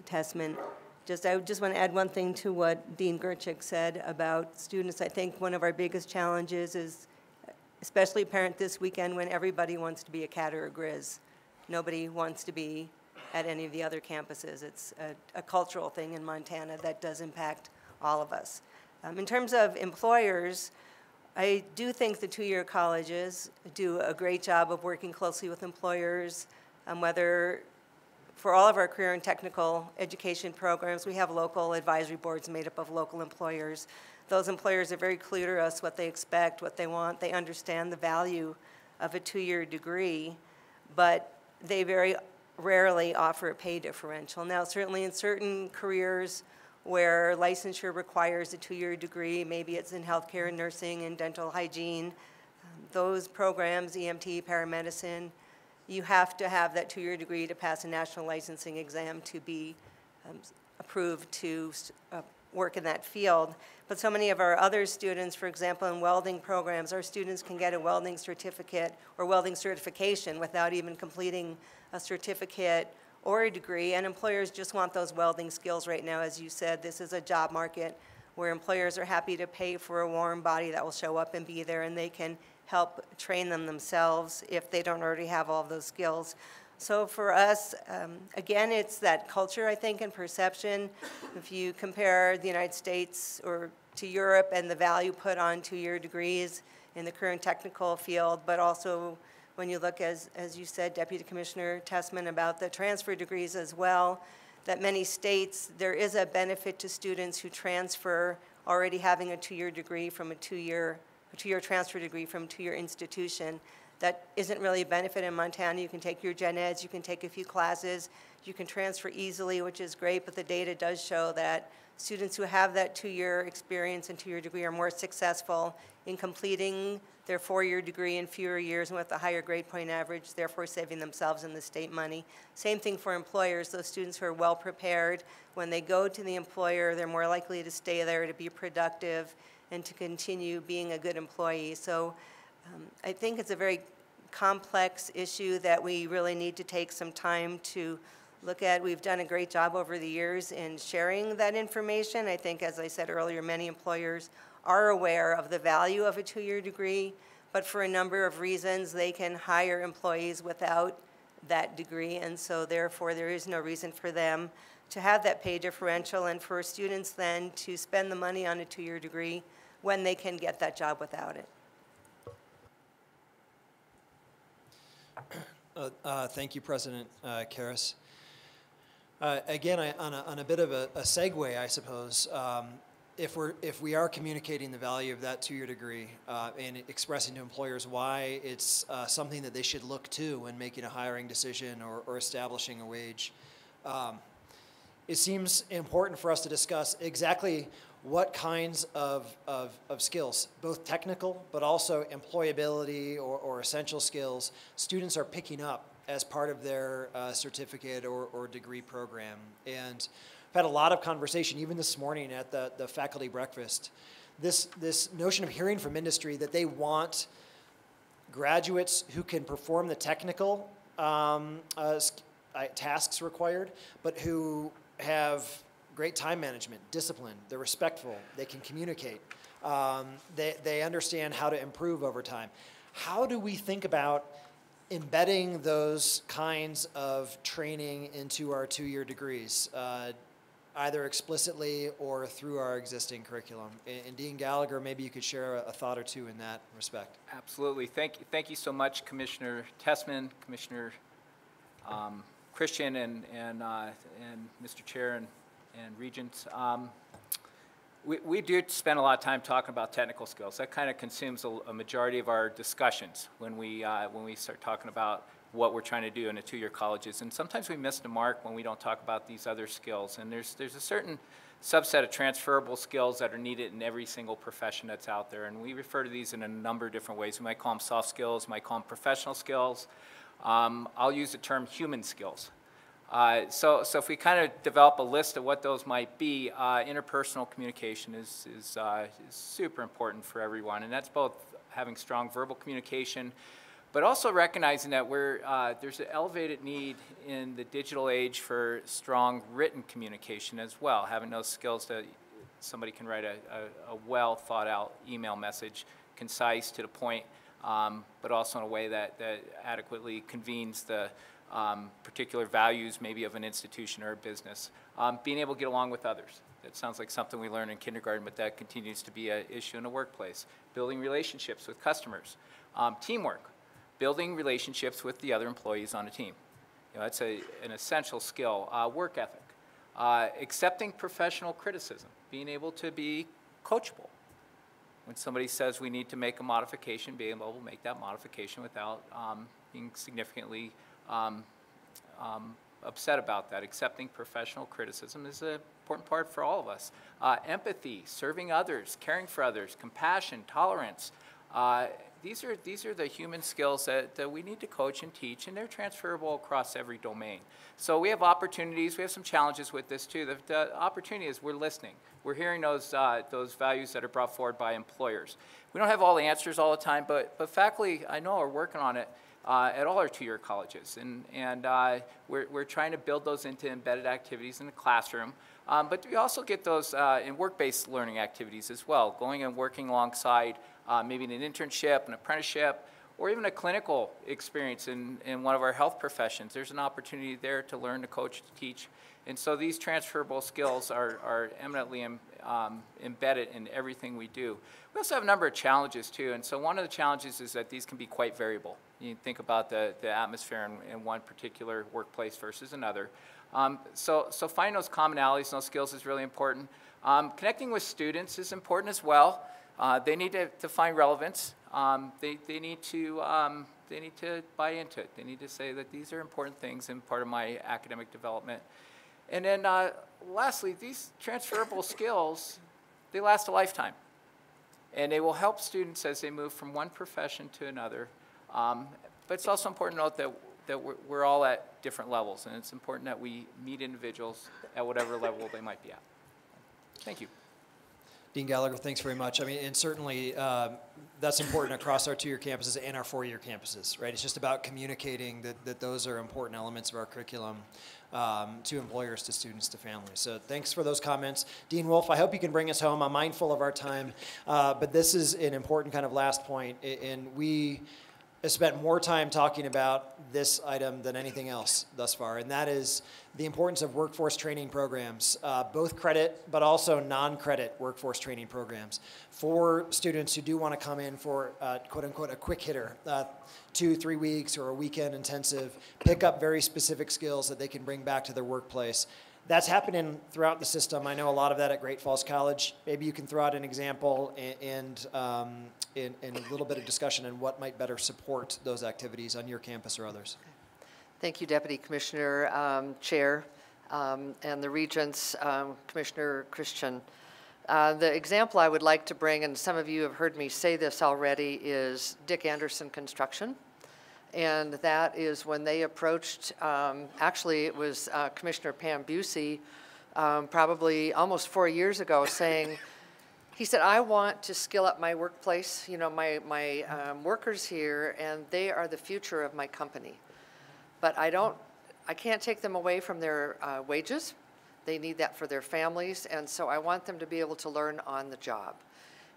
Tessman, just, I just want to add one thing to what Dean Gerchik said about students. I think one of our biggest challenges is, especially apparent this weekend when everybody wants to be a CAT or a GRIZ. Nobody wants to be at any of the other campuses. It's a, a cultural thing in Montana that does impact all of us. Um, in terms of employers, I do think the two-year colleges do a great job of working closely with employers, um, whether for all of our career and technical education programs, we have local advisory boards made up of local employers. Those employers are very clear to us what they expect, what they want. They understand the value of a two-year degree, but they very rarely offer a pay differential. Now, certainly in certain careers where licensure requires a two-year degree, maybe it's in healthcare and nursing and dental hygiene, those programs, EMT, paramedicine, you have to have that two-year degree to pass a national licensing exam to be um, approved to uh, work in that field. But so many of our other students, for example, in welding programs, our students can get a welding certificate or welding certification without even completing a certificate or a degree, and employers just want those welding skills right now. As you said, this is a job market where employers are happy to pay for a warm body that will show up and be there, and they can help train them themselves if they don't already have all those skills. So for us, um, again, it's that culture, I think, and perception. If you compare the United States or to Europe and the value put on two-year degrees in the current technical field, but also when you look, as, as you said, Deputy Commissioner Tessman, about the transfer degrees as well, that many states, there is a benefit to students who transfer already having a two-year degree from a two-year, a two-year transfer degree from two-year institution. That isn't really a benefit in Montana. You can take your gen eds, you can take a few classes, you can transfer easily, which is great, but the data does show that students who have that two-year experience and two-year degree are more successful in completing their four-year degree in fewer years and with a higher grade point average, therefore saving themselves and the state money. Same thing for employers. Those students who are well prepared, when they go to the employer, they're more likely to stay there, to be productive, and to continue being a good employee. So um, I think it's a very complex issue that we really need to take some time to look at. We've done a great job over the years in sharing that information. I think, as I said earlier, many employers are aware of the value of a two-year degree, but for a number of reasons, they can hire employees without that degree, and so therefore there is no reason for them to have that pay differential and for students then to spend the money on a two-year degree when they can get that job without it. Uh, uh, thank you, President uh, Karas. Uh, again, I, on, a, on, a, bit of a, a segue, I suppose, um, if we're if we are communicating the value of that two-year degree uh, and expressing to employers why it's uh, something that they should look to when making a hiring decision or, or establishing a wage, um, it seems important for us to discuss exactly what kinds of, of, of skills, both technical but also employability or, or essential skills, students are picking up as part of their uh, certificate or, or degree program. And I've had a lot of conversation, even this morning at the, the faculty breakfast. This, this notion of hearing from industry that they want graduates who can perform the technical um, uh, tasks required, but who have great time management, discipline, they're respectful, they can communicate, um, they, they understand how to improve over time. How do we think about embedding those kinds of training into our two-year degrees? Uh, either explicitly or through our existing curriculum. And Dean Gallagher, maybe you could share a, thought or two in that respect. Absolutely. Thank you, thank you so much, Commissioner Tessman, Commissioner um, Christian, and, and, uh, and Mr. Chair and, and Regents. Um, we, we do spend a lot of time talking about technical skills. That kind of consumes a, a, majority of our discussions when we, uh, when we start talking about what we're trying to do in the two-year colleges. And sometimes we miss the mark when we don't talk about these other skills. And there's, there's a certain subset of transferable skills that are needed in every single profession that's out there. And we refer to these in a number of different ways. We might call them soft skills, might call them professional skills. Um, I'll use the term human skills. Uh, so, so if we kind of develop a list of what those might be, uh, interpersonal communication is, is, uh, is super important for everyone. And that's both having strong verbal communication, but also recognizing that uh, there's an elevated need in the digital age for strong written communication as well, having those skills that somebody can write a, a, a well thought out email message, concise to the point, um, but also in a way that, that adequately convenes the um, particular values maybe of an institution or a business. Um, being able to get along with others. That sounds like something we learned in kindergarten, but that continues to be an issue in the workplace. Building relationships with customers. Um, teamwork building relationships with the other employees on a team. You know, that's a, an essential skill. Uh, work ethic, uh, accepting professional criticism, being able to be coachable. When somebody says we need to make a modification, being able to make that modification without um, being significantly um, um, upset about that. Accepting professional criticism is an important part for all of us. Uh, empathy, serving others, caring for others, compassion, tolerance, Uh, these are, these are the human skills that, that we need to coach and teach, and they're transferable across every domain. So we have opportunities, we have some challenges with this too. The, the opportunity is we're listening. We're hearing those, uh, those values that are brought forward by employers. We don't have all the answers all the time, but, but faculty, I know, are working on it uh, at all our two-year colleges. And, and uh, we're, we're trying to build those into embedded activities in the classroom. Um, but we also get those uh, in work-based learning activities as well, going and working alongside uh, maybe an internship, an apprenticeship, or even a clinical experience in, in one of our health professions. There's an opportunity there to learn, to coach, to teach. And so these transferable skills are, are eminently um, embedded in everything we do. We also have a number of challenges too, and so one of the challenges is that these can be quite variable. You think about the, the atmosphere in, in one particular workplace versus another. Um, so, so finding those commonalities and those skills is really important. Um, connecting with students is important as well. Uh, they need to, to find relevance. Um, they, they, need to, um, they need to buy into it. They need to say that these are important things and part of my academic development. And then uh, lastly, these transferable skills, they last a lifetime. And they will help students as they move from one profession to another. Um, but it's also important to note that, that we're, we're all at different levels, and it's important that we meet individuals at whatever level they might be at. Thank you. Dean Gallagher, thanks very much. I mean, and certainly uh, that's important across our two-year campuses and our four-year campuses, right? It's just about communicating that, that those are important elements of our curriculum um, to employers, to students, to families. So thanks for those comments. Dean Wolff, I hope you can bring us home. I'm mindful of our time, uh, but this is an important kind of last point, and we has spent more time talking about this item than anything else thus far, and that is the importance of workforce training programs, uh, both credit but also non-credit workforce training programs for students who do want to come in for uh, quote unquote a quick hitter, uh, two, three weeks or a weekend intensive, pick up very specific skills that they can bring back to their workplace that's happening throughout the system. I know a lot of that at Great Falls College. Maybe you can throw out an example and, and, um, and, and a little bit of discussion on what might better support those activities on your campus or others. Thank you, Deputy Commissioner, um, Chair, um, and the Regents, um, Commissioner Christian. Uh, the example I would like to bring, and some of you have heard me say this already, is Dick Anderson Construction and that is when they approached, um, actually, it was uh, Commissioner Pam Bucy, um, probably almost four years ago, saying, he said, I want to skill up my workplace, you know, my, my um, workers here, and they are the future of my company. But I don't, I can't take them away from their uh, wages. They need that for their families, and so I want them to be able to learn on the job.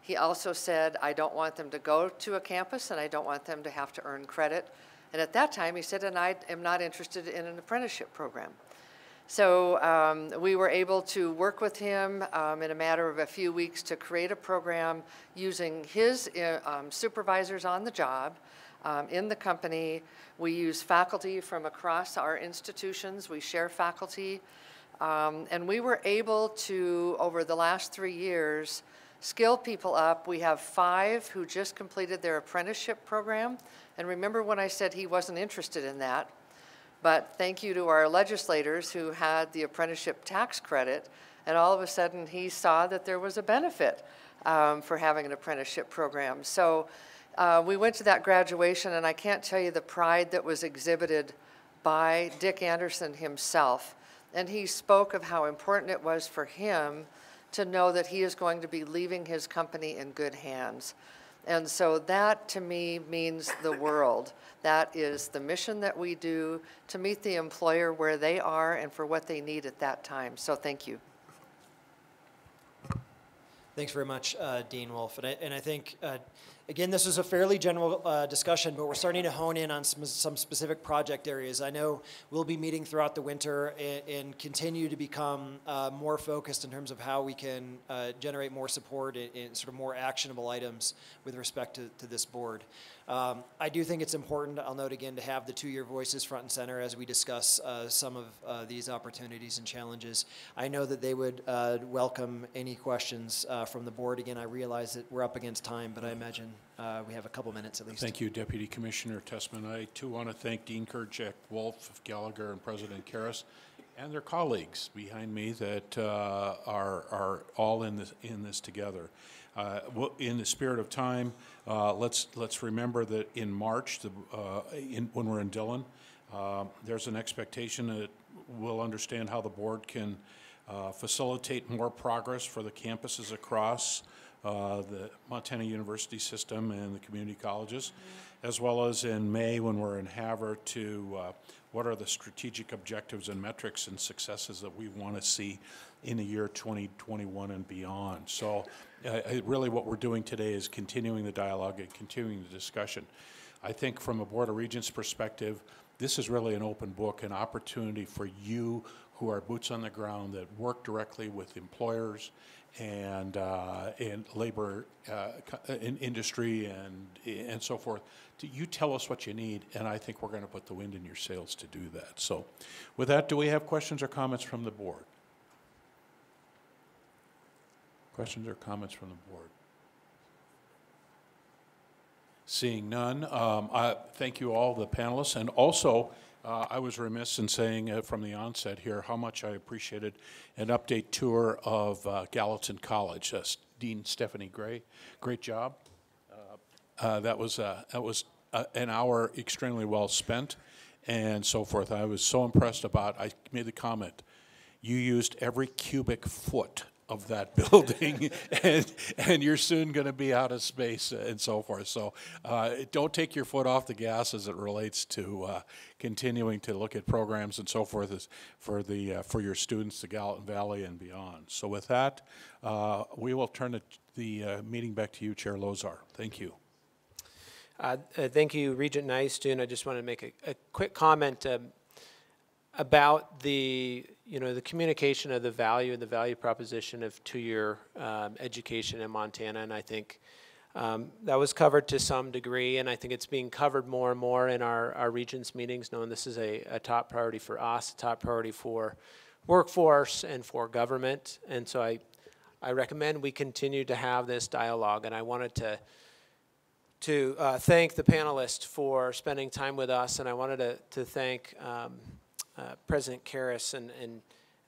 He also said, I don't want them to go to a campus and I don't want them to have to earn credit. And at that time, he said, and I am not interested in an apprenticeship program. So um, we were able to work with him um, in a matter of a few weeks to create a program using his uh, um, supervisors on the job um, in the company. We use faculty from across our institutions. We share faculty. Um, and we were able to, over the last three years, skill people up. We have five who just completed their apprenticeship program. And remember when I said he wasn't interested in that? But thank you to our legislators who had the apprenticeship tax credit, and all of a sudden he saw that there was a benefit um, for having an apprenticeship program. So uh, we went to that graduation, and I can't tell you the pride that was exhibited by Dick Anderson himself. And he spoke of how important it was for him to know that he is going to be leaving his company in good hands. And so that to me means the world. That is the mission that we do to meet the employer where they are and for what they need at that time. So thank you. Thanks very much, uh, Dean Wolff. And I, and I think uh, Again, this was a fairly general uh, discussion, but we're starting to hone in on some, some, specific project areas. I know we'll be meeting throughout the winter and, and continue to become uh, more focused in terms of how we can uh, generate more support and, sort of more actionable items with respect to, to this board. Um, I do think it's important, I'll note again, to have the two-year voices front and center as we discuss uh, some of uh, these opportunities and challenges. I know that they would uh, welcome any questions uh, from the board. Again, I realize that we're up against time, but I imagine uh, we have a couple minutes at least. Thank you, Deputy Commissioner Tessman. I too want to thank Dean Kurchak, Wolff, Gallagher, and President Karas. and their colleagues behind me that uh, are, are all in this, in this together. Uh, In the spirit of time, uh, let's, let's remember that in March, the, uh, in, when we're in Dillon, uh, there's an expectation that we'll understand how the board can uh, facilitate more progress for the campuses across uh, the Montana University system and the community colleges, as well as in May when we're in Havre to what are the strategic objectives and metrics and successes that we want to see in the year 2021 and beyond. So uh, really what we're doing today is continuing the dialogue and continuing the discussion. I think from a Board of Regents perspective, this is really an open book, an opportunity for you who are boots on the ground that work directly with employers and, uh, and labor uh, in industry and, and so forth. To- You tell us what you need, and I think we're going to put the wind in your sails to do that. So with that, do we have questions or comments from the board? Questions or comments from the board? Seeing none, um, I thank you all, the panelists, and also, uh, I was remiss in saying uh, from the onset here how much I appreciated an update tour of uh, Gallatin College. Uh, Dean Stephanie Gray, great job. Uh, That was, uh, that was uh, an hour extremely well spent and so forth. I was so impressed about, I made the comment, you used every cubic foot of that building, and, and you're soon going to be out of space and so forth. So uh, don't take your foot off the gas as it relates to uh, continuing to look at programs and so forth as, for, the, uh, for your students, the Gallatin Valley and beyond. So with that, uh, we will turn the, the uh, meeting back to you, Chair Lozar. Thank you. Uh, uh, Thank you, Regent Nystuen. I just want to make a, a quick comment um, about the, you know, the communication of the value and the value proposition of two-year um, education in Montana. And I think um, that was covered to some degree, and I think it's being covered more and more in our, our Regents meetings, knowing this is a, a top priority for us, a top priority for workforce and for government. And so I, I recommend we continue to have this dialogue, and I wanted to to uh, thank the panelists for spending time with us, and I wanted to, to thank um, President Karas and, and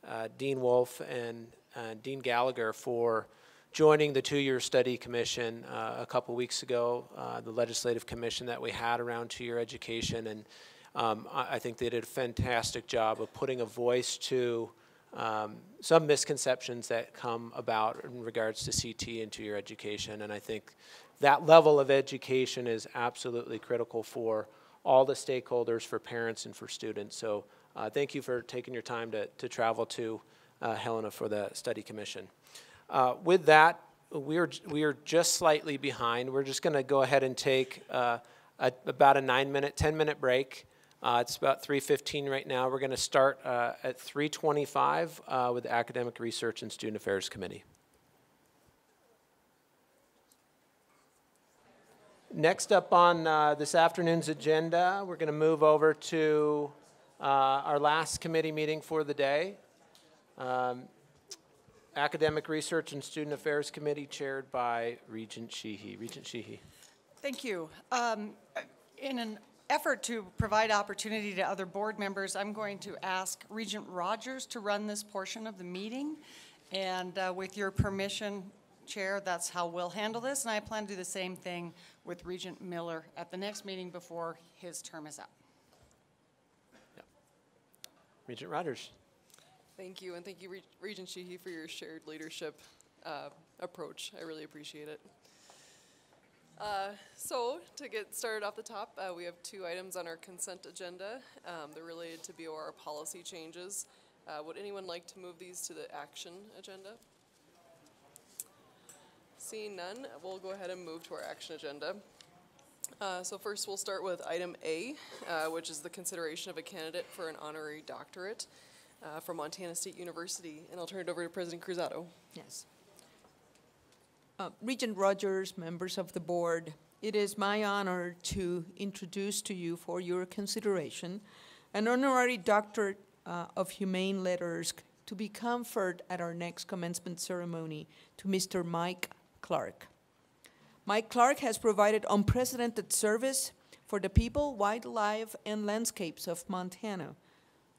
uh, Dean Wolff and uh, Dean Gallagher for joining the two-year study commission uh, a couple weeks ago, uh, the legislative commission that we had around two-year education, and um, I, I think they did a fantastic job of putting a voice to um, some misconceptions that come about in regards to CT and two-year education, and I think that level of education is absolutely critical for all the stakeholders, for parents and for students. So uh, thank you for taking your time to, to travel to uh, Helena for the study commission. Uh, with that, we're, we are just slightly behind. We're just going to go ahead and take uh, a, about a nine minute, 10 minute break. Uh, it's about 3.15 right now. We're going to start uh, at 3.25 uh, with the Academic Research and Student Affairs Committee. Next up on uh, this afternoon's agenda, we're going to move over to uh, our last committee meeting for the day. Um, Academic Research and Student Affairs Committee chaired by Regent Sheehy. Regent Sheehy. Thank you. Um, In an effort to provide opportunity to other board members, I'm going to ask Regent Rogers to run this portion of the meeting. And uh, with your permission, Chair, that's how we'll handle this. And I plan to do the same thing with Regent Miller at the next meeting before his term is up. Regent Rogers. Thank you, and thank you, Reg- Regent Sheehy, for your shared leadership uh, approach. I really appreciate it. Uh, So, to get started off the top, uh, we have two items on our consent agenda. Um, They're related to BOR policy changes. Uh, Would anyone like to move these to the action agenda? Seeing none, we'll go ahead and move to our action agenda. Uh, So first, we'll start with item A, uh, which is the consideration of a candidate for an honorary doctorate uh, from Montana State University. And I'll turn it over to President Cruzado. Yes. Uh, Regent Rogers, members of the board, it is my honor to introduce to you for your consideration an honorary doctorate uh, of humane letters to be conferred at our next commencement ceremony to Mr. Mike Clark. Mike Clark has provided unprecedented service for the people, wildlife, and landscapes of Montana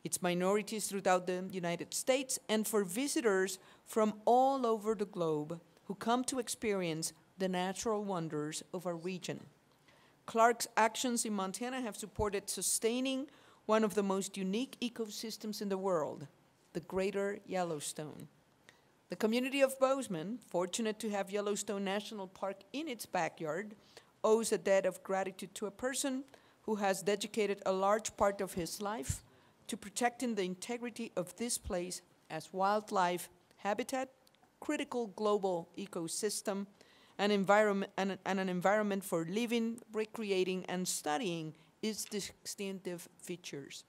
its minorities throughout the United States, and for visitors from all over the globe who come to experience the natural wonders of our region. Clark's actions in Montana have supported sustaining one of the most unique ecosystems in the world, the Greater Yellowstone. The community of Bozeman, fortunate to have Yellowstone National Park in its backyard, owes a debt of gratitude to a person who has dedicated a large part of his life to protecting the integrity of this place as wildlife habitat, critical global ecosystem, an environment, and, and an environment for living, recreating, and studying its distinctive features.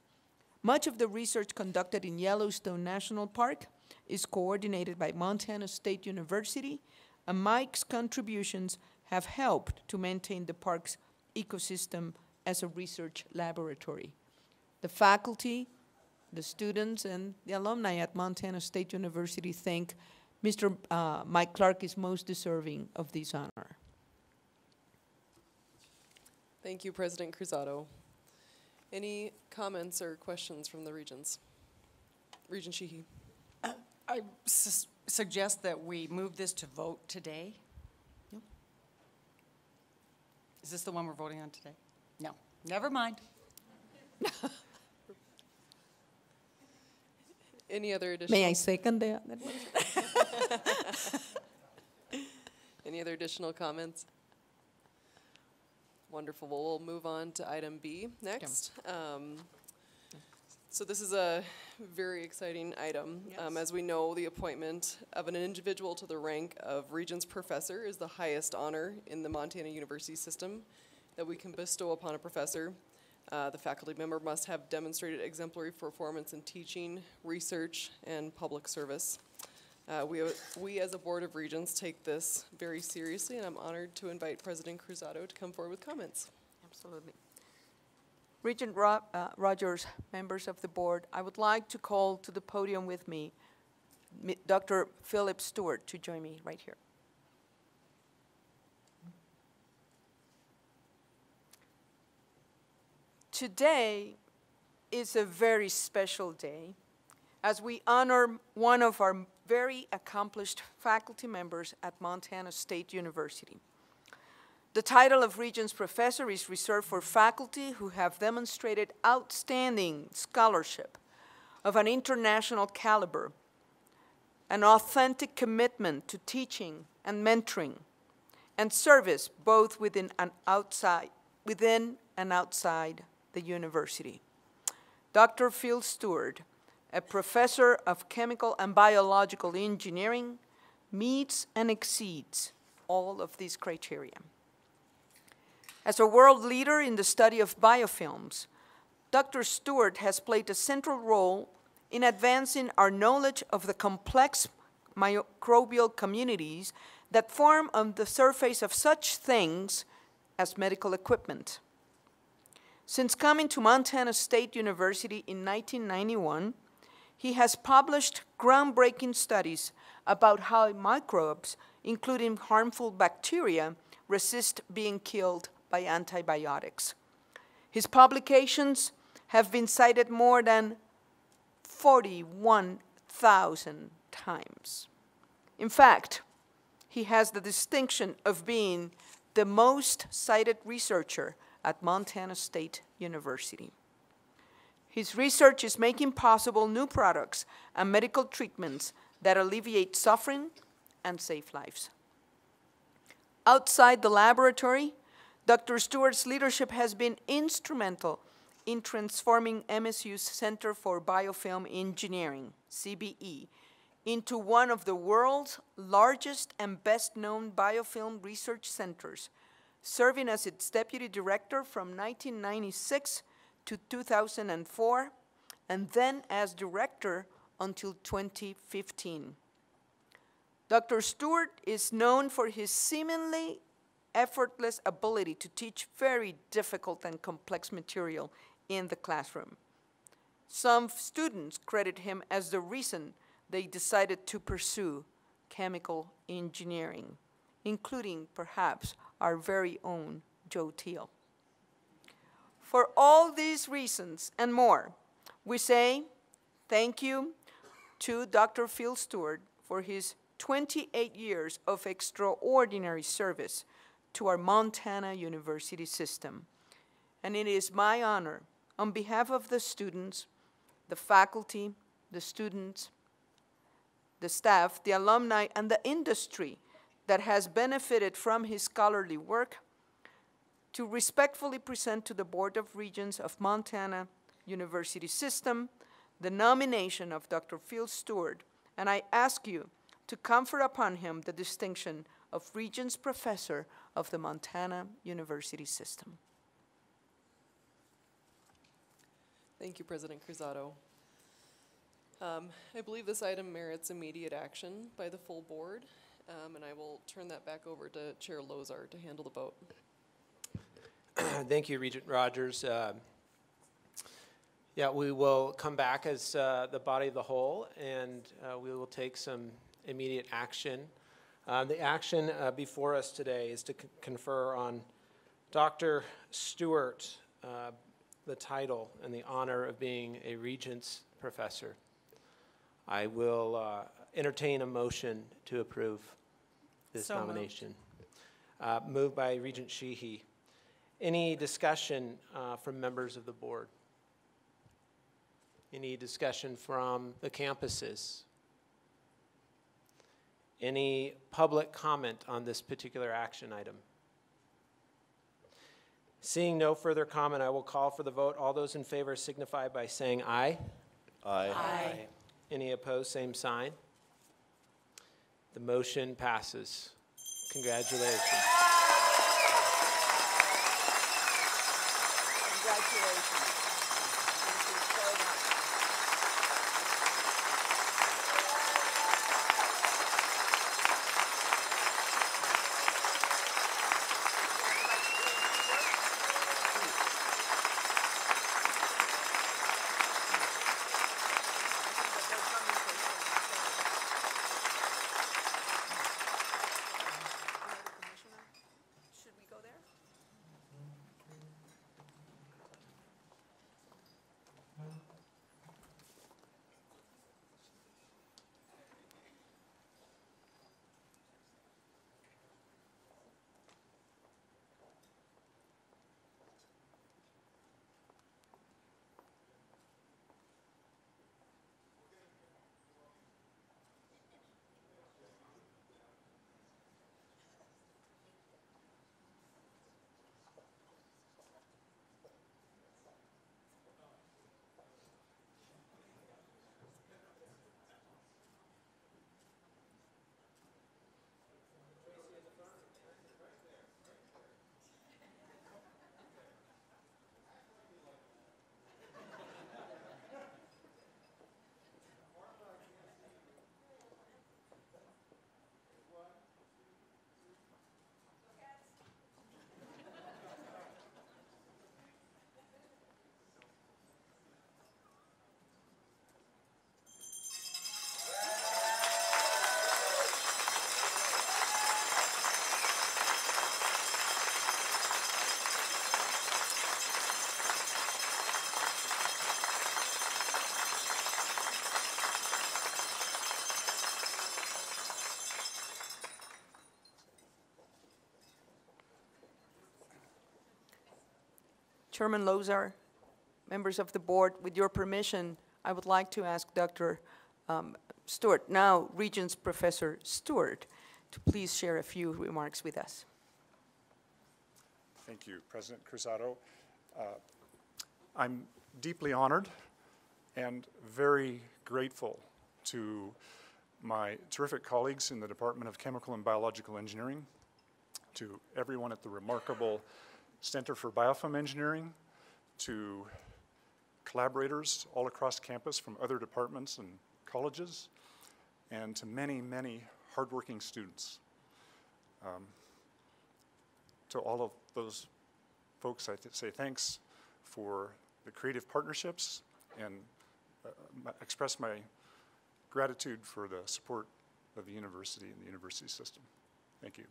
Much of the research conducted in Yellowstone National Park is coordinated by Montana State University, and Mike's contributions have helped to maintain the park's ecosystem as a research laboratory. The faculty, the students, and the alumni at Montana State University think Mr. Uh, Mike Clark is most deserving of this honor. Thank you, President Cruzado. Any comments or questions from the regents? Regent Sheehy. I sus- suggest that we move this to vote today. Yep. Is this the one we're voting on today? No, never mind. Any other additional? May I second that? Any other additional comments? Wonderful. Well, we'll move on to item B next. Um, So this is a very exciting item. Um, As we know, the appointment of an individual to the rank of Regents Professor is the highest honor in the Montana University system that we can bestow upon a professor. Uh, The faculty member must have demonstrated exemplary performance in teaching, research, and public service. Uh, We, we as a Board of Regents take this very seriously, and I'm honored to invite President Cruzado to come forward with comments. Absolutely. Regent Ro- uh, Rogers, members of the board, I would like to call to the podium with me Dr. Philip Stewart to join me right here. Today is a very special day as we honor one of our very accomplished faculty members at Montana State University. The title of Regents Professor is reserved for faculty who have demonstrated outstanding scholarship of an international caliber, an authentic commitment to teaching and mentoring, and service both within and outside, within and outside the university. Dr. Phil Stewart, a professor of chemical and biological engineering, meets and exceeds all of these criteria. As a world leader in the study of biofilms, Dr. Stewart has played a central role in advancing our knowledge of the complex microbial communities that form on the surface of such things as medical equipment. Since coming to Montana State University in 1991, he has published groundbreaking studies about how microbes, including harmful bacteria, resist being killed by antibiotics. His publications have been cited more than 41,000 times. In fact, he has the distinction of being the most cited researcher at Montana State University. His research is making possible new products and medical treatments that alleviate suffering and save lives. Outside the laboratory, Dr. Stewart's leadership has been instrumental in transforming MSU's Center for Biofilm Engineering, CBE, into one of the world's largest and best known biofilm research centers, serving as its deputy director from 1996 to 2004, and then as director until 2015. Dr. Stewart is known for his seemingly effortless ability to teach very difficult and complex material in the classroom. Some students credit him as the reason they decided to pursue chemical engineering, including perhaps our very own Joe Thiel. For all these reasons and more, We say thank you to Dr. Phil Stewart for his 28 years of extraordinary service to our Montana University system. And it is my honor, on behalf of the students, the faculty, the students, the staff, the alumni, and the industry that has benefited from his scholarly work, to respectfully present to the Board of Regents of Montana University System the nomination of Dr. Phil Stewart, and I ask you to confer upon him the distinction of Regents Professor of the Montana University System. Thank you, President Cruzado. Um, I believe this item merits immediate action by the full board, um, and I will turn that back over to Chair Lozar to handle the vote. Thank you, Regent Rogers. Uh, yeah, we will come back as uh, the body of the whole, and uh, we will take some immediate action. Uh, the action uh, before us today is to confer on Dr. Stewart uh, the title and the honor of being a Regents Professor. I will uh, entertain a motion to approve this So moved. nomination. Uh, moved by Regent Sheehy. Any discussion uh, from members of the board? Any discussion from the campuses? Any public comment on this particular action item? Seeing no further comment, I will call for the vote. All those in favor signify by saying aye. Aye. Aye. Any opposed, same sign. The motion passes. Congratulations. Chairman Lozar, members of the board, with your permission, I would like to ask Dr. um, Stewart, now Regents Professor Stewart, to please share a few remarks with us. Thank you, President Cruzado. Uh, I'm deeply honored and very grateful to my terrific colleagues in the Department of Chemical and Biological Engineering, to everyone at the remarkable Center for Biofilm Engineering, to collaborators all across campus from other departments and colleges, and to many, many hardworking students. Um, to all of those folks, I say thanks for the creative partnerships and uh, express my gratitude for the support of the university and the university system. Thank you.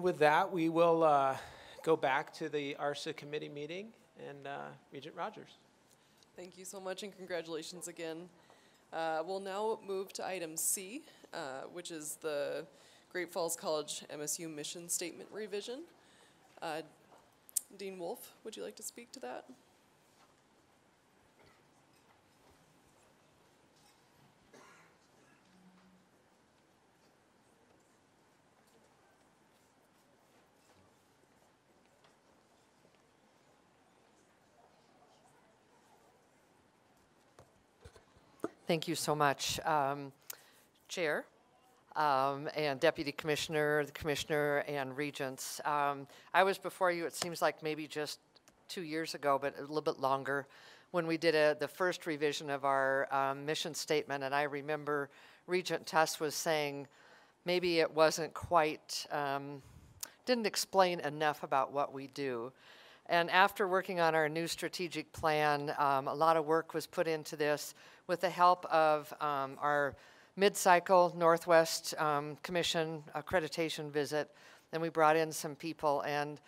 And with that, we will uh, go back to the ARSA committee meeting and uh, Regent Rogers. Thank you so much and congratulations again. Uh, we'll now move to item C, uh, which is the Great Falls College MSU mission statement revision. Uh, Dean Wolff, would you like to speak to that? Thank you so much, um, Chair um, and Deputy Commissioner, the Commissioner, and Regents. Um, I was before you, it seems like maybe just two years ago, but a little bit longer, when we did a, the first revision of our um, mission statement, and I remember Regent Tuss was saying maybe it wasn't quite, um, didn't explain enough about what we do. And after working on our new strategic plan, um, a lot of work was put into this with the help of um, our mid-cycle Northwest um, Commission accreditation visit. Then we brought in some people. And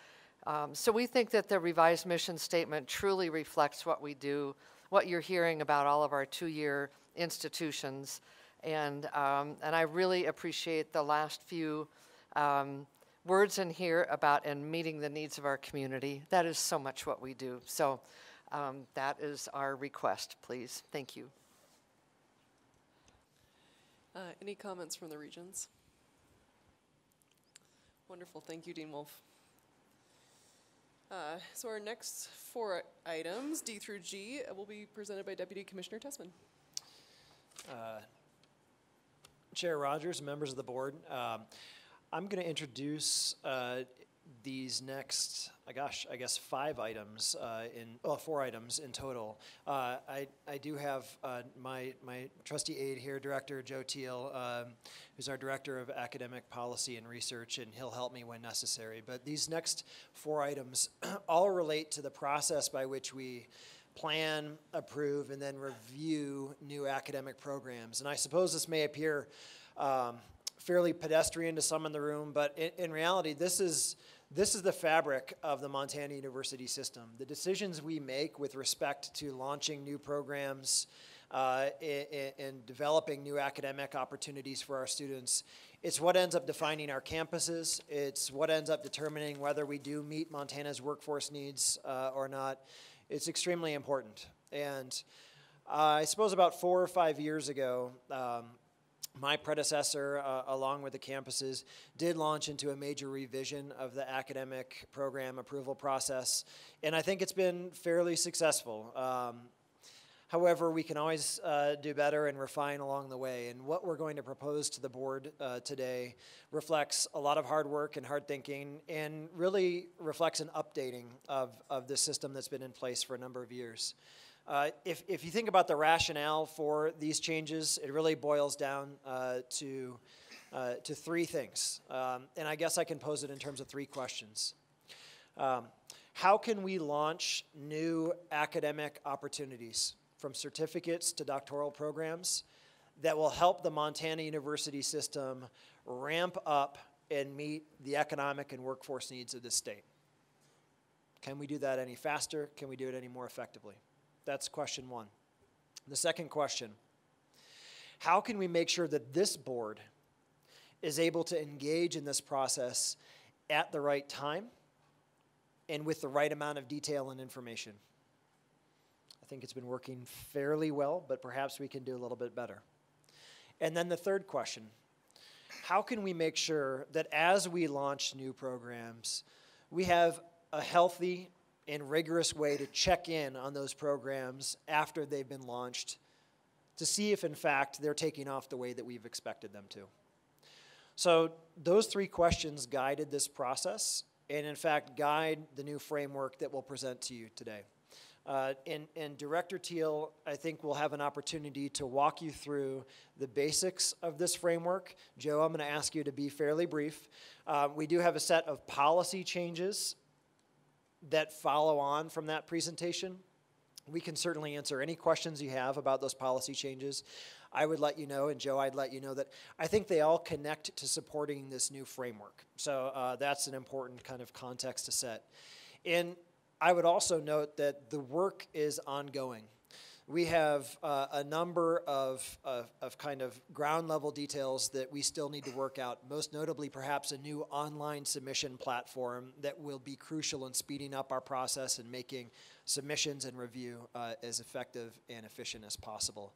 um, so we think that the revised mission statement truly reflects what we do, what you're hearing about all of our two-year institutions. And, um, and I really appreciate the last few um, words in here about and meeting the needs of our community. That is so much what we do. So um, that is our request, please. Thank you. Uh, any comments from the regents? Wonderful, thank you, Dean Wolff. Uh, so our next four items, D through G, uh, will be presented by Deputy Commissioner Tessman. Uh, Chair Rogers, members of the board, um, I'm going to introduce uh, these next, gosh, I guess five items uh, in, well, four items in total. Uh, I, I do have uh, my, my trusty aide here, Director Joe Thiel, um, who's our Director of Academic Policy and Research, and he'll help me when necessary. But these next four items all relate to the process by which we plan, approve, and then review new academic programs. And I suppose this may appear um, fairly pedestrian to some in the room, but in, in, reality, this is this is the fabric of the Montana University system. The decisions we make with respect to launching new programs uh, and developing new academic opportunities for our students, it's what ends up defining our campuses. It's what ends up determining whether we do meet Montana's workforce needs uh, or not. It's extremely important. And uh, I suppose about four or five years ago, um, my predecessor, uh, along with the campuses, did launch into a major revision of the academic program approval process, and I think it's been fairly successful. Um, however, we can always uh, do better and refine along the way, and what we're going to propose to the board uh, today reflects a lot of hard work and hard thinking, and really reflects an updating of, of the system that's been in place for a number of years. Uh, if, if you think about the rationale for these changes, it really boils down uh, to, uh, to three things. Um, and I guess I can pose it in terms of three questions. Um, how can we launch new academic opportunities from certificates to doctoral programs that will help the Montana University system ramp up and meet the economic and workforce needs of the state? Can we do that any faster? Can we do it any more effectively? That's question one. The second question How can we make sure that this board is able to engage in this process at the right time and with the right amount of detail and information? I think it's been working fairly well, but perhaps we can do a little bit better. And then the third question How can we make sure that as we launch new programs, we have a healthy and rigorous way to check in on those programs after they've been launched to see if, in fact, they're taking off the way that we've expected them to. So, those three questions guided this process and, in fact, guide the new framework that we'll present to you today. Uh, and, and, Director Thiel, I think, will have an opportunity to walk you through the basics of this framework. Joe, I'm going to ask you to be fairly brief. Uh, we do have a set of policy changes that follow on from that presentation. We can certainly answer any questions you have about those policy changes. I would let you know, and Joe, I'd let you know that I think they all connect to supporting this new framework. So uh, that's an important kind of context to set. And I would also note that the work is ongoing. We have uh, a number of, of, of, kind of ground level details that we still need to work out, most notably, perhaps, a new online submission platform that will be crucial in speeding up our process and making submissions and review uh, as effective and efficient as possible.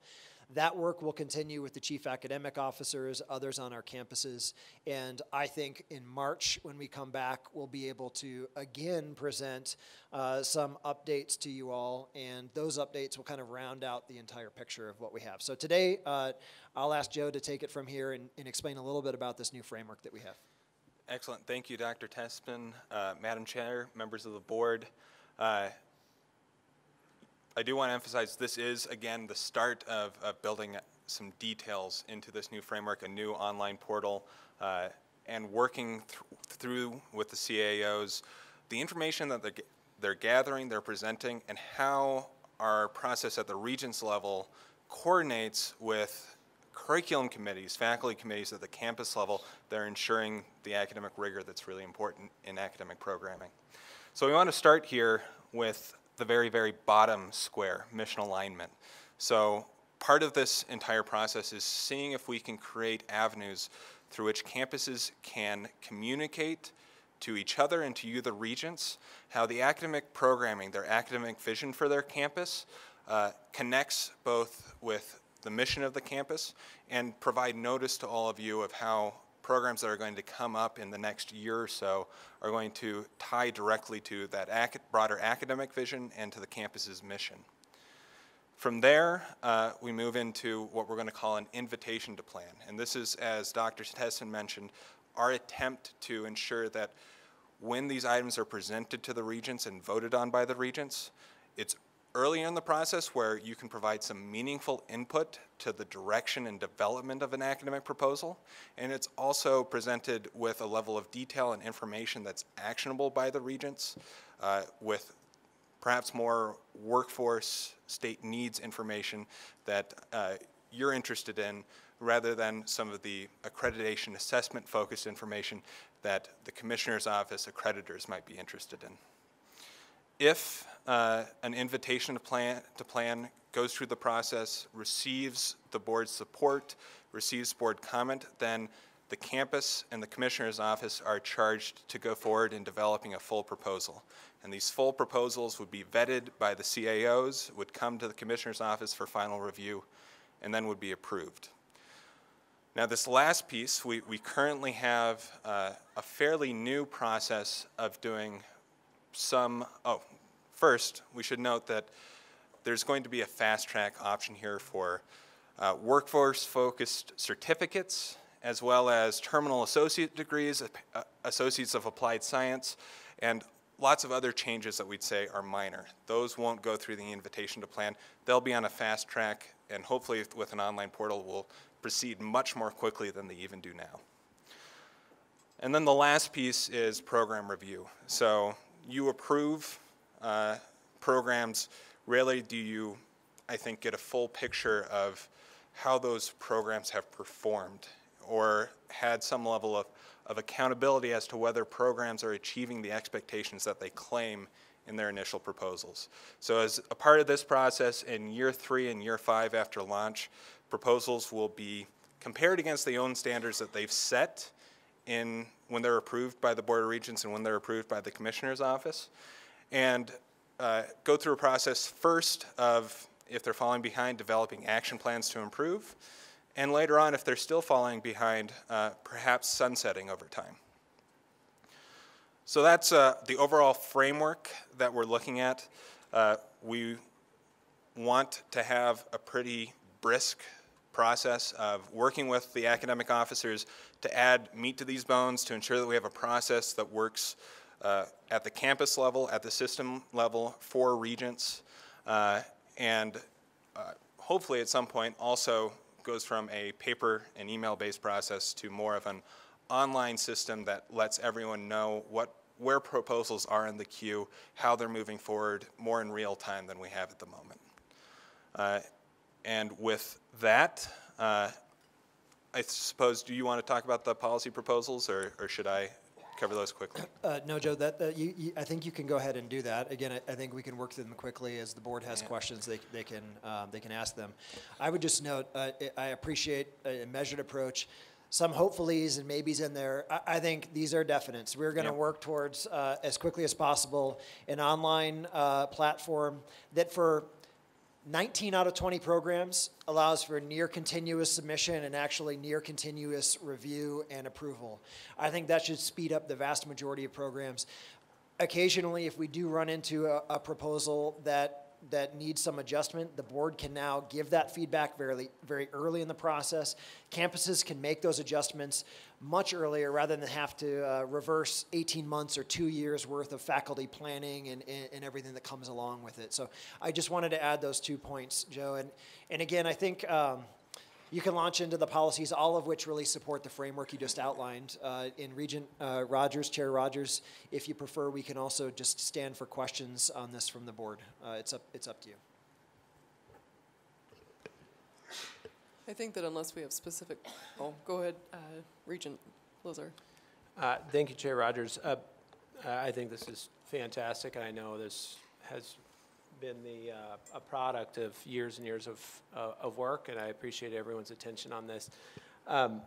That work will continue with the chief academic officers, others on our campuses, and I think in March, when we come back, we'll be able to again present uh, some updates to you all, and those updates will kind of round out the entire picture of what we have. So today, uh, I'll ask Joe to take it from here and, and, explain a little bit about this new framework that we have. Excellent. Thank you, Dr. Tessman, uh, Madam Chair, members of the board. Uh, I do want to emphasize this is, again, the start of, of building some details into this new framework, a new online portal, uh, and working th through with the CAOs, the information that they're, they're gathering, they're presenting, and how our process at the regents level coordinates with curriculum committees, faculty committees at the campus level that are ensuring the academic rigor that's really important in academic programming. So we want to start here with the very, very bottom square, mission alignment. So part of this entire process is seeing if we can create avenues through which campuses can communicate to each other and to you, the regents, how the academic programming, their academic vision for their campus, uh, connects both with the mission of the campus and provide notice to all of you of how programs that are going to come up in the next year or so are going to tie directly to that ac broader academic vision and to the campus's mission. From there, uh, we move into what we're going to call an invitation to plan. And this is, as Dr. Tessman mentioned, our attempt to ensure that when these items are presented to the regents and voted on by the regents, it's early in the process where you can provide some meaningful input to the direction and development of an academic proposal. And it's also presented with a level of detail and information that's actionable by the regents uh, with perhaps more workforce state needs information that uh, you're interested in rather than some of the accreditation assessment focused information that the commissioner's office accreditors might be interested in. If uh, an invitation to plan, to plan goes through the process, receives the board's support, receives board comment, then the campus and the commissioner's office are charged to go forward in developing a full proposal. And these full proposals would be vetted by the CAOs, would come to the commissioner's office for final review, and then would be approved. Now this last piece, we, we currently have uh, a fairly new process of doing some, oh, first, we should note that there's going to be a fast track option here for uh, workforce-focused certificates, as well as terminal associate degrees, uh, associates of applied science, and lots of other changes that we'd say are minor. Those won't go through the invitation to plan. They'll be on a fast track, and hopefully with an online portal will proceed much more quickly than they even do now. And then the last piece is program review. So you approve uh, programs, rarely do you, I think, get a full picture of how those programs have performed or had some level of, of accountability as to whether programs are achieving the expectations that they claim in their initial proposals. So as a part of this process, in year three and year five after launch, proposals will be compared against the own standards that they've set in when they're approved by the Board of Regents and when they're approved by the Commissioner's Office, and uh, go through a process first of, if they're falling behind, developing action plans to improve, and later on, if they're still falling behind, uh, perhaps sunsetting over time. So that's uh, the overall framework that we're looking at. Uh, we want to have a pretty brisk process of working with the academic officers to add meat to these bones to ensure that we have a process that works uh, at the campus level, at the system level for regents, uh, and uh, hopefully at some point also goes from a paper and email-based process to more of an online system that lets everyone know what where proposals are in the queue, how they're moving forward more in real time than we have at the moment. Uh, And with that, uh, I suppose, do you want to talk about the policy proposals, or or should I cover those quickly? Uh, no, Joe, that, that you, you, I think you can go ahead and do that. Again, I, I think we can work through them quickly. As the board has Yeah. questions, they, they can, um, they can ask them. I would just note, uh, I- appreciate a measured approach. Some hopefullys and maybes in there. I, I think these are definites. We're gonna Yeah. work towards, uh, as quickly as possible, an online, uh, platform that for 19 out of 20 programs allows for near continuous submission and actually near continuous review and approval. I think that should speed up the vast majority of programs. Occasionally, if we do run into a, a proposal that that needs some adjustment, the board can now give that feedback very, very early in the process. Campuses can make those adjustments much earlier rather than have to uh, reverse 18 months or two years worth of faculty planning and, and, and everything that comes along with it. So I just wanted to add those two points, Joe. And, and again, I think um, you can launch into the policies, all of which really support the framework you just outlined. Uh, in Regent uh, Rogers, Chair Rogers, if you prefer, we can also just stand for questions on this from the board. Uh, it's up, it's up to you. I think that unless we have specific, oh, go ahead, uh, Regent Lozar. Uh, Thank you, Chair Rogers. Uh, I think this is fantastic, and I know this has been the, uh, a product of years and years of, uh, of work, and I appreciate everyone's attention on this. Um,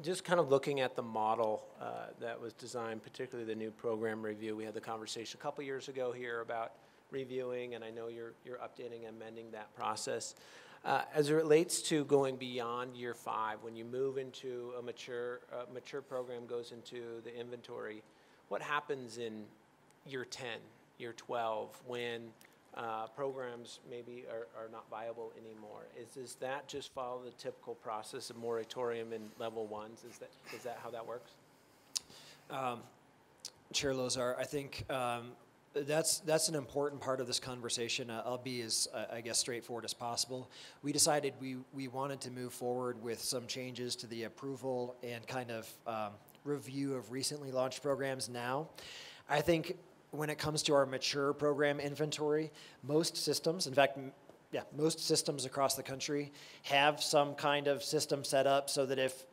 Just kind of looking at the model uh, that was designed, particularly the new program review, we had the conversation a couple years ago here about reviewing, and I know you're, you're updating and amending that process. Uh, As it relates to going beyond year five, when you move into a mature, mature program goes into the inventory, what happens in year 10, year 12, when uh, programs maybe are, are not viable anymore? Is, does that just follow the typical process of moratorium in level ones? Is that, is that how that works? Um, Chair Lozar, I think um, that's, that's an important part of this conversation. Uh, I'll be as, uh, I guess, straightforward as possible. We decided we, we wanted to move forward with some changes to the approval and kind of um, review of recently launched programs now. I think when it comes to our mature program inventory, most systems, in fact, yeah, most systems across the country have some kind of system set up so that if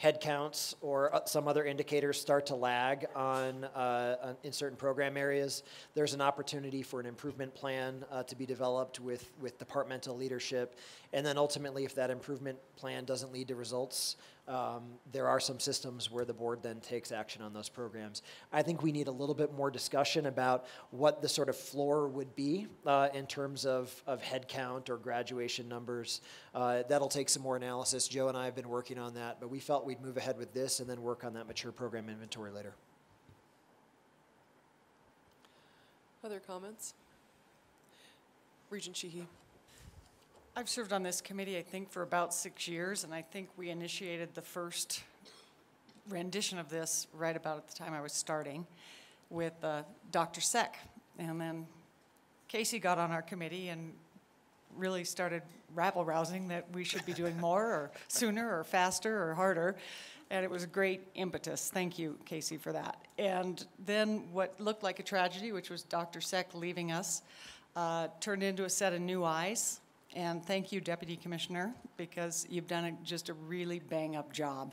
headcounts or uh, some other indicators start to lag on, uh, in certain program areas, there's an opportunity for an improvement plan uh, to be developed with, with departmental leadership. And then ultimately, if that improvement plan doesn't lead to results, um, there are some systems where the board then takes action on those programs. I think we need a little bit more discussion about what the sort of floor would be uh, in terms of, of head count or graduation numbers. Uh, that'll take some more analysis. Joe and I have been working on that, but we felt we'd move ahead with this and then work on that mature program inventory later. Other comments? Regent Sheehy. I've served on this committee, I think, for about six years, and I think we initiated the first rendition of this right about at the time I was starting with uh, Dr. Seck. And then Casey got on our committee and really started rabble rousing that we should be doing more or sooner or faster or harder. And it was a great impetus. Thank you, Casey, for that. And then what looked like a tragedy, which was Dr. Seck leaving us, uh, turned into a set of new eyes. And thank you, Deputy Commissioner, because you've done a, just a really bang-up job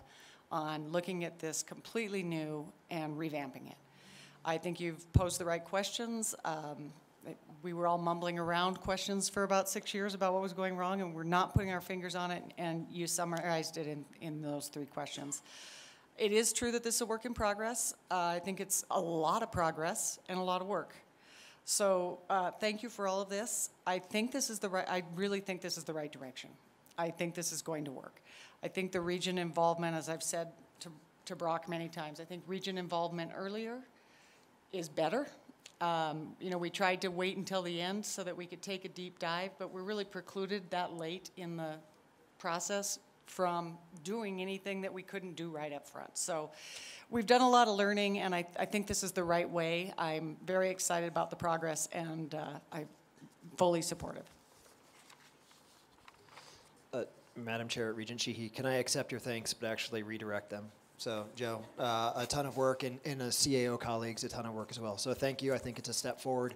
on looking at this completely new and revamping it. I think you've posed the right questions. Um, we were all mumbling around questions for about six years about what was going wrong, and we're not putting our fingers on it, and you summarized it in, in those three questions. It is true that this is a work in progress. Uh, I think it's a lot of progress and a lot of work. So uh, thank you for all of this. I think this is the right, I really think this is the right direction. I think this is going to work. I think the regent involvement, as I've said to, to Brock many times, I think regent involvement earlier is better. Um, You know, we tried to wait until the end so that we could take a deep dive, but we're really precluded that late in the process from doing anything that we couldn't do right up front. So we've done a lot of learning, and I, I think this is the right way. I'm very excited about the progress, and uh, I'm fully supportive. Uh, Madam Chair, Regent Sheehy, can I accept your thanks but actually redirect them? So, Joe, uh, a ton of work, and, and a CAO colleagues, a ton of work as well. So, thank you. I think it's a step forward.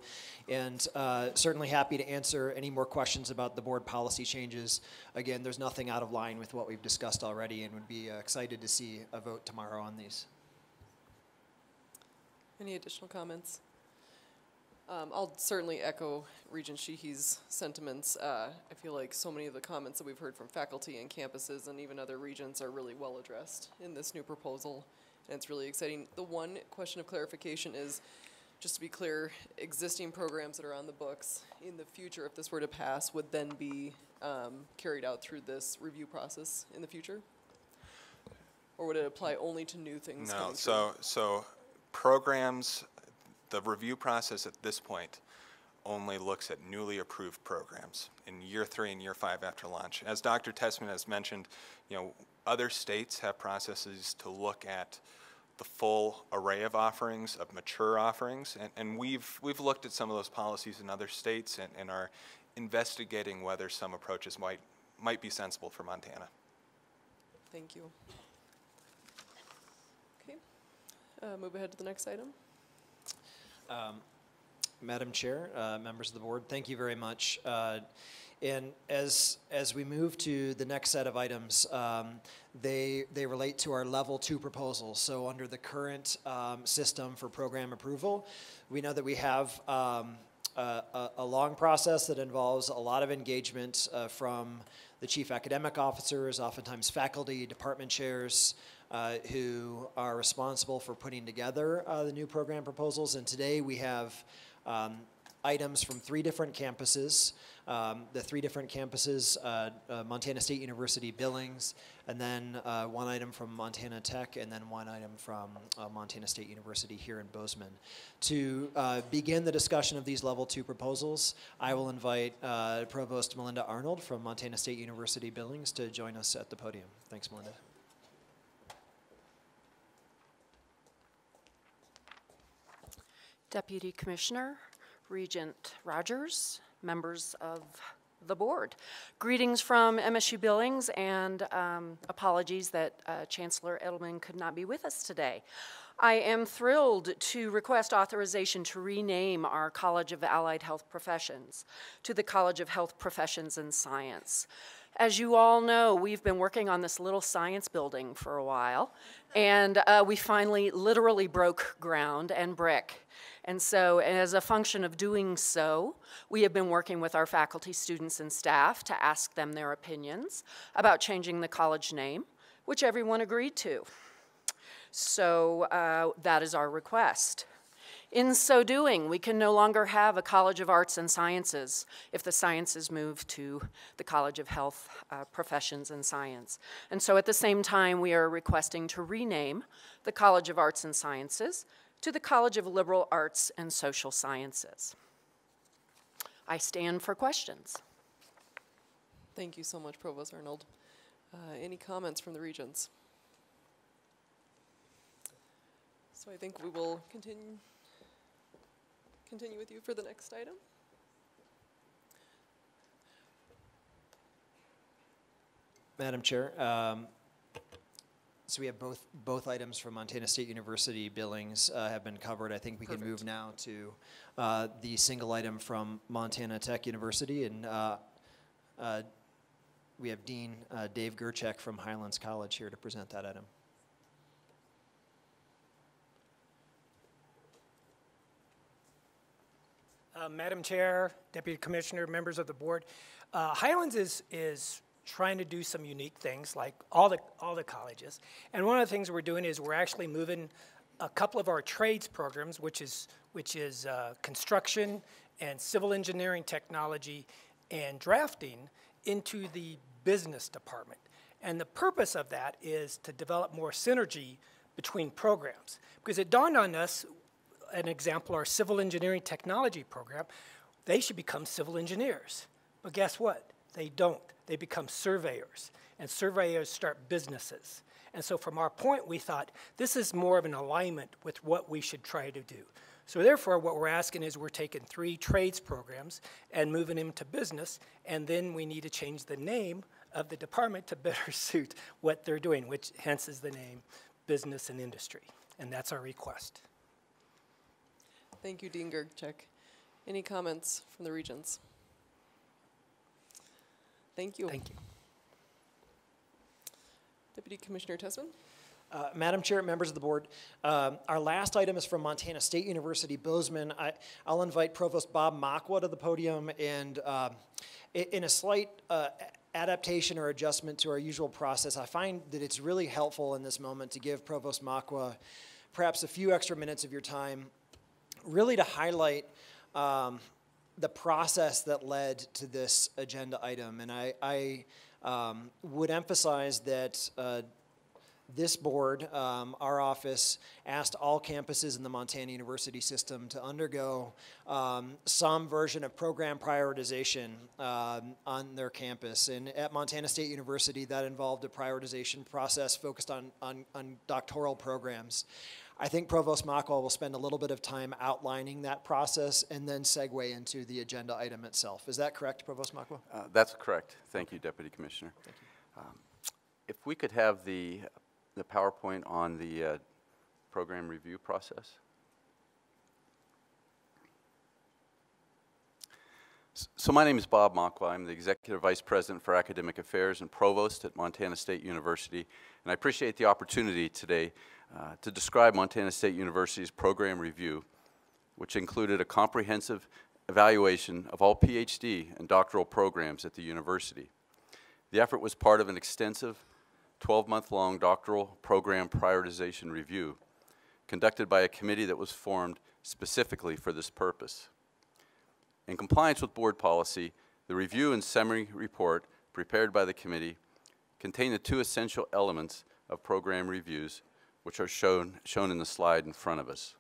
And uh, certainly happy to answer any more questions about the board policy changes. Again, there's nothing out of line with what we've discussed already, and would be uh, excited to see a vote tomorrow on these. Any additional comments? Um, I'll certainly echo Regent Sheehy's sentiments. Uh, I feel like so many of the comments that we've heard from faculty and campuses and even other regents are really well addressed in this new proposal, and it's really exciting. The one question of clarification is, just to be clear, existing programs that are on the books in the future, if this were to pass, would then be um, carried out through this review process in the future? Or would it apply only to new things No, so, so programs, the review process at this point only looks at newly approved programs in year three and year five after launch. As Dr. Tessman has mentioned, you know, other states have processes to look at the full array of offerings, of mature offerings, and, and we've, we've looked at some of those policies in other states and, and are investigating whether some approaches might, might be sensible for Montana. Thank you. Okay, uh, move ahead to the next item. Um, Madam Chair, uh, members of the board, thank you very much. Uh, and as as we move to the next set of items, um, they they relate to our level two proposals. So under the current um, system for program approval, we know that we have. Um, a, a, long process that involves a lot of engagement uh, from the chief academic officers, oftentimes faculty, department chairs, uh, who are responsible for putting together uh, the new program proposals. And today we have um, items from three different campuses. Um, the three different campuses, uh, uh, Montana State University Billings, and then uh, one item from Montana Tech, and then one item from uh, Montana State University here in Bozeman. To begin the discussion of these level two proposals, I will invite Provost Melinda Arnold from Montana State University Billings to join us at the podium. Thanks, Melinda. Deputy Commissioner, Regent Rogers, members of the board. Greetings from MSU Billings and um, apologies that uh, Chancellor Edelman could not be with us today. I am thrilled to request authorization to rename our College of Allied Health Professions to the College of Health Professions and Science. As you all know, we've been working on this little science building for a while, and uh, we finally literally broke ground and brick. And so, as a function of doing so, we have been working with our faculty, students, and staff to ask them their opinions about changing the college name, which everyone agreed to. So, uh, that is our request. In so doing, we can no longer have a College of Arts and Sciences if the sciences move to the College of Health uh, Professions and Science. And so at the same time, we are requesting to rename the College of Arts and Sciences to the College of Liberal Arts and Social Sciences. I stand for questions. Thank you so much, Provost Arnold. Uh, any comments from the regents? So I think we will continue continue with you for the next item. Madam Chair, um, so we have both, both items from Montana State University Billings uh, have been covered. I think we can move now to uh, the single item from Montana Tech University. And uh, uh we have Dean uh, Dave Gerchek from Highlands College here to present that item. Uh, Madam Chair, Deputy Commissioner, members of the board, Highlands is, is trying to do some unique things like all the, all the colleges. And one of the things we're doing is we're actually moving a couple of our trades programs, which is, which is uh, construction and civil engineering technology and drafting, into the business department. And the purpose of that is to develop more synergy between programs. Because it dawned on us, an example, our civil engineering technology program, they should become civil engineers. But guess what? They don't they become surveyors, and surveyors start businesses. And so, from our point, we thought this is more of an alignment with what we should try to do. So, therefore, what we're asking is we're taking three trades programs and moving them to business, and then we need to change the name of the department to better suit what they're doing, which hence is the name business and industry. And that's our request. Thank you, Dean Gerchik. Any comments from the regents? Thank you. Thank you. Deputy Commissioner Tessman. Uh, Madam Chair, members of the board, um, our last item is from Montana State University Bozeman. I, will invite Provost Bob Mokwa to the podium, and um, in a slight uh, adaptation or adjustment to our usual process, I find that it's really helpful in this moment to give Provost Mokwa perhaps a few extra minutes of your time, really to highlight um, the process that led to this agenda item. And I, I um, would emphasize that uh, this board, um, our office, asked all campuses in the Montana University system to undergo um, some version of program prioritization um, on their campus. And at Montana State University, that involved a prioritization process focused on, on, on doctoral programs. I think Provost Mokwa will spend a little bit of time outlining that process and then segue into the agenda item itself. Is that correct, Provost Mokwa? Uh, that's correct. Thank you, Deputy Commissioner. Thank you. Um, if we could have the, the PowerPoint on the uh, program review process. So my name is Bob Mokwa. I'm the Executive Vice President for Academic Affairs and Provost at Montana State University. And I appreciate the opportunity today uh, to describe Montana State University's program review, which included a comprehensive evaluation of all PhD and doctoral programs at the university. The effort was part of an extensive 12-month-long doctoral program prioritization review conducted by a committee that was formed specifically for this purpose. In compliance with board policy, the review and summary report prepared by the committee contain the two essential elements of program reviews which are shown, shown in the slide in front of us.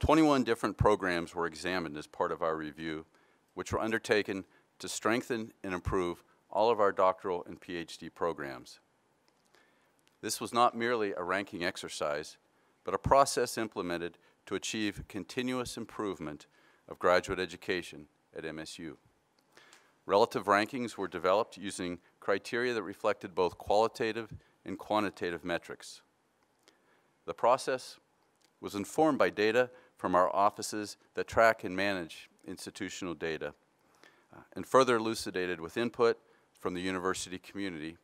21 different programs were examined as part of our review, which were undertaken to strengthen and improve all of our doctoral and PhD programs. This was not merely a ranking exercise, but a process implemented to achieve continuous improvement of graduate education at MSU. Relative rankings were developed using criteria that reflected both qualitative and quantitative metrics. The process was informed by data from our offices that track and manage institutional data, uh, and further elucidated with input from the university community,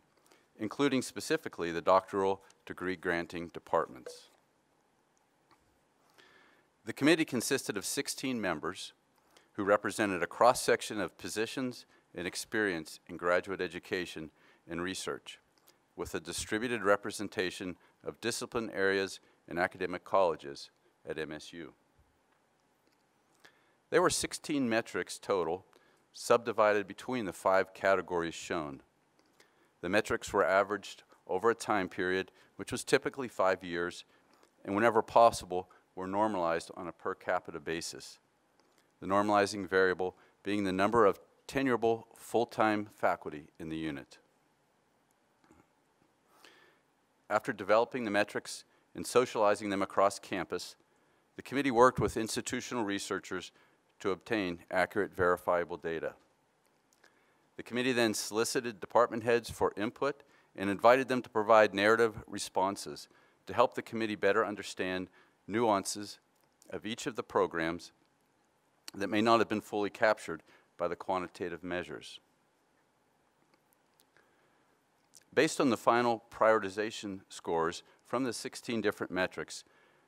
including specifically the doctoral degree granting departments. The committee consisted of 16 members who represented a cross-section of positions and experience in graduate education and research, with a distributed representation of discipline areas and academic colleges at MSU. There were 16 metrics total, subdivided between the five categories shown. The metrics were averaged over a time period, which was typically five years, and whenever possible, were normalized on a per capita basis. The normalizing variable being the number of tenurable full-time faculty in the unit. After developing the metrics and socializing them across campus, the committee worked with institutional researchers to obtain accurate verifiable data. The committee then solicited department heads for input and invited them to provide narrative responses to help the committee better understand nuances of each of the programs that may not have been fully captured by the quantitative measures. Based on the final prioritization scores from the 16 different metrics,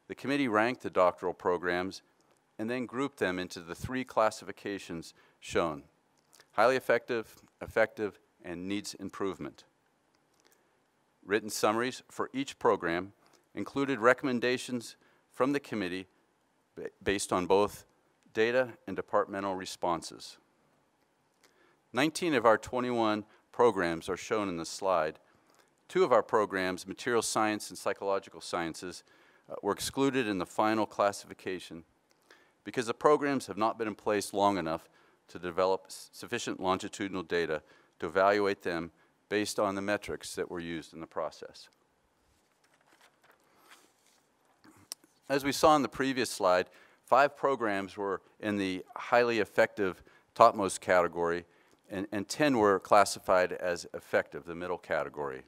the committee ranked the doctoral programs and then grouped them into the three classifications shown, highly effective, effective, and needs improvement. Written summaries for each program included recommendations from the committee based on both data and departmental responses. 19 of our 21 programs are shown in the slide. Two of our programs, material science and psychological sciences, uh, were excluded in the final classification because the programs have not been in place long enough to develop sufficient longitudinal data to evaluate them based on the metrics that were used in the process. As we saw in the previous slide, five programs were in the highly effective topmost category and, and 10 were classified as effective, the middle category.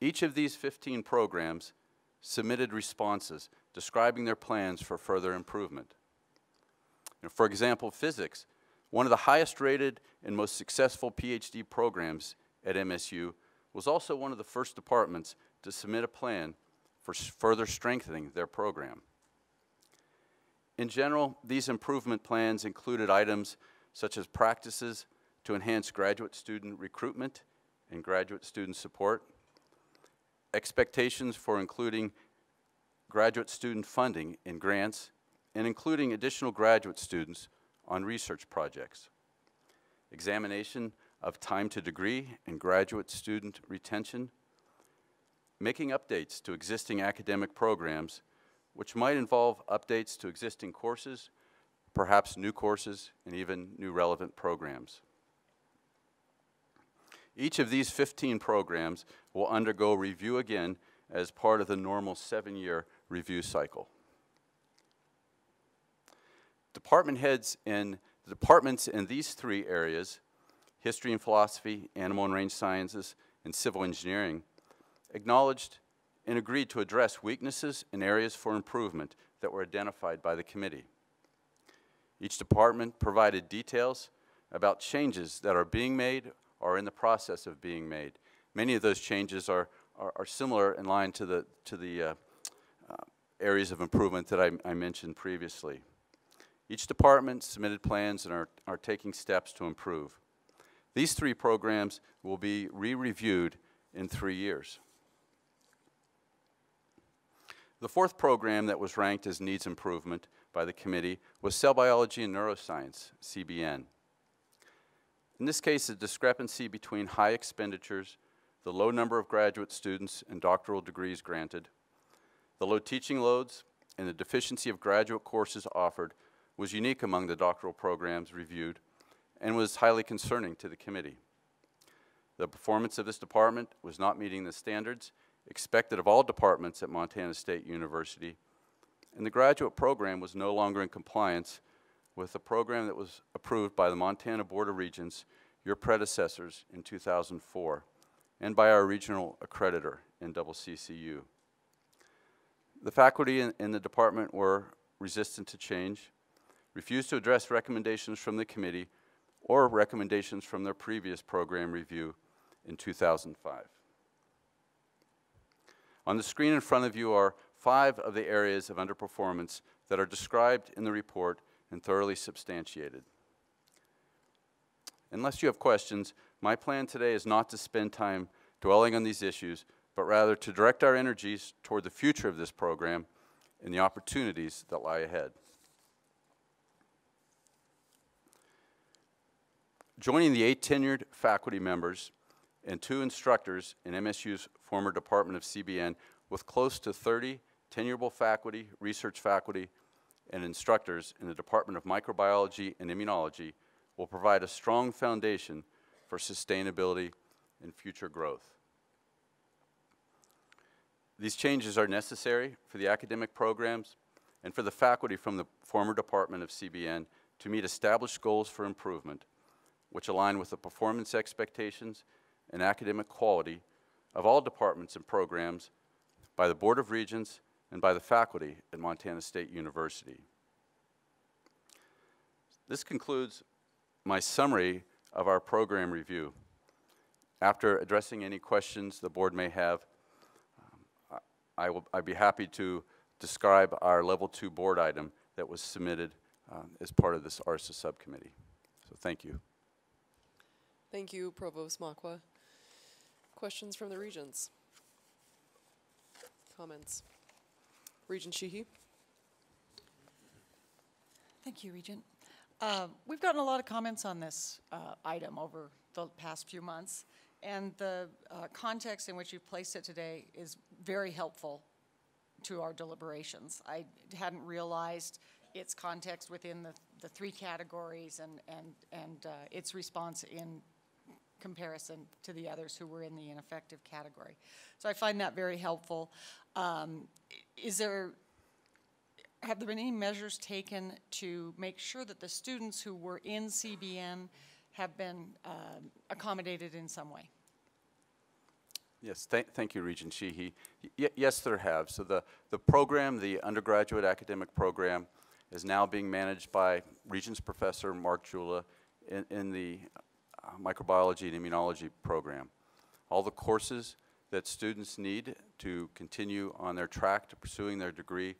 Each of these 15 programs submitted responses describing their plans for further improvement. You know, for example, physics, one of the highest rated and most successful PhD programs at MSU, was also one of the first departments to submit a plan for further strengthening their program. In general, these improvement plans included items such as practices to enhance graduate student recruitment and graduate student support, expectations for including graduate student funding in grants, and including additional graduate students on research projects, examination of time to degree and graduate student retention, making updates to existing academic programs, which might involve updates to existing courses, perhaps new courses, and even new relevant programs. Each of these 15 programs will undergo review again as part of the normal seven-year review cycle. Department heads in the departments in these three areas, history and philosophy, animal and range sciences, and civil engineering, acknowledged and agreed to address weaknesses and areas for improvement that were identified by the committee. Each department provided details about changes that are being made or in the process of being made. Many of those changes are, are, are similar in line to the, to the uh, uh, areas of improvement that I, I mentioned previously. Each department submitted plans and are, are taking steps to improve. These three programs will be re-reviewed in three years. The fourth program that was ranked as needs improvement by the committee was Cell Biology and Neuroscience, CBN. In this case, the discrepancy between high expenditures, the low number of graduate students and doctoral degrees granted, the low teaching loads, and the deficiency of graduate courses offered was unique among the doctoral programs reviewed and was highly concerning to the committee. The performance of this department was not meeting the standards expected of all departments at Montana State University, and the graduate program was no longer in compliance with the program that was approved by the Montana Board of Regents, your predecessors, in 2004, and by our regional accreditor, NWCCU. The faculty in, in the department were resistant to change, refused to address recommendations from the committee or recommendations from their previous program review in 2005. On the screen in front of you are five of the areas of underperformance that are described in the report and thoroughly substantiated. Unless you have questions, my plan today is not to spend time dwelling on these issues, but rather to direct our energies toward the future of this program and the opportunities that lie ahead. Joining the eight tenured faculty members and two instructors in MSU's former Department of CBN with close to 30 tenurable faculty, research faculty, and instructors in the Department of Microbiology and Immunology will provide a strong foundation for sustainability and future growth. These changes are necessary for the academic programs and for the faculty from the former Department of CBN to meet established goals for improvement, which align with the performance expectations and academic quality of all departments and programs by the Board of Regents and by the faculty at Montana State University. This concludes my summary of our program review. After addressing any questions the board may have, um, I will I'd be happy to describe our level two board item that was submitted um, as part of this ARSA subcommittee. So thank you. Thank you, Provost Mokwa. Questions from the regents? Comments? Regent Sheehy? Thank you, Regent. Uh, We've gotten a lot of comments on this uh, item over the past few months, and the uh, context in which you've placed it today is very helpful to our deliberations. I hadn't realized its context within the, the three categories and, and, and uh, its response in comparison to the others who were in the ineffective category. So I find that very helpful. Um, Is there, have there been any measures taken to make sure that the students who were in CBN have been um, accommodated in some way? Yes, thank, thank you, Regent Sheehy. Y- yes, there have. So the, the program, the undergraduate academic program, is now being managed by Regents Professor Mark Jutila in, in the uh, microbiology and immunology program. All the courses that students need to continue on their track to pursuing their degree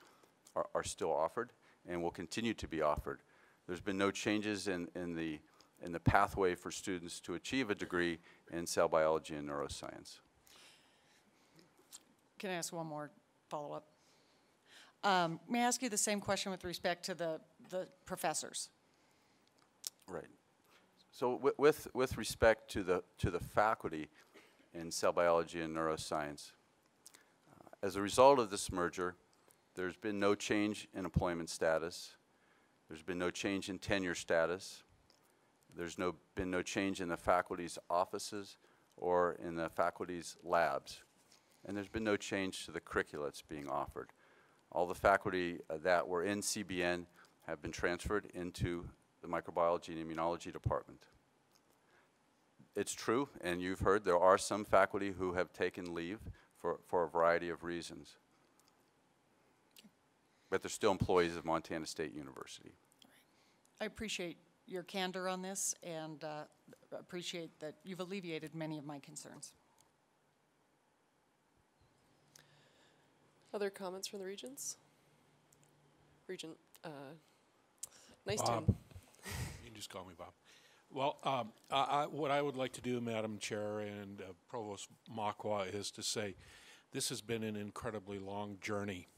are, are still offered and will continue to be offered. There's been no changes in, in, the, in the pathway for students to achieve a degree in cell biology and neuroscience. Can I ask one more follow-up? Um, May I ask you the same question with respect to the, the professors? Right. So with, with respect to the, to the faculty in cell biology and neuroscience, uh, as a result of this merger, there's been no change in employment status. There's been no change in tenure status. There's no, been no change in the faculty's offices or in the faculty's labs. And there's been no change to the curricula that's being offered. All the faculty uh, that were in CBN have been transferred into the microbiology and immunology department. It's true, and you've heard, there are some faculty who have taken leave for, for a variety of reasons. But they're still employees of Montana State University. I appreciate your candor on this and uh, appreciate that you've alleviated many of my concerns. Other comments from the regents? Regent, uh, nice Bob. You can just call me Bob. Well, um, I, I, what I would like to do, Madam Chair and uh, Provost Mokwa, is to say this has been an incredibly long journey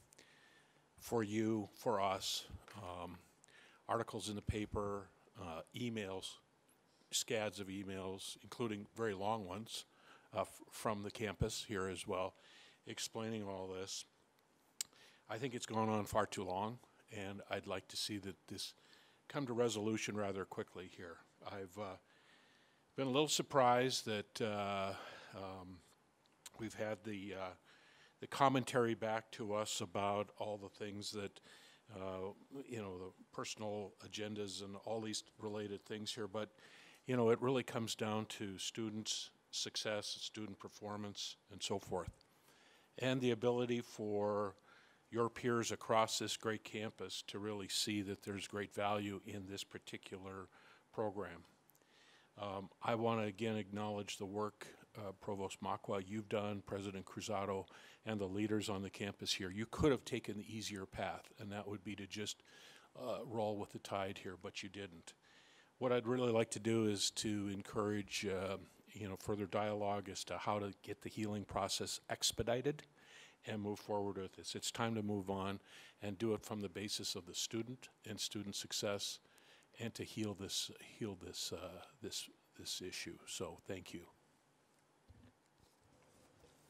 for you, for us. Um, articles in the paper, uh, emails, scads of emails, including very long ones uh, from the campus here as well, explaining all this. I think it's gone on far too long, and I'd like to see that this come to resolution rather quickly here. I've uh, been a little surprised that uh, um, we've had the uh, the commentary back to us about all the things that uh, you know the personal agendas and all these related things here, but you know it really comes down to students' success, student performance, and so forth, and the ability for your peers across this great campus to really see that there's great value in this particular program. Um, I want to again acknowledge the work, uh, Provost Mokwa, you've done, President Cruzado, and the leaders on the campus here. You could have taken the easier path, and that would be to just uh, roll with the tide here, but you didn't. What I'd really like to do is to encourage, uh, you know, further dialogue as to how to get the healing process expedited and move forward with this. It's time to move on and do it from the basis of the student and student success and to heal this, heal this, uh, this, this issue. So thank you.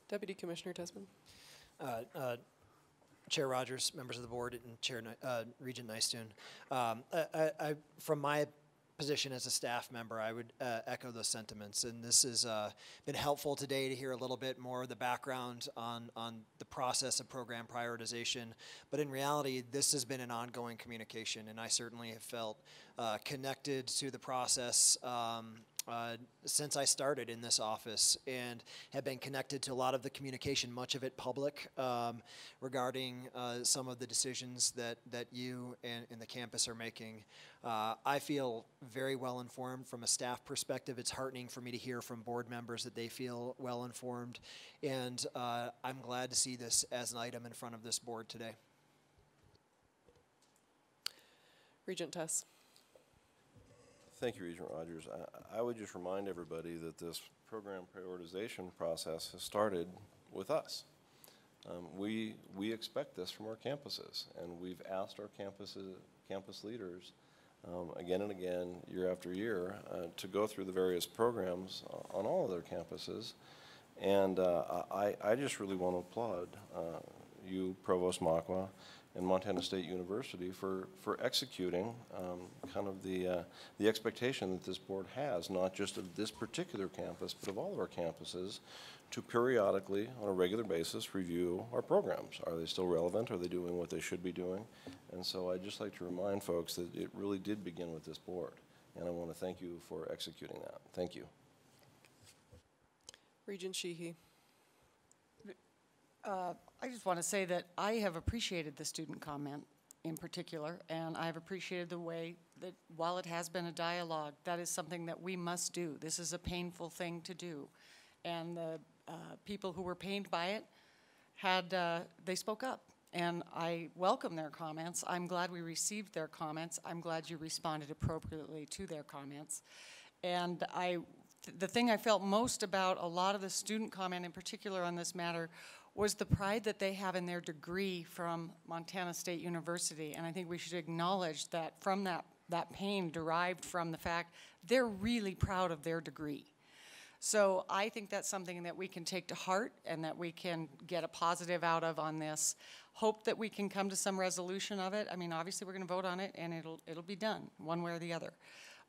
Deputy Commissioner Tessman. Uh, uh, Chair Rogers, members of the board, and Chair uh, Regent Nystuen. Um, I, I, I- from my position as a staff member, I would uh, echo those sentiments. And this has uh, been helpful today to hear a little bit more of the background on, on the process of program prioritization. But in reality, this has been an ongoing communication, and I certainly have felt uh, connected to the process um, uh, since I started in this office and have been connected to a lot of the communication, much of it public, um, regarding uh, some of the decisions that, that you and, and the campus are making. Uh, I feel very well informed from a staff perspective. It's heartening for me to hear from board members that they feel well informed. And uh, I'm glad to see this as an item in front of this board today. Regent Tess. Thank you, Regent Rogers. I, I would just remind everybody that this program prioritization process has started with us. Um, we, we expect this from our campuses, and we've asked our campuses, campus leaders um, again and again, year after year, uh, to go through the various programs on all of their campuses. And uh, I, I just really want to applaud uh, you, Provost Mokwa, and Montana State University for, for executing um, kind of the, uh, the expectation that this board has, not just of this particular campus, but of all of our campuses, to periodically, on a regular basis, review our programs. Are they still relevant? Are they doing what they should be doing? And so I'd just like to remind folks that it really did begin with this board. And I want to thank you for executing that. Thank you. Regent Sheehy. Uh, I just want to say that I have appreciated the student comment in particular, and I've appreciated the way that while it has been a dialogue, that is something that we must do. This is a painful thing to do. And the uh, people who were pained by it had, uh, they spoke up. And I welcome their comments. I'm glad we received their comments. I'm glad you responded appropriately to their comments. And I, the thing I felt most about a lot of the student comment in particular on this matter was the pride that they have in their degree from Montana State University. And I think we should acknowledge that from that, that pain derived from the fact they're really proud of their degree. So I think that's something that we can take to heart and that we can get a positive out of on this. Hope that we can come to some resolution of it. I mean, obviously, we're going to vote on it and it'll, it'll be done one way or the other.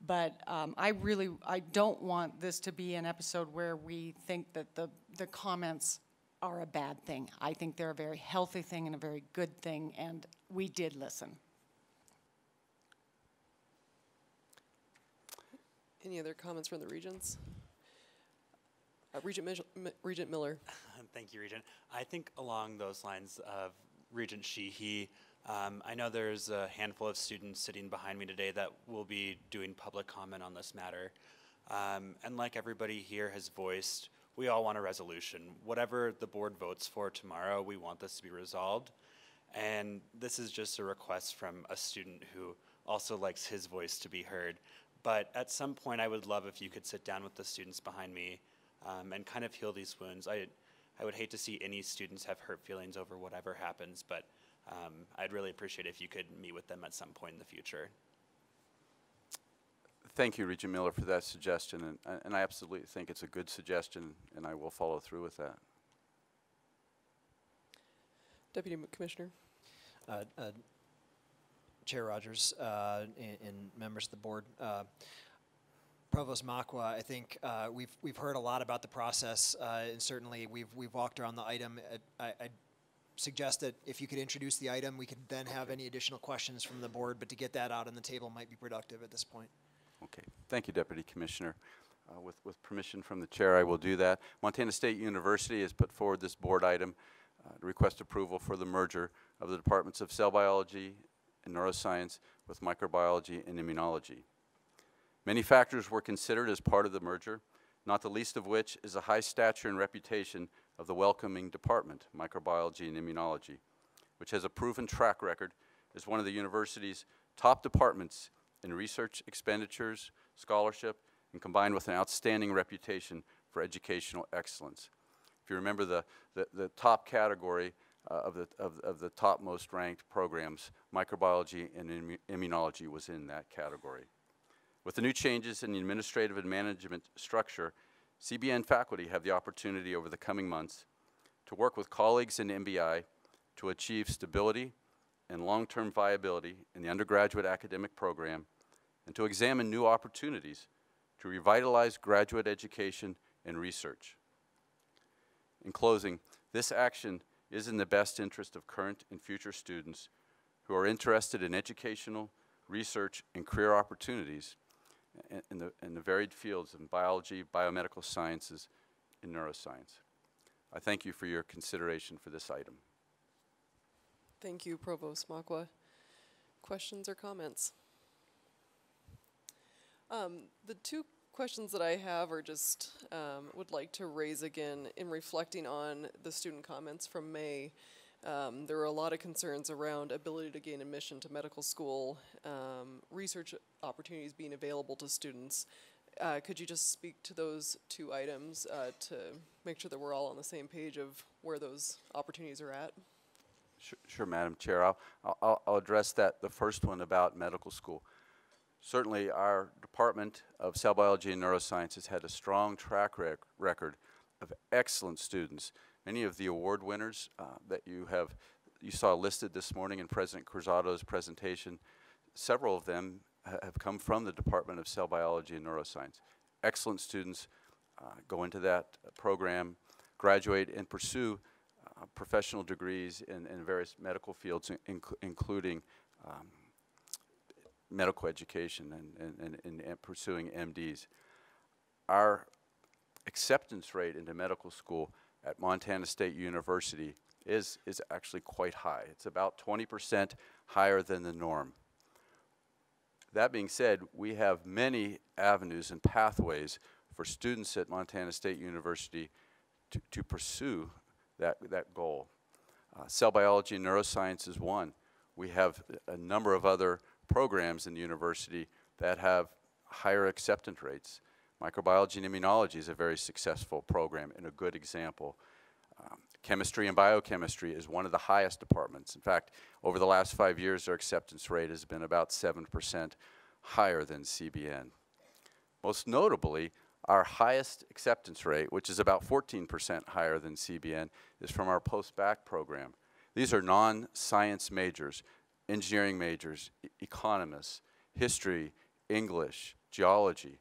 But um, I really, I don't want this to be an episode where we think that the, the comments are a bad thing. I think they're a very healthy thing and a very good thing, and we did listen. Any other comments from the regents? Uh, Regent, Mich- M- Regent Miller. Thank you, Regent. I think along those lines of Regent Sheehy, um, I know there's a handful of students sitting behind me today that will be doing public comment on this matter. Um, and like everybody here has voiced, we all want a resolution. Whatever the board votes for tomorrow, we want this to be resolved. And this is just a request from a student who also likes his voice to be heard. But at some point, I would love if you could sit down with the students behind me um, and kind of heal these wounds. I, I would hate to see any students have hurt feelings over whatever happens, but um, I'd really appreciate if you could meet with them at some point in the future. Thank you, Regent Miller, for that suggestion, and, and I absolutely think it's a good suggestion, and I will follow through with that. Deputy Commissioner. Uh, uh, Chair Rogers uh, and, and, members of the board. Uh, Provost Mokwa, I think uh, we've we've heard a lot about the process, uh, and certainly we've we've walked around the item. I, I suggest that if you could introduce the item, we could then have any additional questions from the board. But to get that out on the table might be productive at this point. Okay. Thank you, Deputy Commissioner. Uh, with, with permission from the chair, I will do that. Montana State University has put forward this board item uh, to request approval for the merger of the departments of cell biology and neuroscience with microbiology and immunology. Many factors were considered as part of the merger, not the least of which is the high stature and reputation of the welcoming department, microbiology and immunology, which has a proven track record as one of the university's top departments in research expenditures, scholarship, and combined with an outstanding reputation for educational excellence. If you remember the, the, the top category uh, of, the, of, of, the top most ranked programs, microbiology and immunology was in that category. With the new changes in the administrative and management structure, CBN faculty have the opportunity over the coming months to work with colleagues in MBI to achieve stability and long-term viability in the undergraduate academic program and to examine new opportunities to revitalize graduate education and research. In closing, this action is in the best interest of current and future students who are interested in educational, research, and career opportunities in the, in the varied fields of biology, biomedical sciences, and neuroscience. I thank you for your consideration for this item. Thank you, Provost Mokwa. Questions or comments? Um, the two questions that I have are just um, would like to raise again in reflecting on the student comments from May. Um, there were a lot of concerns around ability to gain admission to medical school, um, research opportunities being available to students. Uh, could you just speak to those two items uh, to make sure that we're all on the same page of where those opportunities are at? Sure, sure Madam Chair. I'll, I'll, I'll address that, the first one about medical school. Certainly, our Department of Cell Biology and Neuroscience has had a strong track rec record of excellent students. Many of the award winners uh, that you have, you saw listed this morning in President Cruzado's presentation, several of them ha have come from the Department of Cell Biology and Neuroscience. Excellent students uh, go into that program, graduate, and pursue uh, professional degrees in, in, various medical fields, inc including um, medical education and, and, and, and pursuing MDs. Our acceptance rate into medical school at Montana State University is, is actually quite high. It's about 20% higher than the norm. That being said, we have many avenues and pathways for students at Montana State University to, to pursue that, that goal. Uh, cell biology and neuroscience is one. We have a number of other programs in the university that have higher acceptance rates. Microbiology and immunology is a very successful program and a good example. Um, chemistry and biochemistry is one of the highest departments. In fact, over the last five years, our acceptance rate has been about 7% higher than CBN. Most notably, our highest acceptance rate, which is about 14% higher than CBN, is from our post-bac program. These are non-science majors, engineering majors, e economists, history, English, geology.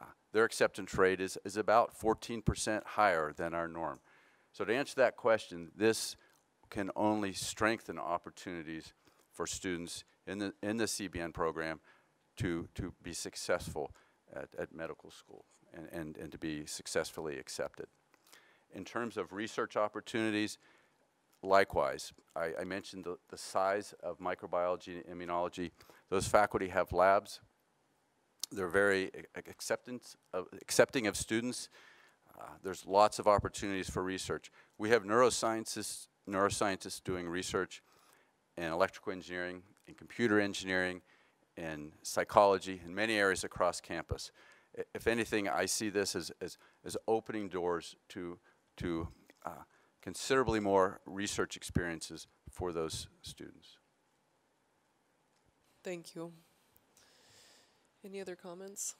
Uh, their acceptance rate is, is about 14% higher than our norm. So to answer that question, this can only strengthen opportunities for students in the, in the CBN program to, to be successful at, at medical school and, and, and to be successfully accepted. In terms of research opportunities, likewise, I, I mentioned the, the size of microbiology and immunology. Those faculty have labs. They're very acceptance of, accepting of students. Uh, there's lots of opportunities for research. We have neuroscientists, neuroscientists doing research in electrical engineering, in computer engineering, in psychology, in many areas across campus. If anything, I see this as, as, as opening doors to, to uh, considerably more research experiences for those students. Thank you. Any other comments?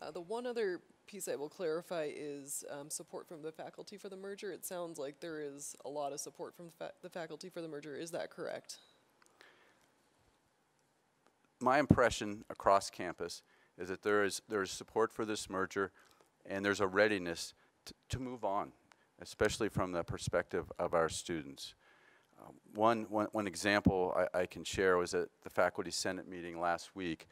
Uh, the one other piece I will clarify is um, support from the faculty for the merger. It sounds like there is a lot of support from the, fa the faculty for the merger. Is that correct? My impression across campus is that there is, there is support for this merger and there's a readiness to move on, especially from the perspective of our students. Uh, one, one, one example I, I, can share was at the Faculty Senate meeting last week.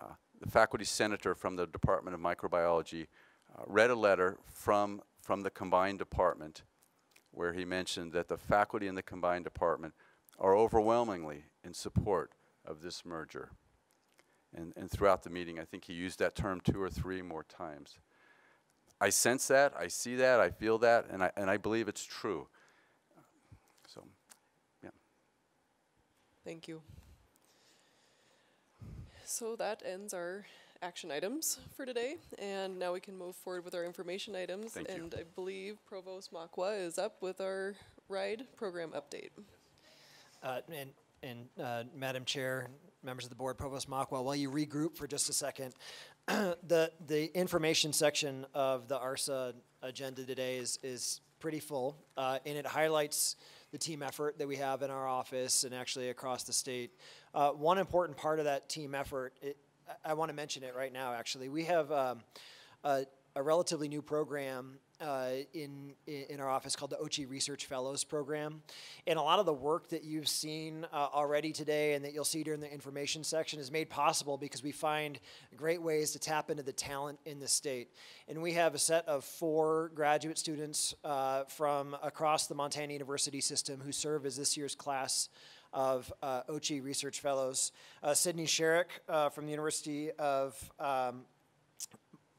Uh, the faculty senator from the Department of Microbiology uh, read a letter from, from the combined department where he mentioned that the faculty in the combined department are overwhelmingly in support of this merger. And, and throughout the meeting, I think he used that term two or three more times. I sense that, I see that, I feel that, and I, and I believe it's true. So, yeah. Thank you. So that ends our action items for today, and now we can move forward with our information items. Thank and you. I believe Provost Mokwa is up with our RIDE program update. Uh, and and uh, Madam Chair, members of the board, Provost Mokwa, while you regroup for just a second, the the information section of the ARSA agenda today is is pretty full, uh, and it highlights the team effort that we have in our office and actually across the state. Uh, one important part of that team effort, it, I, I want to mention it right now. Actually, we have um, a, a relatively new program uh, in, in our office called the OCHE Research Fellows Program. And a lot of the work that you've seen uh, already today and that you'll see during the information section is made possible because we find great ways to tap into the talent in the state. And we have a set of four graduate students uh, from across the Montana University system who serve as this year's class of uh, OCHE Research Fellows. Uh, Sydney Sherrick uh, from the University of um,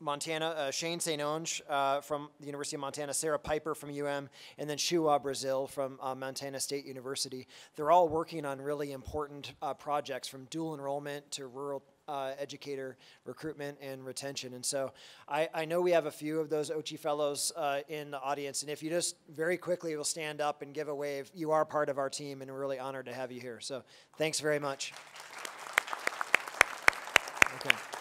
Montana, uh, Shane St. Onge uh, from the University of Montana, Sarah Piper from UM, and then Shua Brazil from uh, Montana State University. They're all working on really important uh, projects from dual enrollment to rural uh, educator recruitment and retention. And so I, I, know we have a few of those OCHE fellows uh, in the audience. And if you just very quickly will stand up and give a wave, you are part of our team and we're really honored to have you here. So thanks very much. Okay.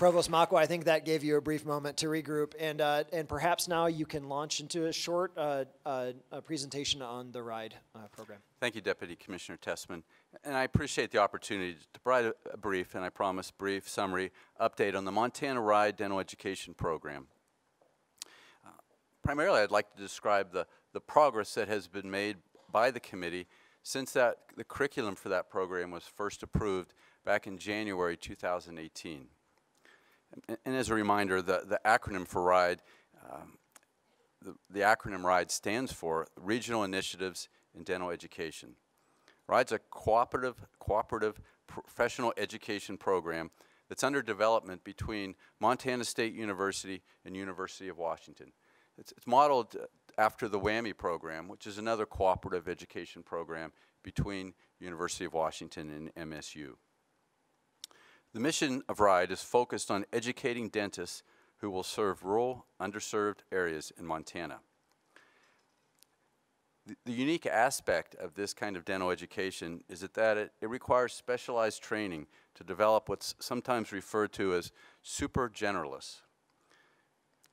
Provost Mokwa, I think that gave you a brief moment to regroup, and uh, and perhaps now you can launch into a short uh, uh, a presentation on the RIDE uh, program. Thank you, Deputy Commissioner Tessman, and I appreciate the opportunity to provide a, a brief, and I promise brief summary update on the Montana RIDE Dental Education Program. Uh, primarily, I'd like to describe the the progress that has been made by the committee since that the curriculum for that program was first approved back in January 2018. And, as a reminder, the, the acronym for RIDE um, the, the acronym RIDE stands for Regional Initiatives in Dental Education. RIDE's a cooperative, cooperative professional education program that's under development between Montana State University and University of Washington. It's, it's modeled after the WWAMI program, which is another cooperative education program between University of Washington and MSU. The mission of RIDE is focused on educating dentists who will serve rural, underserved areas in Montana. The, unique aspect of this kind of dental education is that, that it, it requires specialized training to develop what's sometimes referred to as super generalists.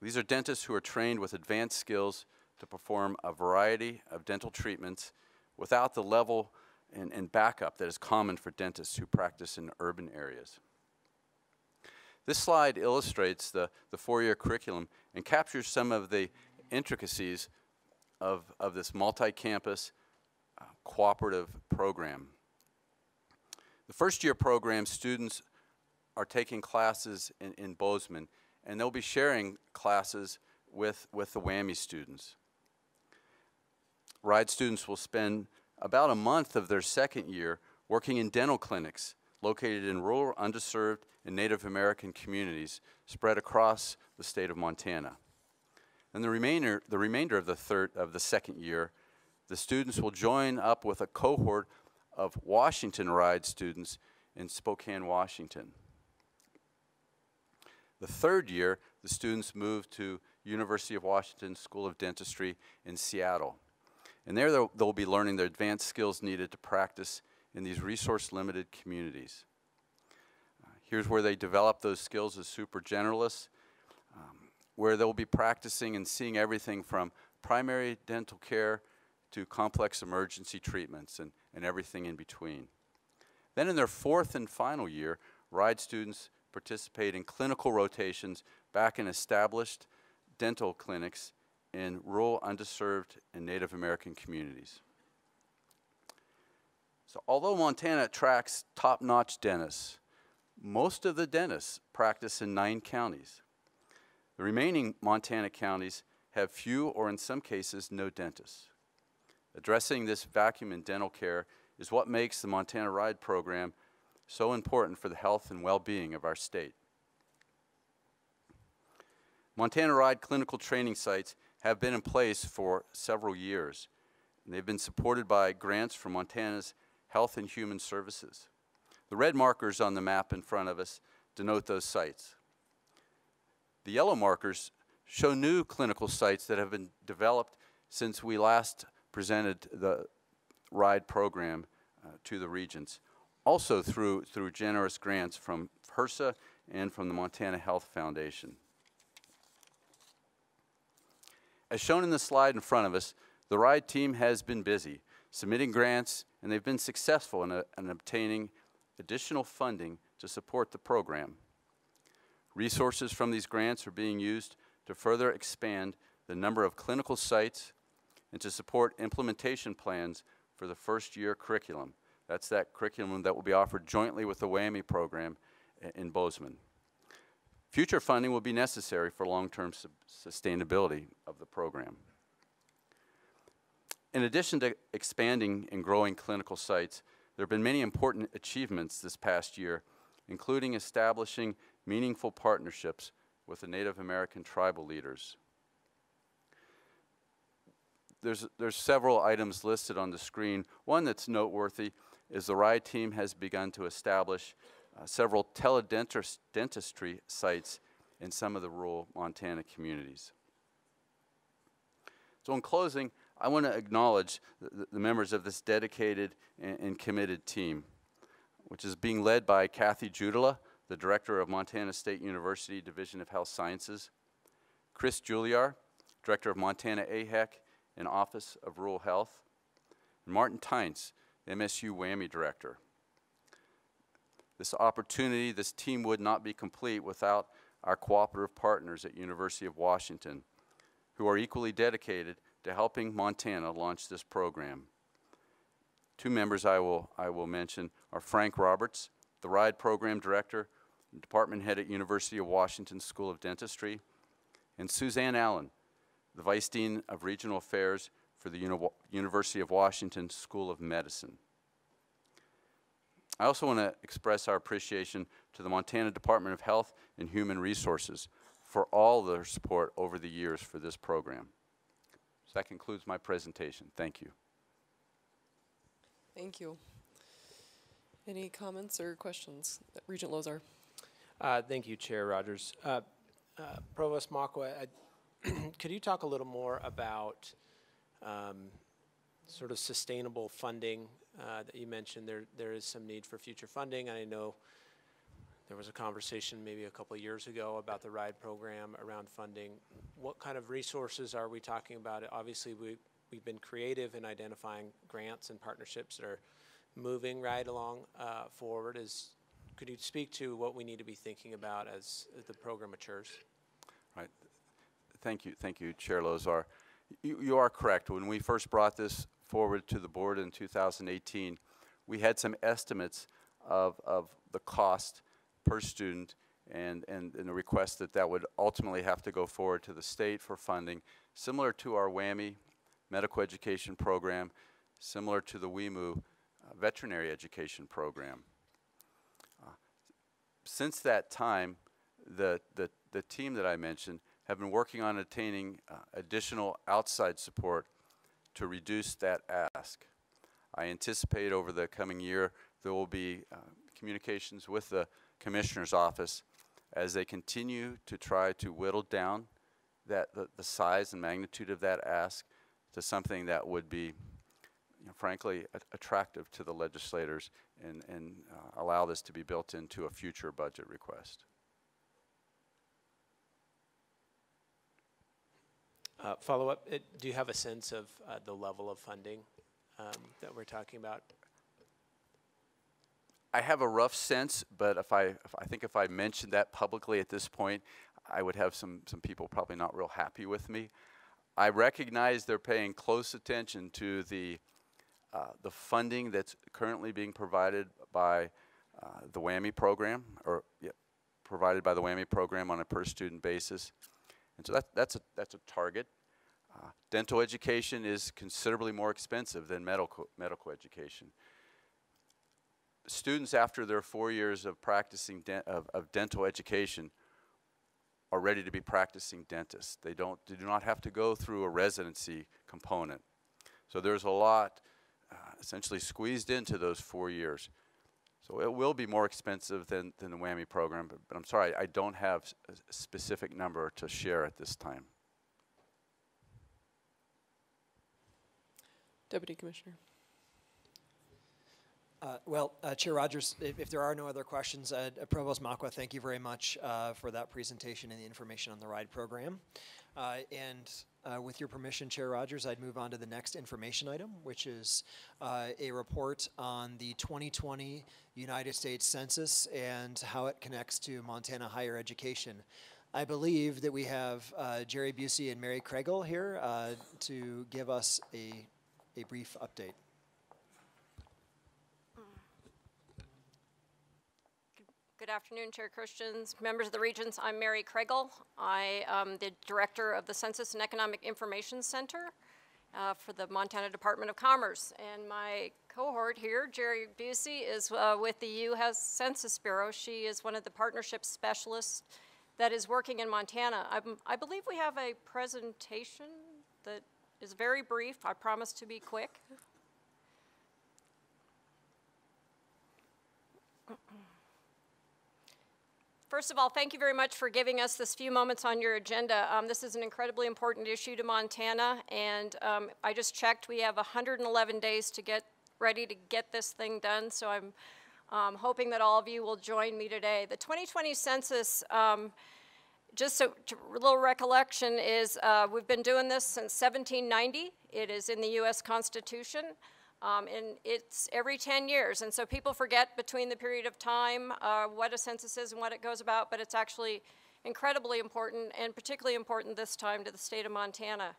These are dentists who are trained with advanced skills to perform a variety of dental treatments without the level and, and backup that is common for dentists who practice in urban areas. This slide illustrates the, the four-year curriculum and captures some of the intricacies of, of this multi-campus uh, cooperative program. The first year program, students are taking classes in, in Bozeman, and they'll be sharing classes with, with the WWAMI students. RIDE students will spend about a month of their second year working in dental clinics located in rural, underserved, and Native American communities spread across the state of Montana. And the remainder, the remainder of the third of the second year, the students will join up with a cohort of Washington Ride students in Spokane, Washington. The third year, the students move to University of Washington School of Dentistry in Seattle. And there they'll, they'll be learning the advanced skills needed to practice in these resource-limited communities. Uh, here's where they develop those skills as super generalists, um, where they'll be practicing and seeing everything from primary dental care to complex emergency treatments and, and everything in between. Then in their fourth and final year, RIDE students participate in clinical rotations back in established dental clinics in rural, underserved, and Native American communities. So although Montana attracts top-notch dentists, most of the dentists practice in nine counties. The remaining Montana counties have few or in some cases no dentists. Addressing this vacuum in dental care is what makes the Montana RIDE program so important for the health and well-being of our state. Montana RIDE clinical training sites have been in place for several years, and they've been supported by grants from Montana's Health and Human Services. The red markers on the map in front of us denote those sites. The yellow markers show new clinical sites that have been developed since we last presented the RIDE program uh, to the regents, also through, through generous grants from HRSA and from the Montana Health Foundation. As shown in the slide in front of us, the RIDE team has been busy submitting grants and they've been successful in, a, in obtaining additional funding to support the program. Resources from these grants are being used to further expand the number of clinical sites and to support implementation plans for the first year curriculum. That's that curriculum that will be offered jointly with the WWAMI program uh, in Bozeman. Future funding will be necessary for long-term sustainability of the program. In addition to expanding and growing clinical sites, there have been many important achievements this past year, including establishing meaningful partnerships with the Native American tribal leaders. There's, there's several items listed on the screen. One that's noteworthy is the RIDE team has begun to establish uh, several teledentistry sites in some of the rural Montana communities. So in closing, I want to acknowledge the, the, members of this dedicated and, and, committed team, which is being led by Kathy Judela, the director of Montana State University Division of Health Sciences, Chris Juliar, director of Montana AHEC and Office of Rural Health, and Martin Teintze, MSU WWAMI director. This opportunity, this team would not be complete without our cooperative partners at University of Washington, who are equally dedicated to helping Montana launch this program. Two members I will, I will mention are Frank Roberts, the RIDE Program Director, Department Head at University of Washington School of Dentistry, and Suzanne Allen, the Vice Dean of Regional Affairs for the Uni University of Washington School of Medicine. I also want to express our appreciation to the Montana Department of Health and Human Resources for all their support over the years for this program. So that concludes my presentation. Thank you. Thank you. Any comments or questions? Regent Lozar. Uh, thank you, Chair Rogers. Uh, uh, Provost Mokwa, could you talk a little more about um, sort of sustainable funding uh, that you mentioned? There, there is some need for future funding. I know there was a conversation maybe a couple of years ago about the RIDE program around funding. What kind of resources are we talking about? Obviously, we, we've been creative in identifying grants and partnerships that are moving right along uh, forward. Is, could you speak to what we need to be thinking about as, as the program matures? Right. Thank you, thank you, Chair Lozar. You, you are correct. When we first brought this forward to the board in 2018, we had some estimates of, of the cost per student and, and, and the request that that would ultimately have to go forward to the state for funding, similar to our WWAMI medical education program, similar to the WIMU uh, veterinary education program. Uh, since that time, the, the, the team that I mentioned have been working on attaining uh, additional outside support to reduce that ask. I anticipate over the coming year there will be uh, communications with the Commissioner's Office as they continue to try to whittle down that the, the size and magnitude of that ask to something that would be, you know, frankly, attractive to the legislators and, and uh, allow this to be built into a future budget request. Uh, follow up, do you have a sense of uh, the level of funding um, that we're talking about? I have a rough sense, but if I, if I think if I mentioned that publicly at this point, I would have some, some people probably not real happy with me. I recognize they're paying close attention to the, uh, the funding that's currently being provided by uh, the WWAMI program, or yeah, provided by the WWAMI program on a per student basis. And so that, that's, a, that's a target. Uh, dental education is considerably more expensive than medical, medical education students after their four years of practicing of, of, dental education are ready to be practicing dentists. They don't they do not have to go through a residency component. So there's a lot uh, essentially squeezed into those four years. So it will be more expensive than, than the WWAMI program, but, but I'm sorry, I don't have a specific number to share at this time. Deputy Commissioner. Uh, well, uh, Chair Rogers, if, if, there are no other questions, uh, Provost Mokwa, thank you very much uh, for that presentation and the information on the RIDE program. Uh, and uh, with your permission, Chair Rogers, I'd move on to the next information item, which is a report on the 2020 United States Census and how it connects to Montana higher education. I believe that we have Jerry Bucy and Mary Craigle here to give us a, a brief update. Good afternoon, Chair Christians, members of the Regents. I'm Mary Craigle. I am the Director of the Census and Economic Information Center uh, for the Montana Department of Commerce. And my cohort here, Jerry Bucy, is uh, with the U.S. Census Bureau. She is one of the partnership specialists that is working in Montana. I'm, I believe we have a presentation that is very brief. I promise to be quick. First of all, thank you very much for giving us this few moments on your agenda. Um, this is an incredibly important issue to Montana, and um, I just checked. We have 111 days to get ready to get this thing done, so I'm um, hoping that all of you will join me today. The 2020 census, um, just so, a little recollection, is uh, we've been doing this since 1790. It is in the U.S. Constitution. Um, and it's every 10 years. And so people forget between the period of time uh, what a census is and what it goes about, but it's actually incredibly important and particularly important this time to the state of Montana.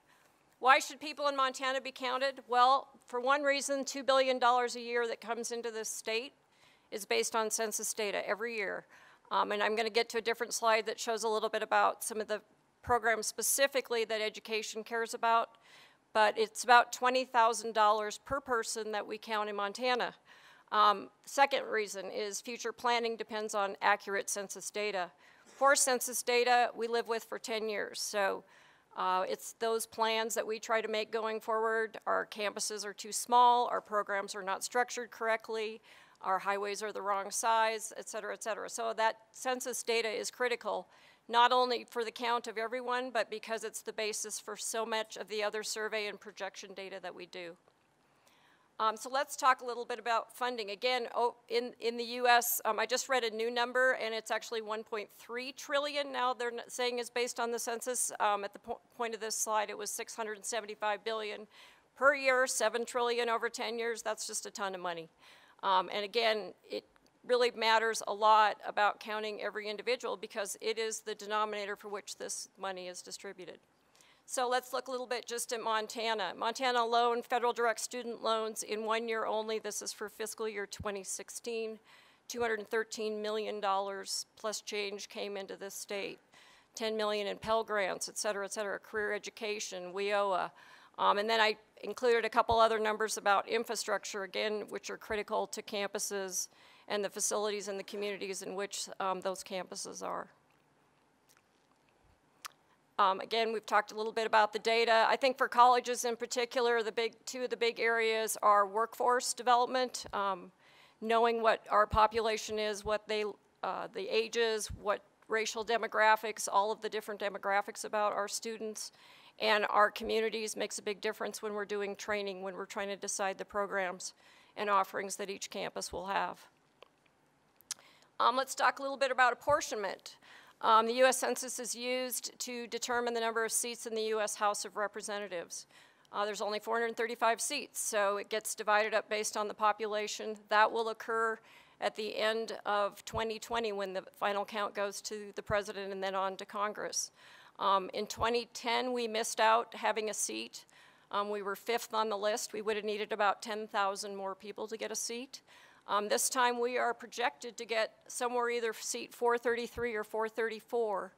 Why should people in Montana be counted? Well, for one reason, $2 billion a year that comes into this state is based on census data every year. Um, and I'm going to get to a different slide that shows a little bit about some of the programs specifically that education cares about, but it's about $20,000 per person that we count in Montana. Um, second reason is future planning depends on accurate census data. For census data, we live with for 10 years, so uh, it's those plans that we try to make going forward. Our campuses are too small, our programs are not structured correctly, our highways are the wrong size, et cetera, et cetera. So that census data is critical, not only for the count of everyone, but because it's the basis for so much of the other survey and projection data that we do. Um, so let's talk a little bit about funding. Again, oh, in, in the U.S., um, I just read a new number, and it's actually 1.3 trillion now they're saying is based on the census. Um, at the po point of this slide, it was 675 billion per year, 7 trillion over 10 years. That's just a ton of money. Um, and again, it really matters a lot about counting every individual because it is the denominator for which this money is distributed. So let's look a little bit just at Montana. Montana alone, federal direct student loans in one year only, this is for fiscal year 2016, $213 million plus change came into this state. 10 million in Pell Grants, et cetera, et cetera, career education, WIOA. Um, and then I included a couple other numbers about infrastructure, again, which are critical to campuses and the facilities and the communities in which um, those campuses are. Um, again, we've talked a little bit about the data. I think for colleges in particular, the big two of the big areas are workforce development, um, knowing what our population is, what they, uh, the ages, what racial demographics, all of the different demographics about our students and our communities makes a big difference when we're doing training, when we're trying to decide the programs and offerings that each campus will have. Um, let's talk a little bit about apportionment. Um, the U.S. Census is used to determine the number of seats in the U.S. House of Representatives. Uh, there's only 435 seats, so it gets divided up based on the population. That will occur at the end of 2020 when the final count goes to the president and then on to Congress. Um, in 2010, we missed out having a seat. Um, we were fifth on the list. We would have needed about 10,000 more people to get a seat. Um, this time we are projected to get somewhere either seat 433 or 434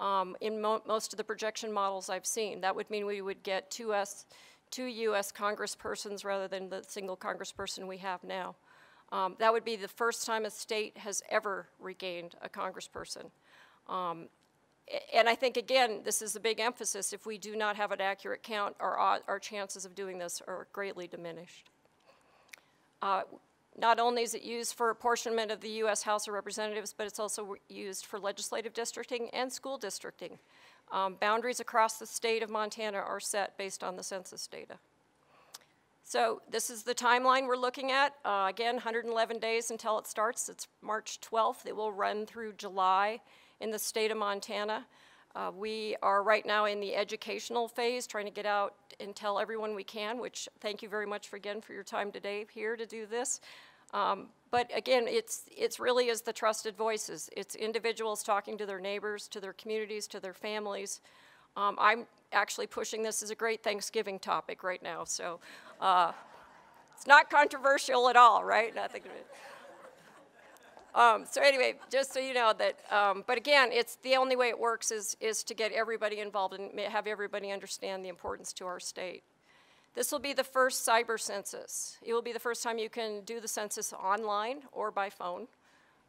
um, in mo most of the projection models I've seen. That would mean we would get two, S, two U.S. congresspersons rather than the single congressperson we have now. Um, that would be the first time a state has ever regained a congressperson. Um, and I think, again, this is a big emphasis. If we do not have an accurate count, our, our chances of doing this are greatly diminished. Uh, not only is it used for apportionment of the U.S. House of Representatives, but it's also used for legislative districting and school districting. Um, boundaries across the state of Montana are set based on the census data. So this is the timeline we're looking at. Uh, again, 111 days until it starts. It's March 12th. It will run through July in the state of Montana. Uh, we are right now in the educational phase, trying to get out and tell everyone we can, which thank you very much for, again for your time today here to do this. Um, but again, it's, it's really is the trusted voices. It's individuals talking to their neighbors, to their communities, to their families. Um, I'm actually pushing this as a great Thanksgiving topic right now, so uh, it's not controversial at all, right? Nothing. Um, so anyway, just so you know that, um, but again, it's the only way it works is, is to get everybody involved and have everybody understand the importance to our state. This will be the first cyber census. It will be the first time you can do the census online or by phone.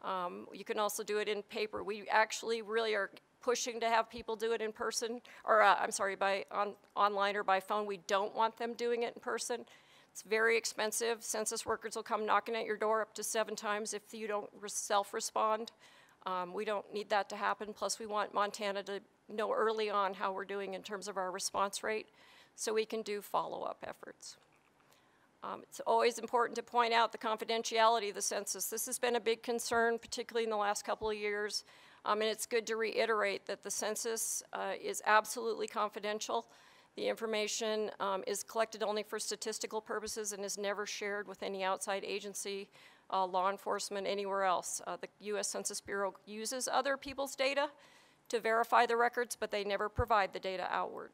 Um, you can also do it in paper. We actually really are pushing to have people do it in person, or uh, I'm sorry, by on, online or by phone. We don't want them doing it in person. It's very expensive. Census workers will come knocking at your door up to seven times if you don't self-respond. Um, we don't need that to happen. Plus, we want Montana to know early on how we're doing in terms of our response rate so we can do follow-up efforts. Um, it's always important to point out the confidentiality of the census. This has been a big concern, particularly in the last couple of years, um, and it's good to reiterate that the census uh, is absolutely confidential. The information um, is collected only for statistical purposes and is never shared with any outside agency, uh, law enforcement, anywhere else. Uh, the U.S. Census Bureau uses other people's data to verify the records, but they never provide the data outward.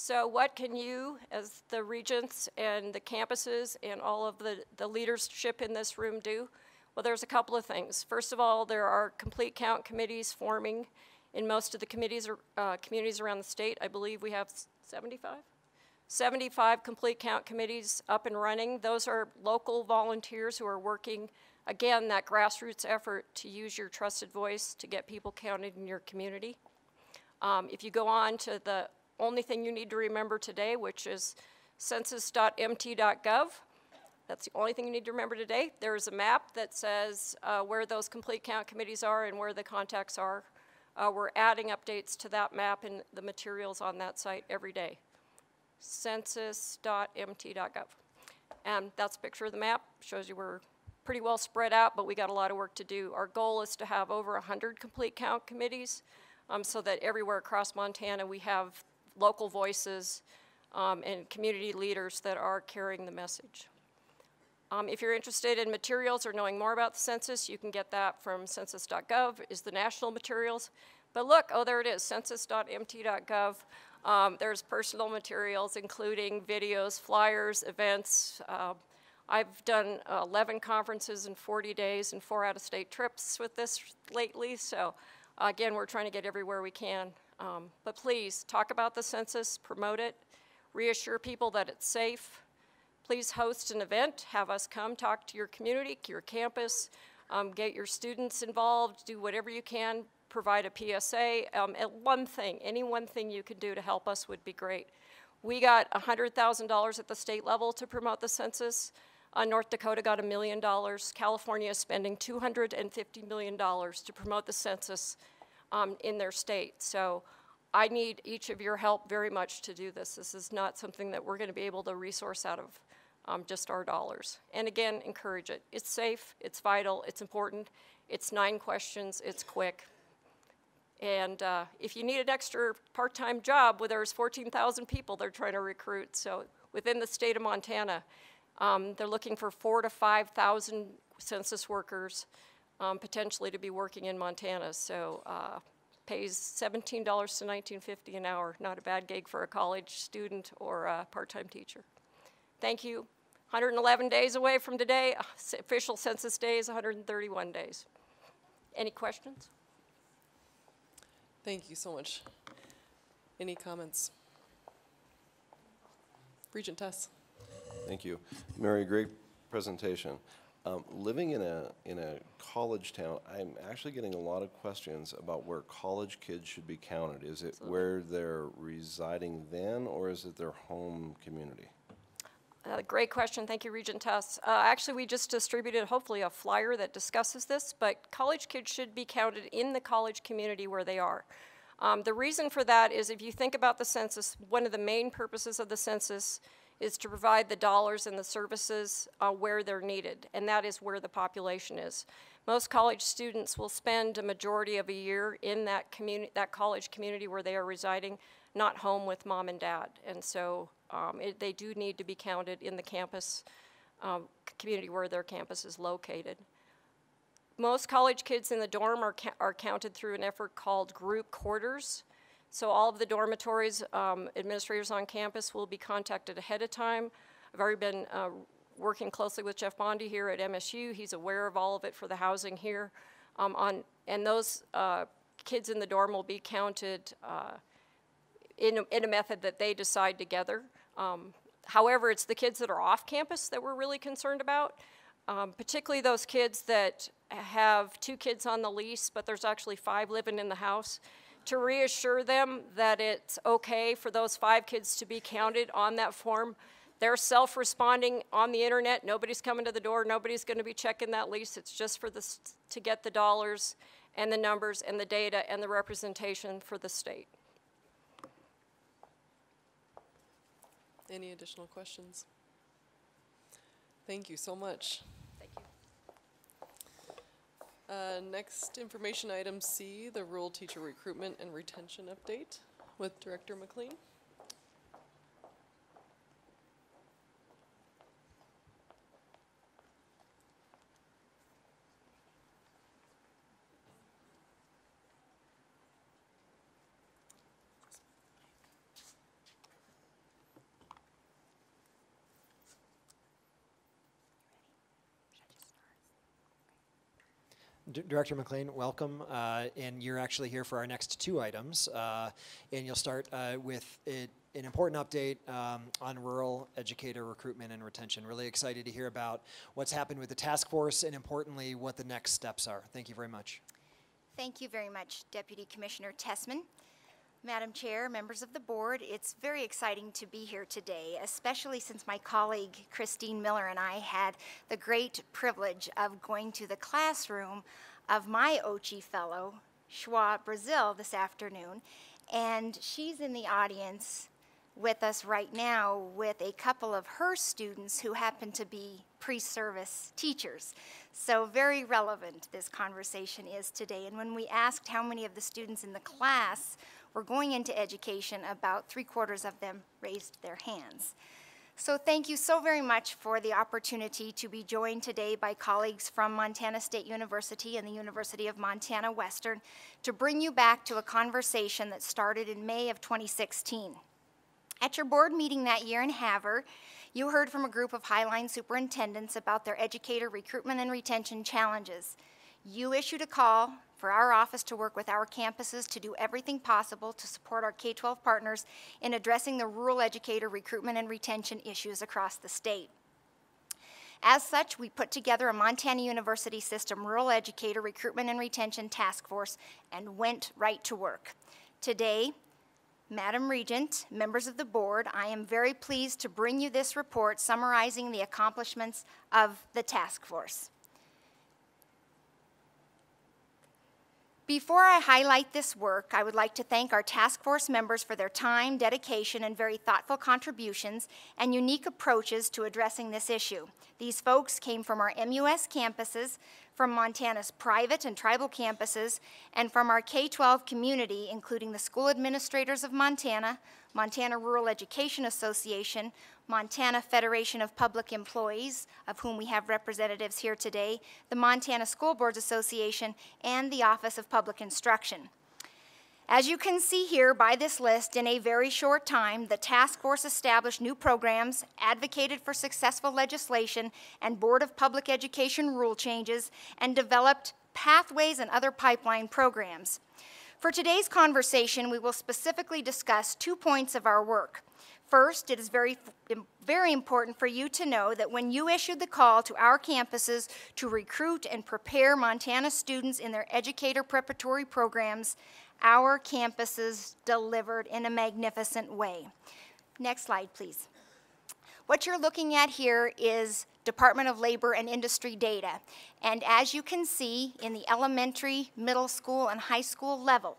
So what can you, as the regents and the campuses and all of the, the leadership in this room do? Well, there's a couple of things. First of all, there are complete count committees forming In most of the committees, or, uh, communities around the state, I believe we have 75? 75 complete count committees up and running. Those are local volunteers who are working, again, that grassroots effort to use your trusted voice to get people counted in your community. Um, if you go on to the only thing you need to remember today, which is census.mt.gov, that's the only thing you need to remember today. There is a map that says uh, where those complete count committees are and where the contacts are. Uh, we're adding updates to that map and the materials on that site every day census.mt.gov. And that's a picture of the map, shows you we're pretty well spread out, but we got a lot of work to do. Our goal is to have over 100 complete count committees um, so that everywhere across Montana we have local voices um, and community leaders that are carrying the message. Um, if you're interested in materials or knowing more about the census, you can get that from census.gov is the national materials. But look, oh, there it is, census.mt.gov. Um, there's personal materials, including videos, flyers, events. Uh, I've done uh, 11 conferences in 40 days and four out-of-state trips with this lately. So again, we're trying to get everywhere we can. Um, but please, talk about the census, promote it, reassure people that it's safe. Please host an event, have us come talk to your community, your campus, um, get your students involved, do whatever you can provide a PSA. Um, one thing, any one thing you can do to help us would be great. We got $100,000 at the state level to promote the census. Uh, North Dakota got a million dollars. California is spending $250 million to promote the census um, in their state. So I need each of your help very much to do this. This is not something that we're going to be able to resource out of um, just our dollars. And again, encourage it. It's safe, it's vital, it's important. It's nine questions, it's quick. And uh, if you need an extra part-time job, well, there's 14,000 people they're trying to recruit. So within the state of Montana, um, they're looking for four to 5,000 census workers um, potentially to be working in Montana. So uh, pays $17 to 19.50 an hour. Not a bad gig for a college student or a part-time teacher. Thank you. 111 days away from today. Official census day is 131 days. Any questions? Thank you so much. Any comments? Regent Tuss. Thank you. Mary, great presentation. Um, living in a, in a college town, I'm actually getting a lot of questions about where college kids should be counted. Is it where they're residing then, or is it their home community? Uh, great question. Thank you, Regent Tuss. Uh, actually, we just distributed hopefully a flyer that discusses this, but college kids should be counted in the college community where they are. Um, the reason for that is if you think about the census, one of the main purposes of the census is to provide the dollars and the services uh, where they're needed, and that is where the population is. Most college students will spend a majority of a year in that community, that college community where they are residing, not home with mom and dad. And so um, it, they do need to be counted in the campus um, community where their campus is located. Most college kids in the dorm are, are counted through an effort called group quarters. So all of the dormitories, um, administrators on campus will be contacted ahead of time. I've already been uh, working closely with Jeff Bondi here at MSU. He's aware of all of it for the housing here. Um, on, and those uh, kids in the dorm will be counted uh, in, a, in a method that they decide together. Um, however, it's the kids that are off campus that we're really concerned about, um, particularly those kids that have two kids on the lease, but there's actually five living in the house. To reassure them that it's okay for those five kids to be counted on that form, they're self-responding on the internet. Nobody's coming to the door. Nobody's going to be checking that lease. It's just for this to get the dollars and the numbers and the data and the representation for the state. Any additional questions? Thank you so much. Uh, next information item C, the rural teacher recruitment and retention update with Director McLean. Director McLean, welcome. Uh, and you're actually here for our next two items. Uh, and you'll start uh, with it, an important update um, on rural educator recruitment and retention. Really excited to hear about what's happened with the task force and importantly, what the next steps are. Thank you very much. Thank you very much, Deputy Commissioner Tessman. Madam Chair, members of the board, it's very exciting to be here today, especially since my colleague Christine Miller and I had the great privilege of going to the classroom of my OCHE fellow, Schwa Brazil, this afternoon. And she's in the audience with us right now with a couple of her students who happen to be pre-service teachers. So very relevant this conversation is today. And when we asked how many of the students in the class were going into education, about three quarters of them raised their hands. So thank you so very much for the opportunity to be joined today by colleagues from Montana State University and the University of Montana Western to bring you back to a conversation that started in May of 2016. At your board meeting that year in Havre, you heard from a group of Highline superintendents about their educator recruitment and retention challenges. You issued a call for our office to work with our campuses to do everything possible to support our K-12 partners in addressing the rural educator recruitment and retention issues across the state. As such, we put together a Montana University System Rural Educator Recruitment and Retention Task Force and went right to work. Today, Madam Regent, members of the board, I am very pleased to bring you this report summarizing the accomplishments of the task force. Before I highlight this work, I would like to thank our task force members for their time, dedication, and very thoughtful contributions and unique approaches to addressing this issue. These folks came from our MUS campuses, from Montana's private and tribal campuses, and from our K-12 community, including the School Administrators of Montana, Montana Rural Education Association, Montana Federation of Public Employees, of whom we have representatives here today, the Montana School Boards Association, and the Office of Public Instruction. As you can see here by this list, in a very short time, the task force established new programs, advocated for successful legislation and Board of Public Education rule changes, and developed pathways and other pipeline programs. For today's conversation, we will specifically discuss two points of our work. First, it is very, very important for you to know that when you issued the call to our campuses to recruit and prepare Montana students in their educator preparatory programs, our campuses delivered in a magnificent way. Next slide, please. What you're looking at here is Department of Labor and Industry data. And as you can see in the elementary, middle school, and high school level,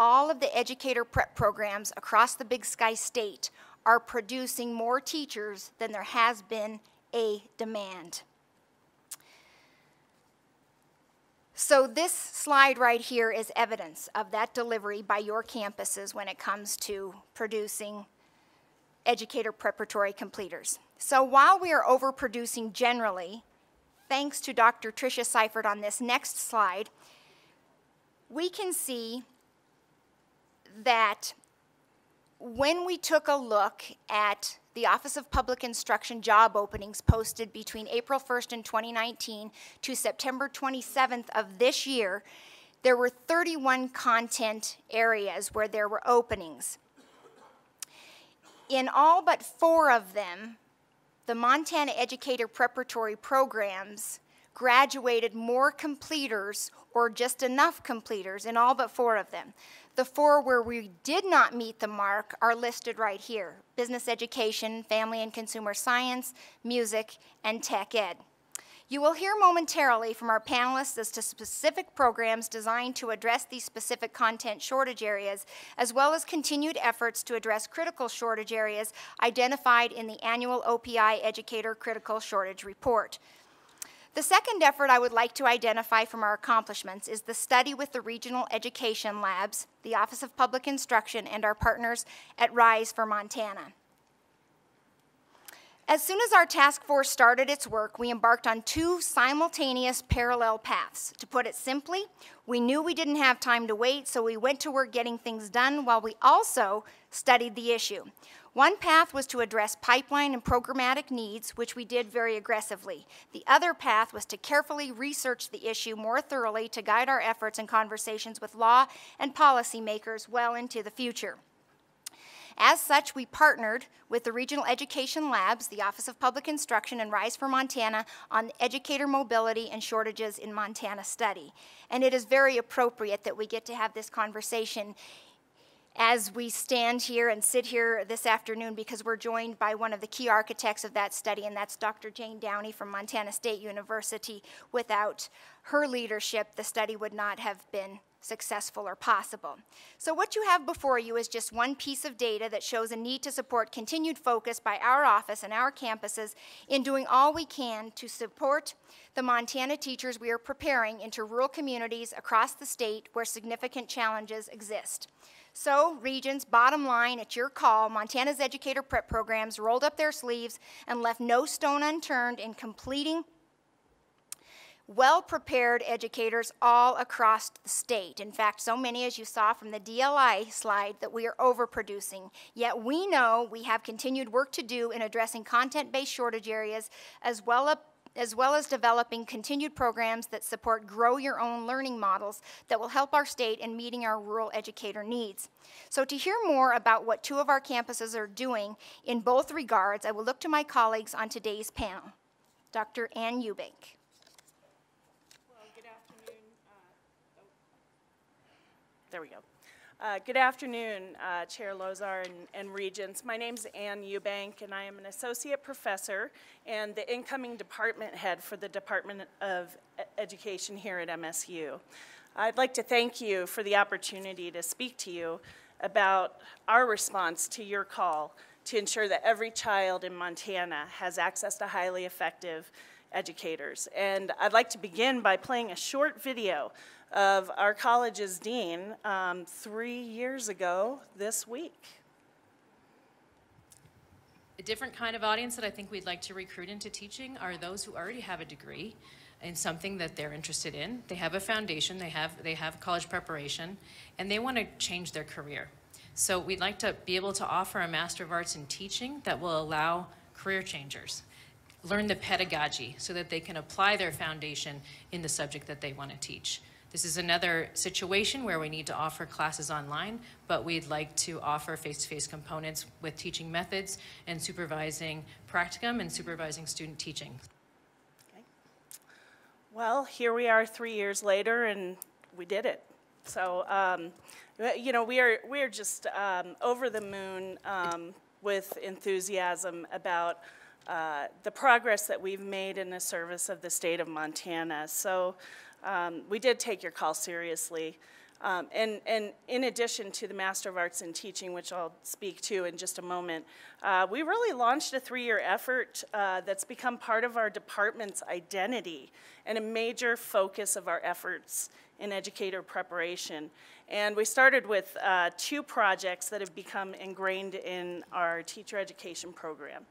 all of the educator prep programs across the Big Sky State are producing more teachers than there has been a demand. So this slide right here is evidence of that delivery by your campuses when it comes to producing educator preparatory completers. So while we are overproducing generally, thanks to Dr. Tricia Seifert on this next slide, we can see that when we took a look at the Office of Public Instruction job openings posted between April 1st and 2019 to September 27th of this year, there were 31 content areas where there were openings. In all but four of them, the Montana Educator Preparatory Programs graduated more completers or just enough completers in all but four of them. The four where we did not meet the mark are listed right here. Business education, family and consumer science, music, and tech ed. You will hear momentarily from our panelists as to specific programs designed to address these specific content shortage areas, as well as continued efforts to address critical shortage areas identified in the annual OPI Educator Critical Shortage Report. The second effort I would like to identify from our accomplishments is the study with the regional education labs, the Office of Public Instruction, and our partners at RISE for Montana. As soon as our task force started its work, we embarked on two simultaneous parallel paths. To put it simply, we knew we didn't have time to wait, so we went to work getting things done while we also studied the issue. One path was to address pipeline and programmatic needs, which we did very aggressively. The other path was to carefully research the issue more thoroughly to guide our efforts and conversations with law and policymakers well into the future. As such, we partnered with the Regional Education Labs, the Office of Public Instruction, and Rise for Montana on educator mobility and shortages in Montana study. And it is very appropriate that we get to have this conversation as we stand here and sit here this afternoon because we're joined by one of the key architects of that study, and that's Dr. Jayne Downey from Montana State University. Without her leadership, the study would not have been successful or possible. So what you have before you is just one piece of data that shows a need to support continued focus by our office and our campuses in doing all we can to support the Montana teachers we are preparing into rural communities across the state where significant challenges exist. So, Regents, bottom line, at your call. Montana's educator prep programs rolled up their sleeves and left no stone unturned in completing well prepared educators all across the state. In fact, so many, as you saw from the DLI slide, that we are overproducing. Yet we know we have continued work to do in addressing content based shortage areas as well as well as developing continued programs that support grow your own learning models that will help our state in meeting our rural educator needs. So to hear more about what two of our campuses are doing in both regards, I will look to my colleagues on today's panel. Dr. Ann Eubank. Uh, oh. There we go. Uh, good afternoon, uh, Chair Lozar and, and, Regents. My name is Ann Eubank, and I am an associate professor and the incoming department head for the Department of Education here at MSU. I'd like to thank you for the opportunity to speak to you about our response to your call to ensure that every child in Montana has access to highly effective educators. And I'd like to begin by playing a short video of our college's dean um, three years ago this week. A different kind of audience that I think we'd like to recruit into teaching are those who already have a degree in something that they're interested in. They have a foundation, they have, they have college preparation, and they want to change their career. So we'd like to be able to offer a Master of Arts in Teaching that will allow career changers learn the pedagogy so that they can apply their foundation in the subject that they want to teach. This is another situation where we need to offer classes online, but we'd like to offer face-to-face -face components with teaching methods and supervising practicum and supervising student teaching. Okay. Well, here we are three years later and we did it. So, um, you know, we are, we are just um, over the moon um, with enthusiasm about uh, the progress that we've made in the service of the state of Montana. So um, we did take your call seriously. Um, and, and in addition to the Master of Arts in Teaching, which I'll speak to in just a moment, uh, we really launched a three-year effort uh, that's become part of our department's identity and a major focus of our efforts in educator preparation. And we started with uh, two projects that have become ingrained in our teacher education program.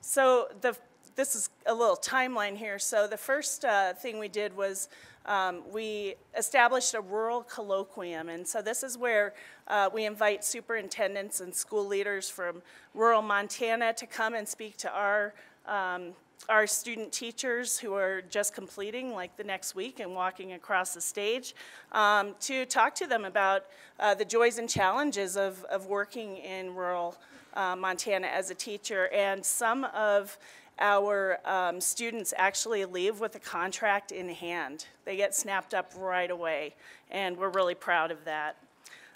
So the, this is a little timeline here. So the first uh, thing we did was um, we established a rural colloquium. And so this is where uh, we invite superintendents and school leaders from rural Montana to come and speak to our um, our student teachers who are just completing like the next week and walking across the stage um, to talk to them about uh, the joys and challenges of, of working in rural uh, Montana as a teacher. And some of our um, students actually leave with a contract in hand. They get snapped up right away, and we're really proud of that.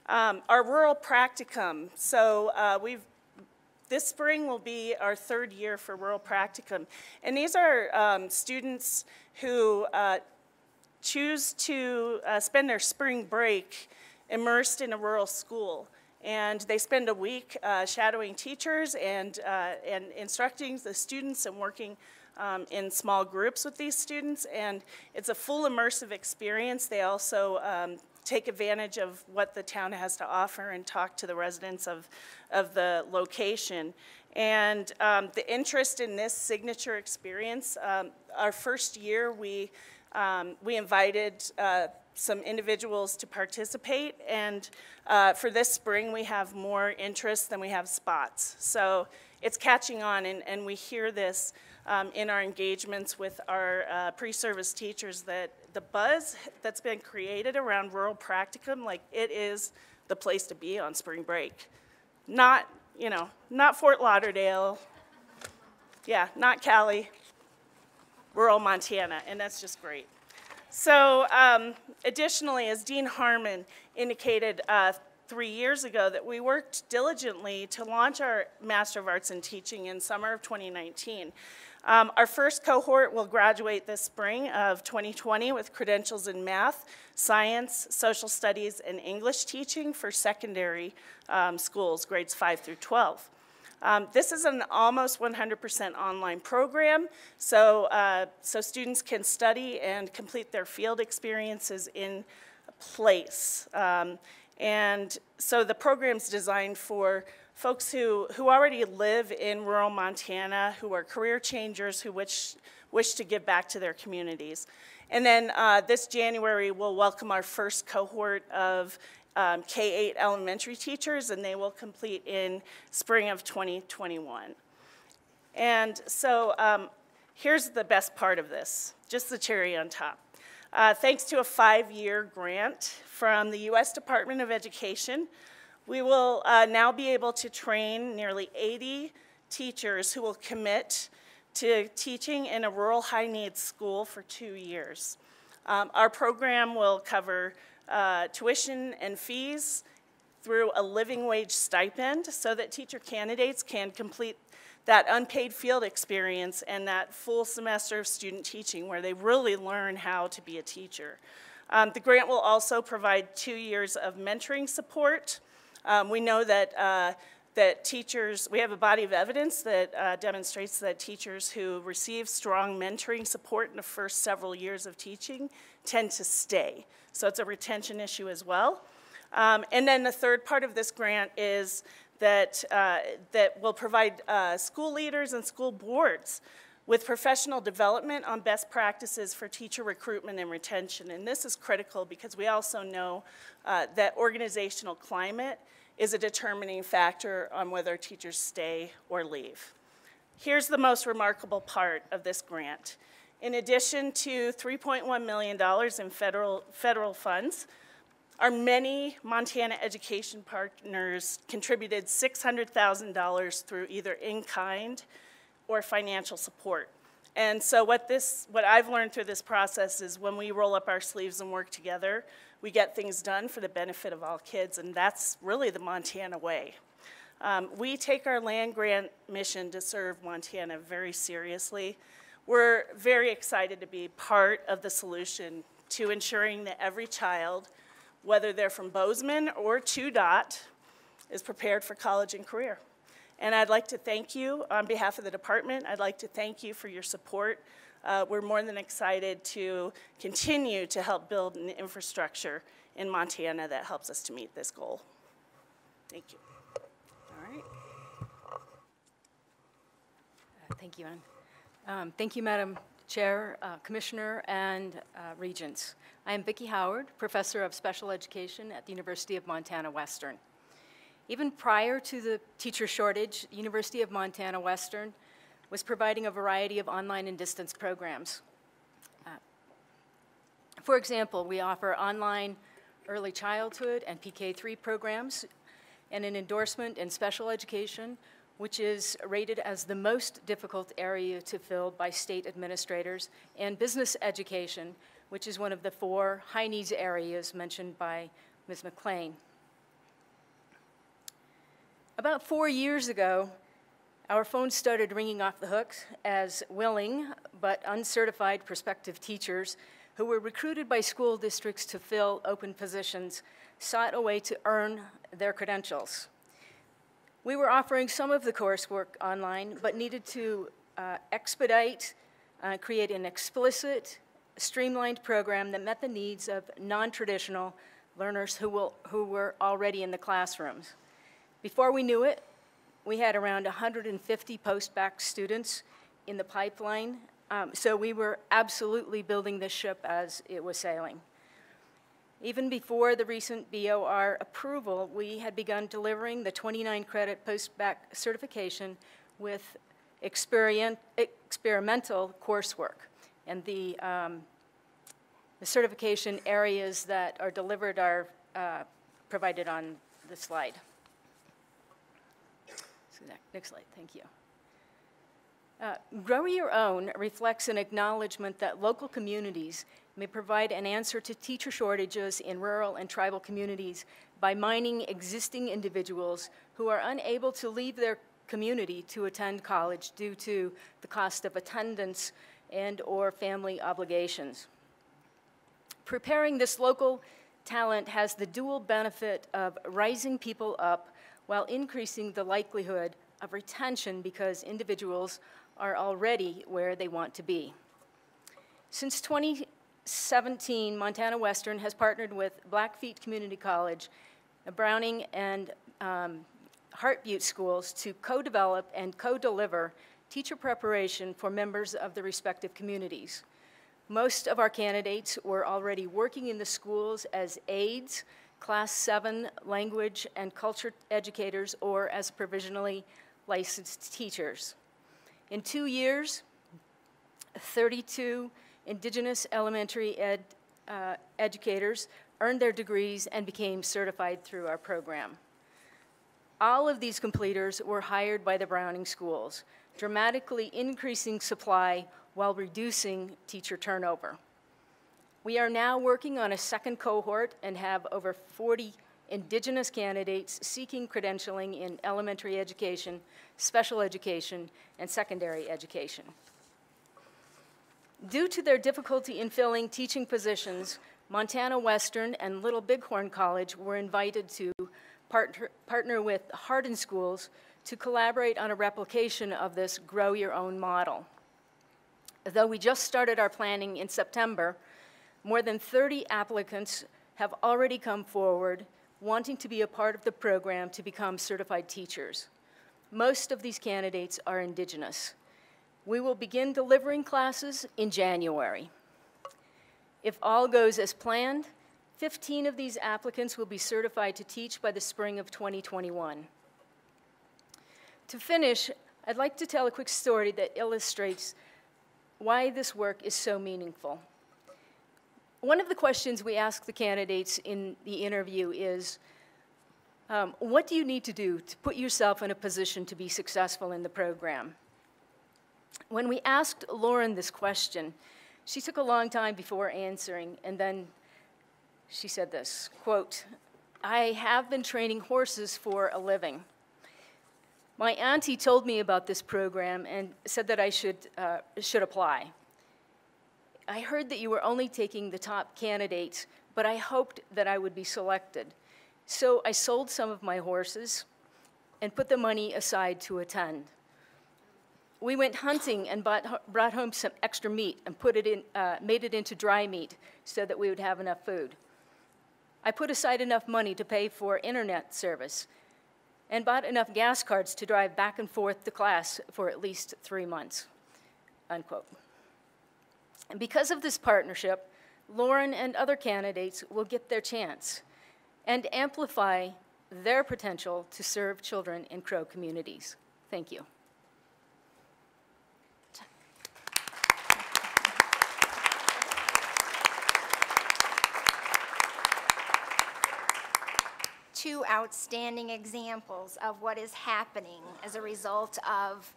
Um, our rural practicum. So uh, we've this spring will be our third year for rural practicum, and these are um, students who uh, choose to uh, spend their spring break immersed in a rural school and they spend a week uh, shadowing teachers and, uh, and instructing the students and working um, in small groups with these students, and it's a full immersive experience. They also um, take advantage of what the town has to offer and talk to the residents of, of the location. And um, the interest in this signature experience, um, our first year we Um, we invited uh, some individuals to participate, and uh, for this spring, we have more interest than we have spots. So it's catching on, and, and we hear this um, in our engagements with our uh, pre-service teachers that the buzz that's been created around rural practicum, like it is the place to be on spring break. Not, you know, not Fort Lauderdale, yeah, not Cali, rural Montana, and that's just great. So um, additionally, as Dean Harmon indicated uh, three years ago, that we worked diligently to launch our Master of Arts in Teaching in summer of 2019. Um, our first cohort will graduate this spring of 2020 with credentials in math, science, social studies, and English teaching for secondary um, schools, grades 5 through 12. Um, this is an almost 100% online program, so, uh, so students can study and complete their field experiences in place. Um, and so the program's designed for folks who, who already live in rural Montana, who are career changers, who wish, wish to give back to their communities. And then uh, this January, we'll welcome our first cohort of um, K-8 elementary teachers, and they will complete in spring of 2021. And so um, here's the best part of this, just the cherry on top. Uh, thanks to a five-year grant from the U.S. Department of Education, we will uh, now be able to train nearly 80 teachers who will commit to teaching in a rural high-needs school for two years. Um, our program will cover uh, tuition and fees through a living wage stipend so that teacher candidates can complete that unpaid field experience and that full semester of student teaching where they really learn how to be a teacher. Um, the grant will also provide two years of mentoring support um, we know that, uh, that teachers, we have a body of evidence that uh, demonstrates that teachers who receive strong mentoring support in the first several years of teaching tend to stay. So it's a retention issue as well. Um, and then the third part of this grant is that, uh, that will provide uh, school leaders and school boards with professional development on best practices for teacher recruitment and retention. And this is critical because we also know uh, that organizational climate is a determining factor on whether teachers stay or leave. Here's the most remarkable part of this grant. In addition to $3.1 million in federal, federal funds, our many Montana education partners contributed $600,000 through either in-kind or financial support. And so what this, what I've learned through this process is when we roll up our sleeves and work together, we get things done for the benefit of all kids, and that's really the Montana way. Um, we take our land grant mission to serve Montana very seriously. We're very excited to be part of the solution to ensuring that every child, whether they're from Bozeman or Two Dot, is prepared for college and career. And I'd like to thank you on behalf of the department. I'd like to thank you for your support. Uh, we're more than excited to continue to help build an infrastructure in Montana that helps us to meet this goal. Thank you. All right. Uh, thank you, Ann. Um, thank you, Madam Chair, uh, Commissioner, and uh, Regents. I am Vicki Howard, Professor of Special Education at the University of Montana Western. Even prior to the teacher shortage, University of Montana Western was providing a variety of online and distance programs. Uh, for example, we offer online early childhood and PK3 programs and an endorsement in special education, which is rated as the most difficult area to fill by state administrators, and business education, which is one of the four high needs areas mentioned by Ms. McLean. About four years ago, our phones started ringing off the hook as willing but uncertified prospective teachers who were recruited by school districts to fill open positions sought a way to earn their credentials. We were offering some of the coursework online, but needed to uh, expedite, uh, create an explicit, streamlined program that met the needs of non-traditional learners who, will, who were already in the classrooms. Before we knew it, we had around 150 post-bac students in the pipeline Um, So we were absolutely building this ship as it was sailing. Even before the recent BOR approval, we had begun delivering the 29-credit post-bac certification with experimental coursework. And the, um, the certification areas that are delivered are uh, provided on the slide. Next slide, thank you. Uh, Grow Your Own reflects an acknowledgement that local communities may provide an answer to teacher shortages in rural and tribal communities by mining existing individuals who are unable to leave their community to attend college due to the cost of attendance and/or family obligations. Preparing this local talent has the dual benefit of rising people up while increasing the likelihood of retention because individuals are already where they want to be. Since 2017, Montana Western has partnered with Blackfeet Community College, Browning, and um, Heart Butte schools to co-develop and co-deliver teacher preparation for members of the respective communities. Most of our candidates were already working in the schools as aides, Class 7 language and culture educators, or as provisionally licensed teachers. In two years, 32 Indigenous elementary ed, uh, educators earned their degrees and became certified through our program. All of these completers were hired by the Browning schools, dramatically increasing supply while reducing teacher turnover. We are now working on a second cohort and have over 40 Indigenous candidates seeking credentialing in elementary education, special education, and secondary education. Due to their difficulty in filling teaching positions, Montana Western and Little Bighorn College were invited to partner, partner with Hardin Schools to collaborate on a replication of this Grow Your Own model. Though we just started our planning in September, more than 30 applicants have already come forward wanting to be a part of the program to become certified teachers. Most of these candidates are Indigenous. We will begin delivering classes in January. If all goes as planned, 15 of these applicants will be certified to teach by the spring of 2021. To finish, I'd like to tell a quick story that illustrates why this work is so meaningful. One of the questions we ask the candidates in the interview is, um, what do you need to do to put yourself in a position to be successful in the program? When we asked Lauren this question, she took a long time before answering, and then she said this, quote, I have been training horses for a living. My auntie told me about this program and said that I should, uh, should apply. I heard that you were only taking the top candidates, but I hoped that I would be selected. So I sold some of my horses and put the money aside to attend. We went hunting and bought, brought home some extra meat and put it in, uh, made it into dry meat so that we would have enough food. I put aside enough money to pay for internet service and bought enough gas cards to drive back and forth to class for at least three months, unquote. And because of this partnership, Lauren and other candidates will get their chance and amplify their potential to serve children in Crow communities. Thank you. Two outstanding examples of what is happening as a result of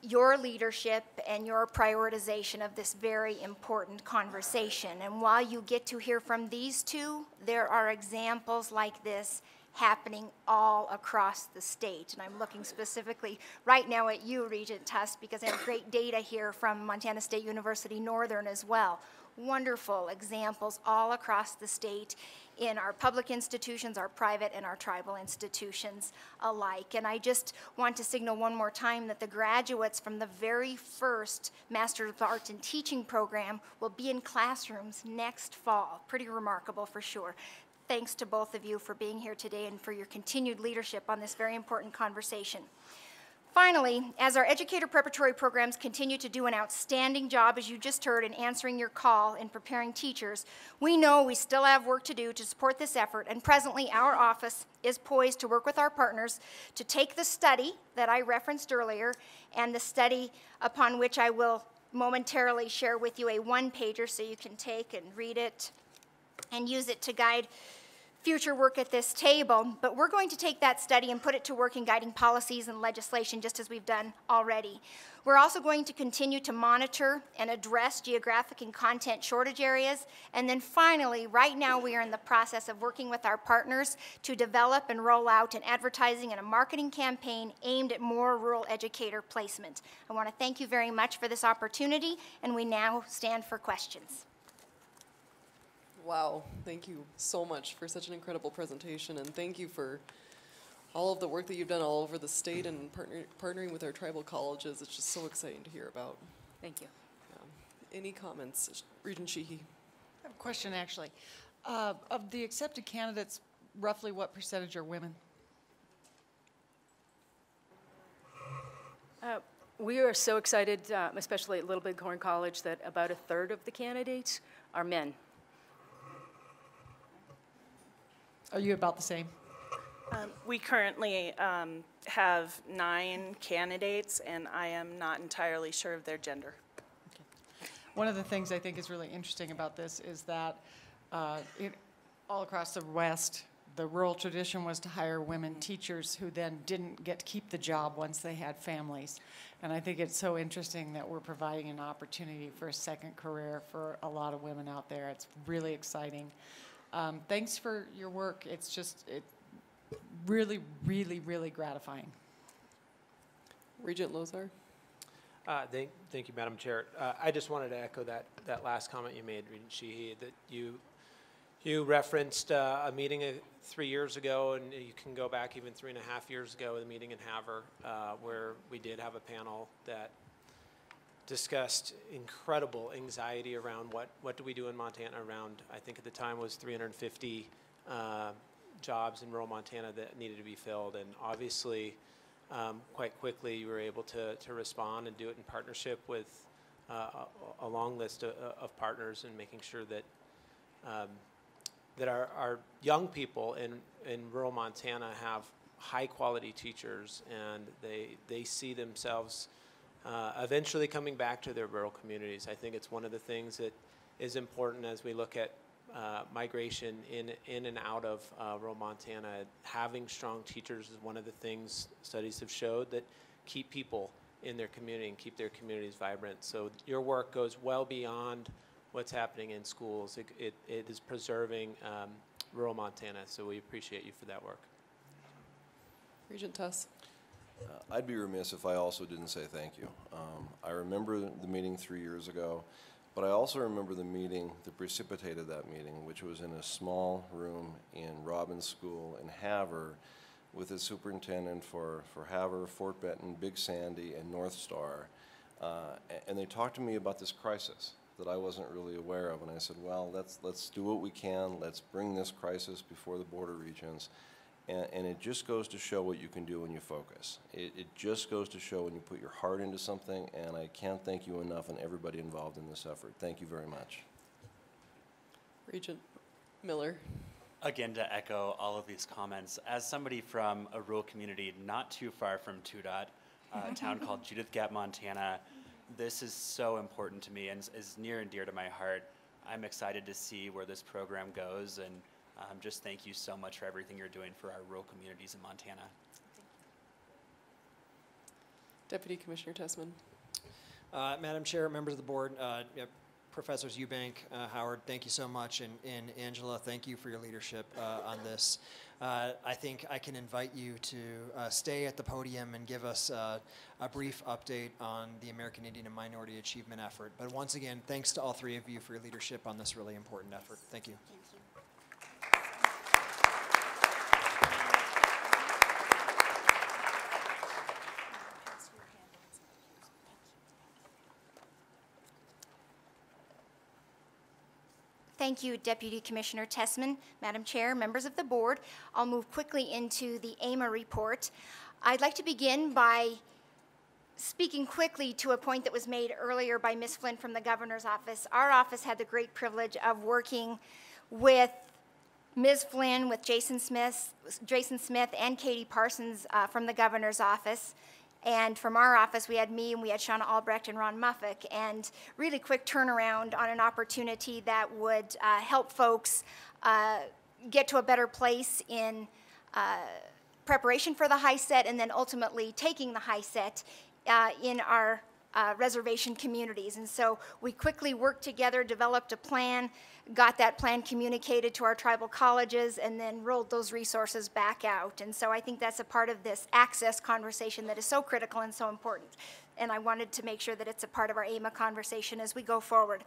your leadership and your prioritization of this very important conversation. And while you get to hear from these two, there are examples like this happening all across the state. And I'm looking specifically right now at you, Regent Tuss, because I have great data here from Montana State University Northern as well wonderful examples all across the state in our public institutions, our private, and our tribal institutions alike. And I just want to signal one more time that the graduates from the very first Master of Arts in Teaching program will be in classrooms next fall. Pretty remarkable for sure. Thanks to both of you for being here today and for your continued leadership on this very important conversation. Finally, as our educator preparatory programs continue to do an outstanding job, as you just heard, in answering your call in preparing teachers, we know we still have work to do to support this effort, and presently our office is poised to work with our partners to take the study that I referenced earlier and the study upon which I will momentarily share with you a one-pager so you can take and read it and use it to guide future work at this table, but we're going to take that study and put it to work in guiding policies and legislation just as we've done already. We're also going to continue to monitor and address geographic and content shortage areas. And then finally, right now we are in the process of working with our partners to develop and roll out an advertising and a marketing campaign aimed at more rural educator placement. I want to thank you very much for this opportunity, and we now stand for questions. Wow, thank you so much for such an incredible presentation, and thank you for all of the work that you've done all over the state and partner, partnering with our tribal colleges. It's just so exciting to hear about. Thank you. Any comments? Regent Sheehy. I have a question, actually. Uh, Of the accepted candidates, roughly what percentage are women? Uh, We are so excited, uh, especially at Little Bighorn College, that about a third of the candidates are men. Are you about the same? Um, We currently um, have nine candidates, and I am not entirely sure of their gender. One of the things I think is really interesting about this is that uh, it, all across the West, the rural tradition was to hire women teachers who then didn't get to keep the job once they had families. And I think it's so interesting that we're providing an opportunity for a second career for a lot of women out there. It's really exciting. Um, thanks for your work. It's just it, really, really, really gratifying. Regent Lozar. Uh, Thank, thank you, Madam Chair. Uh, I just wanted to echo that, that last comment you made, Regent Sheehy, that you, you referenced uh, a meeting uh, three years ago, and you can go back even three and a half years ago, the meeting in Havre, uh, where we did have a panel that discussed incredible anxiety around what, what do we do in Montana around, I think at the time was 350 uh, jobs in rural Montana that needed to be filled. And obviously, um, quite quickly, you were able to, to respond and do it in partnership with uh, a, a long list of, of partners and making sure that um, that our, our young people in, in rural Montana have high quality teachers and they, they see themselves uh, eventually coming back to their rural communities. I think it's one of the things that is important as we look at uh, migration in, in and out of uh, rural Montana. Having strong teachers is one of the things studies have showed that keep people in their community and keep their communities vibrant. So your work goes well beyond what's happening in schools. It, it, it is preserving um, rural Montana, so we appreciate you for that work. Regent Tuss. Uh, I'd be remiss if I also didn't say thank you. Um, I remember the meeting three years ago, but I also remember the meeting that precipitated that meeting, which was in a small room in Robbins School in Havre with the superintendent for, for Havre, Fort Benton, Big Sandy, and North Star. Uh, and they talked to me about this crisis that I wasn't really aware of. And I said, well, let's, let's do what we can. Let's bring this crisis before the Board of Regents. And, and it just goes to show what you can do when you focus. It, it just goes to show when you put your heart into something, and I can't thank you enough and everybody involved in this effort. Thank you very much. Regent Miller. Again, to echo all of these comments, as somebody from a rural community not too far from Tudot, a town called Judith Gap, Montana, this is so important to me and is near and dear to my heart. I'm excited to see where this program goes and um, just thank you so much for everything you're doing for our rural communities in Montana. Deputy Commissioner Tessman. Uh, Madam Chair, members of the board, uh, yeah, Professors Eubank, uh, Howard, thank you so much, and, and Angela, thank you for your leadership uh, on this. Uh, I think I can invite you to uh, stay at the podium and give us uh, a brief update on the American Indian and Minority Achievement effort. But once again, thanks to all three of you for your leadership on this really important effort. Thank you. Thank you, Deputy Commissioner Tessman. Madam Chair, members of the board, I'll move quickly into the AIMA report. I'd like to begin by speaking quickly to a point that was made earlier by Ms. Flynn from the governor's office, our office had the great privilege of working with Ms. Flynn, with Jason Smith, Jason Smith, and Katie Parsons uh, from the governor's office. And from our office, we had me and we had Shauna Albrecht and Ron Muffick, and really quick turnaround on an opportunity that would uh, help folks uh, get to a better place in uh, preparation for the HiSET and then ultimately taking the HiSET uh, in our uh, reservation communities. And so we quickly worked together, developed a plan, got that plan communicated to our tribal colleges, and then rolled those resources back out. And so I think that's a part of this access conversation that is so critical and so important. And I wanted to make sure that it's a part of our AIMA conversation as we go forward.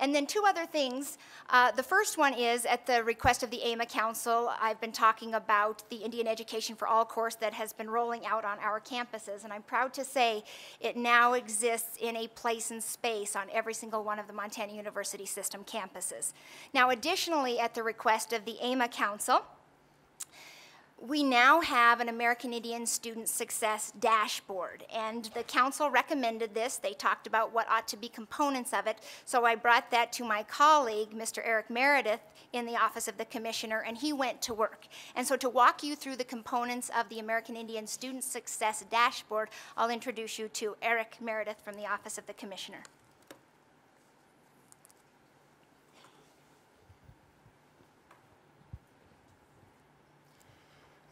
And then two other things. Uh, the first one is at the request of the AIMA Council, I've been talking about the Indian Education for All course that has been rolling out on our campuses. And I'm proud to say it now exists in a place and space on every single one of the Montana University System campuses. Now, additionally, at the request of the AIMA Council, we now have an American Indian Student Success Dashboard, and the council recommended this. They talked about what ought to be components of it, so I brought that to my colleague, Mr. Eric Meredith, in the Office of the Commissioner, and he went to work. And so to walk you through the components of the American Indian Student Success Dashboard, I'll introduce you to Eric Meredith from the Office of the Commissioner.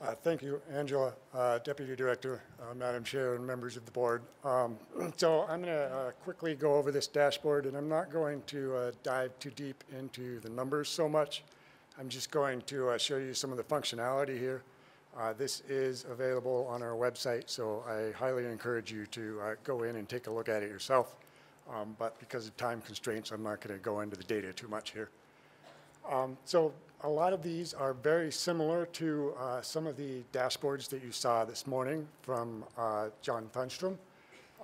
Uh, Thank you, Angela, uh, Deputy Director, uh, Madam Chair, and members of the board. Um, So I'm going to quickly go over this dashboard, and I'm not going to uh, dive too deep into the numbers so much. I'm just going to uh, show you some of the functionality here. Uh, This is available on our website, so I highly encourage you to uh, go in and take a look at it yourself. Um, But because of time constraints, I'm not going to go into the data too much here. Um, So a lot of these are very similar to uh, some of the dashboards that you saw this morning from uh, John Thunstrom.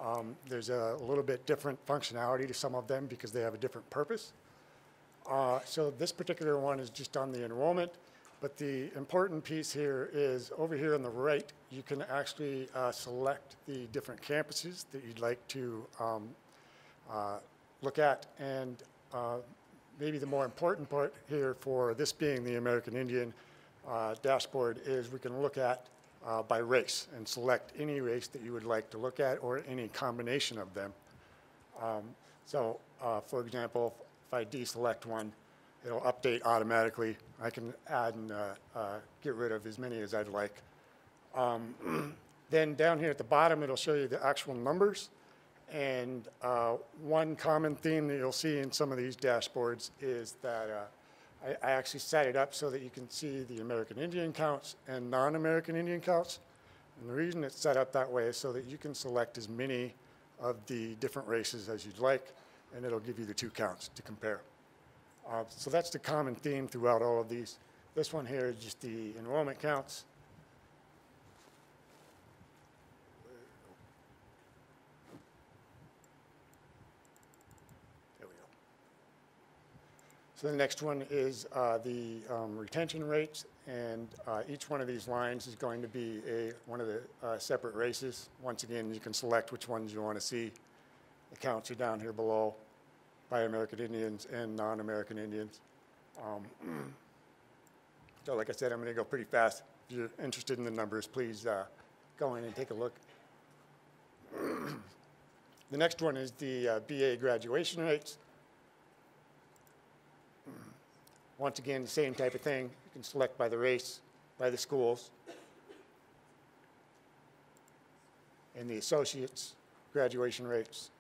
Um, There's a little bit different functionality to some of them because they have a different purpose. Uh, So this particular one is just on the enrollment, but the important piece here is over here on the right, you can actually uh, select the different campuses that you'd like to um, uh, look at. And uh, maybe the more important part here for this being the American Indian uh, dashboard is we can look at uh, by race and select any race that you would like to look at or any combination of them. Um, so, uh, for example, if I deselect one, it'll update automatically. I can add and uh, uh, get rid of as many as I'd like. Um, then down here at the bottom, it'll show you the actual numbers. And uh, one common theme that you'll see in some of these dashboards is that uh, I, I, actually set it up so that you can see the American Indian counts and non-American Indian counts. And the reason it's set up that way is so that you can select as many of the different races as you'd like, and it'll give you the two counts to compare. Uh, so that's the common theme throughout all of these. This one here is just the enrollment counts. So the next one is uh, the um, retention rates, and uh, each one of these lines is going to be a, one of the uh, separate races. Once again, you can select which ones you want to see. The counts are down here below by American Indians and non-American Indians. Um, so like I said, I'm going to go pretty fast. If you're interested in the numbers, please uh, go in and take a look. the next one is the uh, BA graduation rates. Once again, the same type of thing. You can select by the race, by the schools. And the associates graduation rates.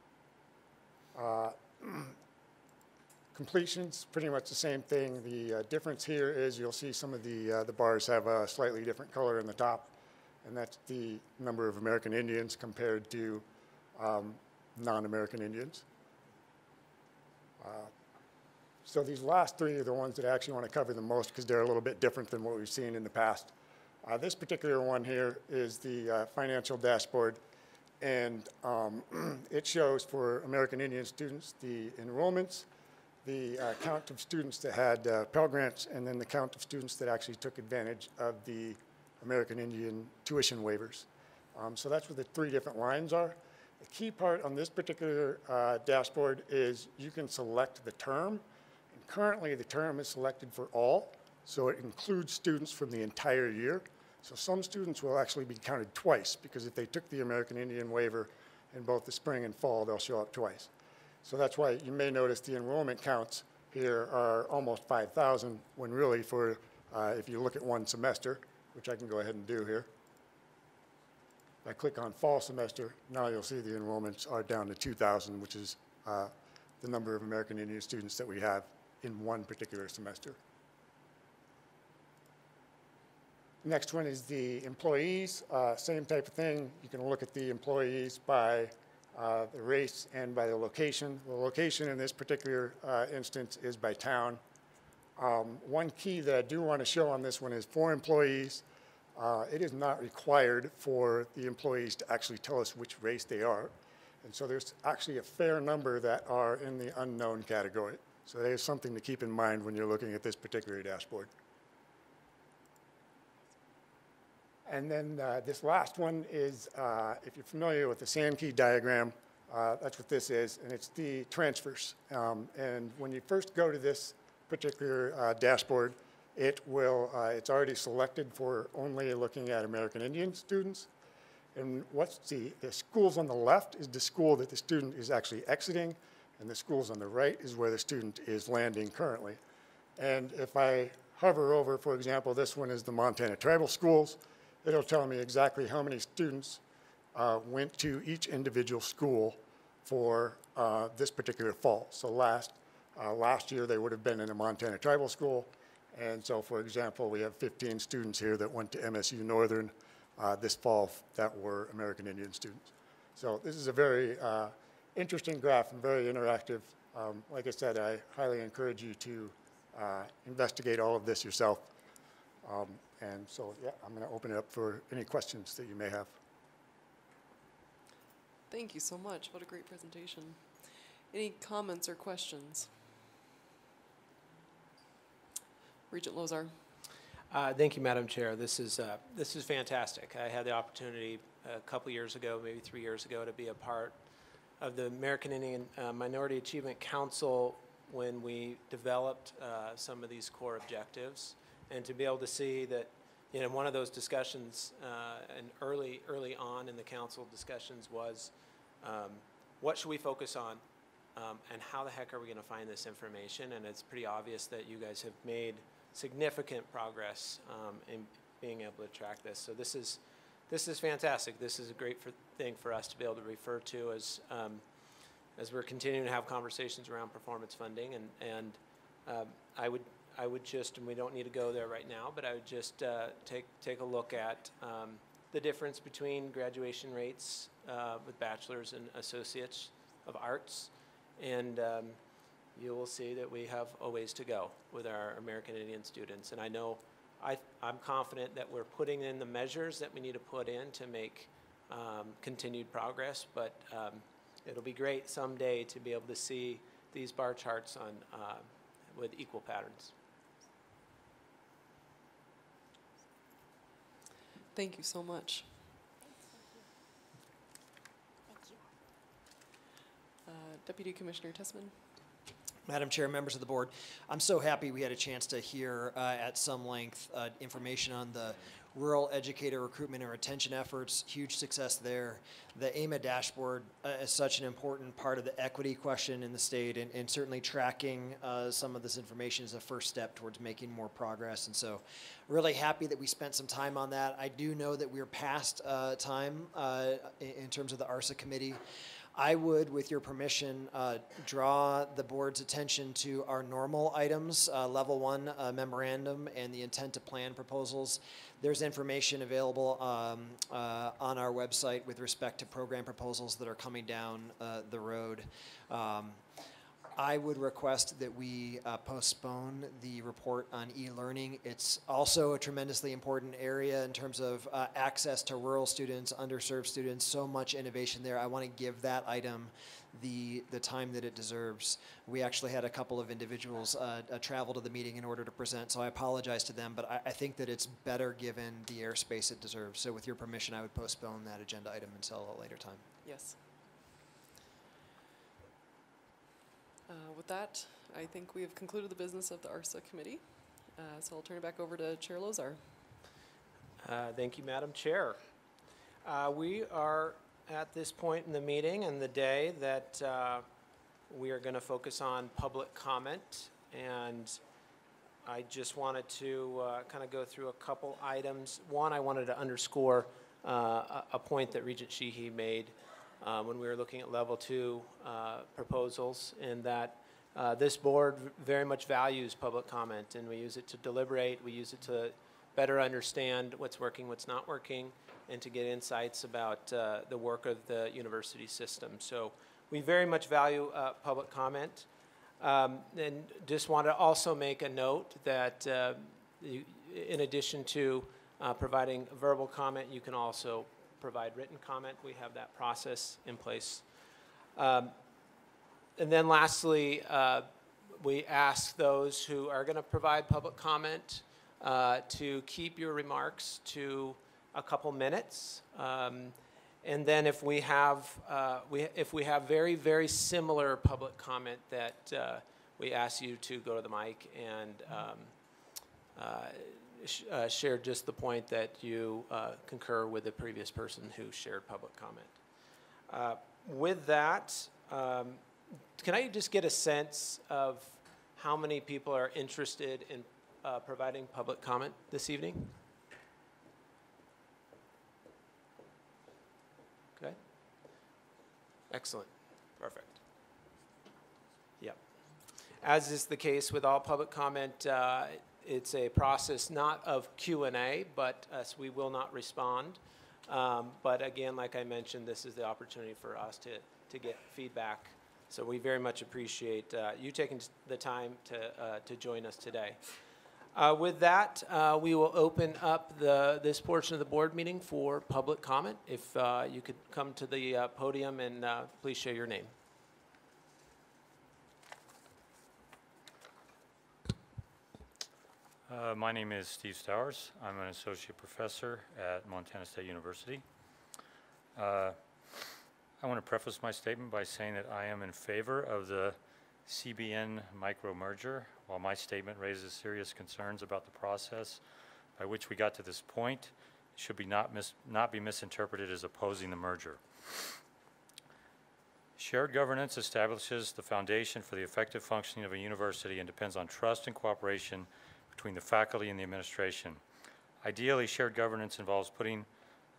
Uh, completions, pretty much the same thing. The uh, difference here is you'll see some of the, uh, the bars have a slightly different color in the top, and that's the number of American Indians compared to um, non-American Indians. So these last three are the ones that I actually want to cover the most because they're a little bit different than what we've seen in the past. Uh, this particular one here is the uh, financial dashboard, and um, it shows for American Indian students the enrollments, the uh, count of students that had uh, Pell Grants, and then the count of students that actually took advantage of the American Indian tuition waivers. Um, so that's what the three different lines are. The key part on this particular uh, dashboard is you can select the term. Currently, the term is selected for all, so it includes students from the entire year. So some students will actually be counted twice, because if they took the American Indian waiver in both the spring and fall, they'll show up twice. So that's why you may notice the enrollment counts here are almost 5,000, when really for, uh, if you look at one semester, which I can go ahead and do here, if I click on fall semester, now you'll see the enrollments are down to 2,000, which is uh, the number of American Indian students that we have in one particular semester. Next one is the employees, uh, same type of thing. You can look at the employees by uh, the race and by the location. The location in this particular uh, instance is by town. Um, one key that I do want to show on this one is for employees, uh, it is not required for the employees to actually tell us which race they are. And so there's actually a fair number that are in the unknown category. So that is something to keep in mind when you're looking at this particular dashboard. And then uh, this last one is, uh, if you're familiar with the Sankey diagram, uh, that's what this is, and it's the transfers. Um, and when you first go to this particular uh, dashboard, it will, uh, it's already selected for only looking at American Indian students. And what's the, the schools on the left is the school that the student is actually exiting, and the schools on the right is where the student is landing currently. And if I hover over, for example, this one is the Montana Tribal Schools, it'll tell me exactly how many students uh, went to each individual school for uh, this particular fall. So last, uh, last year, they would have been in a Montana Tribal School. And so, for example, we have 15 students here that went to MSU Northern uh, this fall that were American Indian students. So this is a very uh, interesting graph and very interactive. Um, like I said, I highly encourage you to uh, investigate all of this yourself. Um, and so, yeah, I'm going to open it up for any questions that you may have. Thank you so much. What a great presentation. Any comments or questions? Regent Lozar. Uh, Thank you, Madam Chair. This is, uh, this is fantastic. I had the opportunity a couple years ago, maybe three years ago, to be a part of the American Indian uh, Minority Achievement Council when we developed uh, some of these core objectives, and to be able to see that, you know, one of those discussions, uh, and early, early on in the council discussions was, um, what should we focus on, um, and how the heck are we going to find this information? And it's pretty obvious that you guys have made significant progress um, in being able to track this. So this is this is fantastic. This is a great for, thing for us to be able to refer to as um, as we're continuing to have conversations around performance funding. And and um, I would I would just and we don't need to go there right now, but I would just uh, take take a look at um, the difference between graduation rates uh, with bachelors and associates of arts and um, you will see that we have a ways to go with our American Indian students. And I know, I, I'm confident that we're putting in the measures that we need to put in to make um, continued progress, but um, it'll be great someday to be able to see these bar charts on, uh, with equal patterns. Thank you so much. Uh, Deputy Commissioner Tessman. Madam Chair, members of the board, I'm so happy we had a chance to hear uh, at some length uh, information on the rural educator recruitment and retention efforts, huge success there. The AIMA dashboard uh, is such an important part of the equity question in the state, and, and certainly tracking uh, some of this information is a first step towards making more progress. And so, really happy that we spent some time on that. I do know that we're past uh, time uh, in, in terms of the ARSA committee. I would, with your permission, uh, draw the board's attention to our normal items, uh, level one uh, memorandum and the intent to plan proposals. There's information available um, uh, on our website with respect to program proposals that are coming down uh, the road. Um, I would request that we uh, postpone the report on e-learning. It's also a tremendously important area in terms of uh, access to rural students, underserved students, so much innovation there. I want to give that item the, the time that it deserves. We actually had a couple of individuals uh, uh travel to the meeting in order to present, so I apologize to them, but I, I think that it's better given the airspace it deserves. So with your permission, I would postpone that agenda item until a later time. Yes. With that, I think we have concluded the business of the ARSA committee. Uh, so I'll turn it back over to Chair Lozar. Uh, Thank you, Madam Chair. Uh, We are at this point in the meeting and the day that uh, we are going to focus on public comment. And I just wanted to kind of go through a couple items. One, I wanted to underscore uh, a a point that Regent Sheehy made uh, when we were looking at level two uh, proposals, in that uh, this board very much values public comment, and we use it to deliberate, we use it to better understand what's working, what's not working, and to get insights about uh, the work of the university system. So we very much value uh, public comment. Um, and just want to also make a note that uh, in addition to providing verbal comment, you can also provide written comment. We have that process in place. Um, and then lastly, uh, we ask those who are going to provide public comment uh, to keep your remarks to a couple minutes. Um, and then if we have, uh, we, if we have very, very similar public comment that uh, we ask you to go to the mic and um, uh, uh, share just the point that you uh, concur with the previous person who shared public comment. Uh, with that, um, can I just get a sense of how many people are interested in providing public comment this evening? Okay. Excellent. Perfect. Yep. As is the case with all public comment, uh, it's a process not of Q&A, but uh, we will not respond. Um, but again, like I mentioned, this is the opportunity for us to, to get feedback. So we very much appreciate uh, you taking the time to, uh, to join us today. Uh, with that, uh, we will open up the, this portion of the board meeting for public comment. If you could come to the podium and please share your name. Uh, my name is Steve Stowers. I'm an associate professor at Montana State University. I want to preface my statement by saying that I am in favor of the CBN micro merger while my statement raises serious concerns about the process by which we got to this point, it should be not, not be misinterpreted as opposing the merger. Shared governance establishes the foundation for the effective functioning of a university and depends on trust and cooperation between the faculty and the administration. Ideally, shared governance involves putting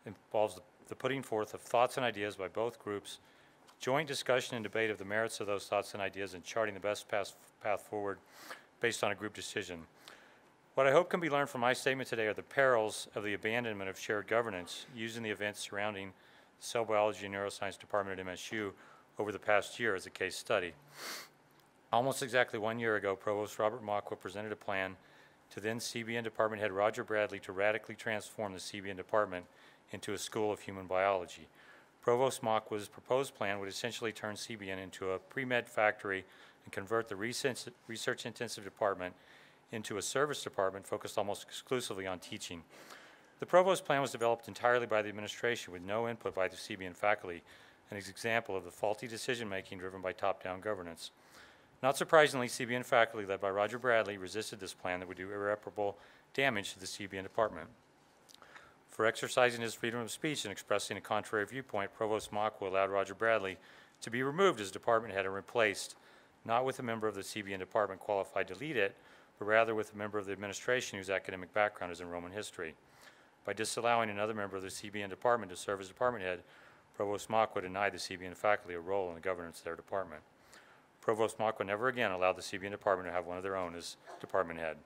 involves the, putting forth of thoughts and ideas by both groups, joint discussion and debate of the merits of those thoughts and ideas, and charting the best path, path forward based on a group decision. What I hope can be learned from my statement today are the perils of the abandonment of shared governance using the events surrounding the cell biology and neuroscience department at MSU over the past year as a case study. Almost exactly one year ago, Provost Robert Mokwa presented a plan to then CBN department head Roger Bradley to radically transform the CBN department into a school of human biology. Provost Mokwa's proposed plan would essentially turn CBN into a pre-med factory and convert the research-intensive department into a service department focused almost exclusively on teaching. The provost plan was developed entirely by the administration with no input by the CBN faculty, an example of the faulty decision-making driven by top-down governance. Not surprisingly, CBN faculty, led by Roger Bradley, resisted this plan that would do irreparable damage to the CBN department. For exercising his freedom of speech and expressing a contrary viewpoint, Provost Mokwa allowed Roger Bradley to be removed as department head and replaced not with a member of the CBN department qualified to lead it, but rather with a member of the administration whose academic background is in Roman history. By disallowing another member of the CBN department to serve as department head, Provost Mokwa denied the CBN faculty a role in the governance of their department. Provost Mokwa never again allowed the CBN department to have one of their own as department head.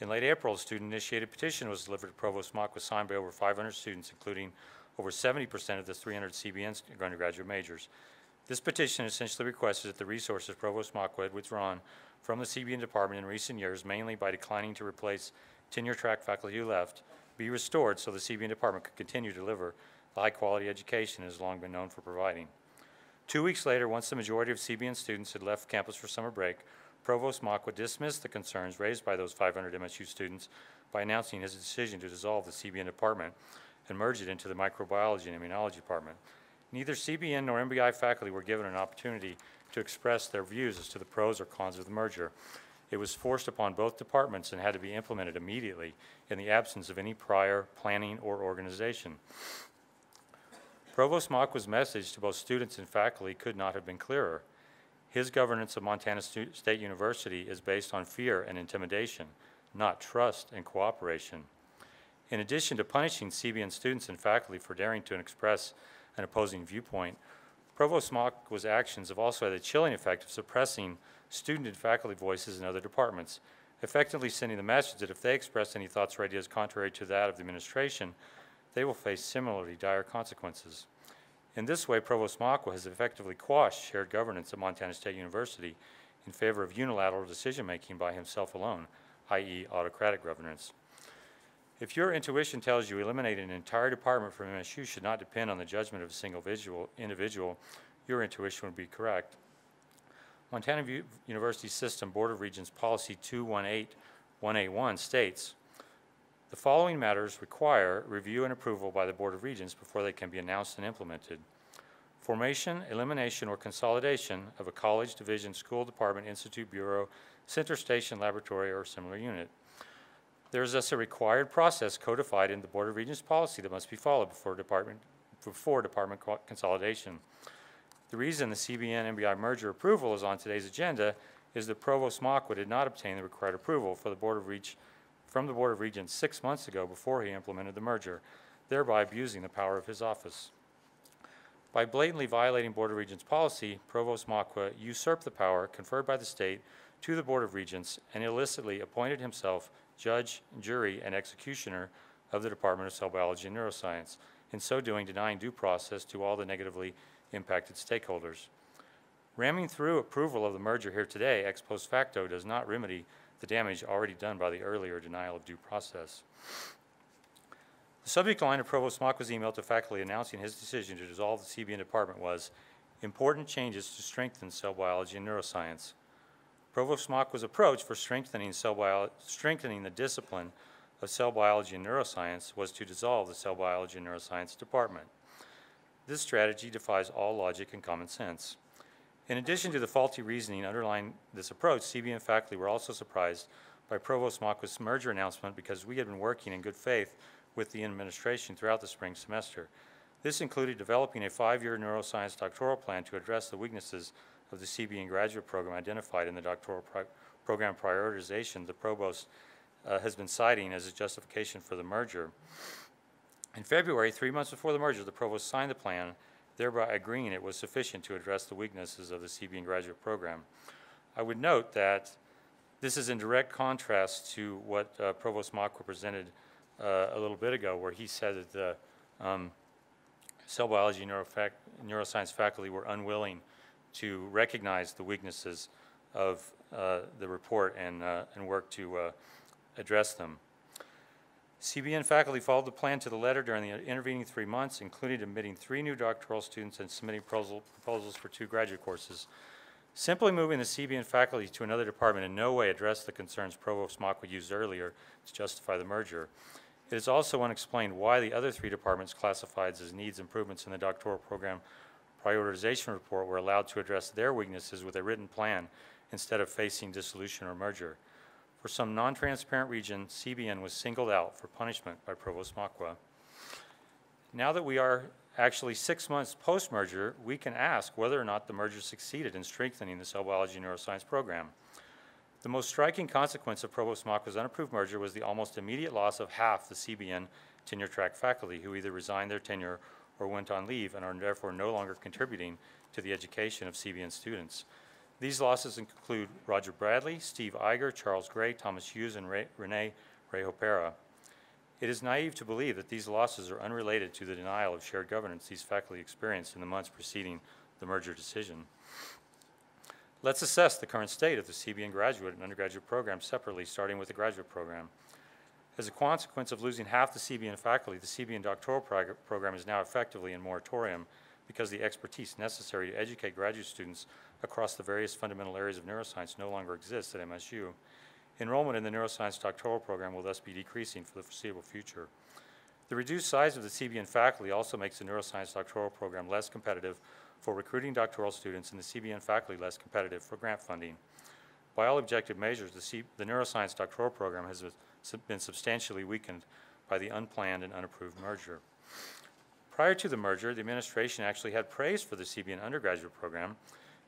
In late April, a student-initiated petition was delivered to Provost Mokwa signed by over 500 students, including over 70% of the 300 CBN undergraduate majors. This petition essentially requested that the resources Provost Mokwa had withdrawn from the CBN department in recent years, mainly by declining to replace tenure track faculty who left, be restored so the CBN department could continue to deliver the high quality education it has long been known for providing. Two weeks later, once the majority of CBN students had left campus for summer break, Provost Mokwa dismissed the concerns raised by those 500 MSU students by announcing his decision to dissolve the CBN department and merge it into the microbiology and immunology department. Neither CBN nor MBI faculty were given an opportunity to express their views as to the pros or cons of the merger. It was forced upon both departments and had to be implemented immediately in the absence of any prior planning or organization. Provost Mokwa's message to both students and faculty could not have been clearer. His governance of Montana State University is based on fear and intimidation, not trust and cooperation. In addition to punishing CBN students and faculty for daring to express an opposing viewpoint, Provost Mokwa's actions have also had a chilling effect of suppressing student and faculty voices in other departments, effectively sending the message that if they express any thoughts or ideas contrary to that of the administration, they will face similarly dire consequences. In this way, Provost Mokwa has effectively quashed shared governance at Montana State University in favor of unilateral decision-making by himself alone, i.e. autocratic governance. If your intuition tells you eliminate an entire department from MSU should not depend on the judgment of a single visual, individual, your intuition would be correct. Montana University System Board of Regents Policy 218181 states, the following matters require review and approval by the Board of Regents before they can be announced and implemented. Formation, elimination, or consolidation of a college, division, school department, institute, bureau, center station, laboratory, or similar unit. There is thus a required process codified in the Board of Regents policy that must be followed before department, before department consolidation. The reason the CBN MBI merger approval is on today's agenda is that Provost Mokwa did not obtain the required approval for the Board of Reach, from the Board of Regents six months ago before he implemented the merger, thereby abusing the power of his office. By blatantly violating Board of Regents policy, Provost Mokwa usurped the power conferred by the state to the Board of Regents and illicitly appointed himself judge, jury, and executioner of the Department of Cell Biology and Neuroscience, in so doing denying due process to all the negatively impacted stakeholders. Ramming through approval of the merger here today ex post facto does not remedy the damage already done by the earlier denial of due process. The subject line of Provost Mokwa's email to faculty announcing his decision to dissolve the CBN department was, "Important changes to strengthen cell biology and neuroscience." Provost Mokwa's approach for strengthening strengthening the discipline of cell biology and neuroscience was to dissolve the cell biology and neuroscience department. This strategy defies all logic and common sense. In addition to the faulty reasoning underlying this approach, CBN faculty were also surprised by Provost Mokwa's merger announcement because we had been working in good faith with the administration throughout the spring semester. This included developing a five-year neuroscience doctoral plan to address the weaknesses of the CBN graduate program identified in the doctoral program prioritization the provost uh, has been citing as a justification for the merger. In February, three months before the merger, the provost signed the plan, thereby agreeing it was sufficient to address the weaknesses of the CBN graduate program. I would note that this is in direct contrast to what uh, Provost Mokwa presented uh, a little bit ago, where he said that the um, cell biology neuroscience faculty were unwilling to recognize the weaknesses of uh, the report and, uh, and work to uh, address them. CBN faculty followed the plan to the letter during the intervening three months, including admitting three new doctoral students and submitting proposal- proposals for two graduate courses. Simply moving the CBN faculty to another department in no way addressed the concerns Provost Mokwa used earlier to justify the merger. It is also unexplained why the other three departments classified as needs improvements in the doctoral program prioritization report were allowed to address their weaknesses with a written plan instead of facing dissolution or merger. For some non-transparent region, CBN was singled out for punishment by Provost Mokwa. Now that we are actually six months post-merger, we can ask whether or not the merger succeeded in strengthening the cell biology neuroscience program. The most striking consequence of Provost Mokwa's unapproved merger was the almost immediate loss of half the CBN tenure track faculty who either resigned their tenure or went on leave and are therefore no longer contributing to the education of CBN students. These losses include Roger Bradley, Steve Iger, Charles Gray, Thomas Hughes, and Ray, Renee Reijo Pera. It is naive to believe that these losses are unrelated to the denial of shared governance these faculty experienced in the months preceding the merger decision. Let's assess the current state of the CBN graduate and undergraduate program separately, starting with the graduate program. As a consequence of losing half the CBN faculty, the CBN doctoral prog- program is now effectively in moratorium because the expertise necessary to educate graduate students across the various fundamental areas of neuroscience no longer exists at MSU. Enrollment in the neuroscience doctoral program will thus be decreasing for the foreseeable future. The reduced size of the CBN faculty also makes the neuroscience doctoral program less competitive for recruiting doctoral students and the CBN faculty less competitive for grant funding. By all objective measures, the, the neuroscience doctoral program has been substantially weakened by the unplanned and unapproved merger. Prior to the merger, the administration actually had praise for the CBN undergraduate program.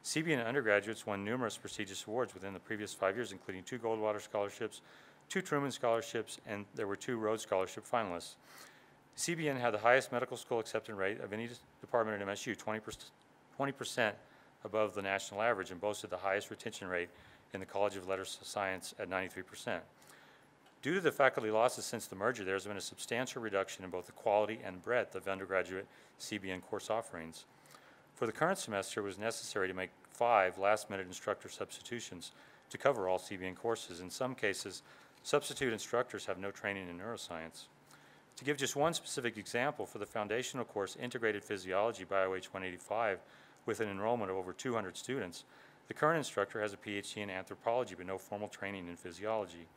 CBN undergraduates won numerous prestigious awards within the previous five years, including two Goldwater scholarships, two Truman scholarships, and there were two Rhodes Scholarship finalists. CBN had the highest medical school acceptance rate of any department at MSU, 20 percent above the national average, and boasted the highest retention rate in the College of Letters and Science at 93 percent. Due to the faculty losses since the merger, there has been a substantial reduction in both the quality and breadth of undergraduate CBN course offerings. For the current semester, it was necessary to make five last-minute instructor substitutions to cover all CBN courses. In some cases, substitute instructors have no training in neuroscience. To give just one specific example, for the foundational course Integrated Physiology BioH 185, with an enrollment of over 200 students, the current instructor has a PhD in anthropology but no formal training in physiology.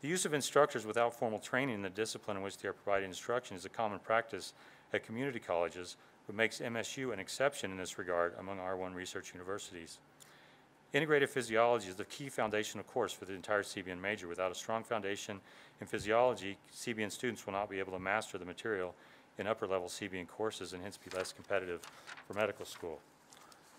The use of instructors without formal training in the discipline in which they are providing instruction is a common practice at community colleges, but makes MSU an exception in this regard among R1 research universities. Integrated physiology is the key foundational course for the entire CBN major. Without a strong foundation in physiology, CBN students will not be able to master the material in upper level CBN courses and hence be less competitive for medical school.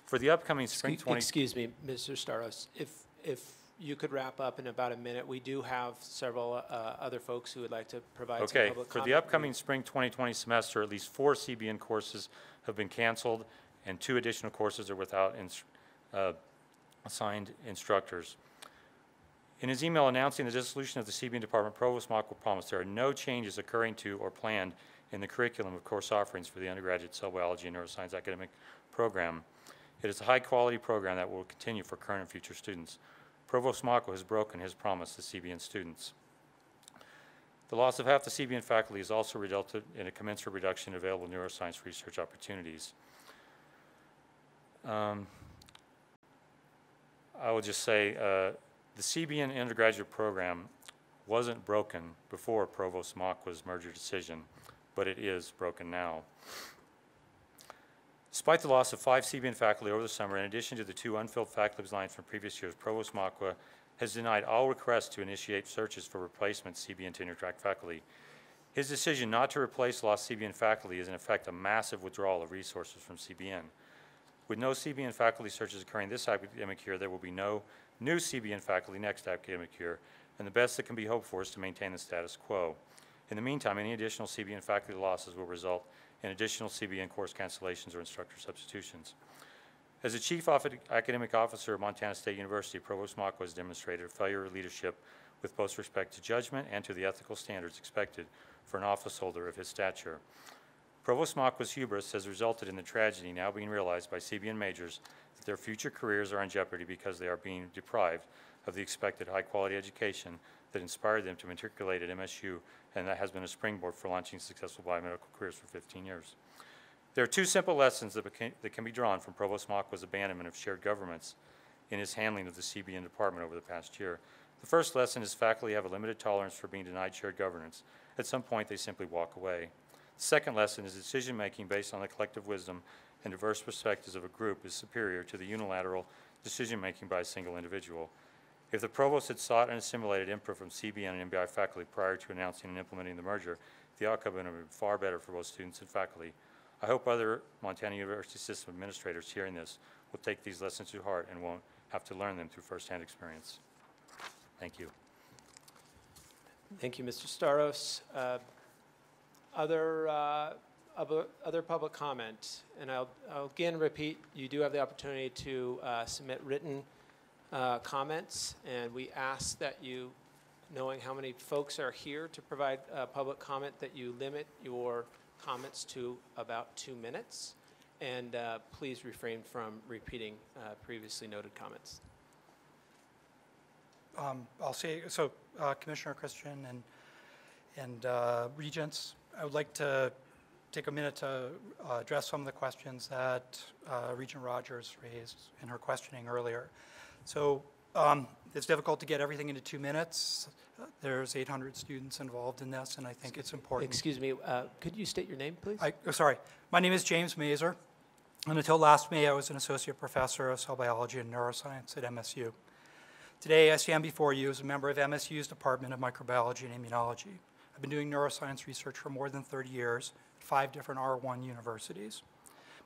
For the upcoming spring Excuse- 20. Excuse me, Mr. Staros, if, if you could wrap up in about a minute, we do have several uh, other folks who would like to provide some Okay, for the upcoming spring 2020 semester, at least four CBN courses have been canceled, and two additional courses are without ins- uh, assigned instructors. In his email announcing the dissolution of the CBN department, Provost Mock will promise there are no changes occurring to or planned in the curriculum of course offerings for the undergraduate cell biology and neuroscience academic program. It is a high-quality program that will continue for current and future students. Provost Mokwa has broken his promise to CBN students. The loss of half the CBN faculty has also resulted in a commensurate reduction in available neuroscience research opportunities. Um, I will just say, uh, the CBN undergraduate program wasn't broken before Provost Mock's merger decision, but it is broken now. Despite the loss of five CBN faculty over the summer, in addition to the two unfilled faculty lines from previous years, Provost Mokwa has denied all requests to initiate searches for replacement CBN tenure track faculty. His decision not to replace lost CBN faculty is in effect a massive withdrawal of resources from CBN. With no CBN faculty searches occurring this academic year, there will be no new CBN faculty next academic year, and the best that can be hoped for is to maintain the status quo. In the meantime, any additional CBN faculty losses will result in additional CBN course cancellations or instructor substitutions. As the Chief Academic Officer of Montana State University, Provost Mock has demonstrated a failure of leadership with both respect to judgment and to the ethical standards expected for an office holder of his stature. Provost Mock's hubris has resulted in the tragedy now being realized by CBN majors that their future careers are in jeopardy because they are being deprived of the expected high-quality education that inspired them to matriculate at MSU and that has been a springboard for launching successful biomedical careers for 15 years. There are two simple lessons that, became, that can be drawn from Provost Mock's abandonment of shared governments in his handling of the CBN department over the past year. The first lesson is faculty have a limited tolerance for being denied shared governance. At some point, they simply walk away. The second lesson is decision-making based on the collective wisdom and diverse perspectives of a group is superior to the unilateral decision-making by a single individual. If the provost had sought and assimilated input from CBN and MBI faculty prior to announcing and implementing the merger, the outcome would have been far better for both students and faculty. I hope other Montana University system administrators hearing this will take these lessons to heart and won't have to learn them through firsthand experience. Thank you. Thank you, Mr. Staros. Uh, Other, uh, other public comment? And I'll, I'll again repeat, you do have the opportunity to uh, submit written uh, comments, and we ask that you, knowing how many folks are here to provide uh, public comment, that you limit your comments to about two minutes, and uh, please refrain from repeating uh, previously noted comments. Um, I'll say, so uh, Commissioner Christian and, and Regents, I would like to take a minute to address some of the questions that Regent Rogers raised in her questioning earlier. So um, it's difficult to get everything into two minutes. There's 800 students involved in this, and I think it's important. Excuse me, uh, could you state your name, please? I, oh, sorry, my name is James Mazer. And until last May, I was an associate professor of cell biology and neuroscience at MSU. Today, I stand before you as a member of MSU's Department of Microbiology and Immunology. I've been doing neuroscience research for more than 30 years at five different R1 universities.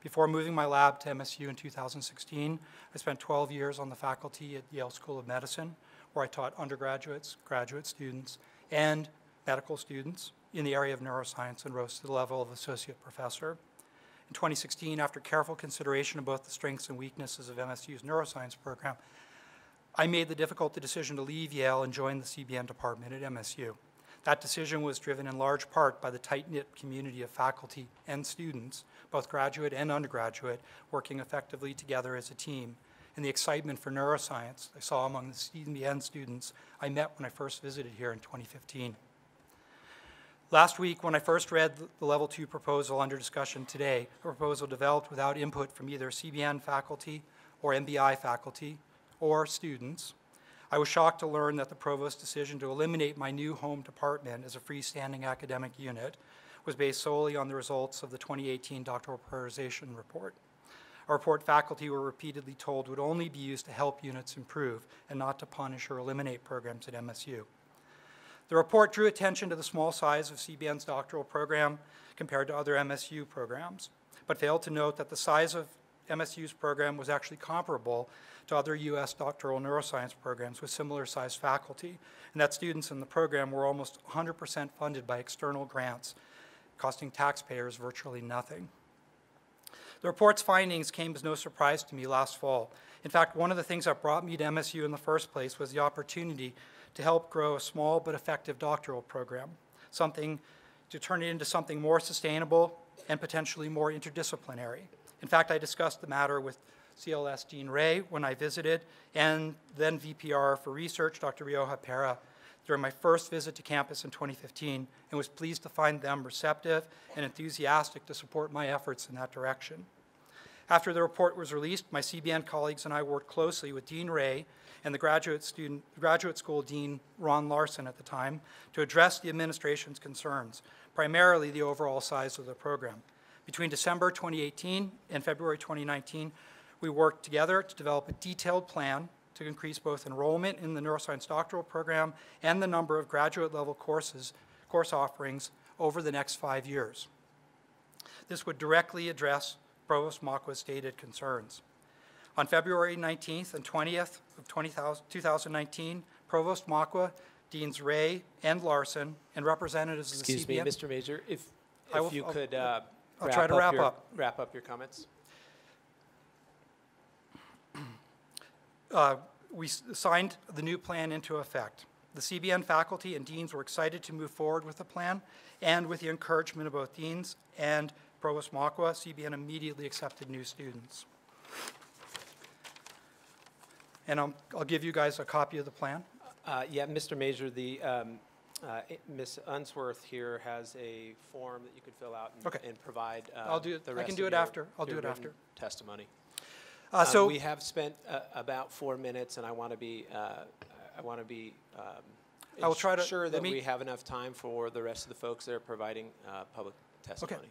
Before moving my lab to MSU in 2016, I spent 12 years on the faculty at Yale School of Medicine, where I taught undergraduates, graduate students, and medical students in the area of neuroscience and rose to the level of associate professor. In 2016, after careful consideration of both the strengths and weaknesses of MSU's neuroscience program, I made the difficult decision to leave Yale and join the CBN department at MSU. That decision was driven in large part by the tight-knit community of faculty and students, both graduate and undergraduate, working effectively together as a team, and the excitement for neuroscience I saw among the CBN students I met when I first visited here in 2015. Last week, when I first read the Level 2 proposal under discussion today, a proposal developed without input from either CBN faculty or MBI faculty or students, I was shocked to learn that the provost's decision to eliminate my new home department as a freestanding academic unit was based solely on the results of the 2018 doctoral prioritization report. A report faculty were repeatedly told would only be used to help units improve and not to punish or eliminate programs at MSU. The report drew attention to the small size of CBN's doctoral program compared to other MSU programs, but failed to note that the size of MSU's program was actually comparable to other U.S. doctoral neuroscience programs with similar sized faculty, and that students in the program were almost 100% funded by external grants, costing taxpayers virtually nothing. The report's findings came as no surprise to me last fall. In fact, one of the things that brought me to MSU in the first place was the opportunity to help grow a small but effective doctoral program, something to turn it into something more sustainable and potentially more interdisciplinary. In fact, I discussed the matter with CLS Dean Ray when I visited, and then VPR for Research, Dr. Reijo Pera, during my first visit to campus in 2015, and was pleased to find them receptive and enthusiastic to support my efforts in that direction. After the report was released, my CBN colleagues and I worked closely with Dean Ray and the graduate, student, graduate school dean, Ron Larson, at the time, to address the administration's concerns, primarily the overall size of the program. Between December 2018 and February 2019, we worked together to develop a detailed plan to increase both enrollment in the neuroscience doctoral program and the number of graduate level courses, course offerings over the next five years. This would directly address Provost Mokwa's stated concerns. On February 19th and 20th of 2019, Provost Makwa, Deans Ray and Larson, and representatives of the Excuse me, Mr. Major, if, I will- if you I'll- could uh, I'll try to wrap your- up. Wrap up your comments. Uh, we signed the new plan into effect. The CBN faculty and deans were excited to move forward with the plan, and with the encouragement of both deans and Provost Mokwa, CBN immediately accepted new students. And I'll, I'll give you guys a copy of the plan. Uh, Yeah, Mr. Major, the, um, uh, Ms. Unsworth here has a form that you could fill out and- Okay. and provide. uh, I'll do it- the I can do it after. I'll do it after. Testimony. Uh, Um, so- We have spent uh, about four minutes, and I want to be, uh, I want to be um, I will try to- let that we have enough time for the rest of the folks that are providing uh, public testimony. Okay.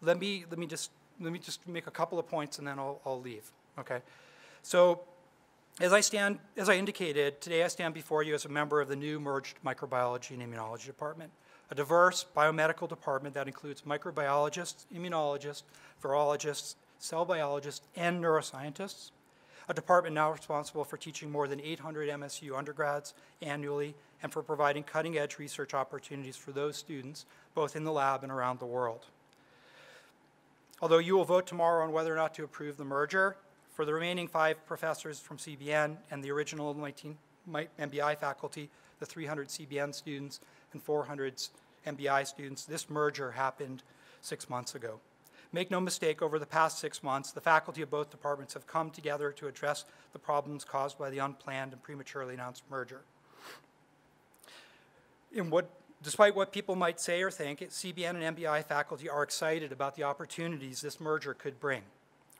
let me let me just let me just make a couple of points and then I'll, I'll leave. Okay, so as I stand as I indicated today, I stand before you as a member of the new merged microbiology and immunology department, a diverse biomedical department that includes microbiologists, immunologists, virologists, cell biologists, and neuroscientists. A department now responsible for teaching more than 800 MSU undergrads annually and for providing cutting edge research opportunities for those students, both in the lab and around the world. Although you will vote tomorrow on whether or not to approve the merger, for the remaining five professors from CBN and the original 19 MBI faculty, the 300 CBN students and 400 MBI students, this merger happened six months ago. Make no mistake, over the past six months, the faculty of both departments have come together to address the problems caused by the unplanned and prematurely announced merger. In what, despite what people might say or think, CBN and MBI faculty are excited about the opportunities this merger could bring,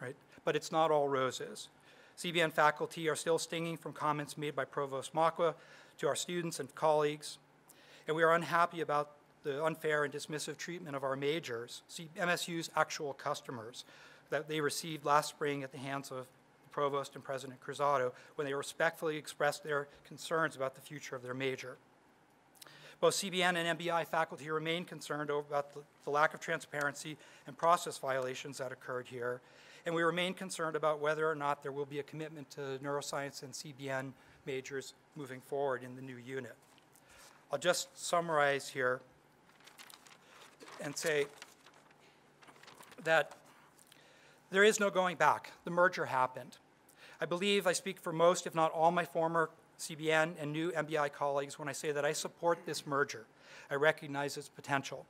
right? But it's not all roses. CBN faculty are still stinging from comments made by Provost Mokwa to our students and colleagues, and we are unhappy about the unfair and dismissive treatment of our majors, see MSU's actual customers, that they received last spring at the hands of the Provost and President Cruzado when they respectfully expressed their concerns about the future of their major. Both CBN and MBI faculty remain concerned about the, the lack of transparency and process violations that occurred here, and we remain concerned about whether or not there will be a commitment to neuroscience and CBN majors moving forward in the new unit. I'll just summarize here and say that there is no going back. The merger happened. I believe I speak for most, if not all, my former CBN and new MBI colleagues when I say that I support this merger. I recognize its potential.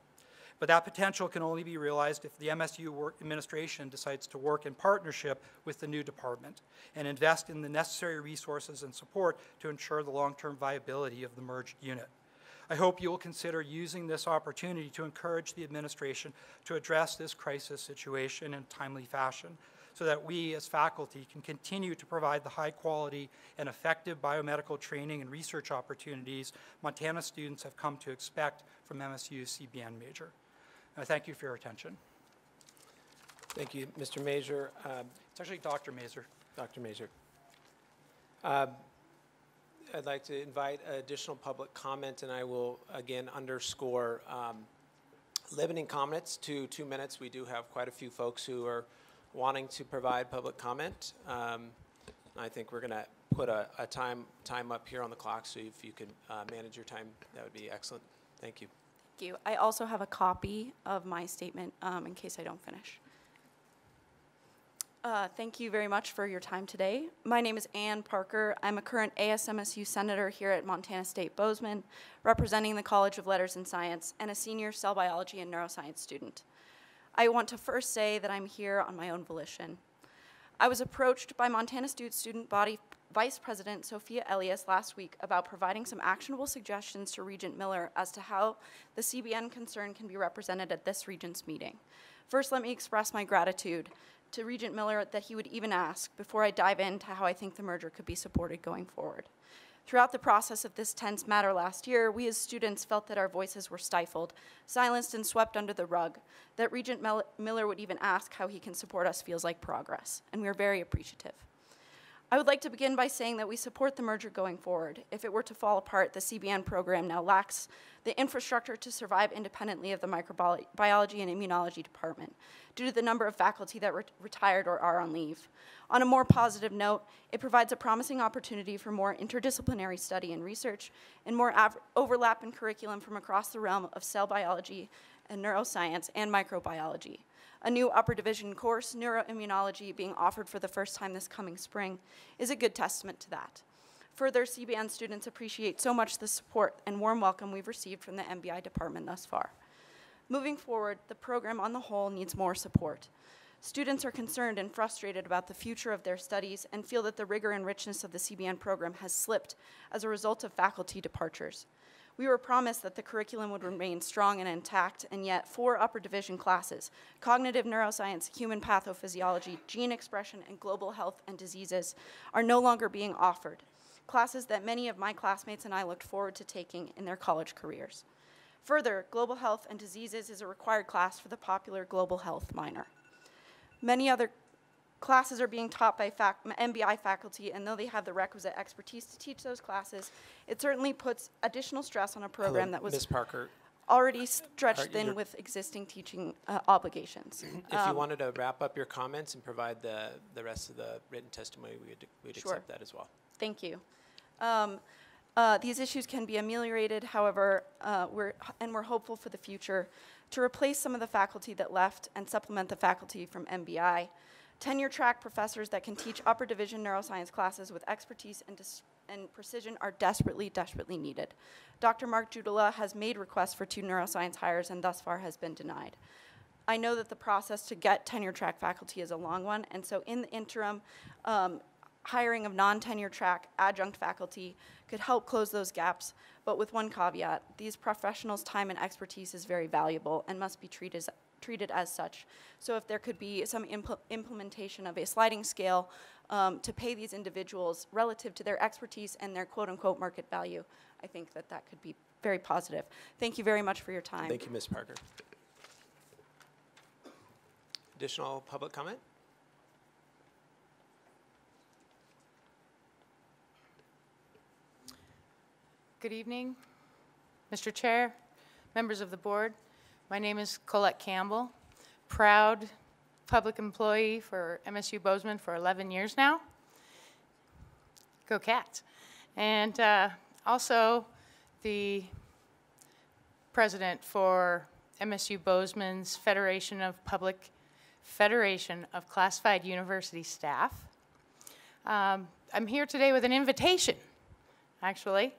But that potential can only be realized if the MSU administration decides to work in partnership with the new department and invest in the necessary resources and support to ensure the long-term viability of the merged unit. I hope you will consider using this opportunity to encourage the administration to address this crisis situation in timely fashion so that we as faculty can continue to provide the high quality and effective biomedical training and research opportunities Montana students have come to expect from MSU's CBN major. I thank you for your attention. Thank you, Mr. Mazer. Uh, It's actually Dr. Mazer. Dr. Mazer. Uh, I'd like to invite additional public comment, and I will again underscore um, limiting comments to two minutes. We do have quite a few folks who are wanting to provide public comment. Um, I think we're going to put a, a, time time up here on the clock, so if you could uh, manage your time, that would be excellent. Thank you. Thank you. I also have a copy of my statement um, in case I don't finish. Uh, thank you very much for your time today. My name is Ann Parker. I'm a current ASMSU Senator here at Montana State Bozeman, representing the College of Letters and Science, and a senior cell biology and neuroscience student. I want to first say that I'm here on my own volition. I was approached by Montana State Student Body Vice President Sophia Elias last week about providing some actionable suggestions to Regent Miller as to how the CBN concern can be represented at this Regent's meeting. First, let me express my gratitude to Regent Miller that he would even ask before I dive into how I think the merger could be supported going forward. Throughout the process of this tense matter last year, we as students felt that our voices were stifled, silenced, and swept under the rug. That Regent Miller would even ask how he can support us feels like progress, and we are very appreciative. I would like to begin by saying that we support the merger going forward. If it were to fall apart, the CBN program now lacks the infrastructure to survive independently of the microbiology and immunology department due to the number of faculty that re retired or are on leave. On a more positive note, it provides a promising opportunity for more interdisciplinary study and research and more overlap in curriculum from across the realm of cell biology and neuroscience and microbiology a new upper division course, neuroimmunology, being offered for the first time this coming spring, is a good testament to that. Further, CBN students appreciate so much the support and warm welcome we've received from the MBI department thus far. Moving forward, the program on the whole needs more support. Students are concerned and frustrated about the future of their studies and feel that the rigor and richness of the CBN program has slipped as a result of faculty departures. We were promised that the curriculum would remain strong and intact, and yet four upper division classes, cognitive neuroscience, human pathophysiology, gene expression, and global health and diseases, are no longer being offered, classes that many of my classmates and I looked forward to taking in their college careers. Further, global health and diseases is a required class for the popular global health minor. Many other classes are being taught by fac MBI faculty, and though they have the requisite expertise to teach those classes, it certainly puts additional stress on a program Hello, that was Ms. Parker. already stretched Are thin with existing teaching uh, obligations. If you Um, wanted to wrap up your comments and provide the, the rest of the written testimony, we would, we'd Sure. accept that as well. Thank you. Um, uh, These issues can be ameliorated, however, uh, we're, and we're hopeful for the future to replace some of the faculty that left and supplement the faculty from MBI. Tenure track professors that can teach upper division neuroscience classes with expertise and, and precision are desperately, desperately needed. Dr. Mark Jutila has made requests for two neuroscience hires and thus far has been denied. I know that the process to get tenure track faculty is a long one, and so in the interim, um, hiring of non-tenure track adjunct faculty could help close those gaps, but with one caveat, these professionals' time and expertise is very valuable and must be treated as, treated as such. So if there could be some impl implementation of a sliding scale um, to pay these individuals relative to their expertise and their quote unquote market value, I think that that could be very positive. Thank you very much for your time. Thank you, Ms. Parker. Additional public comment? Good evening, Mr. Chair, members of the board. My name is Colette Campbell, proud public employee for MSU Bozeman for 11 years now. Go Cats. And uh, also the president for MSU Bozeman's Federation of Public Federation of Classified University Staff. Um, I'm here today with an invitation, actually.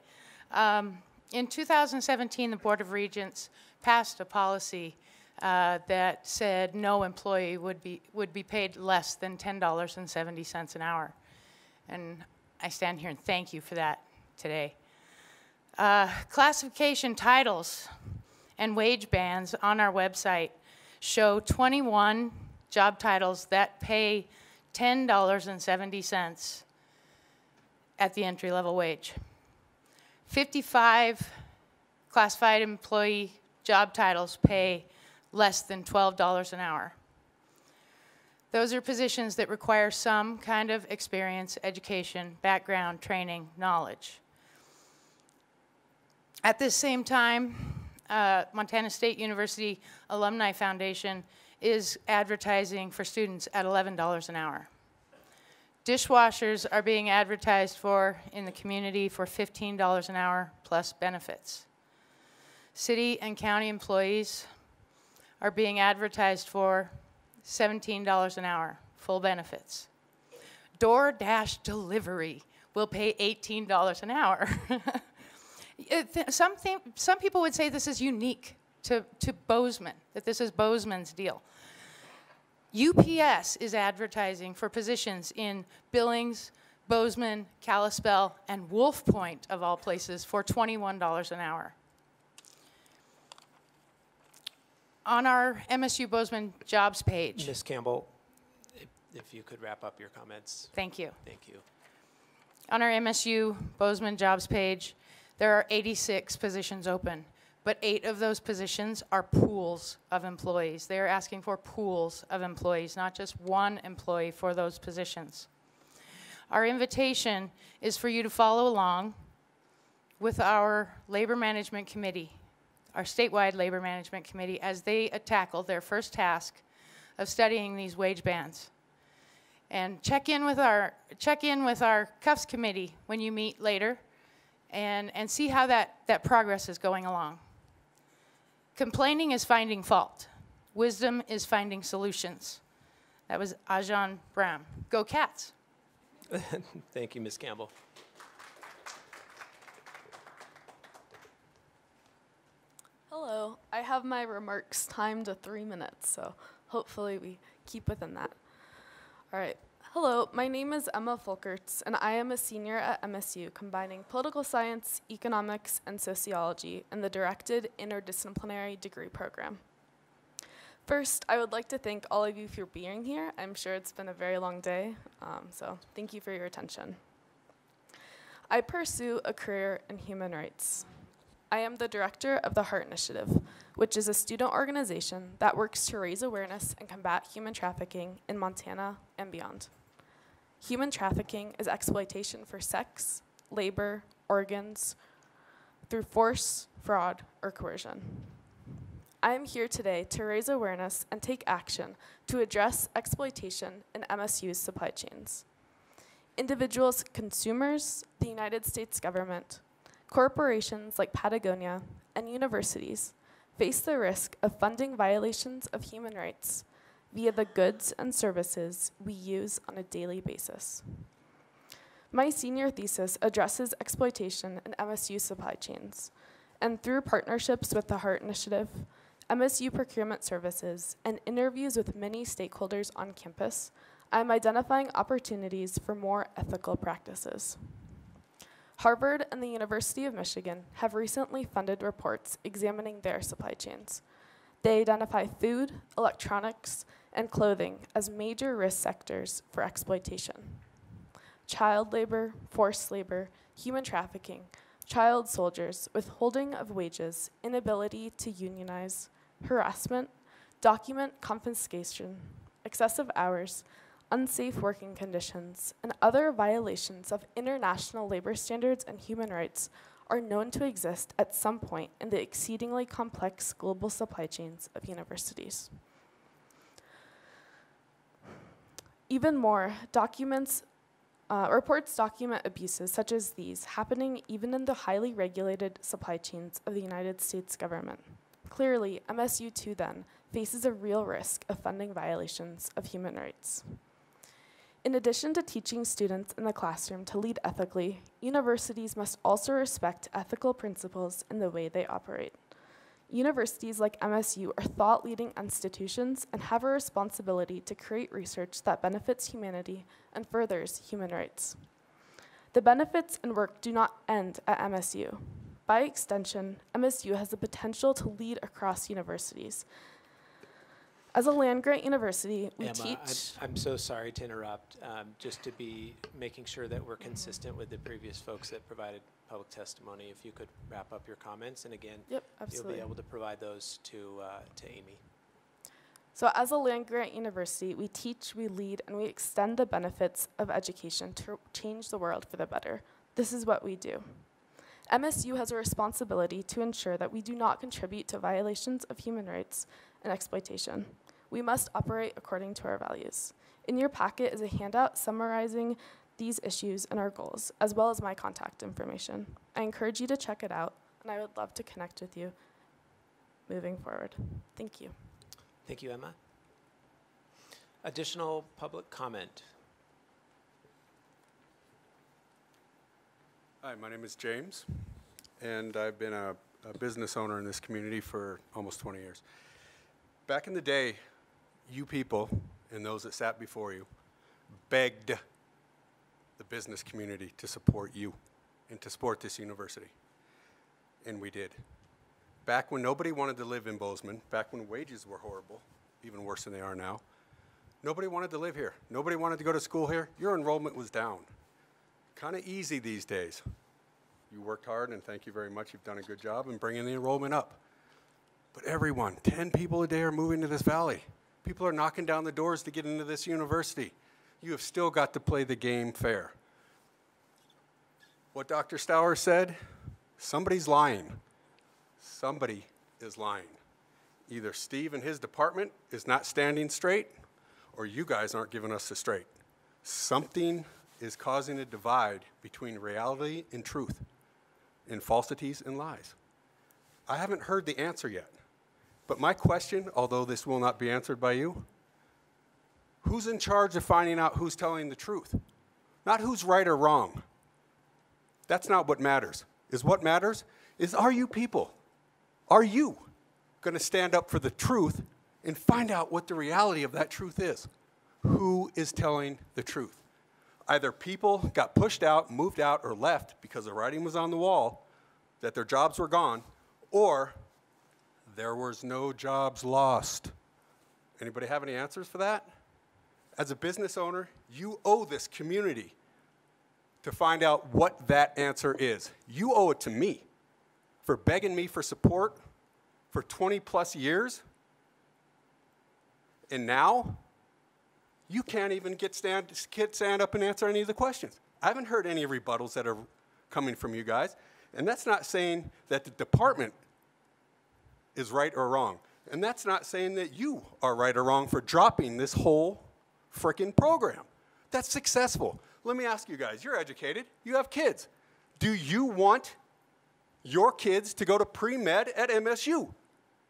Um, in 2017, the Board of Regents passed a policy uh, that said no employee would be, would be paid less than $10.70 an hour. And I stand here and thank you for that today. Uh, classification titles and wage bands on our website show 21 job titles that pay $10.70 at the entry level wage. 55 classified employee job titles pay less than $12 an hour. Those are positions that require some kind of experience, education, background, training, knowledge. At this same time, uh, Montana State University Alumni Foundation is advertising for students at $11 an hour. Dishwashers are being advertised for in the community for $15 an hour plus benefits. City and county employees are being advertised for $17 an hour, full benefits. DoorDash delivery will pay $18 an hour. some, some people would say this is unique to, to Bozeman, that this is Bozeman's deal. UPS is advertising for positions in Billings, Bozeman, Kalispell, and Wolf Point, of all places, for $21 an hour. On our MSU Bozeman jobs page. Ms. Campbell, if, if you could wrap up your comments. Thank you. Thank you. On our MSU Bozeman jobs page, there are 86 positions open, but eight of those positions are pools of employees. They are asking for pools of employees, not just one employee for those positions. Our invitation is for you to follow along with our Labor Management Committee, our statewide Labor Management Committee, as they tackle their first task of studying these wage bands. And check in with our, check in with our CUFS committee when you meet later and, and see how that, that progress is going along. Complaining is finding fault. Wisdom is finding solutions. That was Ajahn Brahm. Go Cats. Thank you, Ms. Campbell. Hello. I have my remarks timed to three minutes, so hopefully we keep within that. All right. Hello, my name is Emma Folkerts, and I am a senior at MSU, combining political science, economics, and sociology in the directed interdisciplinary degree program. First, I would like to thank all of you for being here. I'm sure it's been a very long day, um, so thank you for your attention. I pursue a career in human rights. I am the director of the Heart Initiative, which is a student organization that works to raise awareness and combat human trafficking in Montana and beyond. Human trafficking is exploitation for sex, labor, organs, through force, fraud, or coercion. I am here today to raise awareness and take action to address exploitation in MSU's supply chains. Individuals, consumers, the United States government, corporations like Patagonia, and universities face the risk of funding violations of human rights via the goods and services we use on a daily basis. My senior thesis addresses exploitation in MSU supply chains, and through partnerships with the HEART Initiative, MSU Procurement Services, and interviews with many stakeholders on campus, I'm identifying opportunities for more ethical practices. Harvard and the University of Michigan have recently funded reports examining their supply chains. They identify food, electronics, and clothing as major risk sectors for exploitation. Child labor, forced labor, human trafficking, child soldiers, withholding of wages, inability to unionize, harassment, document confiscation, excessive hours, unsafe working conditions, and other violations of international labor standards and human rights are known to exist at some point in the exceedingly complex global supply chains of universities. Even more, documents uh, reports document abuses such as these happening even in the highly regulated supply chains of the United States government. Clearly, MSU too then faces a real risk of funding violations of human rights. In addition to teaching students in the classroom to lead ethically, universities must also respect ethical principles in the way they operate. Universities like MSU are thought leading institutions and have a responsibility to create research that benefits humanity and furthers human rights. The benefits and work do not end at MSU. By extension, MSU has the potential to lead across universities. As a land grant university, we Emma, teach. I'm, I'm so sorry to interrupt, um, just to be making sure that we're consistent with the previous folks that provided public testimony. If you could wrap up your comments, and again, Yep, you'll be able to provide those to, uh, to Amy. So, as a land grant university, we teach, we lead, and we extend the benefits of education to change the world for the better. This is what we do. MSU has a responsibility to ensure that we do not contribute to violations of human rights and exploitation. We must operate according to our values. In your packet is a handout summarizing these issues and our goals, as well as my contact information. I encourage you to check it out, and I would love to connect with you moving forward. Thank you. Thank you, Emma. Additional public comment? Hi, my name is James, and I've been a, a business owner in this community for almost 20 years. Back in the day, you people and those that sat before you begged the business community to support you and to support this university. And we did. Back when nobody wanted to live in Bozeman, back when wages were horrible, even worse than they are now, nobody wanted to live here. Nobody wanted to go to school here. Your enrollment was down. Kind of easy these days. You worked hard, and thank you very much. You've done a good job in bringing the enrollment up. But everyone, 10 people a day are moving to this valley. People are knocking down the doors to get into this university. You have still got to play the game fair. What Dr. Stauer said, somebody's lying. Somebody is lying. Either Steve and his department is not standing straight, or you guys aren't giving us the straight. Something is causing a divide between reality and truth, and falsities and lies. I haven't heard the answer yet. But my question, although this will not be answered by you, who's in charge of finding out who's telling the truth? Not who's right or wrong. That's not what matters. Is what matters is are you people? Are you going to stand up for the truth and find out what the reality of that truth is? Who is telling the truth? Either people got pushed out, moved out, or left because the writing was on the wall that their jobs were gone, or there was no jobs lost. Anybody have any answers for that? As a business owner, you owe this community to find out what that answer is. You owe it to me for begging me for support for 20 plus years. And now, you can't even get stand, get stand up and answer any of the questions. I haven't heard any rebuttals that are coming from you guys. And that's not saying that the department is right or wrong. And that's not saying that you are right or wrong for dropping this whole frickin' program. That's successful. Let me ask you guys you're educated, you have kids. Do you want your kids to go to pre med at MSU?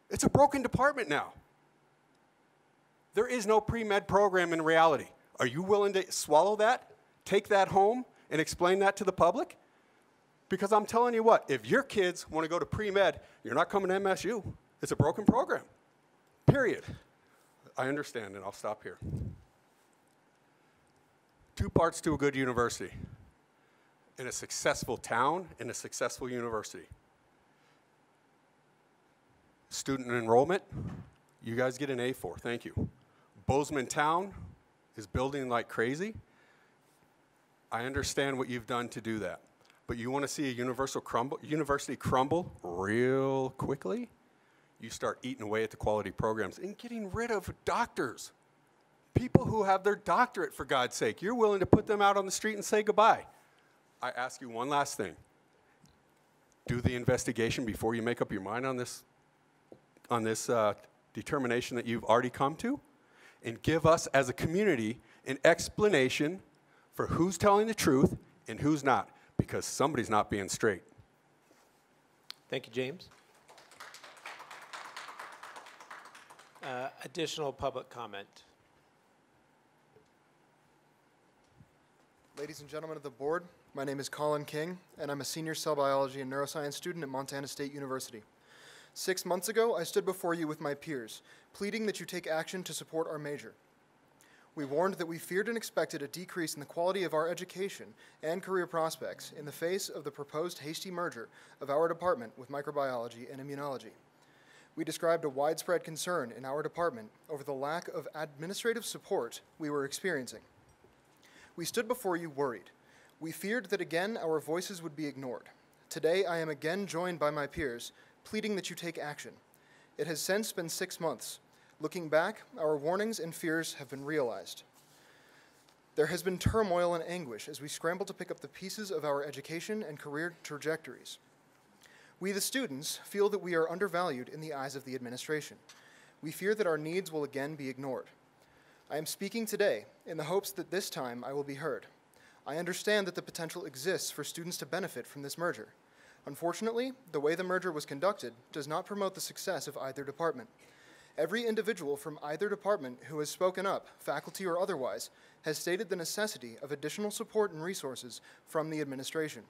It's a broken department now. There is no pre med program in reality. Are you willing to swallow that, take that home, and explain that to the public? Because I'm telling you what, if your kids want to go to pre med, you're not coming to MSU. It's a broken program. Period. I understand, and I'll stop here. Two parts to a good university in a successful town in a successful university. Student enrollment, you guys get an A for, thank you. Bozeman Town is building like crazy. I understand what you've done to do that. But you want to see a universal crumble, university crumble real quickly? You start eating away at the quality programs and getting rid of doctors. People who have their doctorate, for God's sake. You're willing to put them out on the street and say goodbye. I ask you one last thing. do the investigation before you make up your mind on this, on this uh, determination that you've already come to, and give us as a community an explanation for who's telling the truth and who's not, because somebody's not being straight. Thank you, James. Uh, Additional public comment. Ladies and gentlemen of the board, my name is Colin King, and I'm a senior cell biology and neuroscience student at Montana State University. Six months ago, I stood before you with my peers, pleading that you take action to support our major. We warned that we feared and expected a decrease in the quality of our education and career prospects in the face of the proposed hasty merger of our department with microbiology and immunology. We described a widespread concern in our department over the lack of administrative support we were experiencing. We stood before you worried. We feared that again our voices would be ignored. Today I am again joined by my peers, pleading that you take action. It has since been six months. Looking back, our warnings and fears have been realized. There has been turmoil and anguish as we scramble to pick up the pieces of our education and career trajectories. We, the students, feel that we are undervalued in the eyes of the administration. We fear that our needs will again be ignored. I am speaking today in the hopes that this time I will be heard. I understand that the potential exists for students to benefit from this merger. Unfortunately, the way the merger was conducted does not promote the success of either department. Every individual from either department who has spoken up, faculty or otherwise, has stated the necessity of additional support and resources from the administration.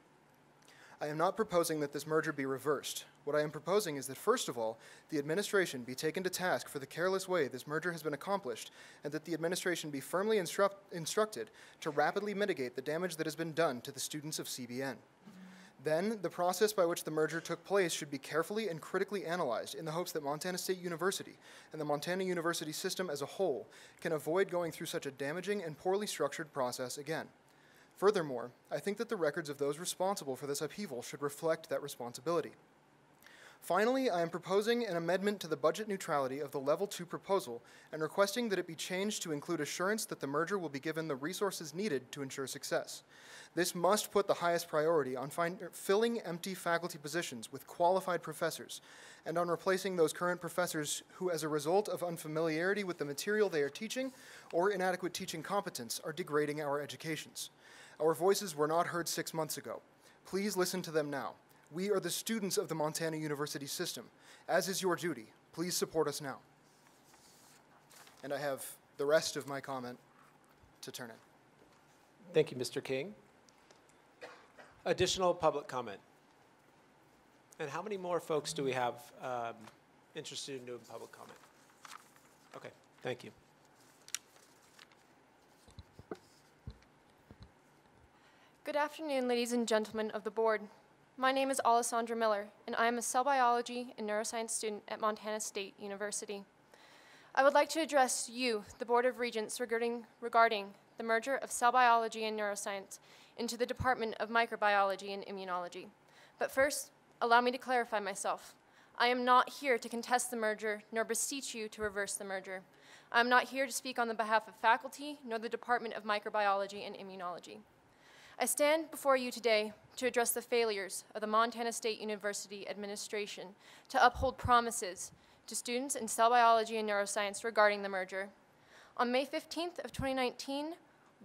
I am not proposing that this merger be reversed. What I am proposing is that, first of all, the administration be taken to task for the careless way this merger has been accomplished, and that the administration be firmly instruct instructed to rapidly mitigate the damage that has been done to the students of CBN. Then, the process by which the merger took place should be carefully and critically analyzed in the hopes that Montana State University and the Montana University system as a whole can avoid going through such a damaging and poorly structured process again. Furthermore, I think that the records of those responsible for this upheaval should reflect that responsibility. Finally, I am proposing an amendment to the budget neutrality of the Level 2 proposal and requesting that it be changed to include assurance that the merger will be given the resources needed to ensure success. This must put the highest priority on filling empty faculty positions with qualified professors and on replacing those current professors who, as a result of unfamiliarity with the material they are teaching or inadequate teaching competence, are degrading our educations. Our voices were not heard six months ago. Please listen to them now. We are the students of the Montana University system. As is your duty, please support us now. And I have the rest of my comment to turn in. Thank you, Mr. King. Additional public comment. And how many more folks do we have um, interested in doing public comment? Okay, thank you. Good afternoon, ladies and gentlemen of the board. My name is Alessandra Miller, and I am a cell biology and neuroscience student at Montana State University. I would like to address you, the Board of Regents, regarding, regarding the merger of cell biology and neuroscience into the Department of Microbiology and Immunology. But first, allow me to clarify myself. I am not here to contest the merger, nor beseech you to reverse the merger. I am not here to speak on the behalf of faculty, nor the Department of Microbiology and Immunology. I stand before you today to address the failures of the Montana State University administration to uphold promises to students in cell biology and neuroscience regarding the merger. On May 15th of 2019,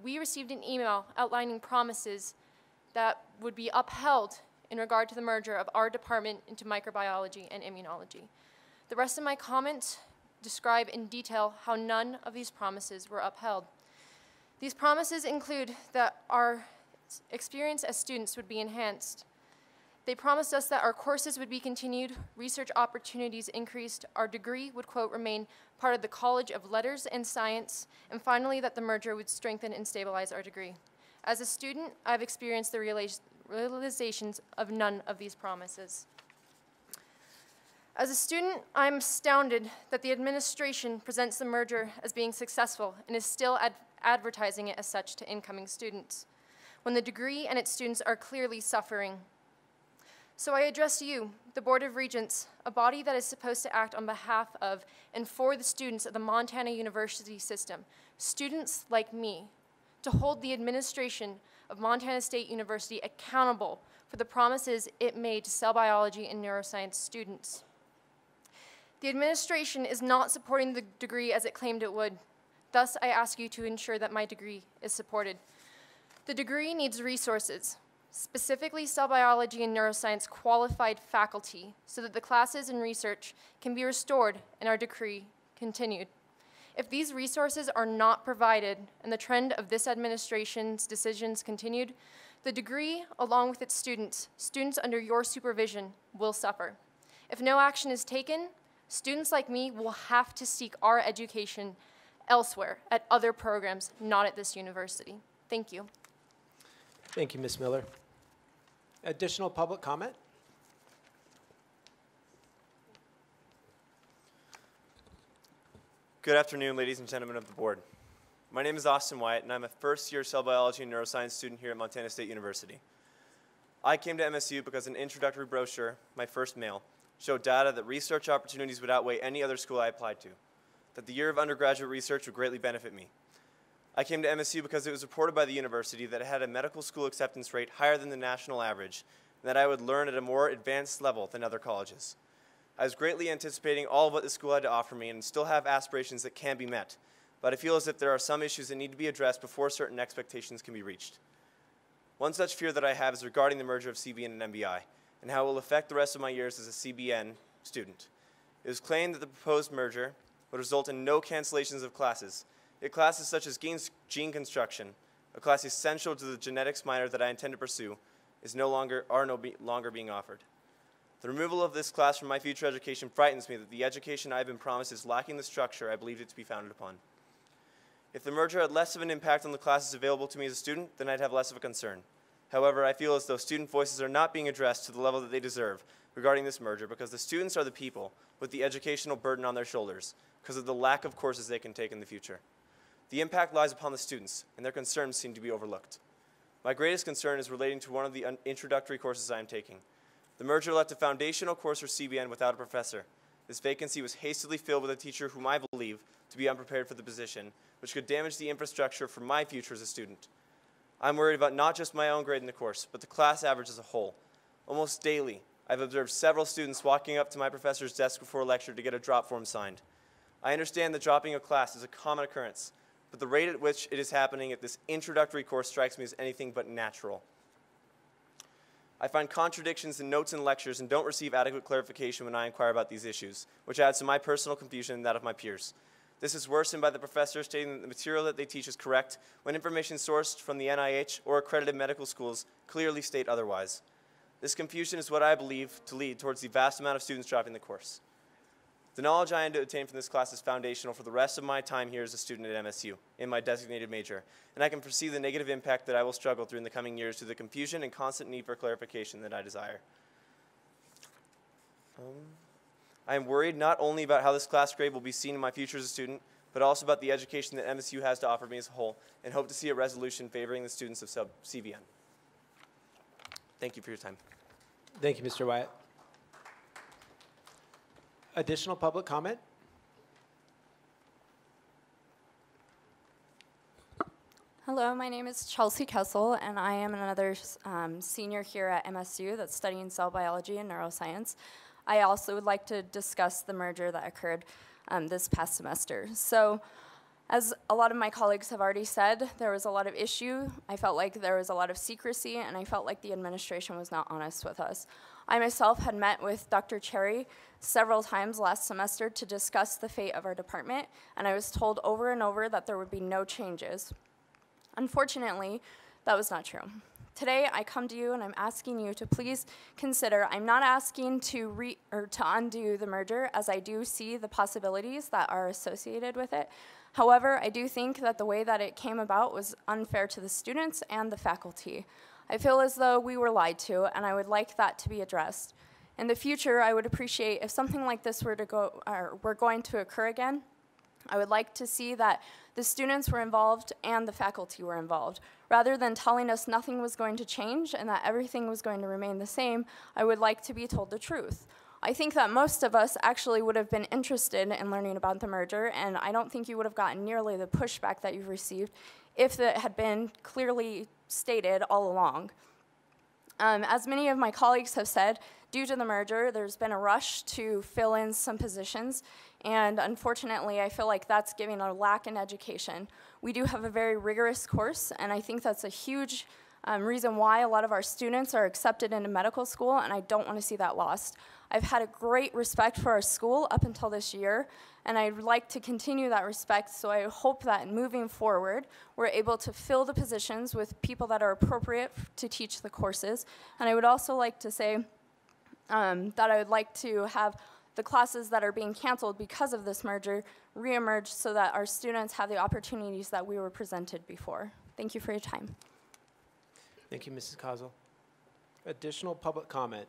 we received an email outlining promises that would be upheld in regard to the merger of our department into microbiology and immunology. The rest of my comments describe in detail how none of these promises were upheld. These promises include that our experience as students would be enhanced. They promised us that our courses would be continued, research opportunities increased, our degree would, quote, remain part of the College of Letters and Science, and finally that the merger would strengthen and stabilize our degree. As a student, I've experienced the realizations of none of these promises. As a student, I'm astounded that the administration presents the merger as being successful and is still ad advertising it as such to incoming students when the degree and its students are clearly suffering. So I address you, the Board of Regents, a body that is supposed to act on behalf of and for the students of the Montana University system, students like me, to hold the administration of Montana State University accountable for the promises it made to cell biology and neuroscience students. The administration is not supporting the degree as it claimed it would. Thus, I ask you to ensure that my degree is supported. The degree needs resources, specifically cell biology and neuroscience qualified faculty, so that the classes and research can be restored and our degree continued. If these resources are not provided and the trend of this administration's decisions continued, the degree, along with its students, students under your supervision, will suffer. If no action is taken, students like me will have to seek our education elsewhere at other programs, not at this university. Thank you. Thank you, Ms. Miller. Additional public comment? Good afternoon, ladies and gentlemen of the board. My name is Austin Wyatt, and I'm a first-year cell biology and neuroscience student here at Montana State University. I came to MSU because an introductory brochure, my first mail, showed data that research opportunities would outweigh any other school I applied to, that the year of undergraduate research would greatly benefit me. I came to MSU because it was reported by the university that it had a medical school acceptance rate higher than the national average, and that I would learn at a more advanced level than other colleges. I was greatly anticipating all of what the school had to offer me and still have aspirations that can be met, but I feel as if there are some issues that need to be addressed before certain expectations can be reached. One such fear that I have is regarding the merger of CBN and MBI and how it will affect the rest of my years as a CBN student. It was claimed that the proposed merger would result in no cancellations of classes, yet classes such as gene construction, a class essential to the genetics minor that I intend to pursue, is no longer, are no be, longer being offered. The removal of this class from my future education frightens me that the education I have been promised is lacking the structure I believed it to be founded upon. If the merger had less of an impact on the classes available to me as a student, then I'd have less of a concern. However, I feel as though student voices are not being addressed to the level that they deserve regarding this merger because the students are the people with the educational burden on their shoulders because of the lack of courses they can take in the future. The impact lies upon the students, and their concerns seem to be overlooked. My greatest concern is relating to one of the introductory courses I am taking. The merger left a foundational course for CBN without a professor. This vacancy was hastily filled with a teacher whom I believe to be unprepared for the position, which could damage the infrastructure for my future as a student. I'm worried about not just my own grade in the course, but the class average as a whole. Almost daily, I've observed several students walking up to my professor's desk before a lecture to get a drop form signed. I understand that dropping a class is a common occurrence, but the rate at which it is happening at this introductory course strikes me as anything but natural. I find contradictions in notes and lectures and don't receive adequate clarification when I inquire about these issues, which adds to my personal confusion and that of my peers. This is worsened by the professor stating that the material that they teach is correct when information sourced from the NIH or accredited medical schools clearly state otherwise. This confusion is what I believe to lead towards the vast amount of students dropping the course. The knowledge I am to obtain from this class is foundational for the rest of my time here as a student at MSU in my designated major, and I can foresee the negative impact that I will struggle through in the coming years through the confusion and constant need for clarification that I desire. Um, I am worried not only about how this class grade will be seen in my future as a student, but also about the education that MSU has to offer me as a whole, and hope to see a resolution favoring the students of sub CBN. Thank you for your time. Thank you, Mr. Wyatt. Additional public comment? Hello, my name is Chelsea Kessel, and I am another um, senior here at MSU that's studying cell biology and neuroscience. I also would like to discuss the merger that occurred um, this past semester. So, as a lot of my colleagues have already said, there was a lot of issue. I felt like there was a lot of secrecy, and I felt like the administration was not honest with us. I myself had met with Dr. Cherry several times last semester to discuss the fate of our department, and I was told over and over that there would be no changes. Unfortunately, that was not true. Today, I come to you and I'm asking you to please consider. I'm not asking to re or to undo the merger, as I do see the possibilities that are associated with it. However, I do think that the way that it came about was unfair to the students and the faculty. I feel as though we were lied to, and I would like that to be addressed. In the future, I would appreciate if something like this were to go, or were going to occur again, I would like to see that the students were involved and the faculty were involved. Rather than telling us nothing was going to change and that everything was going to remain the same, I would like to be told the truth. I think that most of us actually would have been interested in learning about the merger, and I don't think you would have gotten nearly the pushback that you've received if it had been clearly stated all along. Um, as many of my colleagues have said, due to the merger, there's been a rush to fill in some positions, and unfortunately, I feel like that's giving a lack in education. We do have a very rigorous course, and I think that's a huge um, reason why a lot of our students are accepted into medical school, and I don't want to see that lost. I've had a great respect for our school up until this year, and I'd like to continue that respect, so I hope that moving forward, we're able to fill the positions with people that are appropriate to teach the courses. And I would also like to say um, that I would like to have the classes that are being canceled because of this merger reemerge so that our students have the opportunities that we were presented before. Thank you for your time. Thank you, Mrs. Kozel. Additional public comment?